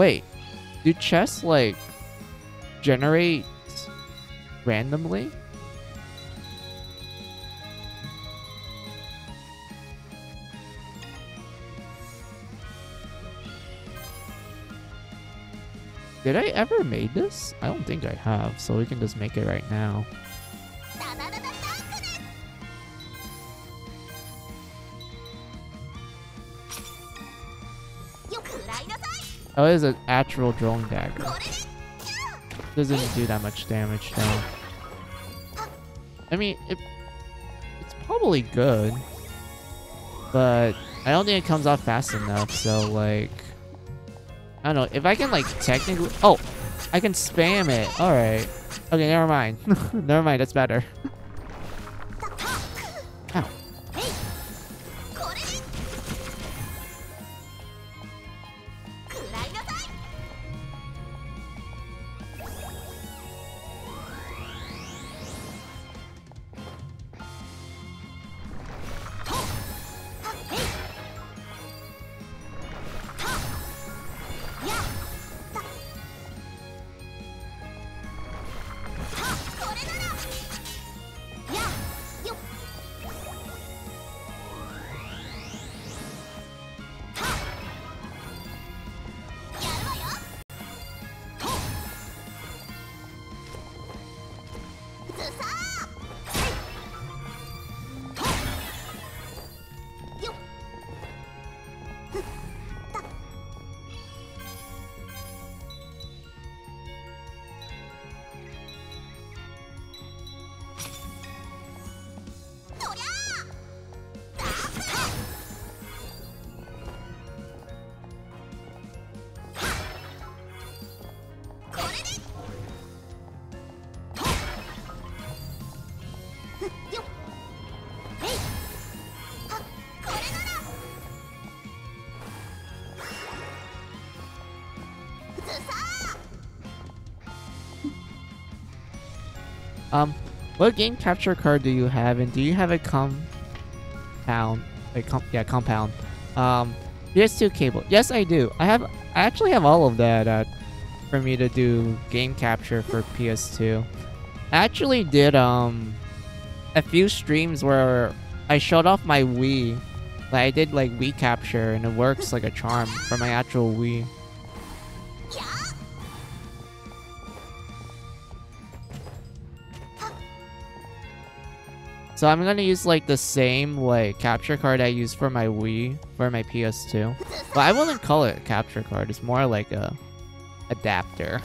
Wait, do chests like generate randomly? Did I ever made this? I don't think I have, so we can just make it right now. Oh, it is an actual drawing dagger. Doesn't do that much damage though. I mean, it, it's probably good, but I don't think it comes off fast enough. So like, I don't know if I can like technically. Oh, I can spam it. All right. Okay, never mind. [LAUGHS] never mind. That's better. [LAUGHS] Um, what game capture card do you have, and do you have a compound? A com yeah, compound. Um, PS2 cable. Yes, I do. I have. I actually have all of that uh, for me to do game capture for PS2. I actually did um a few streams where I showed off my Wii. Like I did like Wii capture, and it works like a charm for my actual Wii. So I'm gonna use like the same like capture card I use for my Wii for my PS2. But I wouldn't call it a capture card. It's more like a adapter.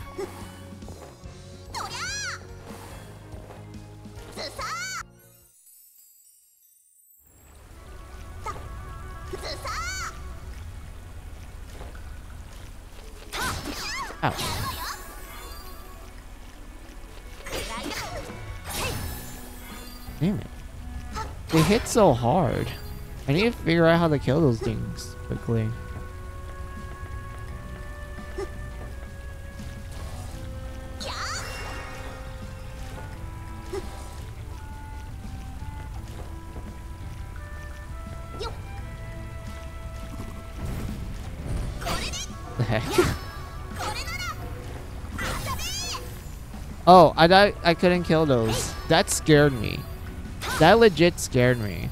So hard. I need to figure out how to kill those things quickly. The [LAUGHS] heck? Oh, I thought I couldn't kill those. That scared me. That legit scared me.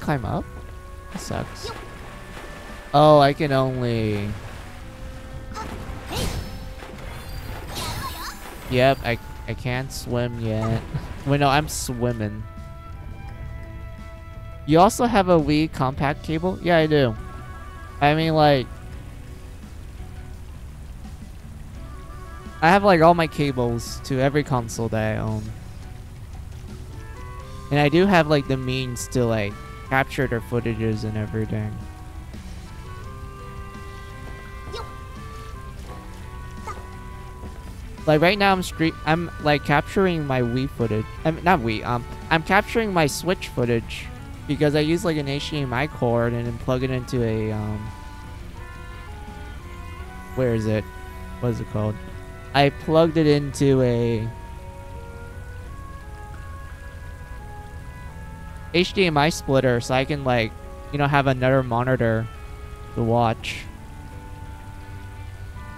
Can't climb up? That sucks. Oh, I can only... Yep, I, I can't swim yet. [LAUGHS] Wait, no, I'm swimming. You also have a Wii compact cable? Yeah, I do. I mean, like... I have, like, all my cables to every console that I own. And I do have, like, the means to, like, capture their footages and everything. Like right now I'm street I'm like capturing my Wii footage. I'm not Wii, um I'm capturing my Switch footage because I use like an HDMI cord and then plug it into a um where is it? What is it called? I plugged it into a HDMI splitter so I can like, you know, have another monitor to watch.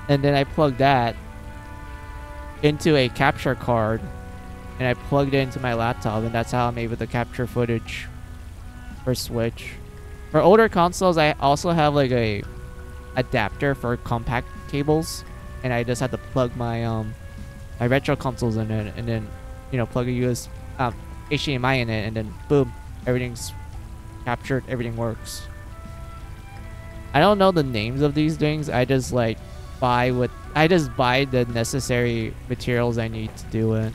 And then I plug that into a capture card and I plugged it into my laptop and that's how I'm able to capture footage for Switch. For older consoles, I also have like a adapter for compact cables and I just have to plug my um my retro consoles in it and then you know plug a US um, HDMI in it and then boom everything's captured everything works. I don't know the names of these things. I just like buy what I just buy the necessary materials I need to do it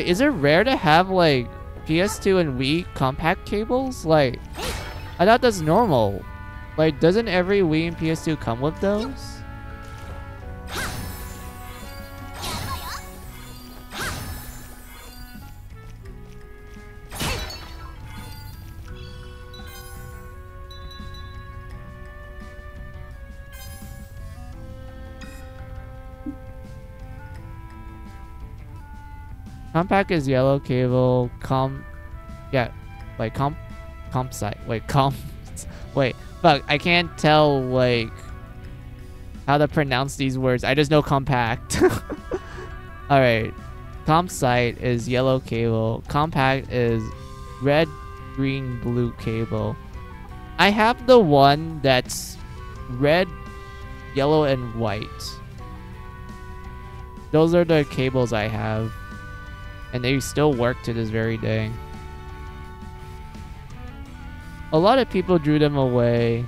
Wait, is it rare to have like PS2 and Wii compact cables? Like, I thought that's normal. Like, doesn't every Wii and PS2 come with those? Compact is yellow cable. Com, yeah, like comp, comp site. Wait, comp. [LAUGHS] Wait, fuck. I can't tell like how to pronounce these words. I just know compact. [LAUGHS] All right. Comp site is yellow cable. Compact is red, green, blue cable. I have the one that's red, yellow, and white. Those are the cables I have. And they still work to this very day. A lot of people drew them away.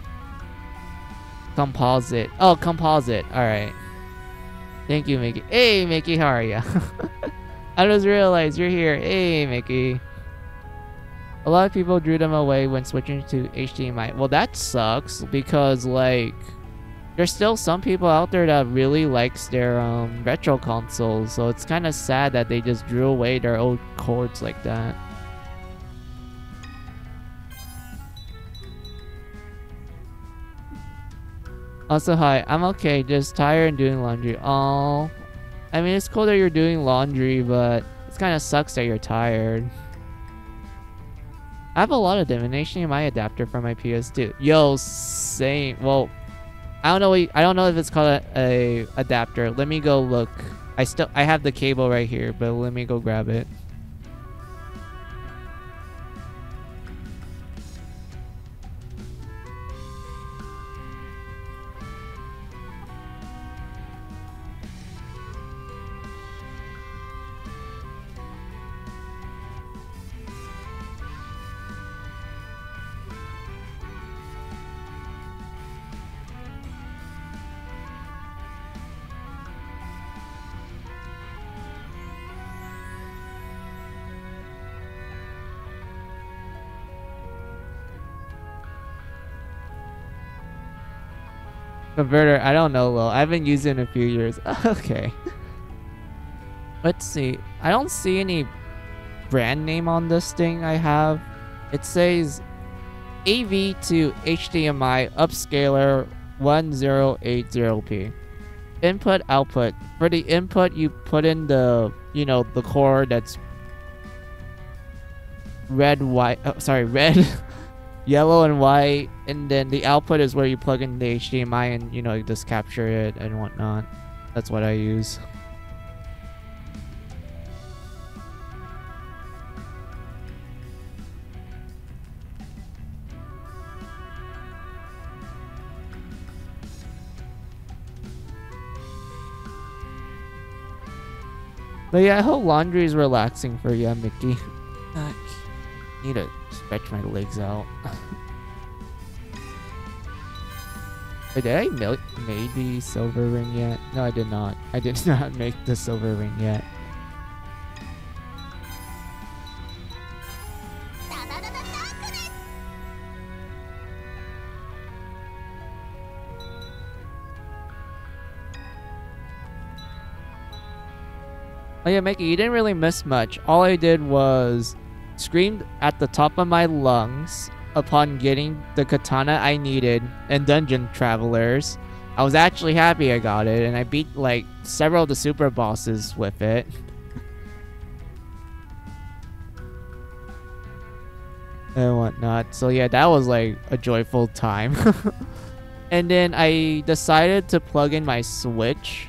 Composite. Oh, composite. Alright. Thank you, Mickey. Hey, Mickey, how are ya? [LAUGHS] I just realized you're here. Hey, Mickey. A lot of people drew them away when switching to HDMI. Well, that sucks because, like, there's still some people out there that really likes their um, retro consoles. So it's kind of sad that they just drew away their old cords like that. Also, hi. I'm okay. Just tired and doing laundry. Oh, I mean, it's cool that you're doing laundry, but it kind of sucks that you're tired. I have a lot of divination in my adapter for my PS2. Yo, same. Well, I don't know. What, I don't know if it's called a, a adapter. Let me go look. I still I have the cable right here, but let me go grab it. Converter, I don't know, Lil. I haven't used it in a few years. [LAUGHS] okay. Let's see. I don't see any brand name on this thing I have. It says AV to HDMI upscaler 1080p. Input output. For the input, you put in the, you know, the core that's red, white, oh, sorry, [LAUGHS] red, yellow and white and then the output is where you plug in the HDMI and you know just capture it and whatnot. That's what I use. But yeah, I hope laundry is relaxing for you, Mickey. I need to stretch my legs out. Wait, [LAUGHS] did I make the silver ring yet? No, I did not. I did [LAUGHS] not make the silver ring yet. Oh yeah, Mickey, you didn't really miss much. All I did was screamed at the top of my lungs upon getting the katana I needed in Dungeon Travelers. I was actually happy I got it, and I beat like several of the super bosses with it. [LAUGHS] and whatnot. So yeah, that was like a joyful time. [LAUGHS] and then I decided to plug in my Switch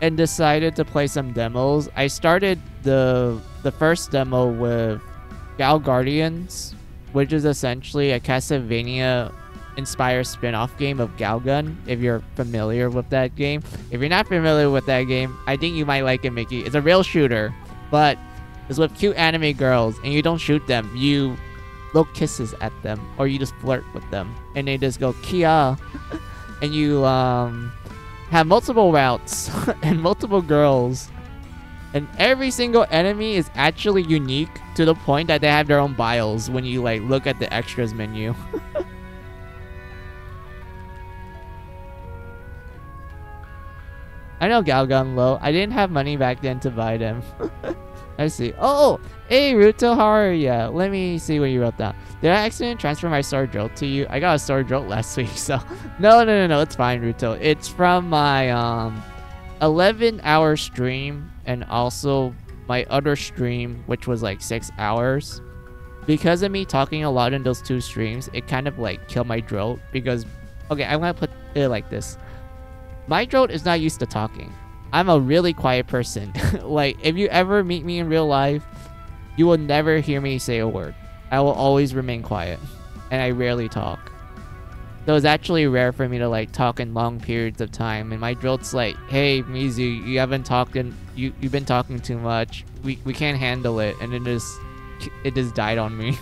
and decided to play some demos. I started the the first demo with Gal Guardians, which is essentially a Castlevania inspired spin-off game of Galgun, if you're familiar with that game. If you're not familiar with that game, I think you might like it, Mickey. It's a real shooter, but it's with cute anime girls, and you don't shoot them. You blow kisses at them, or you just flirt with them, and they just go Kia, [LAUGHS] and you um have multiple routes [LAUGHS] and multiple girls. And every single enemy is actually unique to the point that they have their own bios when you like look at the extras menu. [LAUGHS] I know Galgun low. I didn't have money back then to buy them. [LAUGHS] I see. Oh, oh hey Ruto, how are ya? Let me see what you wrote down. Did I accidentally transfer my sword drill to you? I got a sword drill last [LAUGHS] week, so no, no, no, no. It's fine, Ruto. It's from my um 11 hour stream and also my other stream, which was like six hours. Because of me talking a lot in those two streams, it kind of like killed my drill, because, okay, I'm gonna put it like this. My drill is not used to talking. I'm a really quiet person. [LAUGHS] like, if you ever meet me in real life, you will never hear me say a word. I will always remain quiet. And I rarely talk. So it's actually rare for me to like talk in long periods of time. And my throat's like, hey Mizu, you haven't talked in you you've been talking too much. We we can't handle it and it just it just died on me.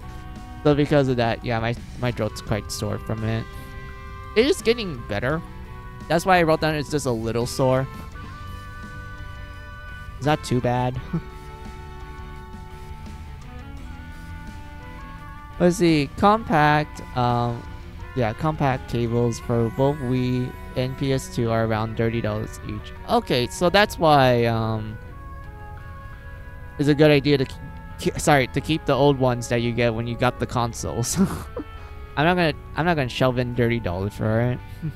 [LAUGHS] so because of that, yeah, my my throat's quite sore from it. It is just getting better. That's why I wrote down it's just a little sore. It's not too bad. [LAUGHS] Let's see, compact, um, yeah, compact cables for both Wii and PS2 are around $30 each. Okay, so that's why, um, it's a good idea to, keep, sorry, to keep the old ones that you get when you got the consoles. [LAUGHS] I'm not gonna, I'm not gonna shelve in $30 for it. [LAUGHS]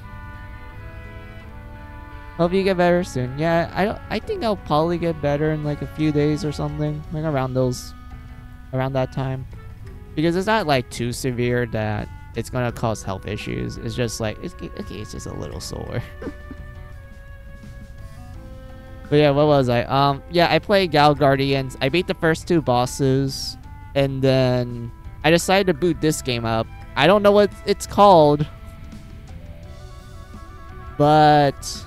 Hope you get better soon. Yeah, I I think I'll probably get better in like a few days or something, like around those, around that time because it's not like too severe that it's gonna cause health issues. It's just like it's okay, it's just a little sore. [LAUGHS] but yeah, what was I? Um, yeah, I played Gal Guardians. I beat the first two bosses, and then I decided to boot this game up. I don't know what it's called, but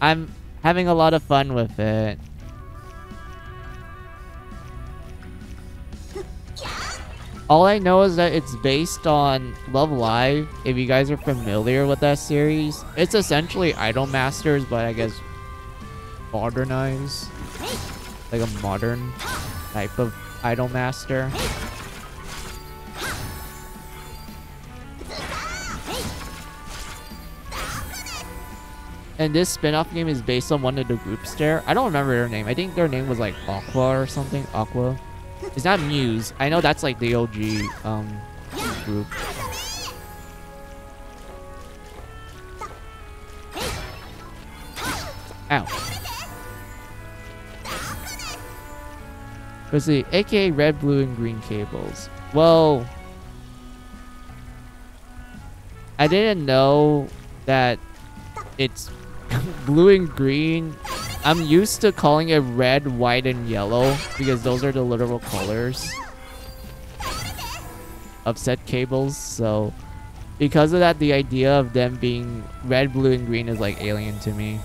I'm having a lot of fun with it. All I know is that it's based on Love Live. If you guys are familiar with that series, it's essentially Idol Masters, but I guess modernized. Like a modern type of Idol Master. And this spin-off game is based on one of the groups there. I don't remember their name. I think their name was like Aqours or something. Aqours. It's not Muse. I know that's like the OG um, group. Ow. Let's see. AKA red, blue, and green cables. Well, I didn't know that it's [LAUGHS] blue and green I'm used to calling it red, white, and yellow because those are the literal colors of set cables. So because of that, the idea of them being red, blue, and green is like alien to me.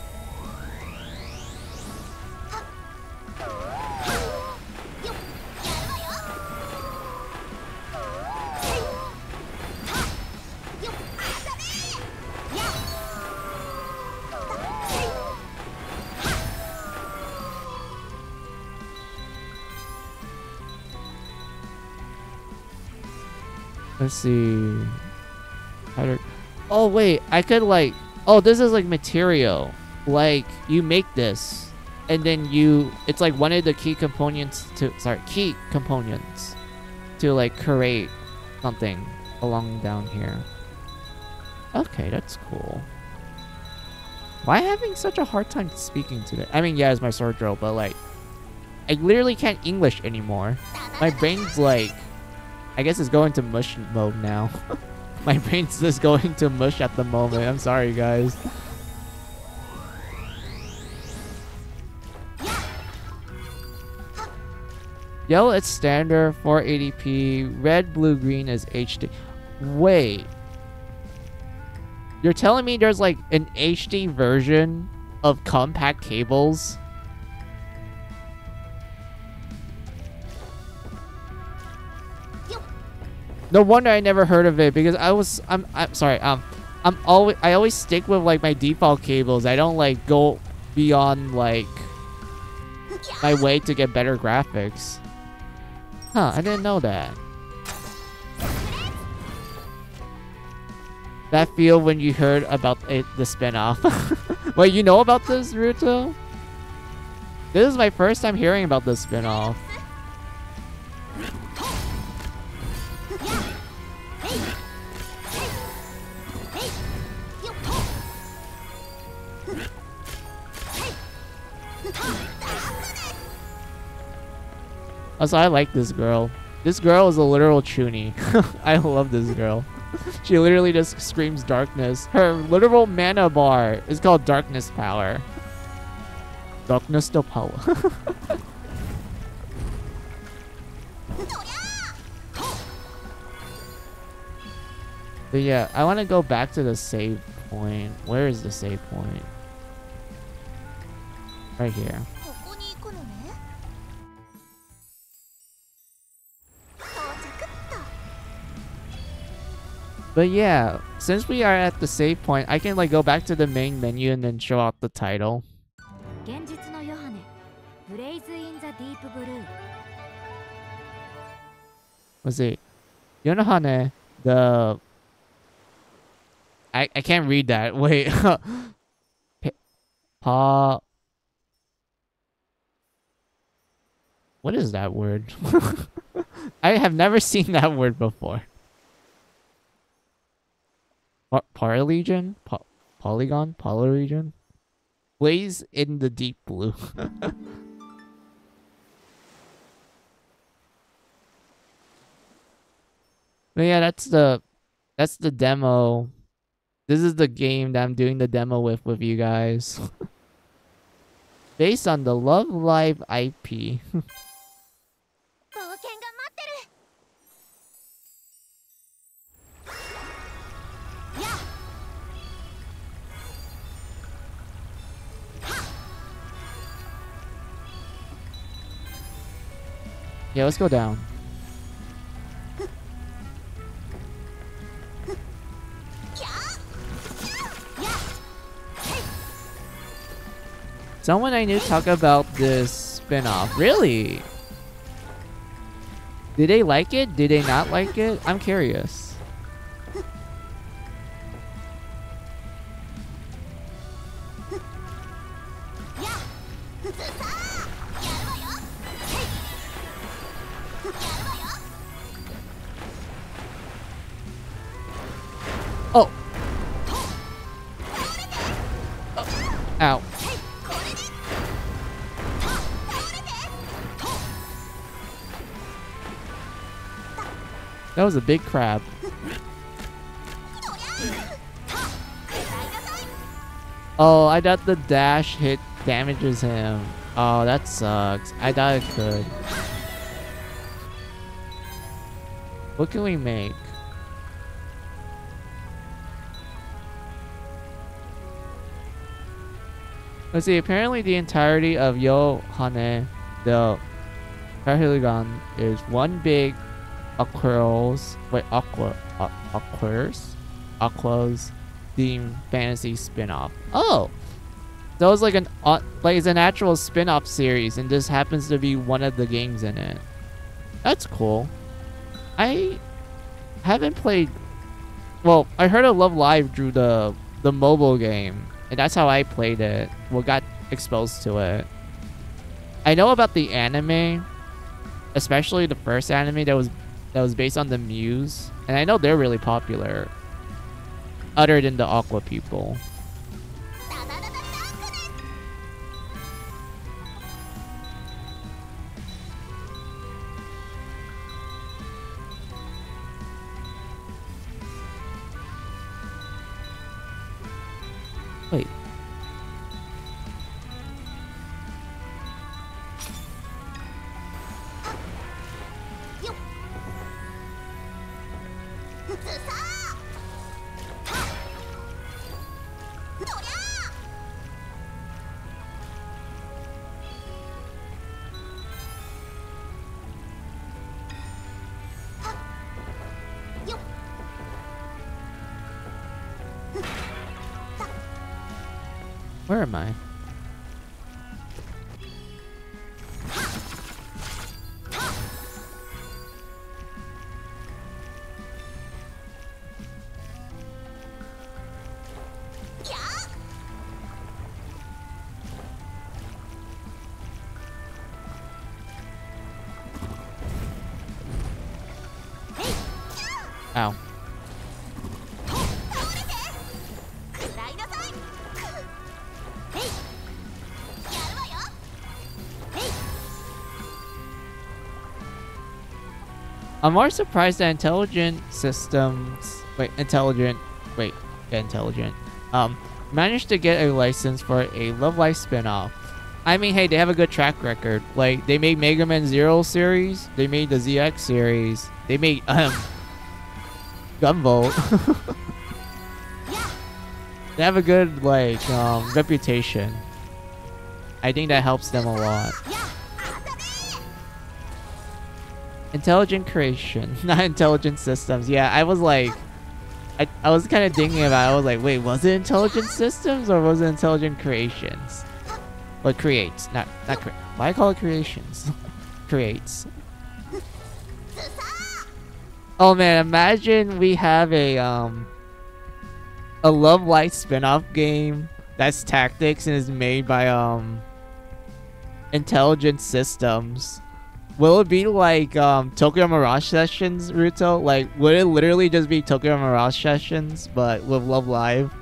Let's see. To... Oh, wait. I could, like... Oh, this is, like, material. Like, you make this. And then you... It's, like, one of the key components to... Sorry, key components. To, like, create something along down here. Okay, that's cool. Why having such a hard time speaking today? I mean, yeah, it's my sword drill, but, like... I literally can't English anymore. My brain's, like... I guess it's going to mush mode now. [LAUGHS] My brain's just going to mush at the moment. I'm sorry, guys. Yellow it's standard 480p. Red, blue, green is HD. Wait. You're telling me there's like an HD version of compact cables? No wonder I never heard of it because I was I'm I'm sorry um I'm always I always stick with like my default cables. I don't like go beyond like my way to get better graphics. Huh, I didn't know that. That feel when you heard about it, the spinoff. [LAUGHS] Wait, you know about this, Ruto? This is my first time hearing about the spinoff. Also, I like this girl. This girl is a literal chuuni. [LAUGHS] I love this girl. she literally just screams darkness. Her literal mana bar is called darkness power. Darkness to power. [LAUGHS] but yeah, I want to go back to the save point. Where is the save point? Right here. But yeah, since we are at the save point, I can like go back to the main menu and then show out the title. Was it Yonohane, the... I, I can't read that. [LAUGHS] Wait. pa... What is that word? [LAUGHS] I have never seen that word before. Par- Paralegion? Pa- Polygon? Polyregion? Blaze in the deep blue. [LAUGHS] But yeah, that's the that's the demo. This is the game that I'm doing the demo with with you guys. [LAUGHS] Based on the Love Live IP. [LAUGHS] yeah, let's go down. Someone I knew talk about this spin-off. Really? Did they like it? Did they not like it? I'm curious. Was a big crab. Oh, I thought the dash hit damages him. Oh, that sucks. I thought it could. What can we make? Let's see, apparently the entirety of Yo Yohane, the Paragon, is one big Aquaros, wait, Aqua, uh, Aquars? Aqua's fantasy spin-off. Oh! That was like an, uh, like it's an actual spin-off series and this happens to be one of the games in it. That's cool. I haven't played, well, I heard of Love Live through the, the mobile game and that's how I played it. Well, got exposed to it. I know about the anime, especially the first anime that was that was based on the Muse, and I know they're really popular. Other than the Aqua people. I'm more surprised that intelligent systems, wait, intelligent, wait, intelligent, um, managed to get a license for a Love Live spin-off. I mean, hey, they have a good track record. Like, they made Mega Man Zero series, they made the ZX series, they made, um, [LAUGHS] Gunvolt. [LAUGHS] [LAUGHS] they have a good, like, um, reputation. I think that helps them a lot. Intelligent creation, [LAUGHS] not intelligent systems. Yeah, I was like, I, I was kind of thinking about it. I was like, wait, was it intelligent systems or was it intelligent creations? Well, creates, not, not cre Why I call it creations? [LAUGHS] creates. Oh man, imagine we have a, um, a Love Live spin-off game that's tactics and is made by, um, intelligent systems. Will it be like um, Tokyo Mirage Sessions, Ruto? Like, would it literally just be Tokyo Mirage Sessions, but with Love Live?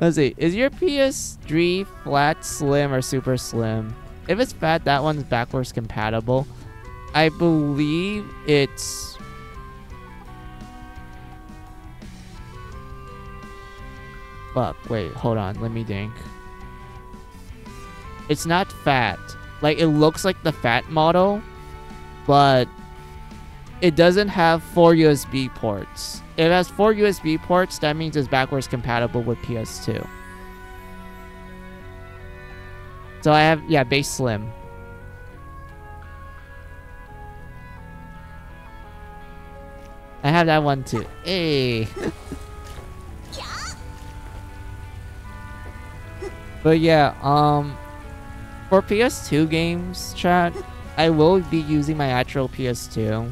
Let's see. Is your PS3 flat, slim, or super slim? If it's fat, that one's backwards compatible. I believe it's... Fuck, wait, hold on. Let me think. It's not fat. Like, it looks like the fat model, but it doesn't have four USB ports. It has four USB ports, that means it's backwards compatible with PS2. So I have, yeah, base slim. I have that one too. Hey. [LAUGHS] but yeah, um, for PS2 games, chat, I will be using my actual PS2.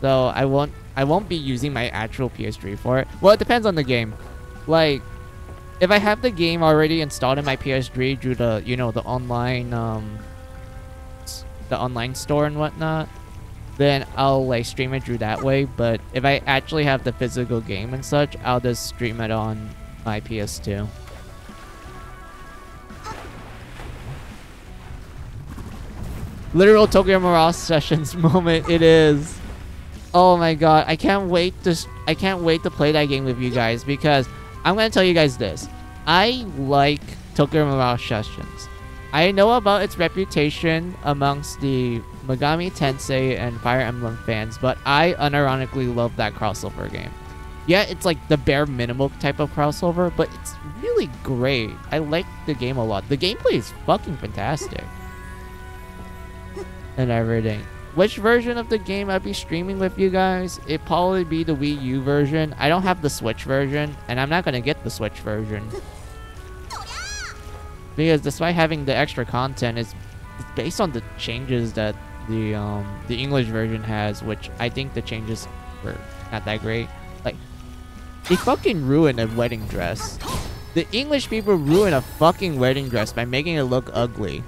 So I won't I won't be using my actual PS3 for it. Well, it depends on the game. Like, if I have the game already installed in my PS3 due to, you know, the online, um, the online store and whatnot, then I'll, like, stream it through that way. But if I actually have the physical game and such, I'll just stream it on my PS2. Literal Tokyo Mirage Sessions [LAUGHS] moment it is. Oh my god, I can't wait to I can't wait to play that game with you guys because I'm gonna tell you guys this. I like Tokyo Mirage Sessions. I know about its reputation amongst the Megami Tensei and Fire Emblem fans, but I unironically love that crossover game. Yeah, it's like the bare minimal type of crossover, but it's really great. I like the game a lot. The gameplay is fucking fantastic and everything. Which version of the game I'll be streaming with you guys? It probably be the Wii U version. I don't have the Switch version, and I'm not gonna get the Switch version. Because despite having the extra content, it's, based on the changes that the um the English version has, which I think the changes were not that great. Like, they fucking ruined a wedding dress. The English people ruined a fucking wedding dress by making it look ugly.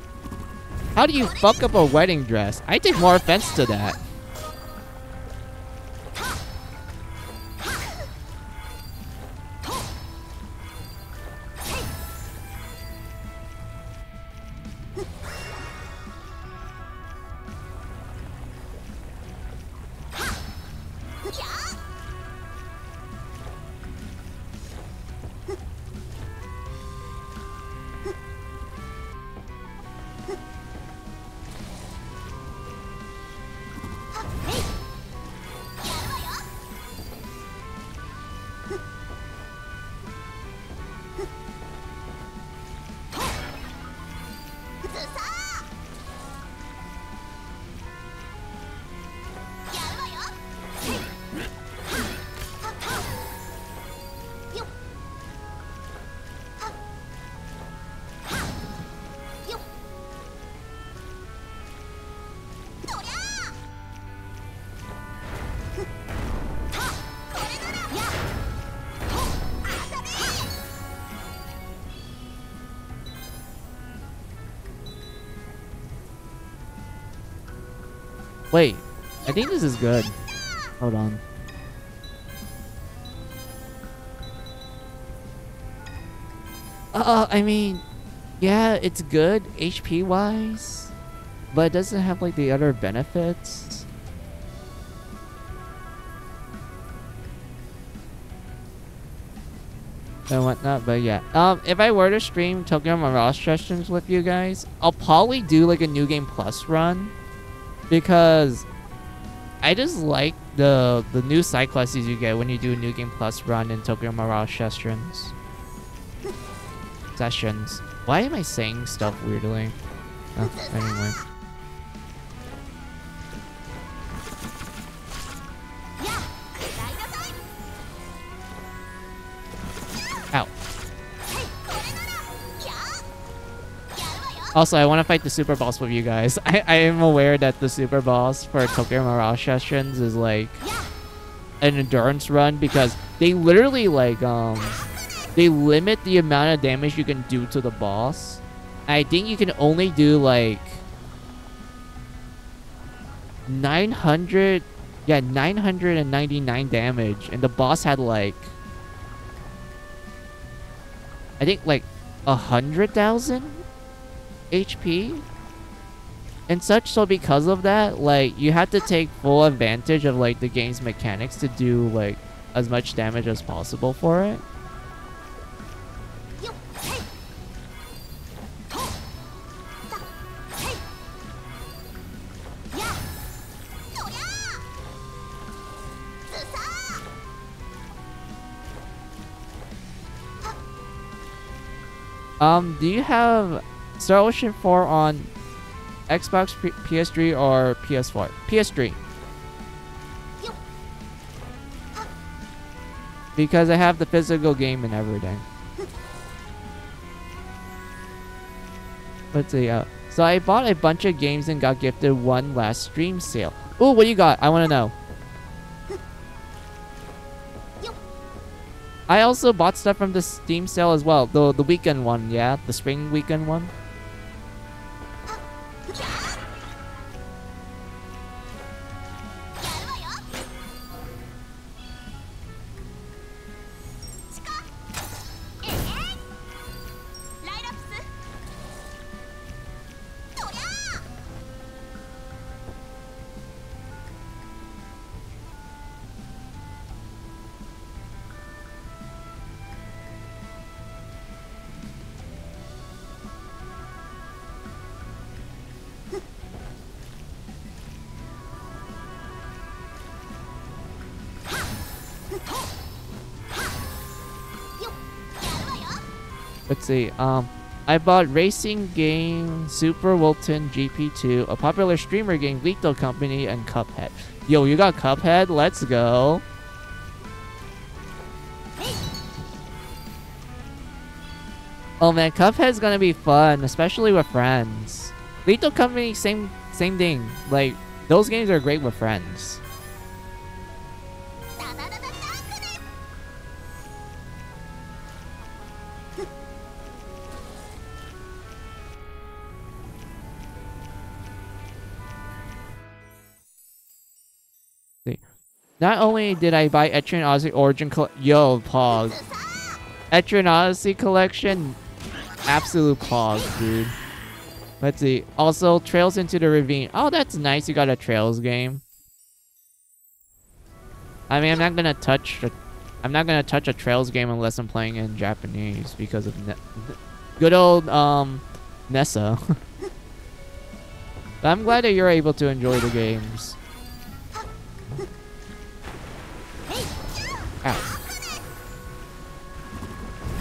How do you fuck up a wedding dress? I take more offense to that. Wait, I think this is good. Hold on. Uh, I mean, yeah, it's good HP wise. but it doesn't have like the other benefits. and whatnot. But yeah, um, if I were to stream Tokyo Mirage Sessions with you guys, I'll probably do like a New Game Plus run because I just like the the new side quests you get when you do a New Game Plus run in Tokyo Mirage Sessions. Sessions. Why am I saying stuff weirdly? Oh, anyway. Ow. Also, I want to fight the super boss with you guys. [LAUGHS] I, I am aware that the super boss for Tokyo Mirage Sessions is like an endurance run because they literally like um they limit the amount of damage you can do to the boss. I think you can only do like 900 yeah 999 damage and the boss had like I think like a hundred thousand HP and such. So because of that, like you have to take full advantage of like the game's mechanics to do like as much damage as possible for it. Um, do you have Star Ocean 4 on Xbox, P PS3, or PS4? PS3. Because I have the physical game and everything. Let's see. Uh, so I bought a bunch of games and got gifted one last Steam sale. Ooh, what you got? I want to know. I also bought stuff from the Steam sale as well. The the weekend one, yeah? The spring weekend one. Let's [LAUGHS] see. Um, I bought racing game Super Woden GP2, a popular streamer game Lethal Company, and Cuphead. Yo, you got Cuphead? Let's go. Oh man, Cuphead's gonna be fun, especially with friends. Lethal Company, same same thing. Like those games are great with friends. Not only did I buy Etrian Odyssey Origin Yo, Pog. Etrian Odyssey Collection, absolute pause, dude. Let's see. Also, Trails into the Reverie. Oh, that's nice. You got a Trails game. I mean, I'm not gonna touch. A, I'm not gonna touch a Trails game unless I'm playing in Japanese because of ne good old um NISA. [LAUGHS] but I'm glad that you're able to enjoy the games. Ow.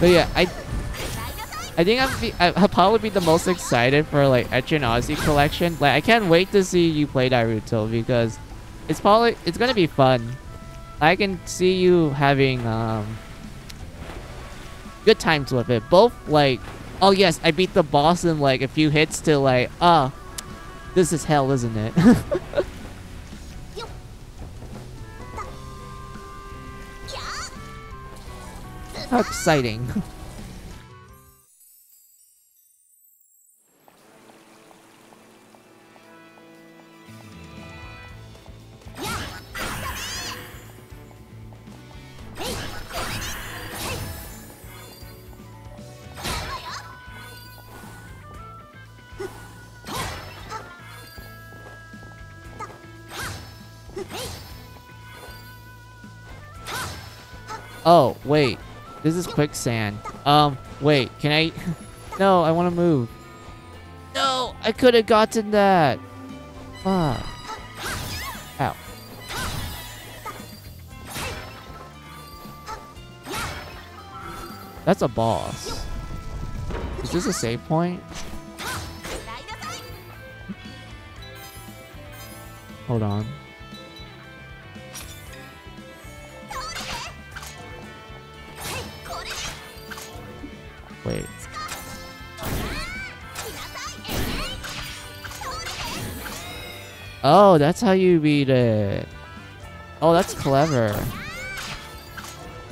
But yeah, I I think I'm I'll probably be the most excited for like Etrian Odyssey collection. Like I can't wait to see you play Naruto because it's probably it's gonna be fun. I can see you having um good times with it. Both like oh yes, I beat the boss in like a few hits to like ah oh, this is hell, isn't it? [LAUGHS] How exciting. [LAUGHS] Oh, wait. This is quicksand. Um, wait, can I... [LAUGHS] no, I want to move. No, I could have gotten that. Fuck. Ow. That's a boss. Is this a save point? Hold on. Wait. Oh, that's how you beat it. Oh, that's clever.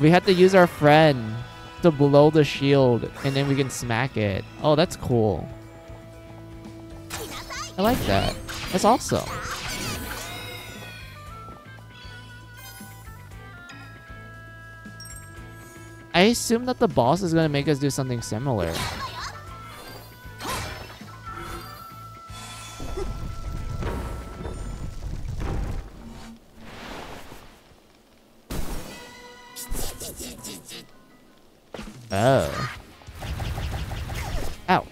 We have to use our friend to blow the shield, and then we can smack it. Oh, that's cool. I like that. That's awesome. I assume that the boss is gonna make us do something similar. Oh. Ow.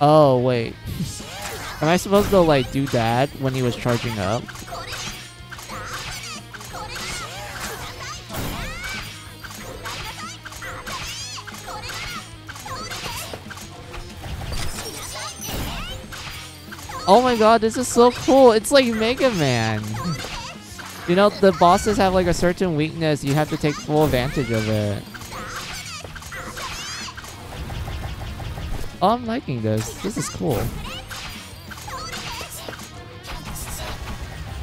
Oh, wait. Am I supposed to, like, do that when he was charging up? Oh my god, this is so cool. It's like Mega Man. You know, the bosses have like a certain weakness. You have to take full advantage of it. I'm liking this. This is cool.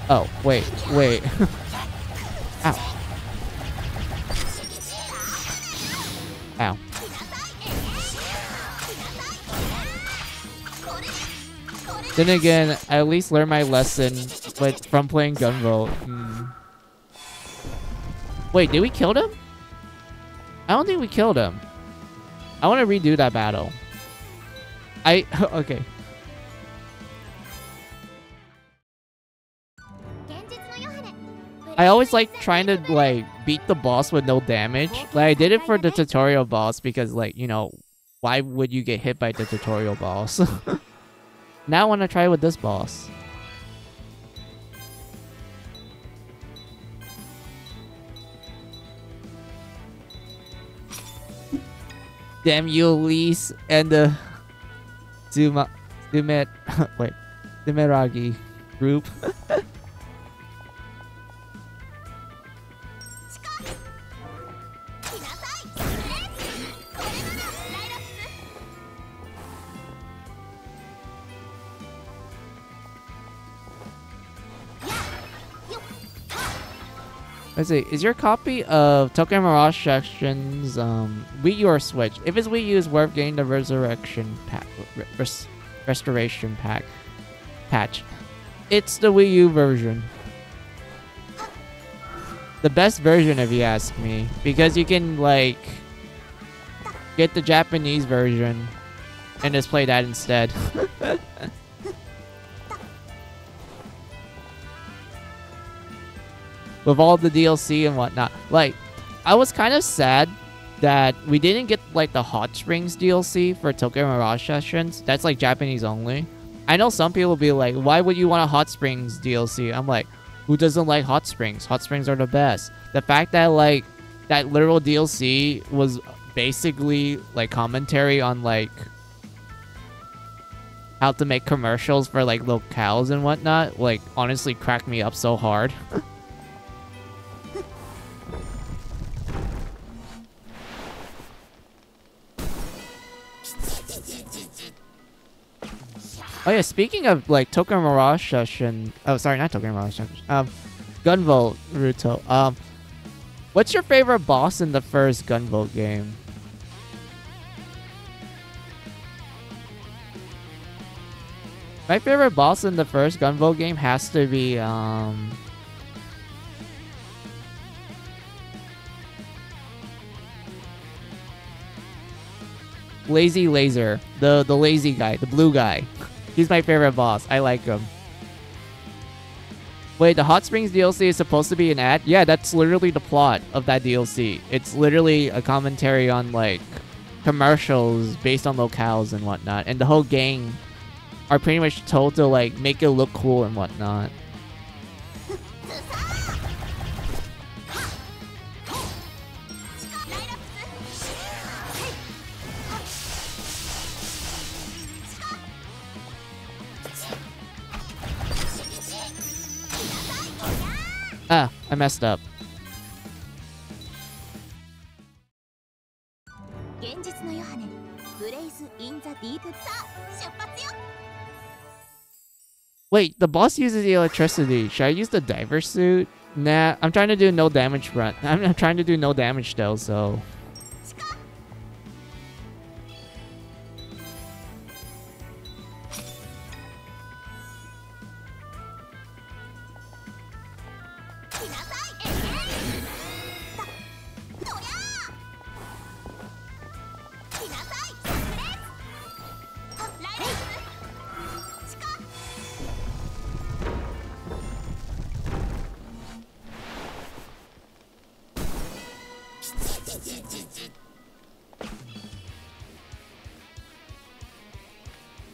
Oh, wait, wait. [LAUGHS] Ow. Ow. Then again, I at least learned my lesson but from playing Gunvolt. Hmm. Wait, did we kill him? I don't think we killed him. I want to redo that battle. I... [LAUGHS] okay. I always like trying to like beat the boss with no damage. Like I did it for the tutorial boss because like, you know, why would you get hit by the tutorial boss? [LAUGHS] now I want to try it with this boss. Damn you, Elise, and the Zuma, Zumet, [LAUGHS] wait, Sumeragi group. [LAUGHS] Let's see. Is your copy of Tokyo Mirage Sessions um, Wii U or Switch? If it's Wii U, it's worth getting the Resurrection pack, res Restoration pack patch. It's the Wii U version. The best version, if you ask me, because you can like get the Japanese version and just play that instead. [LAUGHS] with all the DLC and whatnot. Like, I was kind of sad that we didn't get like the Hot Springs DLC for Tokyo Mirage Sessions. That's like Japanese only. I know some people will be like, why would you want a Hot Springs DLC? I'm like, who doesn't like Hot Springs? Hot Springs are the best. The fact that like that literal DLC was basically like commentary on like how to make commercials for like locales and whatnot, like honestly cracked me up so hard. [LAUGHS] Oh yeah, speaking of like Tokyo Mirage and oh sorry, not Tokyo Mirage um, Gunvolt Ruto. Um, what's your favorite boss in the first Gunvolt game? My favorite boss in the first Gunvolt game has to be um. Lazy Laser, the the lazy guy, the blue guy. [LAUGHS] He's my favorite boss. I like him. Wait, the Hot Springs DLC is supposed to be an ad? Yeah, that's literally the plot of that DLC. It's literally a commentary on like commercials based on locales and whatnot, and the whole gang are pretty much told to like make it look cool and whatnot. Ah, I messed up. Wait, the boss uses the electricity. Should I use the diver suit? Nah, I'm trying to do no damage run. [LAUGHS] I'm, I'm trying to do no damage though, so...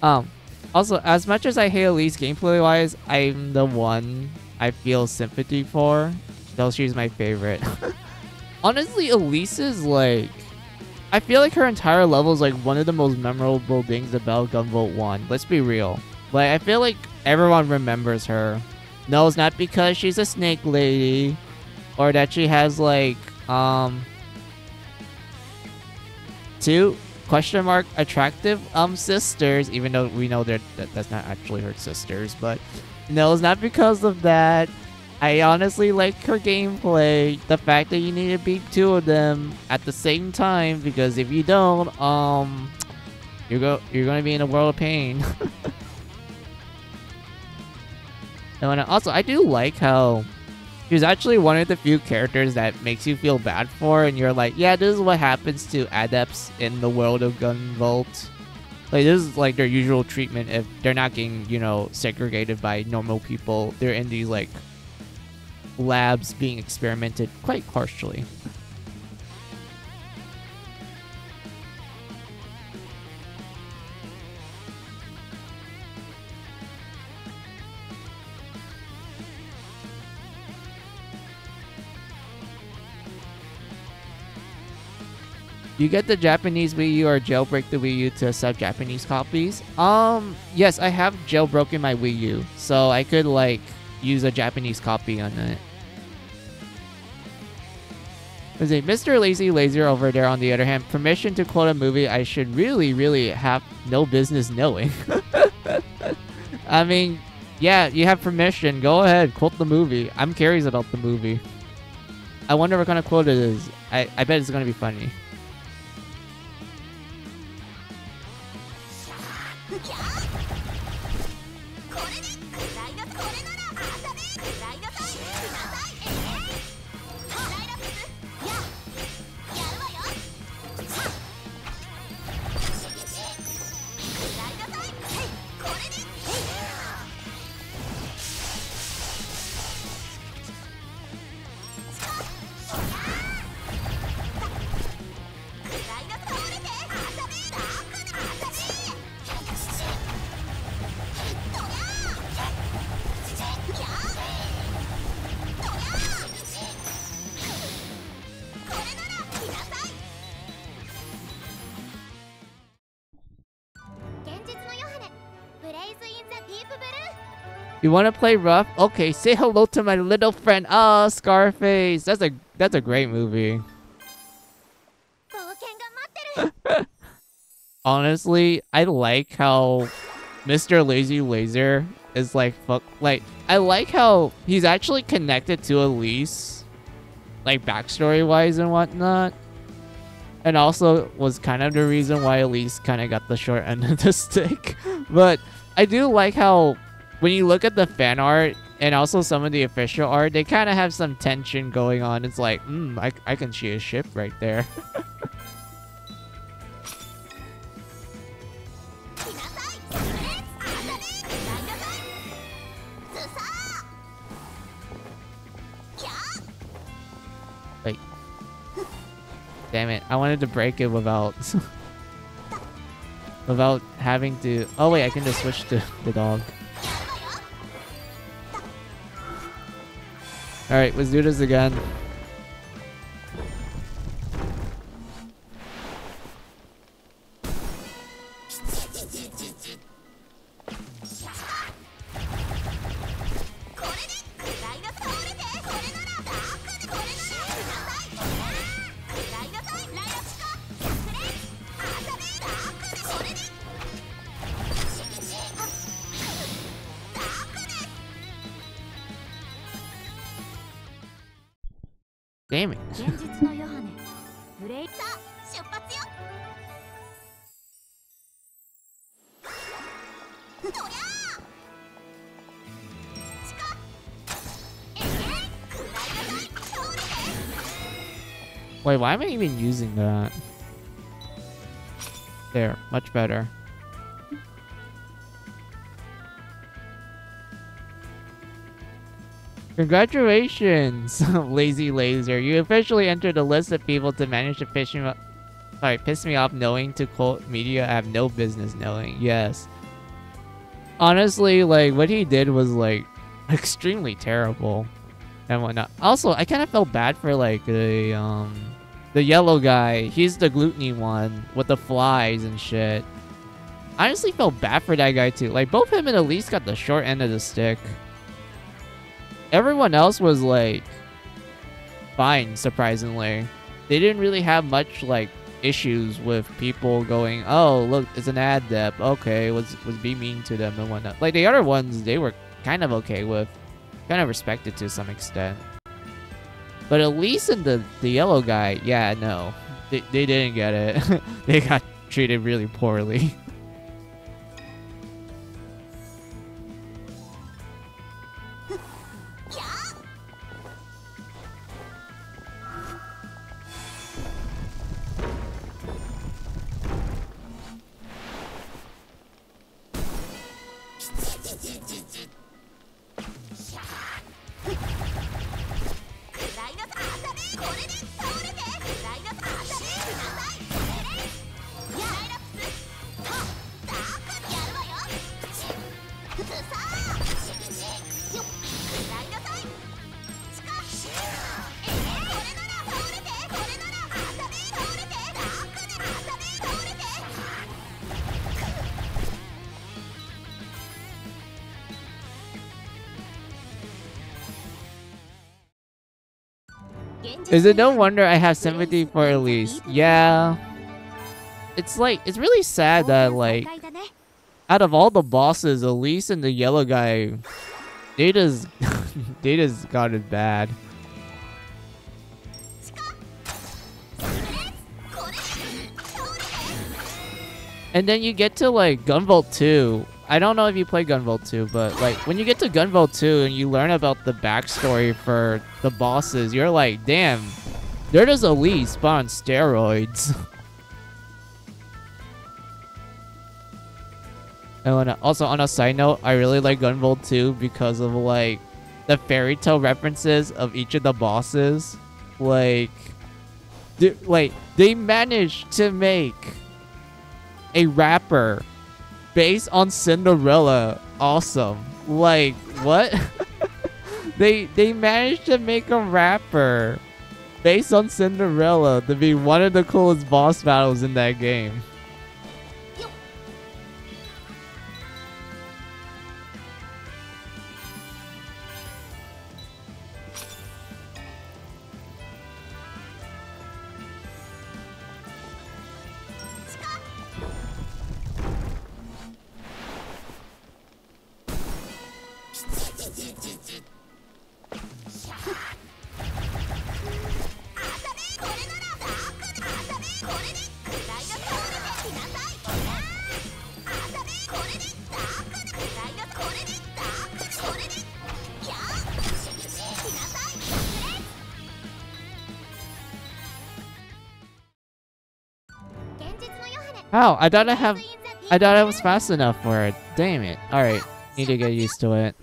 Um, also, as much as I hate Elise gameplay-wise, I'm the one I feel sympathy for. Though she's my favorite. [LAUGHS] Honestly, Elise is like... I feel like her entire level is like one of the most memorable things about Gunvolt 1. Let's be real. Like, I feel like everyone remembers her. No, it's not because she's a snake lady. Or that she has like, um... Two question mark attractive? Um sisters even though we know that that's not actually her sisters but no it's not because of that. I honestly like her gameplay the fact that you need to beat two of them at the same time because if you don't um you're go you're gonna be in a world of pain. [LAUGHS] And also i do like how He's actually one of the few characters that makes you feel bad for, and you're like, yeah, this is what happens to adepts in the world of Gunvolt. Like, this is like their usual treatment if they're not getting, you know, segregated by normal people. They're in these, like, labs being experimented quite harshly. You get the Japanese Wii U or jailbreak the Wii U to accept Japanese copies? Um, yes, I have jailbroken my Wii U, so I could like use a Japanese copy on it. Mr. Lazy Laser over there on the other hand, permission to quote a movie I should really, really have no business knowing. [LAUGHS] I mean, yeah, you have permission. Go ahead, quote the movie. I'm curious about the movie. I wonder what kind of quote it is. I, I bet it's gonna be funny. You want to play rough? Okay, say hello to my little friend. Oh, Scarface. That's a that's a great movie. [LAUGHS] Honestly, I like how Mr. Lazy Laser is like fuck like I like how he's actually connected to Elise like backstory wise and whatnot. And also was kind of the reason why Elise kind of got the short end of the [LAUGHS] stick. But I do like how when you look at the fan art and also some of the official art, they kind of have some tension going on. It's like, hmm, I, I can see a ship right there. [LAUGHS] Wait. Damn it, I wanted to break it without... [LAUGHS] without having to... Oh wait, I can just switch to the dog. Alright, let's do this again. れて Wait, why am I even using that? There, much better. Congratulations, [LAUGHS] Lazy Laser. You officially entered the list of people to manage to piss me, sorry, piss me off knowing to quote media I have no business knowing. Yes. Honestly, like, what he did was, like, [LAUGHS] extremely terrible and whatnot. Also, I kind of felt bad for, like, the, um, the yellow guy. He's the gluteny one with the flies and shit. I honestly felt bad for that guy, too. Like, both him and Elise got the short end of the stick everyone else was like fine surprisingly. They didn't really have much like issues with people going oh look it's an ad dep okay was was be mean to them and whatnot. Like the other ones they were kind of okay with kind of respected to some extent. But at least in the the yellow guy yeah no. They, they didn't get it. [LAUGHS] They got treated really poorly [LAUGHS] Is it no wonder I have sympathy for Elise? Yeah. It's like, it's really sad that, like, out of all the bosses, Elise and the yellow guy, they just [LAUGHS] got it bad. And then you get to, like, Gunvolt 2. I don't know if you play Gunvolt 2, but, like, when you get to Gunvolt 2 and you learn about the backstory for the bosses, you're like, damn, they're just Elise, but on steroids. [LAUGHS] And also on a side note, I really like Gunvolt 2 because of like the fairy tale references of each of the bosses. Like, like they managed to make a rapper based on Cinderella awesome. Like what? [LAUGHS] they they managed to make a rapper based on Cinderella to be one of the coolest boss battles in that game. Oh, I thought I have I thought I was fast enough for it. Damn it. Alright. Need to get used to it.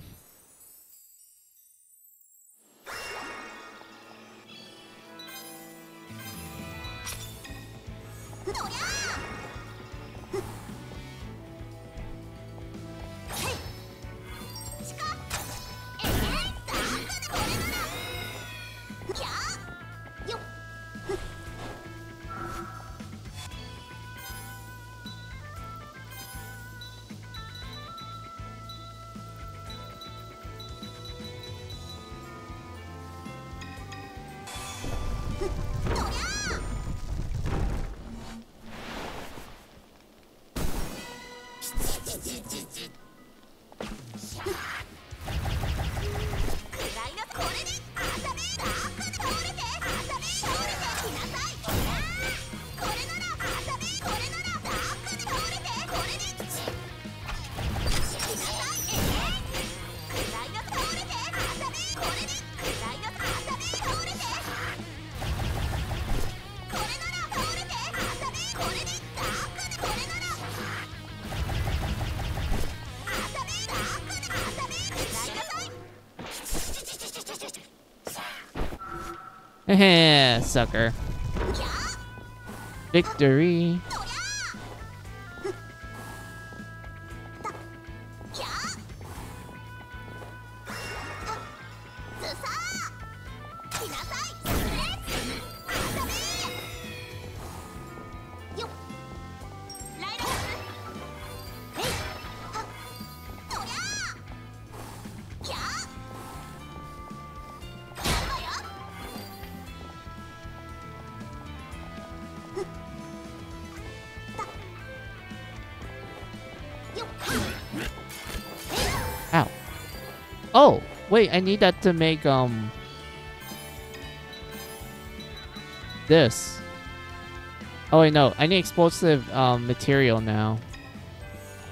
[LAUGHS] sucker. Victory. Wait, I need that to make, um... This. Oh, wait, no. I need explosive, um, material now.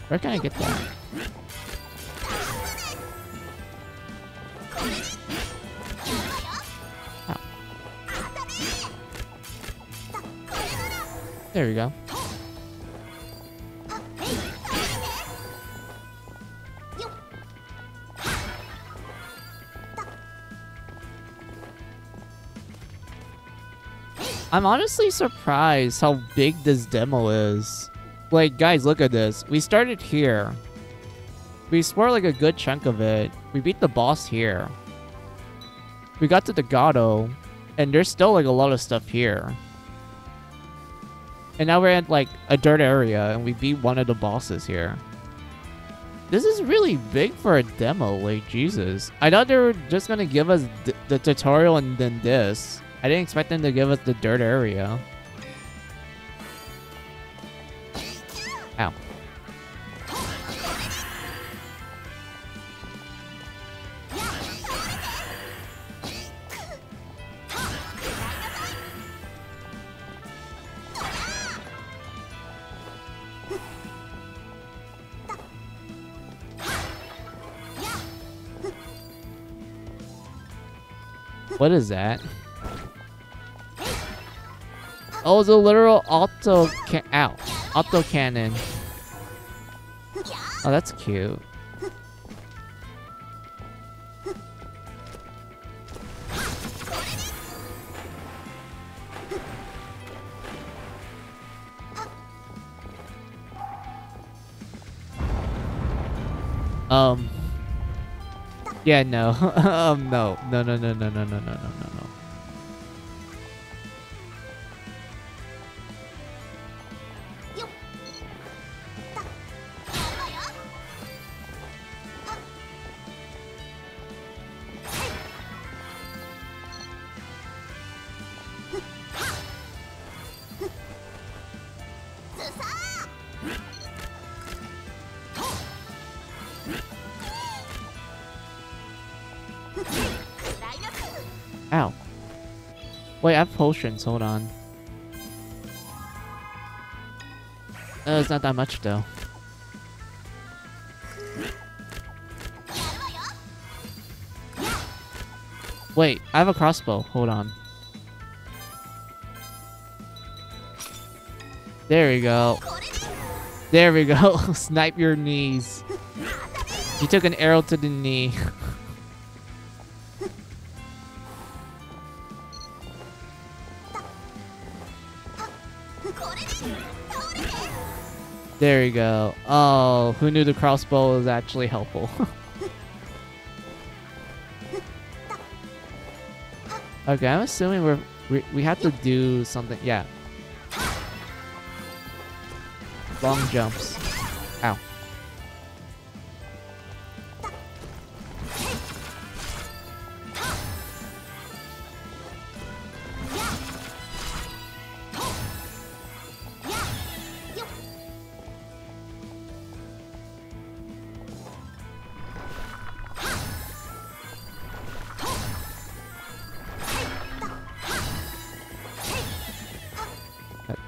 Where can I get that? Ow. There we go. I'm honestly surprised how big this demo is. Like, guys, look at this. We started here. We explored like a good chunk of it. We beat the boss here. We got to the Gato, and there's still like a lot of stuff here. And now we're at like a dirt area, and we beat one of the bosses here. This is really big for a demo, like Jesus. I thought they were just gonna give us th the tutorial and then this. I didn't expect them to give us the dirt area. Ow. What is that? Oh, a literal auto ow. Auto cannon. Oh, that's cute. Um. Yeah, no. [LAUGHS] um. No, no, no, no, no, no, no, no, no, Wait, I have potions. Hold on. Uh, it's not that much though. Wait, I have a crossbow. Hold on. There we go. There we go. [LAUGHS] Snipe your knees. You took an arrow to the knee. [LAUGHS] There you go. Oh, who knew the crossbow was actually helpful? [LAUGHS] okay, I'm assuming we're we, we have to do something. Yeah. Long jumps.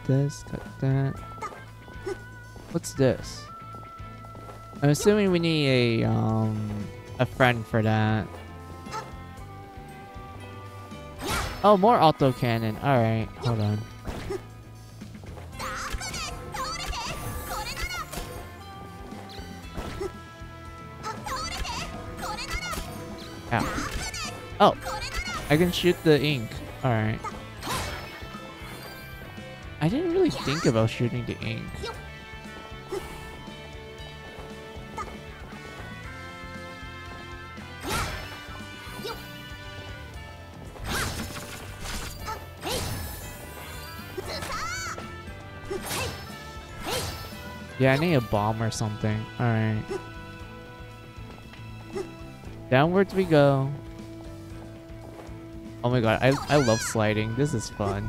This, cut that. What's this? I'm assuming we need a um a friend for that. Oh, more auto cannon. All right, hold on. Ow. Oh, I can shoot the ink. Alright. I didn't really think about shooting the ink. Yeah, I need a bomb or something. Alright. Downwards we go. Oh my god, I, I love sliding. This is fun.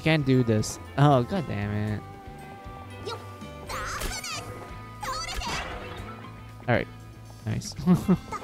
Can't do this. Oh, god damn it. Alright, nice. [LAUGHS]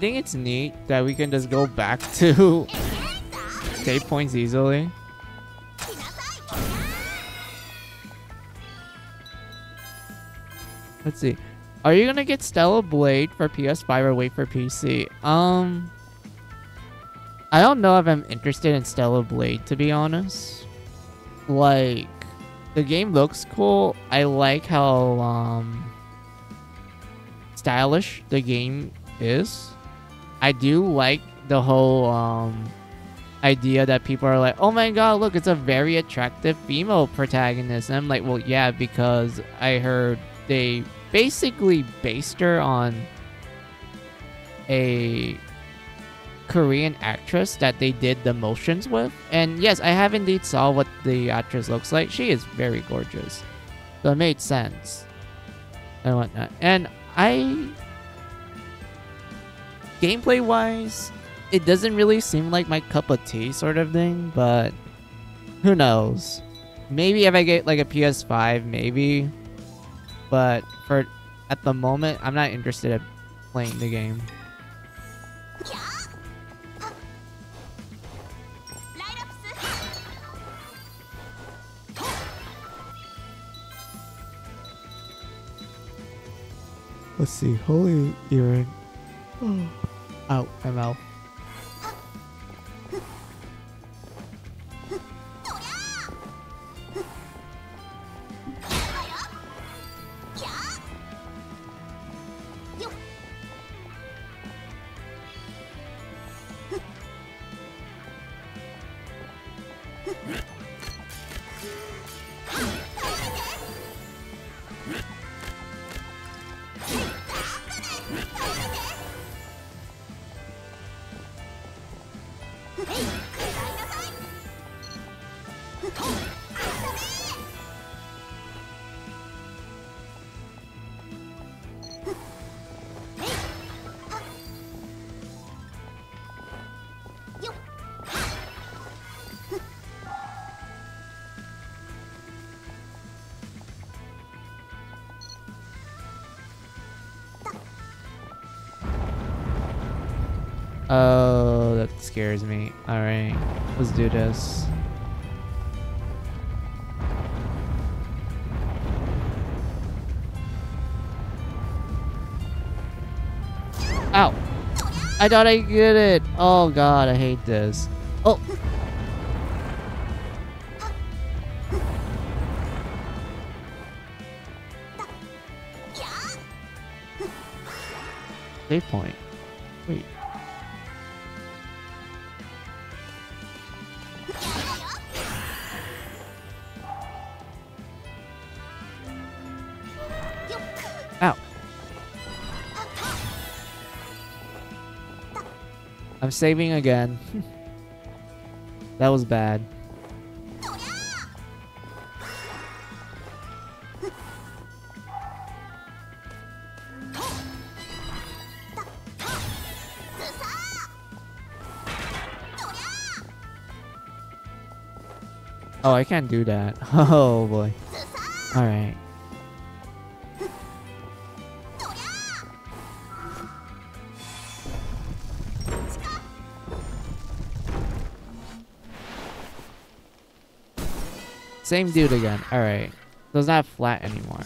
think it's neat that we can just go back [LAUGHS] to save points easily. Let's see. Are you gonna get Stellar Blade for PS5 or wait for PC? Um, I don't know if I'm interested in Stellar Blade to be honest. Like, the game looks cool. I like how um stylish the game is. I do like the whole um idea that people are like, oh my god, look, it's a very attractive female protagonist. And I'm like, well, yeah, because I heard they basically based her on a Korean actress that they did the motions with. And yes, I have indeed saw what the actress looks like. She is very gorgeous. So it made sense. And whatnot. And I gameplay wise, it doesn't really seem like my cup of tea sort of thing, but who knows? Maybe if I get like a PS5, maybe. But for at the moment, I'm not interested in playing the game. Let's see. Holy earring. [GASPS] Ow, [GASPS] [SIGHS] my mouth. Do this. Ow! I thought I get it! Oh god, I hate this. Oh! Save point. saving again. [LAUGHS] that was bad. Oh, I can't do that. [LAUGHS] Oh boy. Alright. Same dude again. Alright. So it's not flat anymore.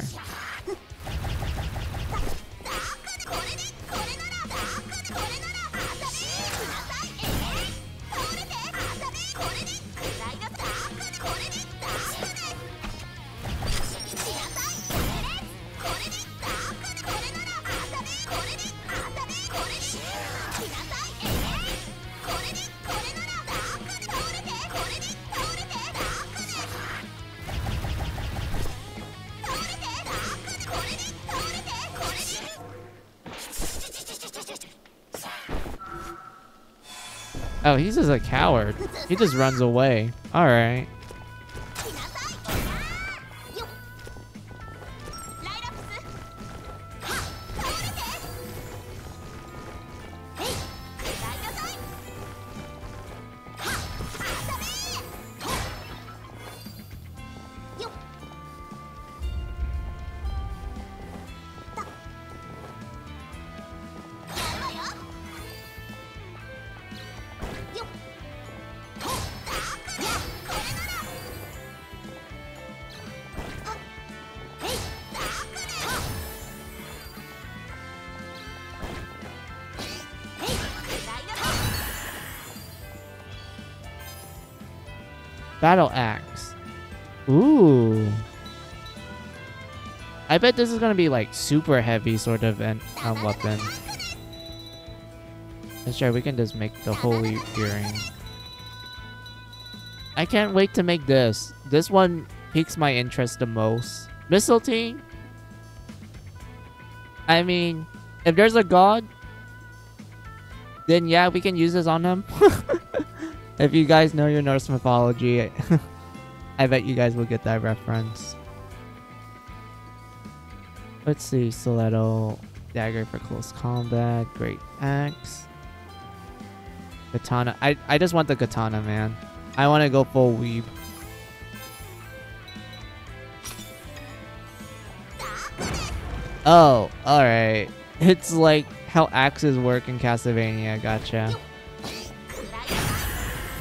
He's a coward. He just runs away. Alright. Battle axe. Ooh. I bet this is gonna be like super heavy sort of an um, weapon. That's right, we can just make the holy earring. I can't wait to make this. This one piques my interest the most. Mistletoe? I mean, if there's a god, then yeah, we can use this on him. [LAUGHS] If you guys know your Norse mythology, [LAUGHS] I bet you guys will get that reference. Let's see, stiletto, dagger for close combat, great axe, katana. I I just want the katana, man. I want to go full weeb. Oh, all right. It's like how axes work in Castlevania. Gotcha.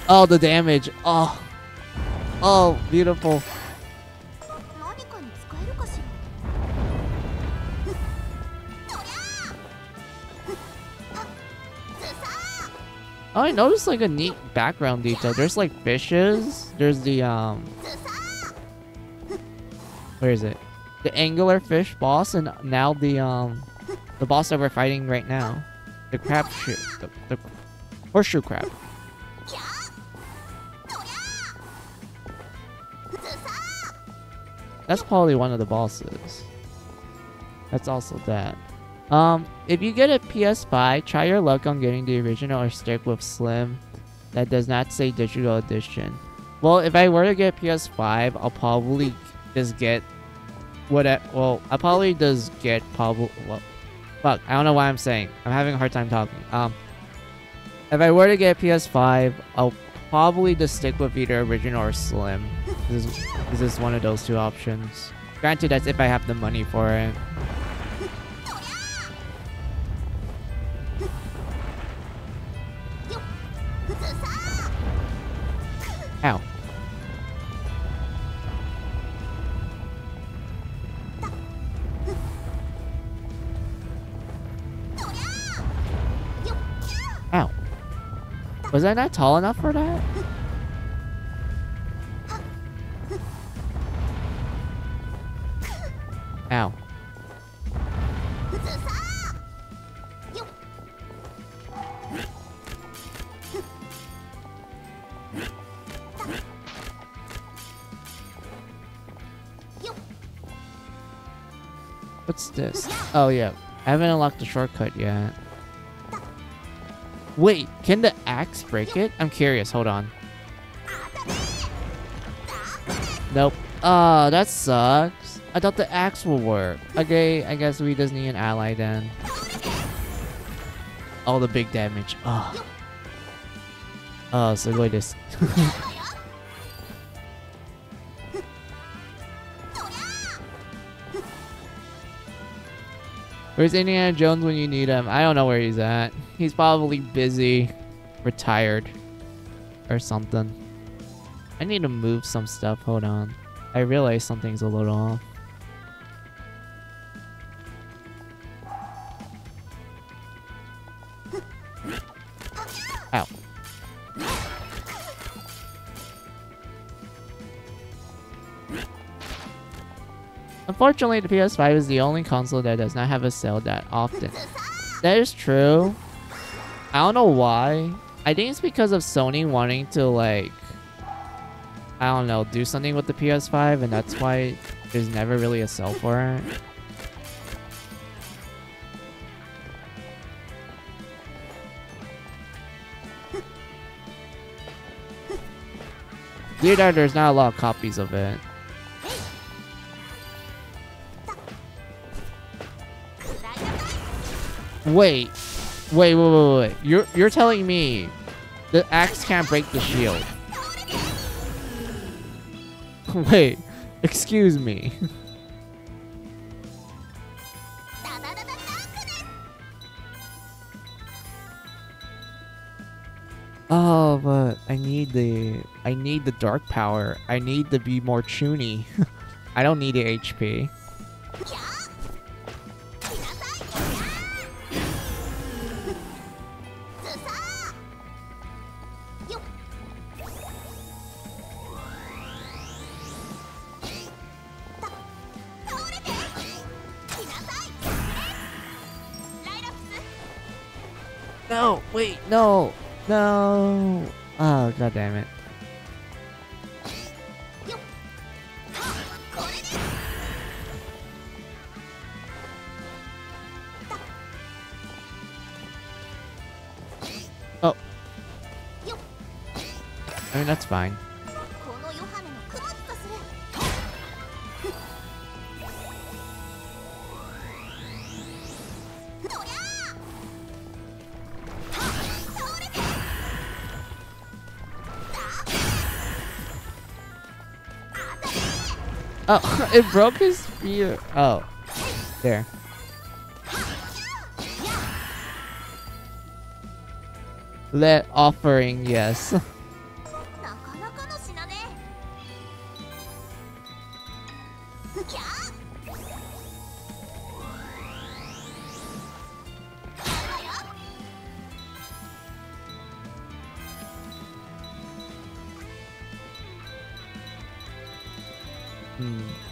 Oh, the damage. Oh. Oh, beautiful. Oh, I noticed like a neat background detail. There's like fishes. There's the um Where is it? The angler fish boss and now the um the boss that we're fighting right now. The crab shoe the, the horseshoe crab. That's probably one of the bosses. That's also that. Um, if you get a PS5, try your luck on getting the original or stick with Slim. That does not say digital edition. Well, if I were to get PS5, I'll probably just get what? I, well, I probably just get probably. Well, fuck, I don't know what I'm saying. I'm having a hard time talking. Um, if I were to get PS5, I'll probably just stick with either original or Slim. This is, this is one of those two options. Granted, that's if I have the money for it. Ow. Ow. Was I not tall enough for that? Oh yeah, I haven't unlocked the shortcut yet. Wait, can the axe break it? I'm curious, hold on. Nope. Oh, that sucks. I thought the axe will work. Okay, I guess we just need an ally then. All the big damage. Oh. Oh, so go this. [LAUGHS] [LAUGHS] Where's Indiana Jones when you need him? I don't know where he's at. He's probably busy, retired, or something. I need to move some stuff. Hold on. I realize something's a little off. Unfortunately, the PS5 is the only console that does not have a sale that often. That is true. I don't know why. I think it's because of Sony wanting to like I don't know, do something with the PS5 and that's why there's never really a sale for it. Weird there's not a lot of copies of it. Wait. Wait, wait, wait, wait. You're you're telling me the axe can't break the shield. [LAUGHS] wait. Excuse me. [LAUGHS] oh, but I need the I need the dark power. I need to be more chuuni. [LAUGHS] I don't need the HP. No, wait, no, no. Oh, god damn it. Oh. I mean, that's fine. Oh, [LAUGHS] it broke his spear. Oh, there. Let offering, yes. [LAUGHS]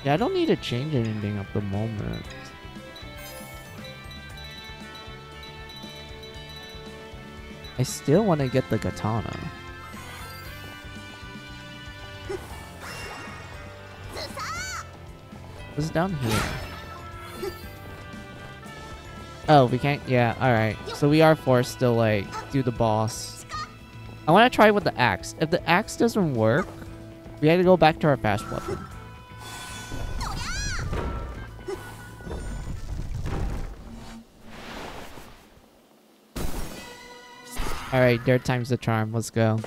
Yeah, I don't need to change anything at the moment. I still want to get the katana. What's down here? Oh, we can't. Yeah, alright. So we are forced to, like, do the boss. I want to try with the axe. If the axe doesn't work, we have to go back to our fast weapon. Alright, third time's the charm. Let's go.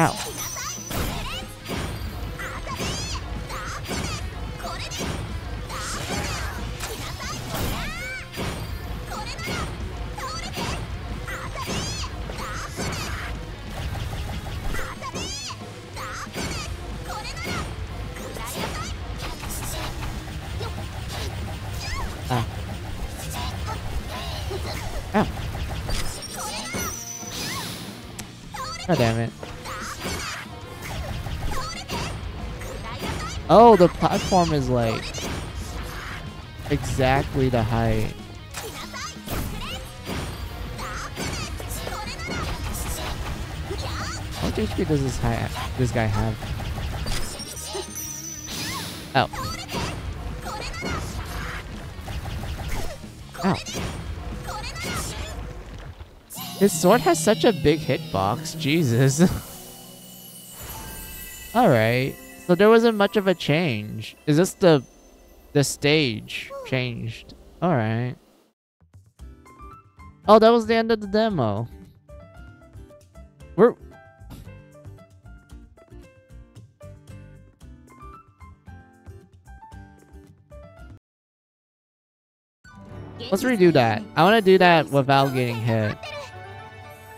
よ Oh, the platform is like exactly the height. How much HP does this guy this guy have? Oh. Ow. His sword has such a big hitbox. Jesus. [LAUGHS] Alright. So there wasn't much of a change. Is this the the stage changed? Alright. Oh, that was the end of the demo. We're Let's redo that. I want to do that without getting hit.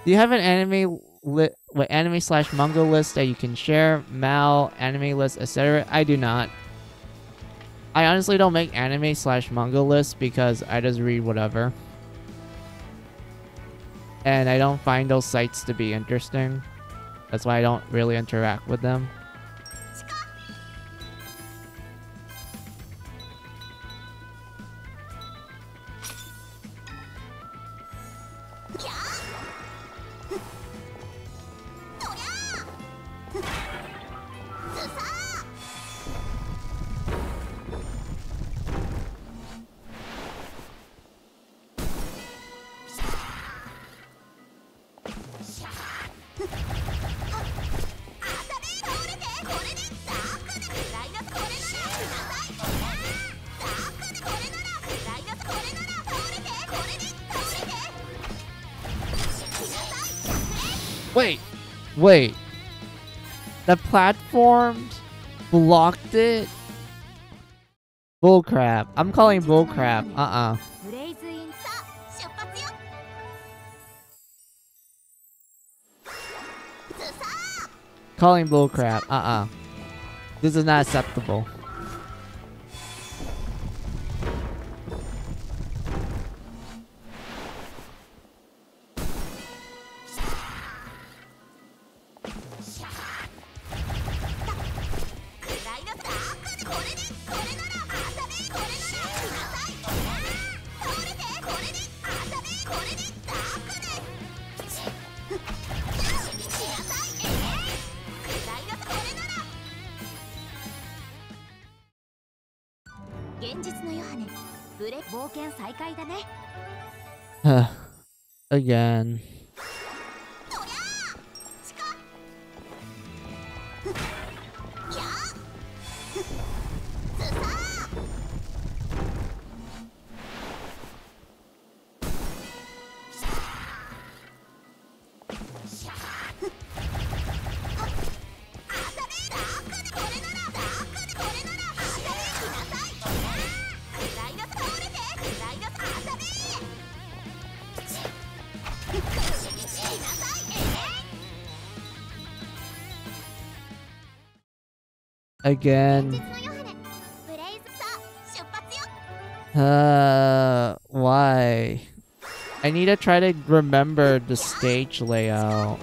Do you have an anime li what anime slash manga list that you can share? Mal, anime list, etc. I do not. I honestly don't make anime slash manga lists because I just read whatever. And I don't find those sites to be interesting. That's why I don't really interact with them. The platforms blocked it? Bullcrap. I'm calling bullcrap. Uh-uh. Calling bullcrap. Uh-uh. This is not acceptable. 冒険再開だね。Again. [LAUGHS] again. Uh, why? I need to try to remember the stage layout.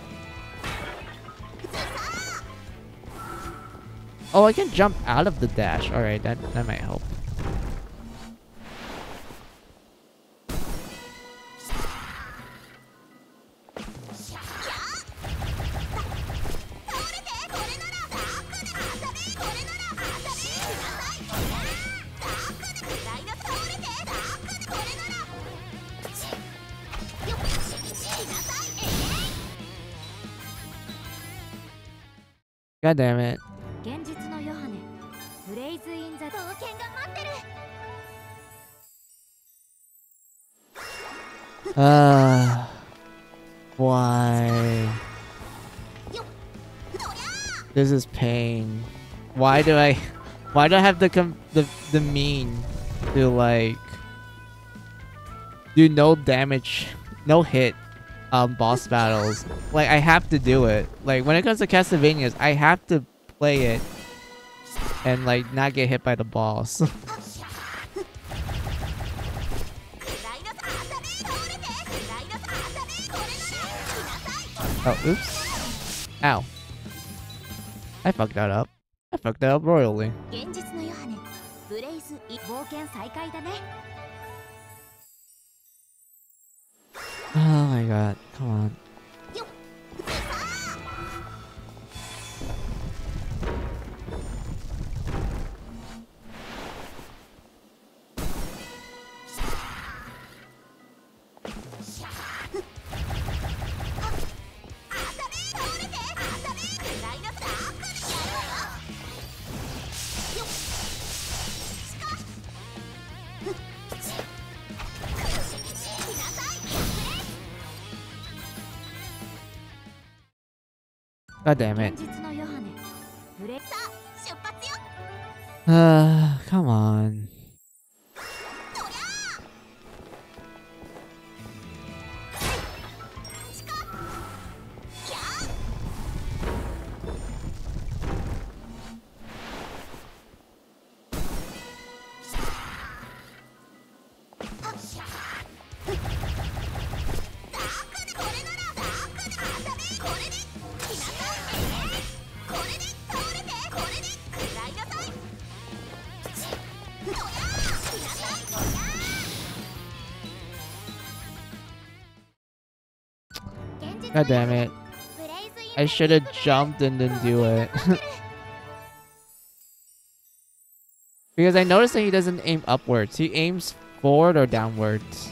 Oh, I can jump out of the dash. Alright, that, that might help. damn it. Uh, [SIGHS] ah. why? This is pain. Why do I, [LAUGHS] why do I have the com the the mean to like do no damage, no hit? Um boss battles? Like I have to do it. Like when it comes to Castlevanias, I have to play it and like not get hit by the boss. [LAUGHS] Oh, oops. Ow. I fucked that up. I fucked that up royally. got? Come on. damn it. 現実のヨハネブレ出発よ Uh, come on. Damn it. I should have jumped and didn't do it. [LAUGHS] because I noticed that he doesn't aim upwards. He aims forward or downwards.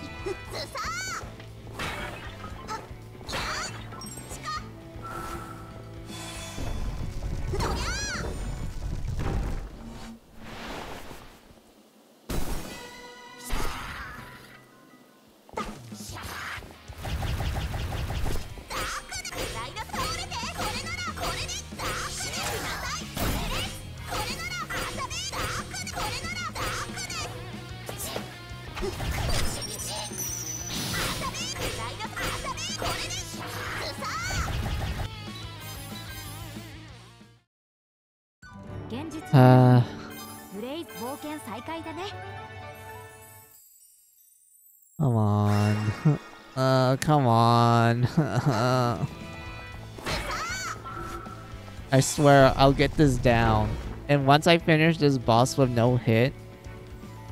I swear I'll get this down. And once I finish this boss with no hit,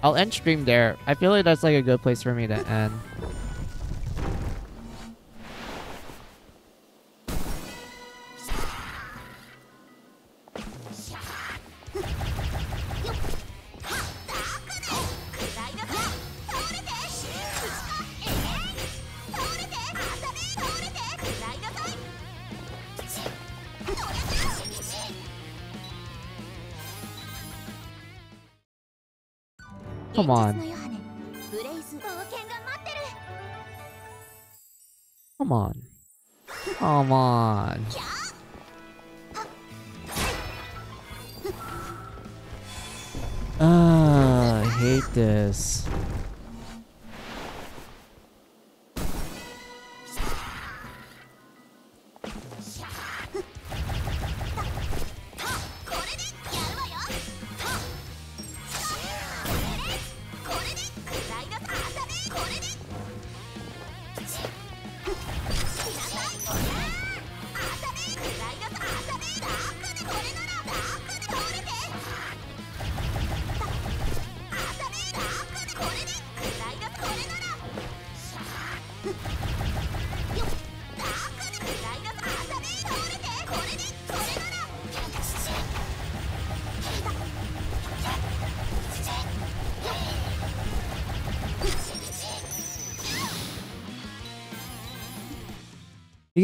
I'll end stream there. I feel like that's like a good place for me to end.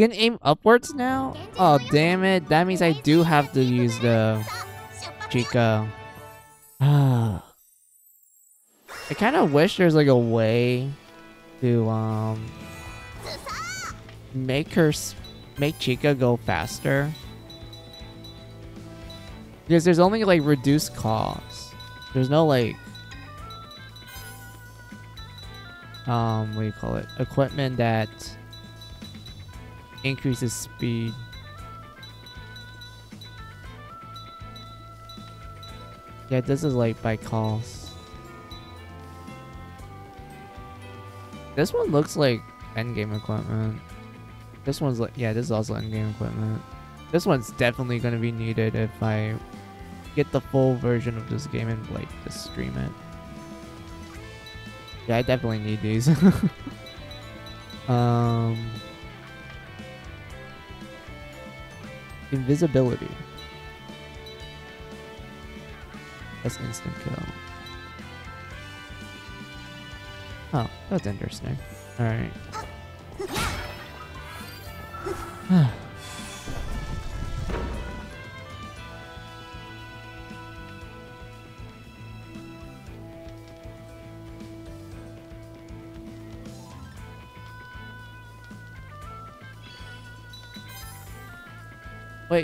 Can aim upwards now? Oh, damn it. That means I do have to use the Chika. [SIGHS] I kind of wish there's like a way to um make her make Chika go faster. Because there's only like reduced cost. There's no like um what do you call it? Equipment that increases speed. Yeah, this is like by cost. This one looks like endgame equipment. This one's like, yeah, this is also endgame equipment. This one's definitely gonna be needed if I get the full version of this game and like just stream it. Yeah, I definitely need these. [LAUGHS] um, invisibility. That's instant kill. Oh, that's interesting. Alright.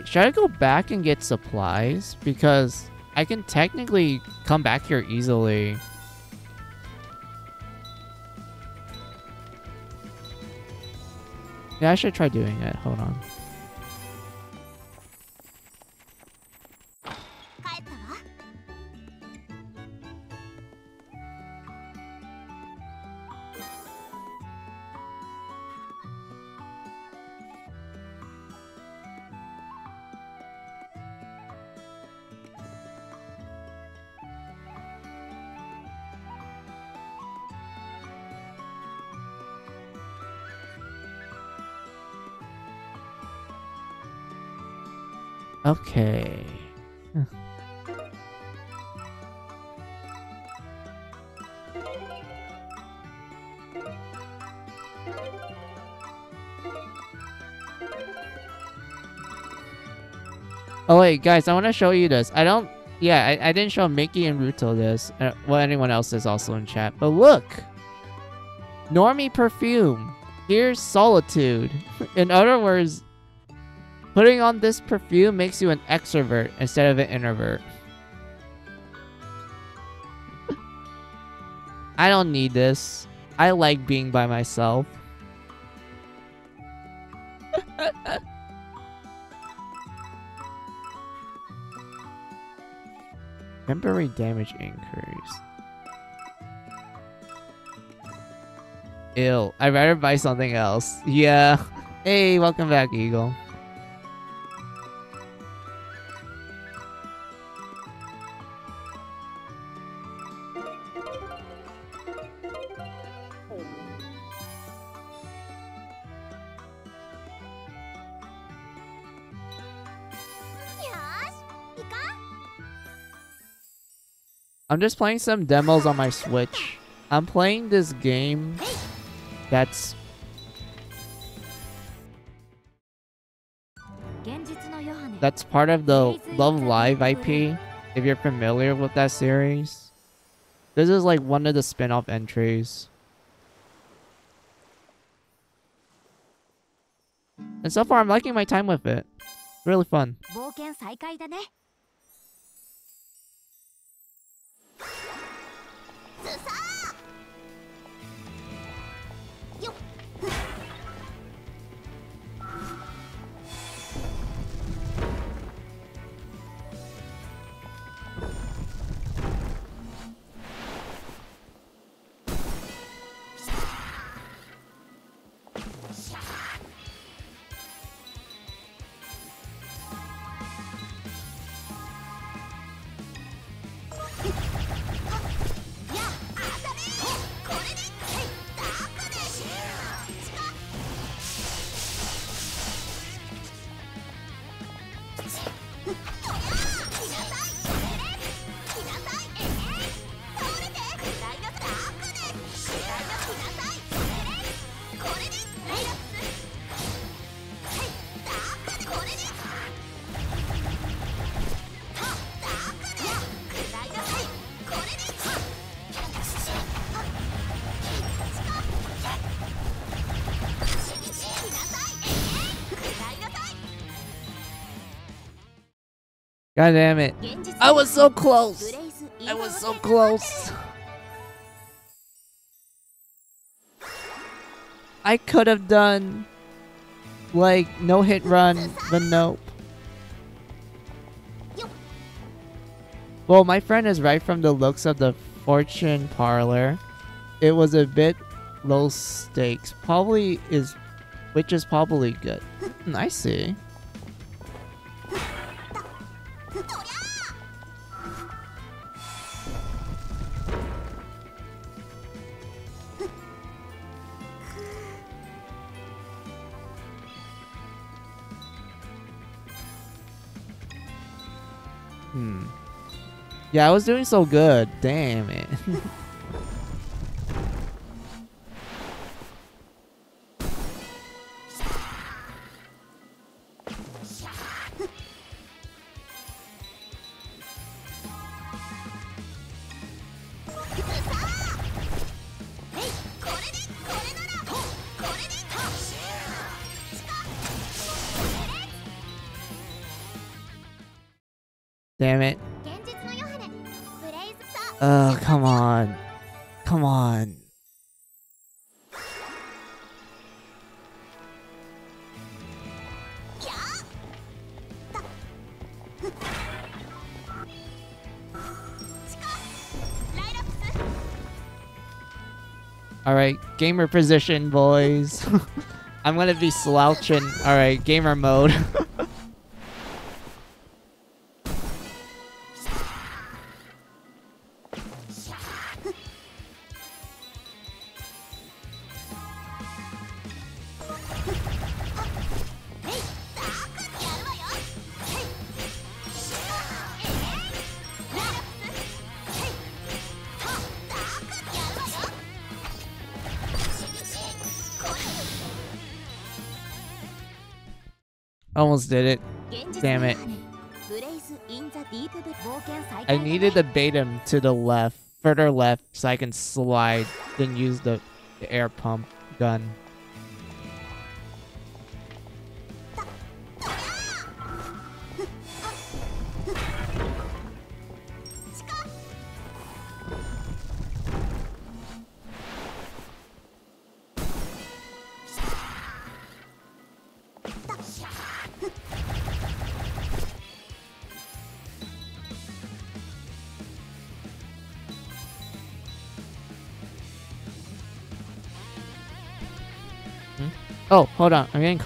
Should I go back and get supplies? Because I can technically come back here easily. Yeah, I should try doing it. Hold on. Wait, guys, I want to show you this. I don't, yeah, I, I didn't show Mickey and Ruto this. Uh, well, anyone else is also in chat. But look, Normie perfume. Here's solitude. [LAUGHS] in other words, Putting on this perfume makes you an extrovert instead of an introvert. [LAUGHS] I don't need this. I like being by myself. Temporary damage increase. Ill. I'd rather buy something else. Yeah. Hey, welcome back, Eagle. I'm just playing some demos on my Switch. I'm playing this game that's that's part of the Love Live IP. If you're familiar with that series, this is like one of the spin-off entries. And so far, I'm liking my time with it. Really fun. さ God damn it. I was so close. I was so close. I could have done like no hit run, but nope. Well, my friend is right from the looks of the fortune parlor. It was a bit low stakes. Probably is, which is probably good. Hmm, I see. Yeah, I was doing so good. Damn it. [LAUGHS] gamer position, boys. [LAUGHS] I'm gonna be slouching. Alright, gamer mode. [LAUGHS] did it. Damn it. I needed to bait him to the left, further left, so I can slide, then use the air pump gun. Oh, hold on. I'm getting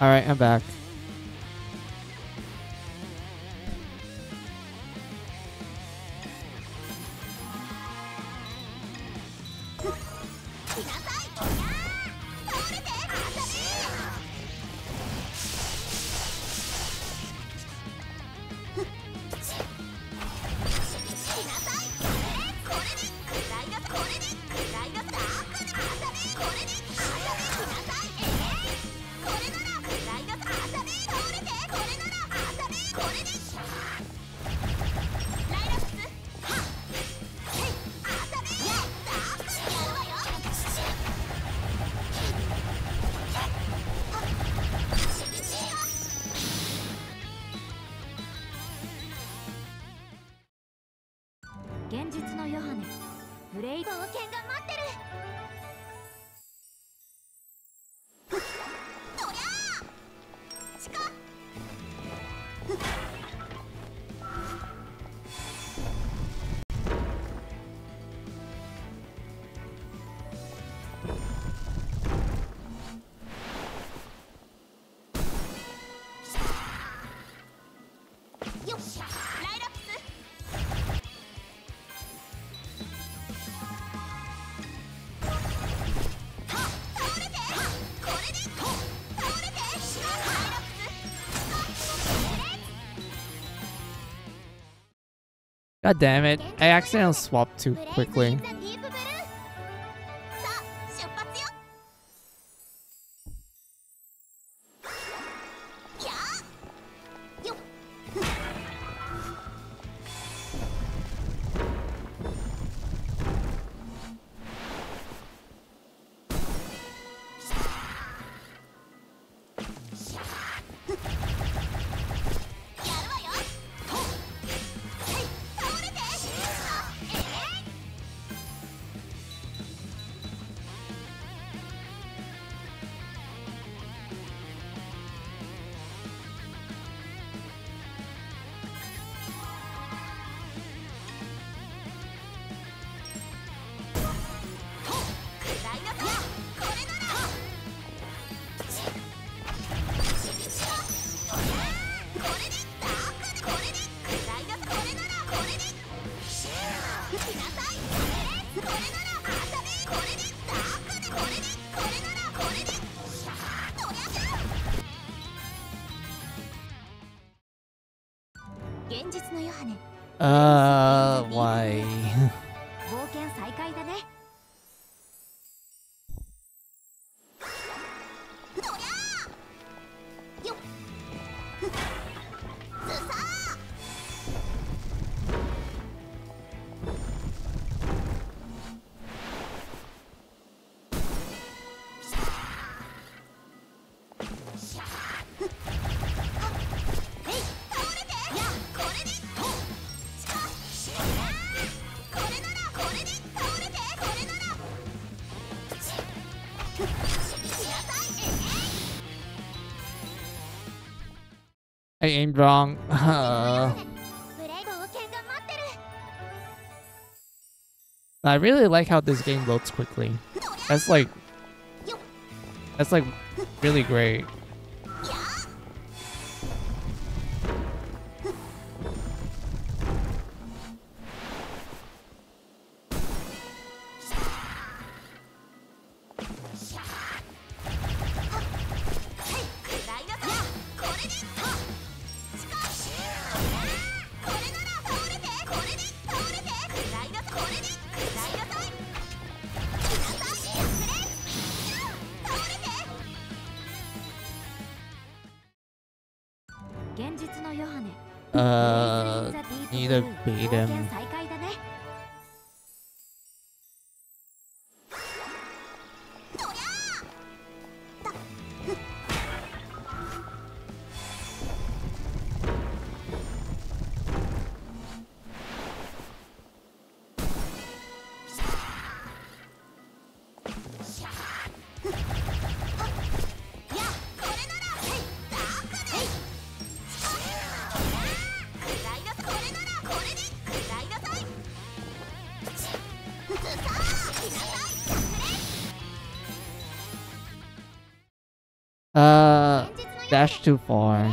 called. Alright, I'm back.「God damn it. I accidentally swapped too quickly. wrong. [LAUGHS] I really like how this game loads quickly. That's like... That's like really great. too far.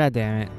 God damn it.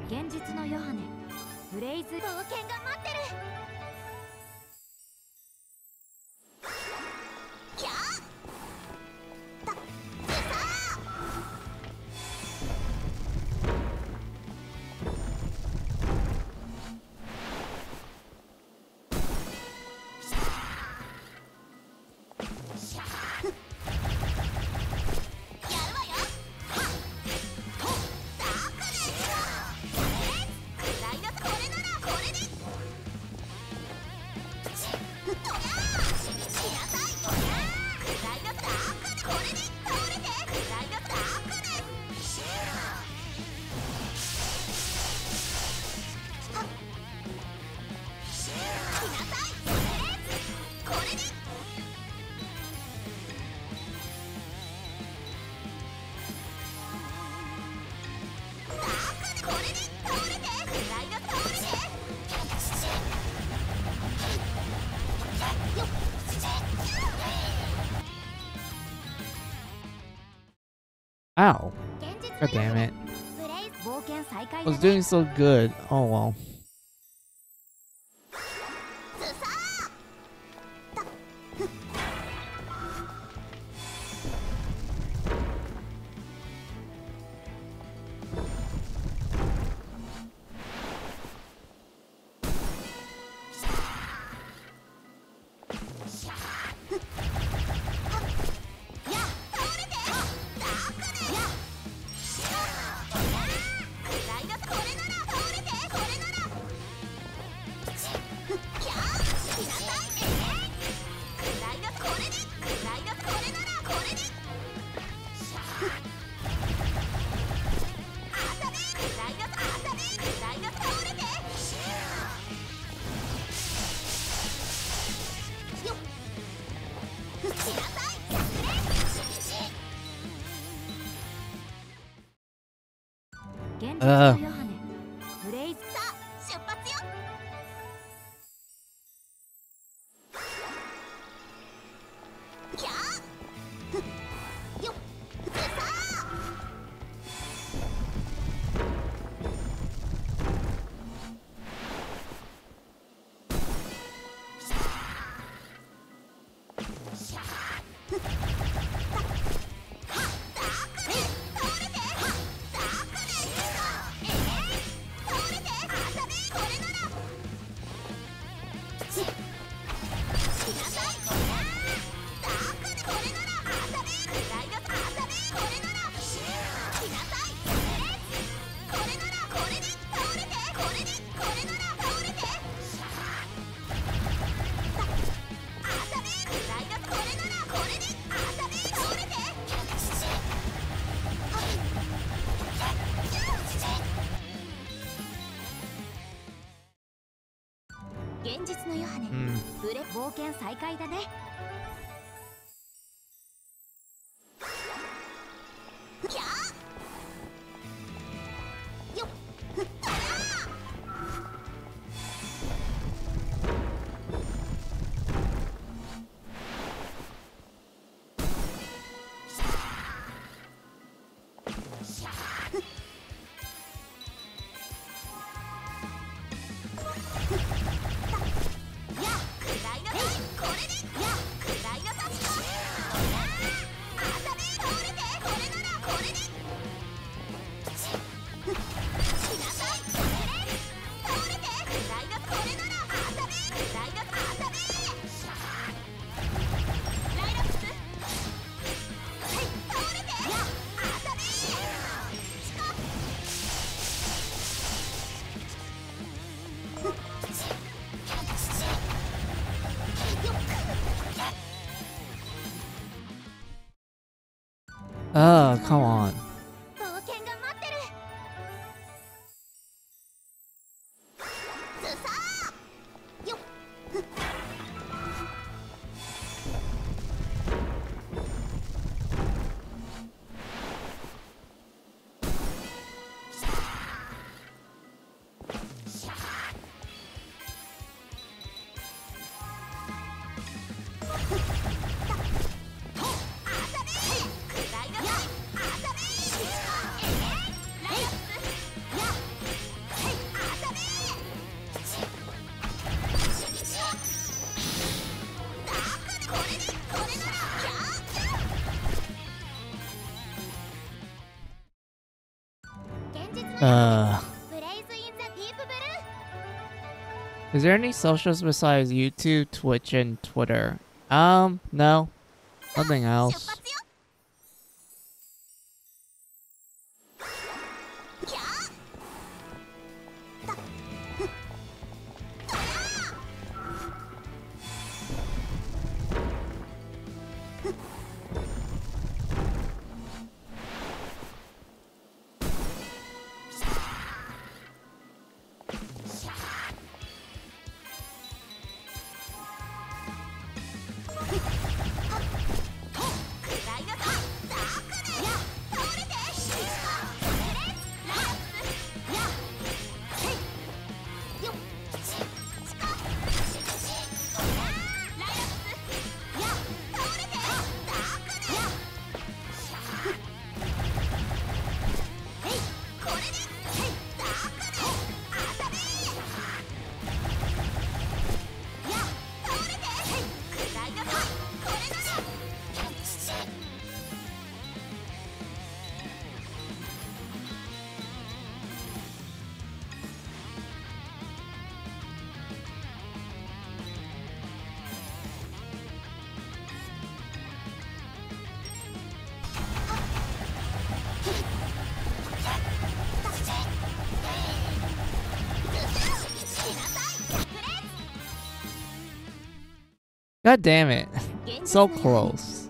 Oh, God damn it. I was doing so good. Oh well. come on. Is there any socials besides YouTube, Twitch, and Twitter? Um, no. Nothing else. God damn it. so close.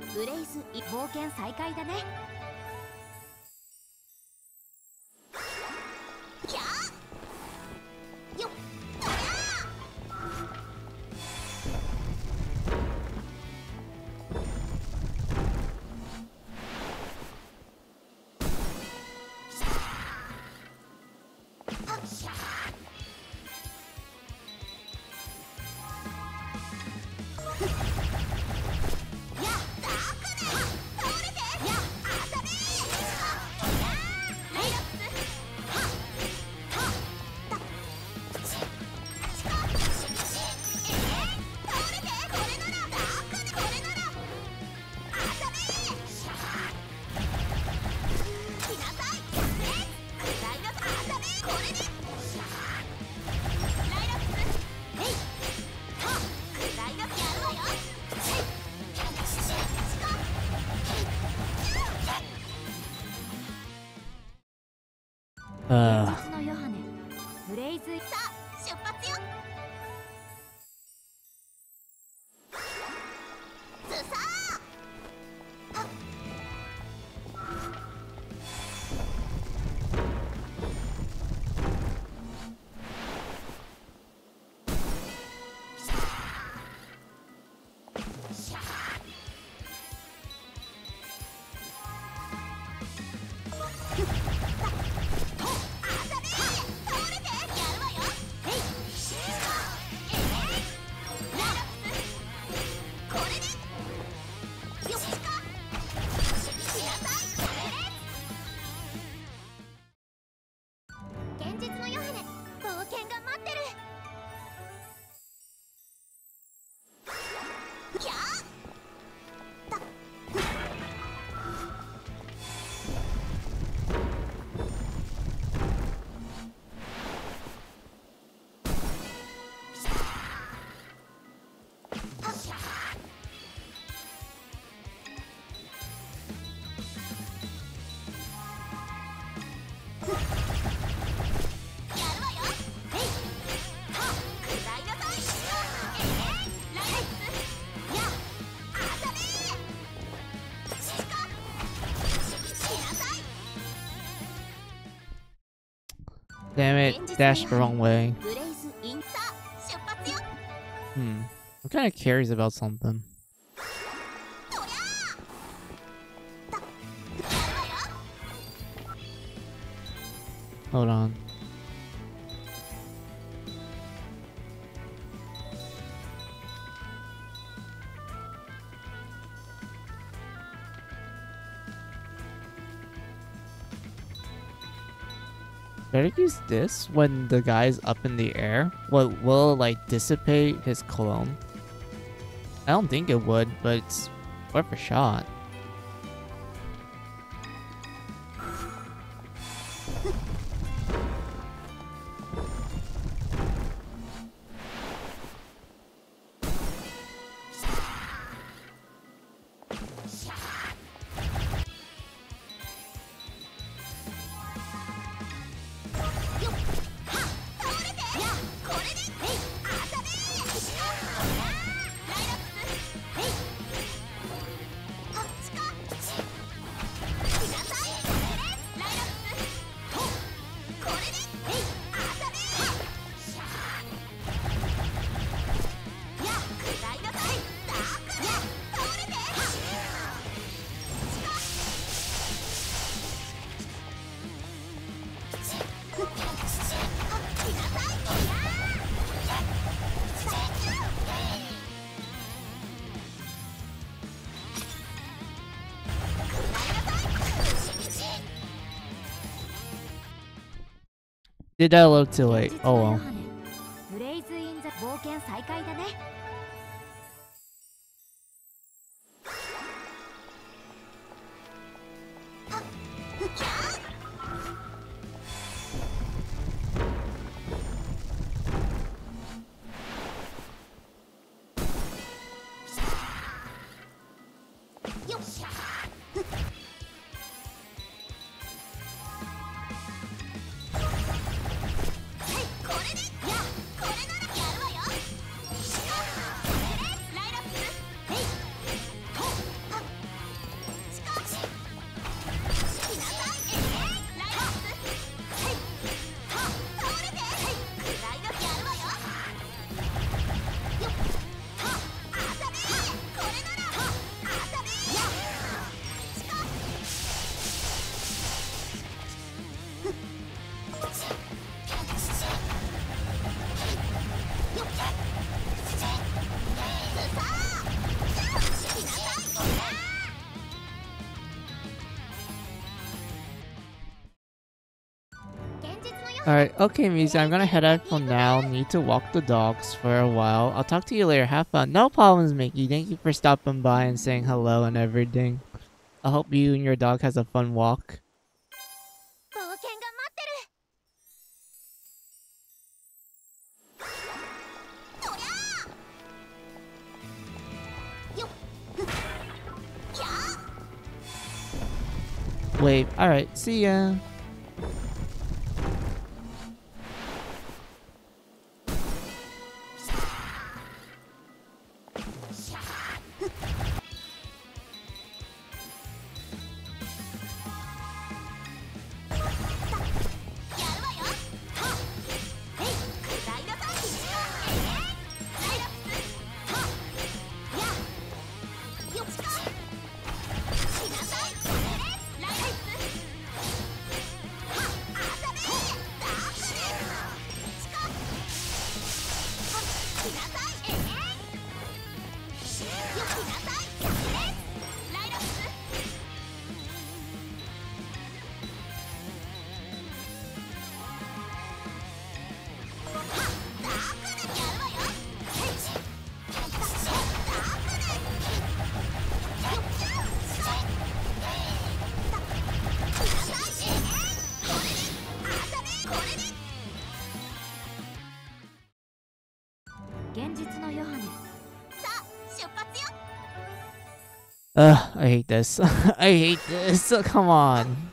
Dash the wrong way. Hmm. I'm kind of curious about something. use this when the guy's up in the air? Will, will it like dissipate his cologne? I don't think it would, but it's worth a shot. Did that uh, low too late. Oh well. Okay, Mizu. I'm gonna head out for now. Need to walk the dogs for a while. I'll talk to you later. Have fun. No problems, Mickey. Thank you for stopping by and saying hello and everything. I hope you and your dog has a fun walk. Wave. Alright, see ya. Ugh, I hate this. [LAUGHS] I hate this. [LAUGHS] Come on.「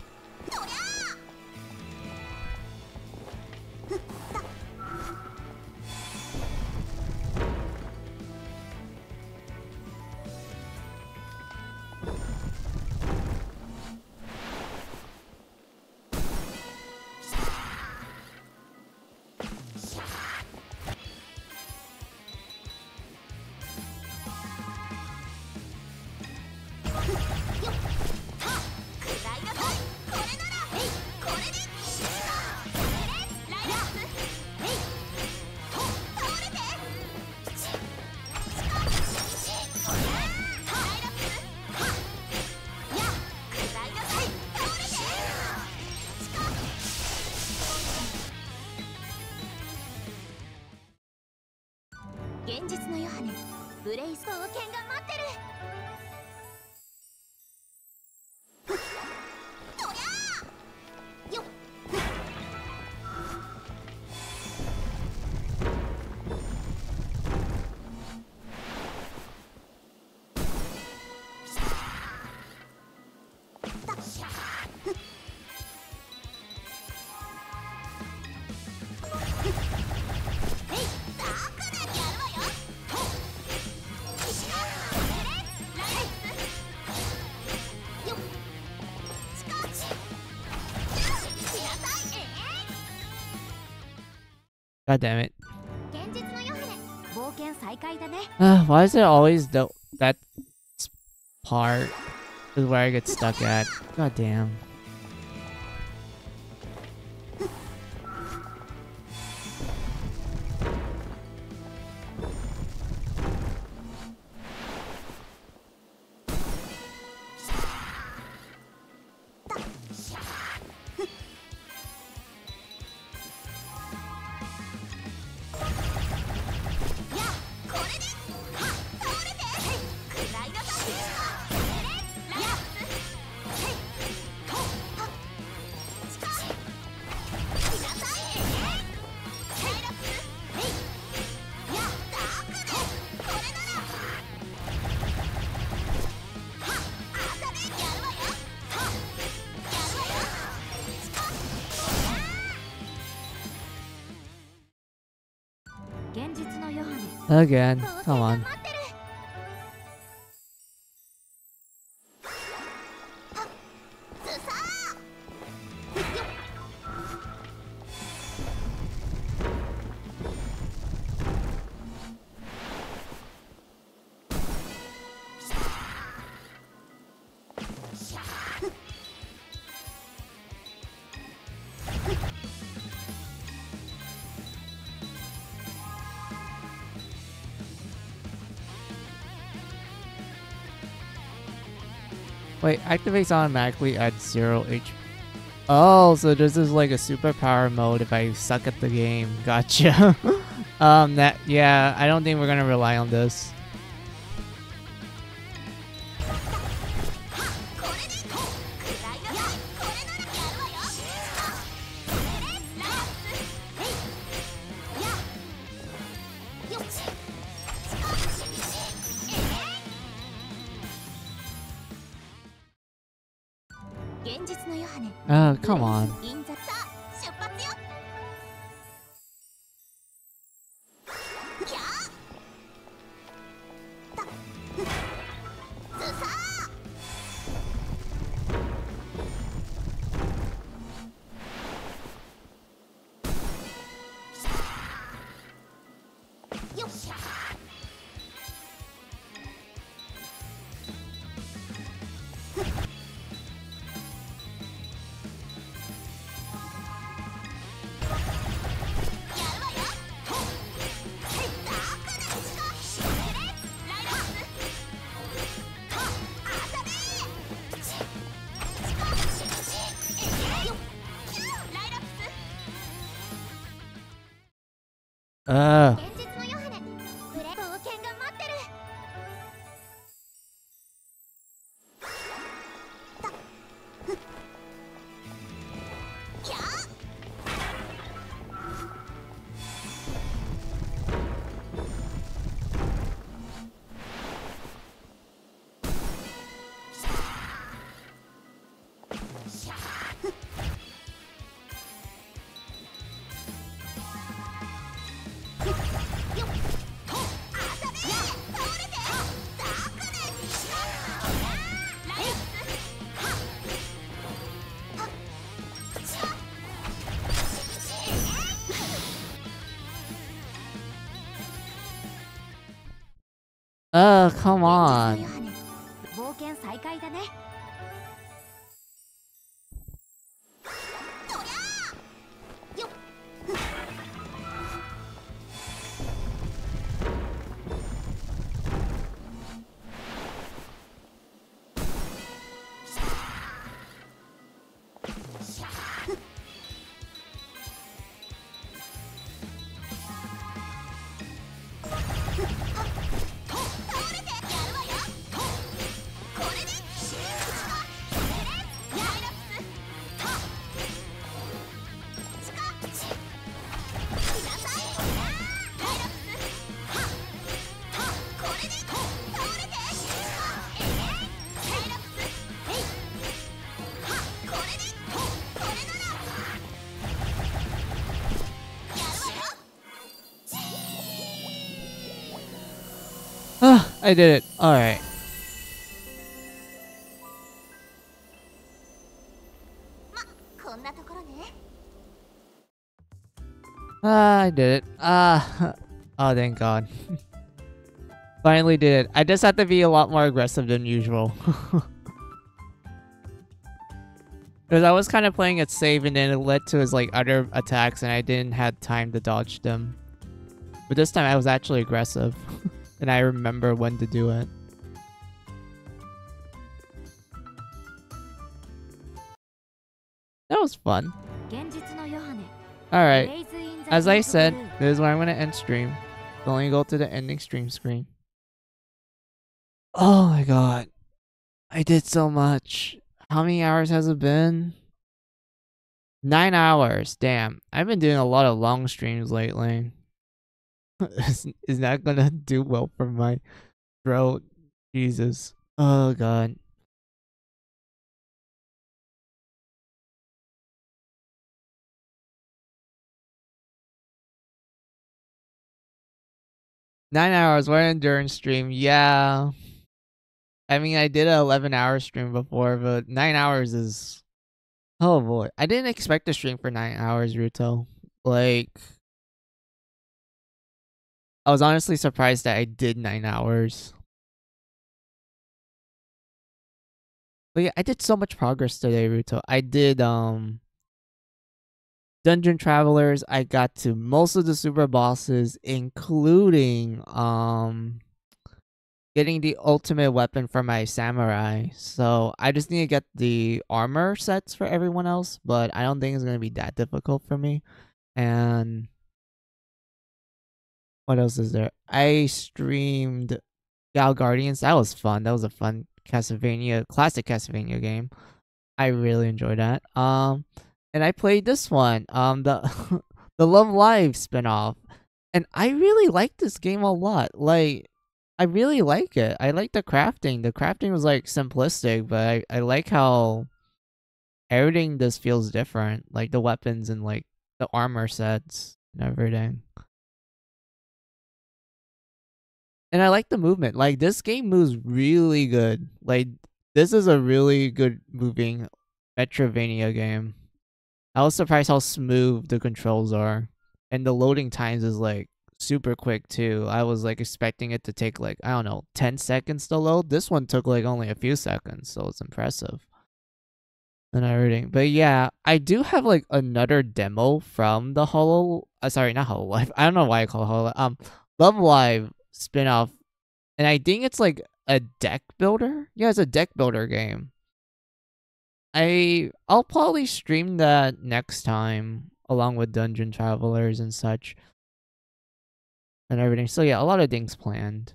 God damn it. Uh, why is it always the that part is where I get stuck at? God damn. Again. Come on. Activates automatically at 0 HP. Oh, so this is like a superpower mode if I suck at the game. [LAUGHS] Gotcha. [LAUGHS] um, that yeah, I don't think we're gonna rely on this. Come on. I did it. Alright. Ah, I did it. Ah, [LAUGHS] oh, thank God. [LAUGHS] Finally did it. I just have to be a lot more aggressive than usual. [LAUGHS] Because I was kind of playing it safe and then it led to his like other attacks and I didn't have time to dodge them. But this time I was actually aggressive. And I remember when to do it. That was fun. Alright. As I said, this is where I'm going to end stream. only go to the ending stream screen. Oh my god. I did so much. How many hours has it been? Nine hours. Damn. I've been doing a lot of long streams lately. [LAUGHS] is, is that gonna do well for my throat? Jesus. Oh god. Nine hours, what an endurance stream. Yeah. I mean, I did an 11 hour stream before, but nine hours is. Oh boy. I didn't expect to stream for nine hours, Ruto. Like. I was honestly surprised that I did nine hours. But yeah, I did so much progress today, Ruto. I did, um. Dungeon Travelers, I got to most of the super bosses, including um getting the ultimate weapon for my samurai. So I just need to get the armor sets for everyone else, but I don't think it's gonna be that difficult for me. And what else is there? I streamed Gal Guardians. That was fun. That was a fun Castlevania classic Castlevania game. I really enjoyed that. Um and I played this one, um the [LAUGHS] the Love Live spinoff. And I really like this game a lot. Like I really like it. I like the crafting. The crafting was like simplistic, but I, I like how everything just feels different. Like the weapons and like the armor sets and everything. And I like the movement. Like this game moves really good. Like this is a really good moving Metroidvania game. I was surprised how smooth the controls are. And the loading times is like super quick too. I was like expecting it to take like, I don't know, 10 seconds to load. This one took like only a few seconds, so it's impressive. And everything. But yeah, I do have like another demo from the Hollow uh, sorry, not Hololive. [LAUGHS] I don't know why I call it Hollow um Love Live spin-off. And I think it's like a deck builder. Yeah, it's a deck builder game. I I'll probably stream that next time along with Dungeon Travelers and such and everything. So yeah, a lot of things planned.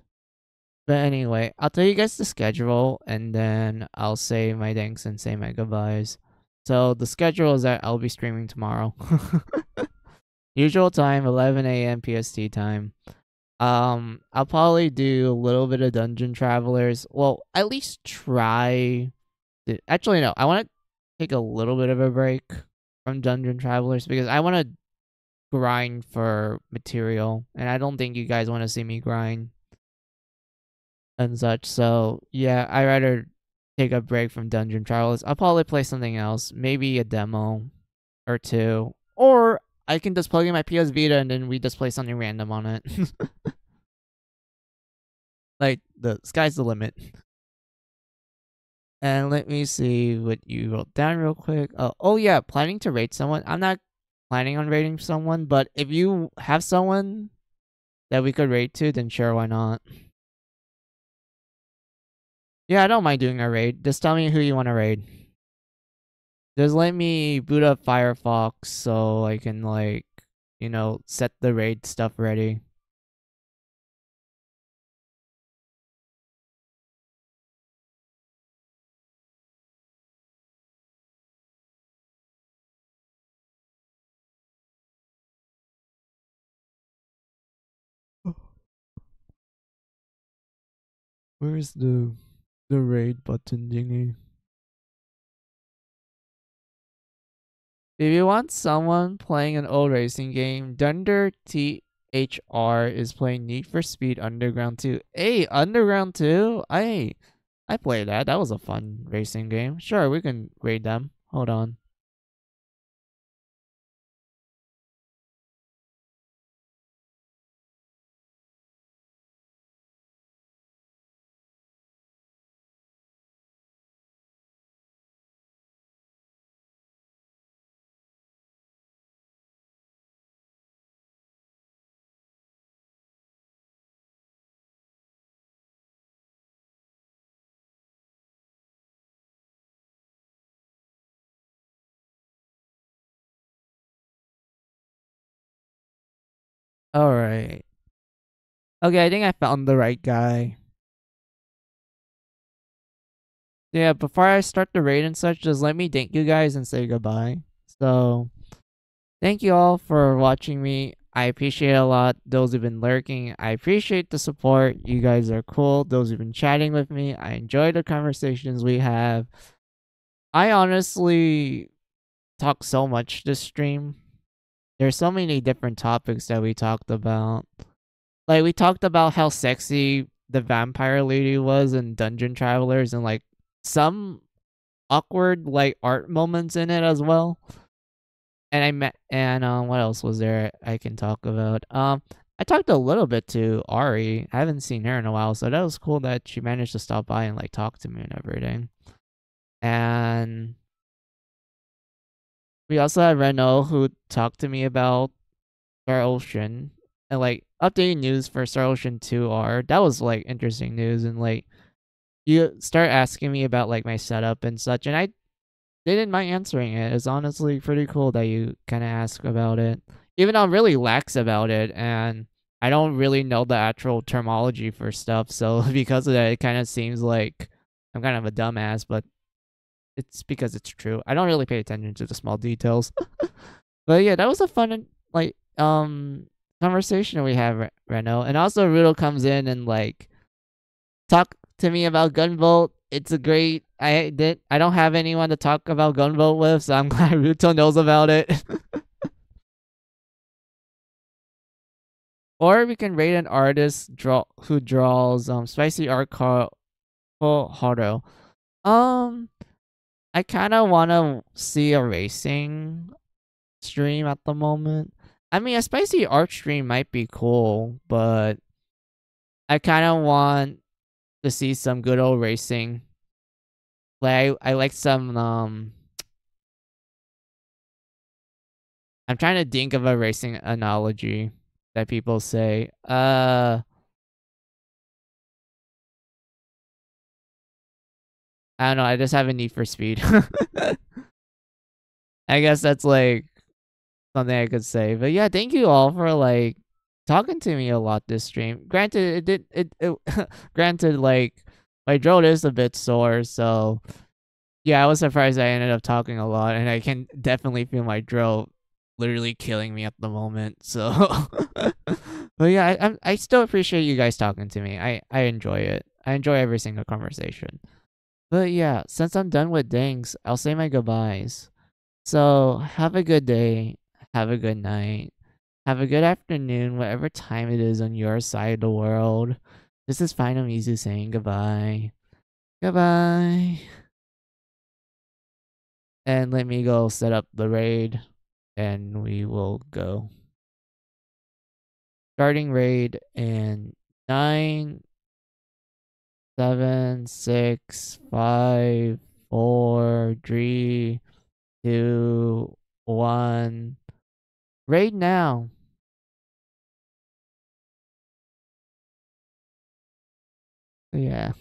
But anyway, I'll tell you guys the schedule and then I'll say my thanks and say my goodbyes. So the schedule is that I'll be streaming tomorrow. [LAUGHS] Usual time, 11 a.m. PST time. Um, I'll probably do a little bit of Dungeon Travelers. Well, at least try. To... Actually, no. I want to take a little bit of a break from Dungeon Travelers because I want to grind for material, and I don't think you guys want to see me grind and such. So yeah, I rather take a break from Dungeon Travelers. I'll probably play something else, maybe a demo or two, or I can just plug in my PS Vita and then we just play something random on it. [LAUGHS] like the sky's the limit. And let me see what you wrote down real quick. Oh, oh yeah, planning to rate someone. I'm not planning on rating someone, but if you have someone that we could rate to, then sure, why not? Yeah, I don't mind doing a raid. Just tell me who you want to raid. Just let me boot up Firefox so I can, like, you know, set the raid stuff ready. Where's the the raid button thingy? If you want someone playing an old racing game, Dunder THR is playing Need for Speed Underground 2. Hey, Underground 2? I I played that. That was a fun racing game. Sure, we can raid them. Hold on. Alright. Okay, I think I found the right guy. Yeah, before I start the raid and such, just let me thank you guys and say goodbye. So, thank you all for watching me. I appreciate a lot those who've been lurking. I appreciate the support. You guys are cool. Those who've been chatting with me. I enjoy the conversations we have. I honestly talk so much this stream. There's so many different topics that we talked about. Like we talked about how sexy the vampire lady was in Dungeon Travelers and like some awkward like art moments in it as well. And I met and um what else was there I can talk about? Um I talked a little bit to Ari. I haven't seen her in a while, so that was cool that she managed to stop by and like talk to me and everything. And we also had Renault who talked to me about Star Ocean. and like updating news for Star Ocean 2R. that was like interesting news and like you start asking me about like my setup and such and I didn't mind answering it. It's honestly pretty cool that you kind of ask about it. Even though I'm really lax about it and I don't really know the actual terminology for stuff, so [LAUGHS] because of that, it kind of seems like I'm kind of a dumbass, but it's because it's true. I don't really pay attention to the small details. [LAUGHS] but yeah, that was a fun like um conversation we have, Reno. And also Ruto comes in and like talk to me about Gunvolt. It's a great I did I don't have anyone to talk about Gunvolt with, so I'm [LAUGHS] glad Ruto knows about it. [LAUGHS] Or we can rate an artist draw who draws um spicy art called Haro. Um I kind of want to see a racing stream at the moment. I mean, a spicy art stream might be cool, but I kind of want to see some good old racing. Like I, I like some um I'm trying to think of a racing analogy that people say. Uh I don't know, I just have a need for speed. [LAUGHS] I guess that's like something I could say. But yeah, thank you all for like talking to me a lot this stream. Granted, it did it, it [LAUGHS] granted like my throat is a bit sore, so yeah, I was surprised I ended up talking a lot, and I can definitely feel my throat literally killing me at the moment. So, [LAUGHS] but yeah, I, I still appreciate you guys talking to me. I I enjoy it. I enjoy every single conversation. But yeah, since I'm done with things, I'll say my goodbyes. So have a good day. Have a good night. Have a good afternoon, whatever time it is on your side of the world. This is Final Mizu saying goodbye. Goodbye. And let me go set up the raid and we will go. Starting raid in nine, seven, six, five, four, three, two, one. Right now. Yeah.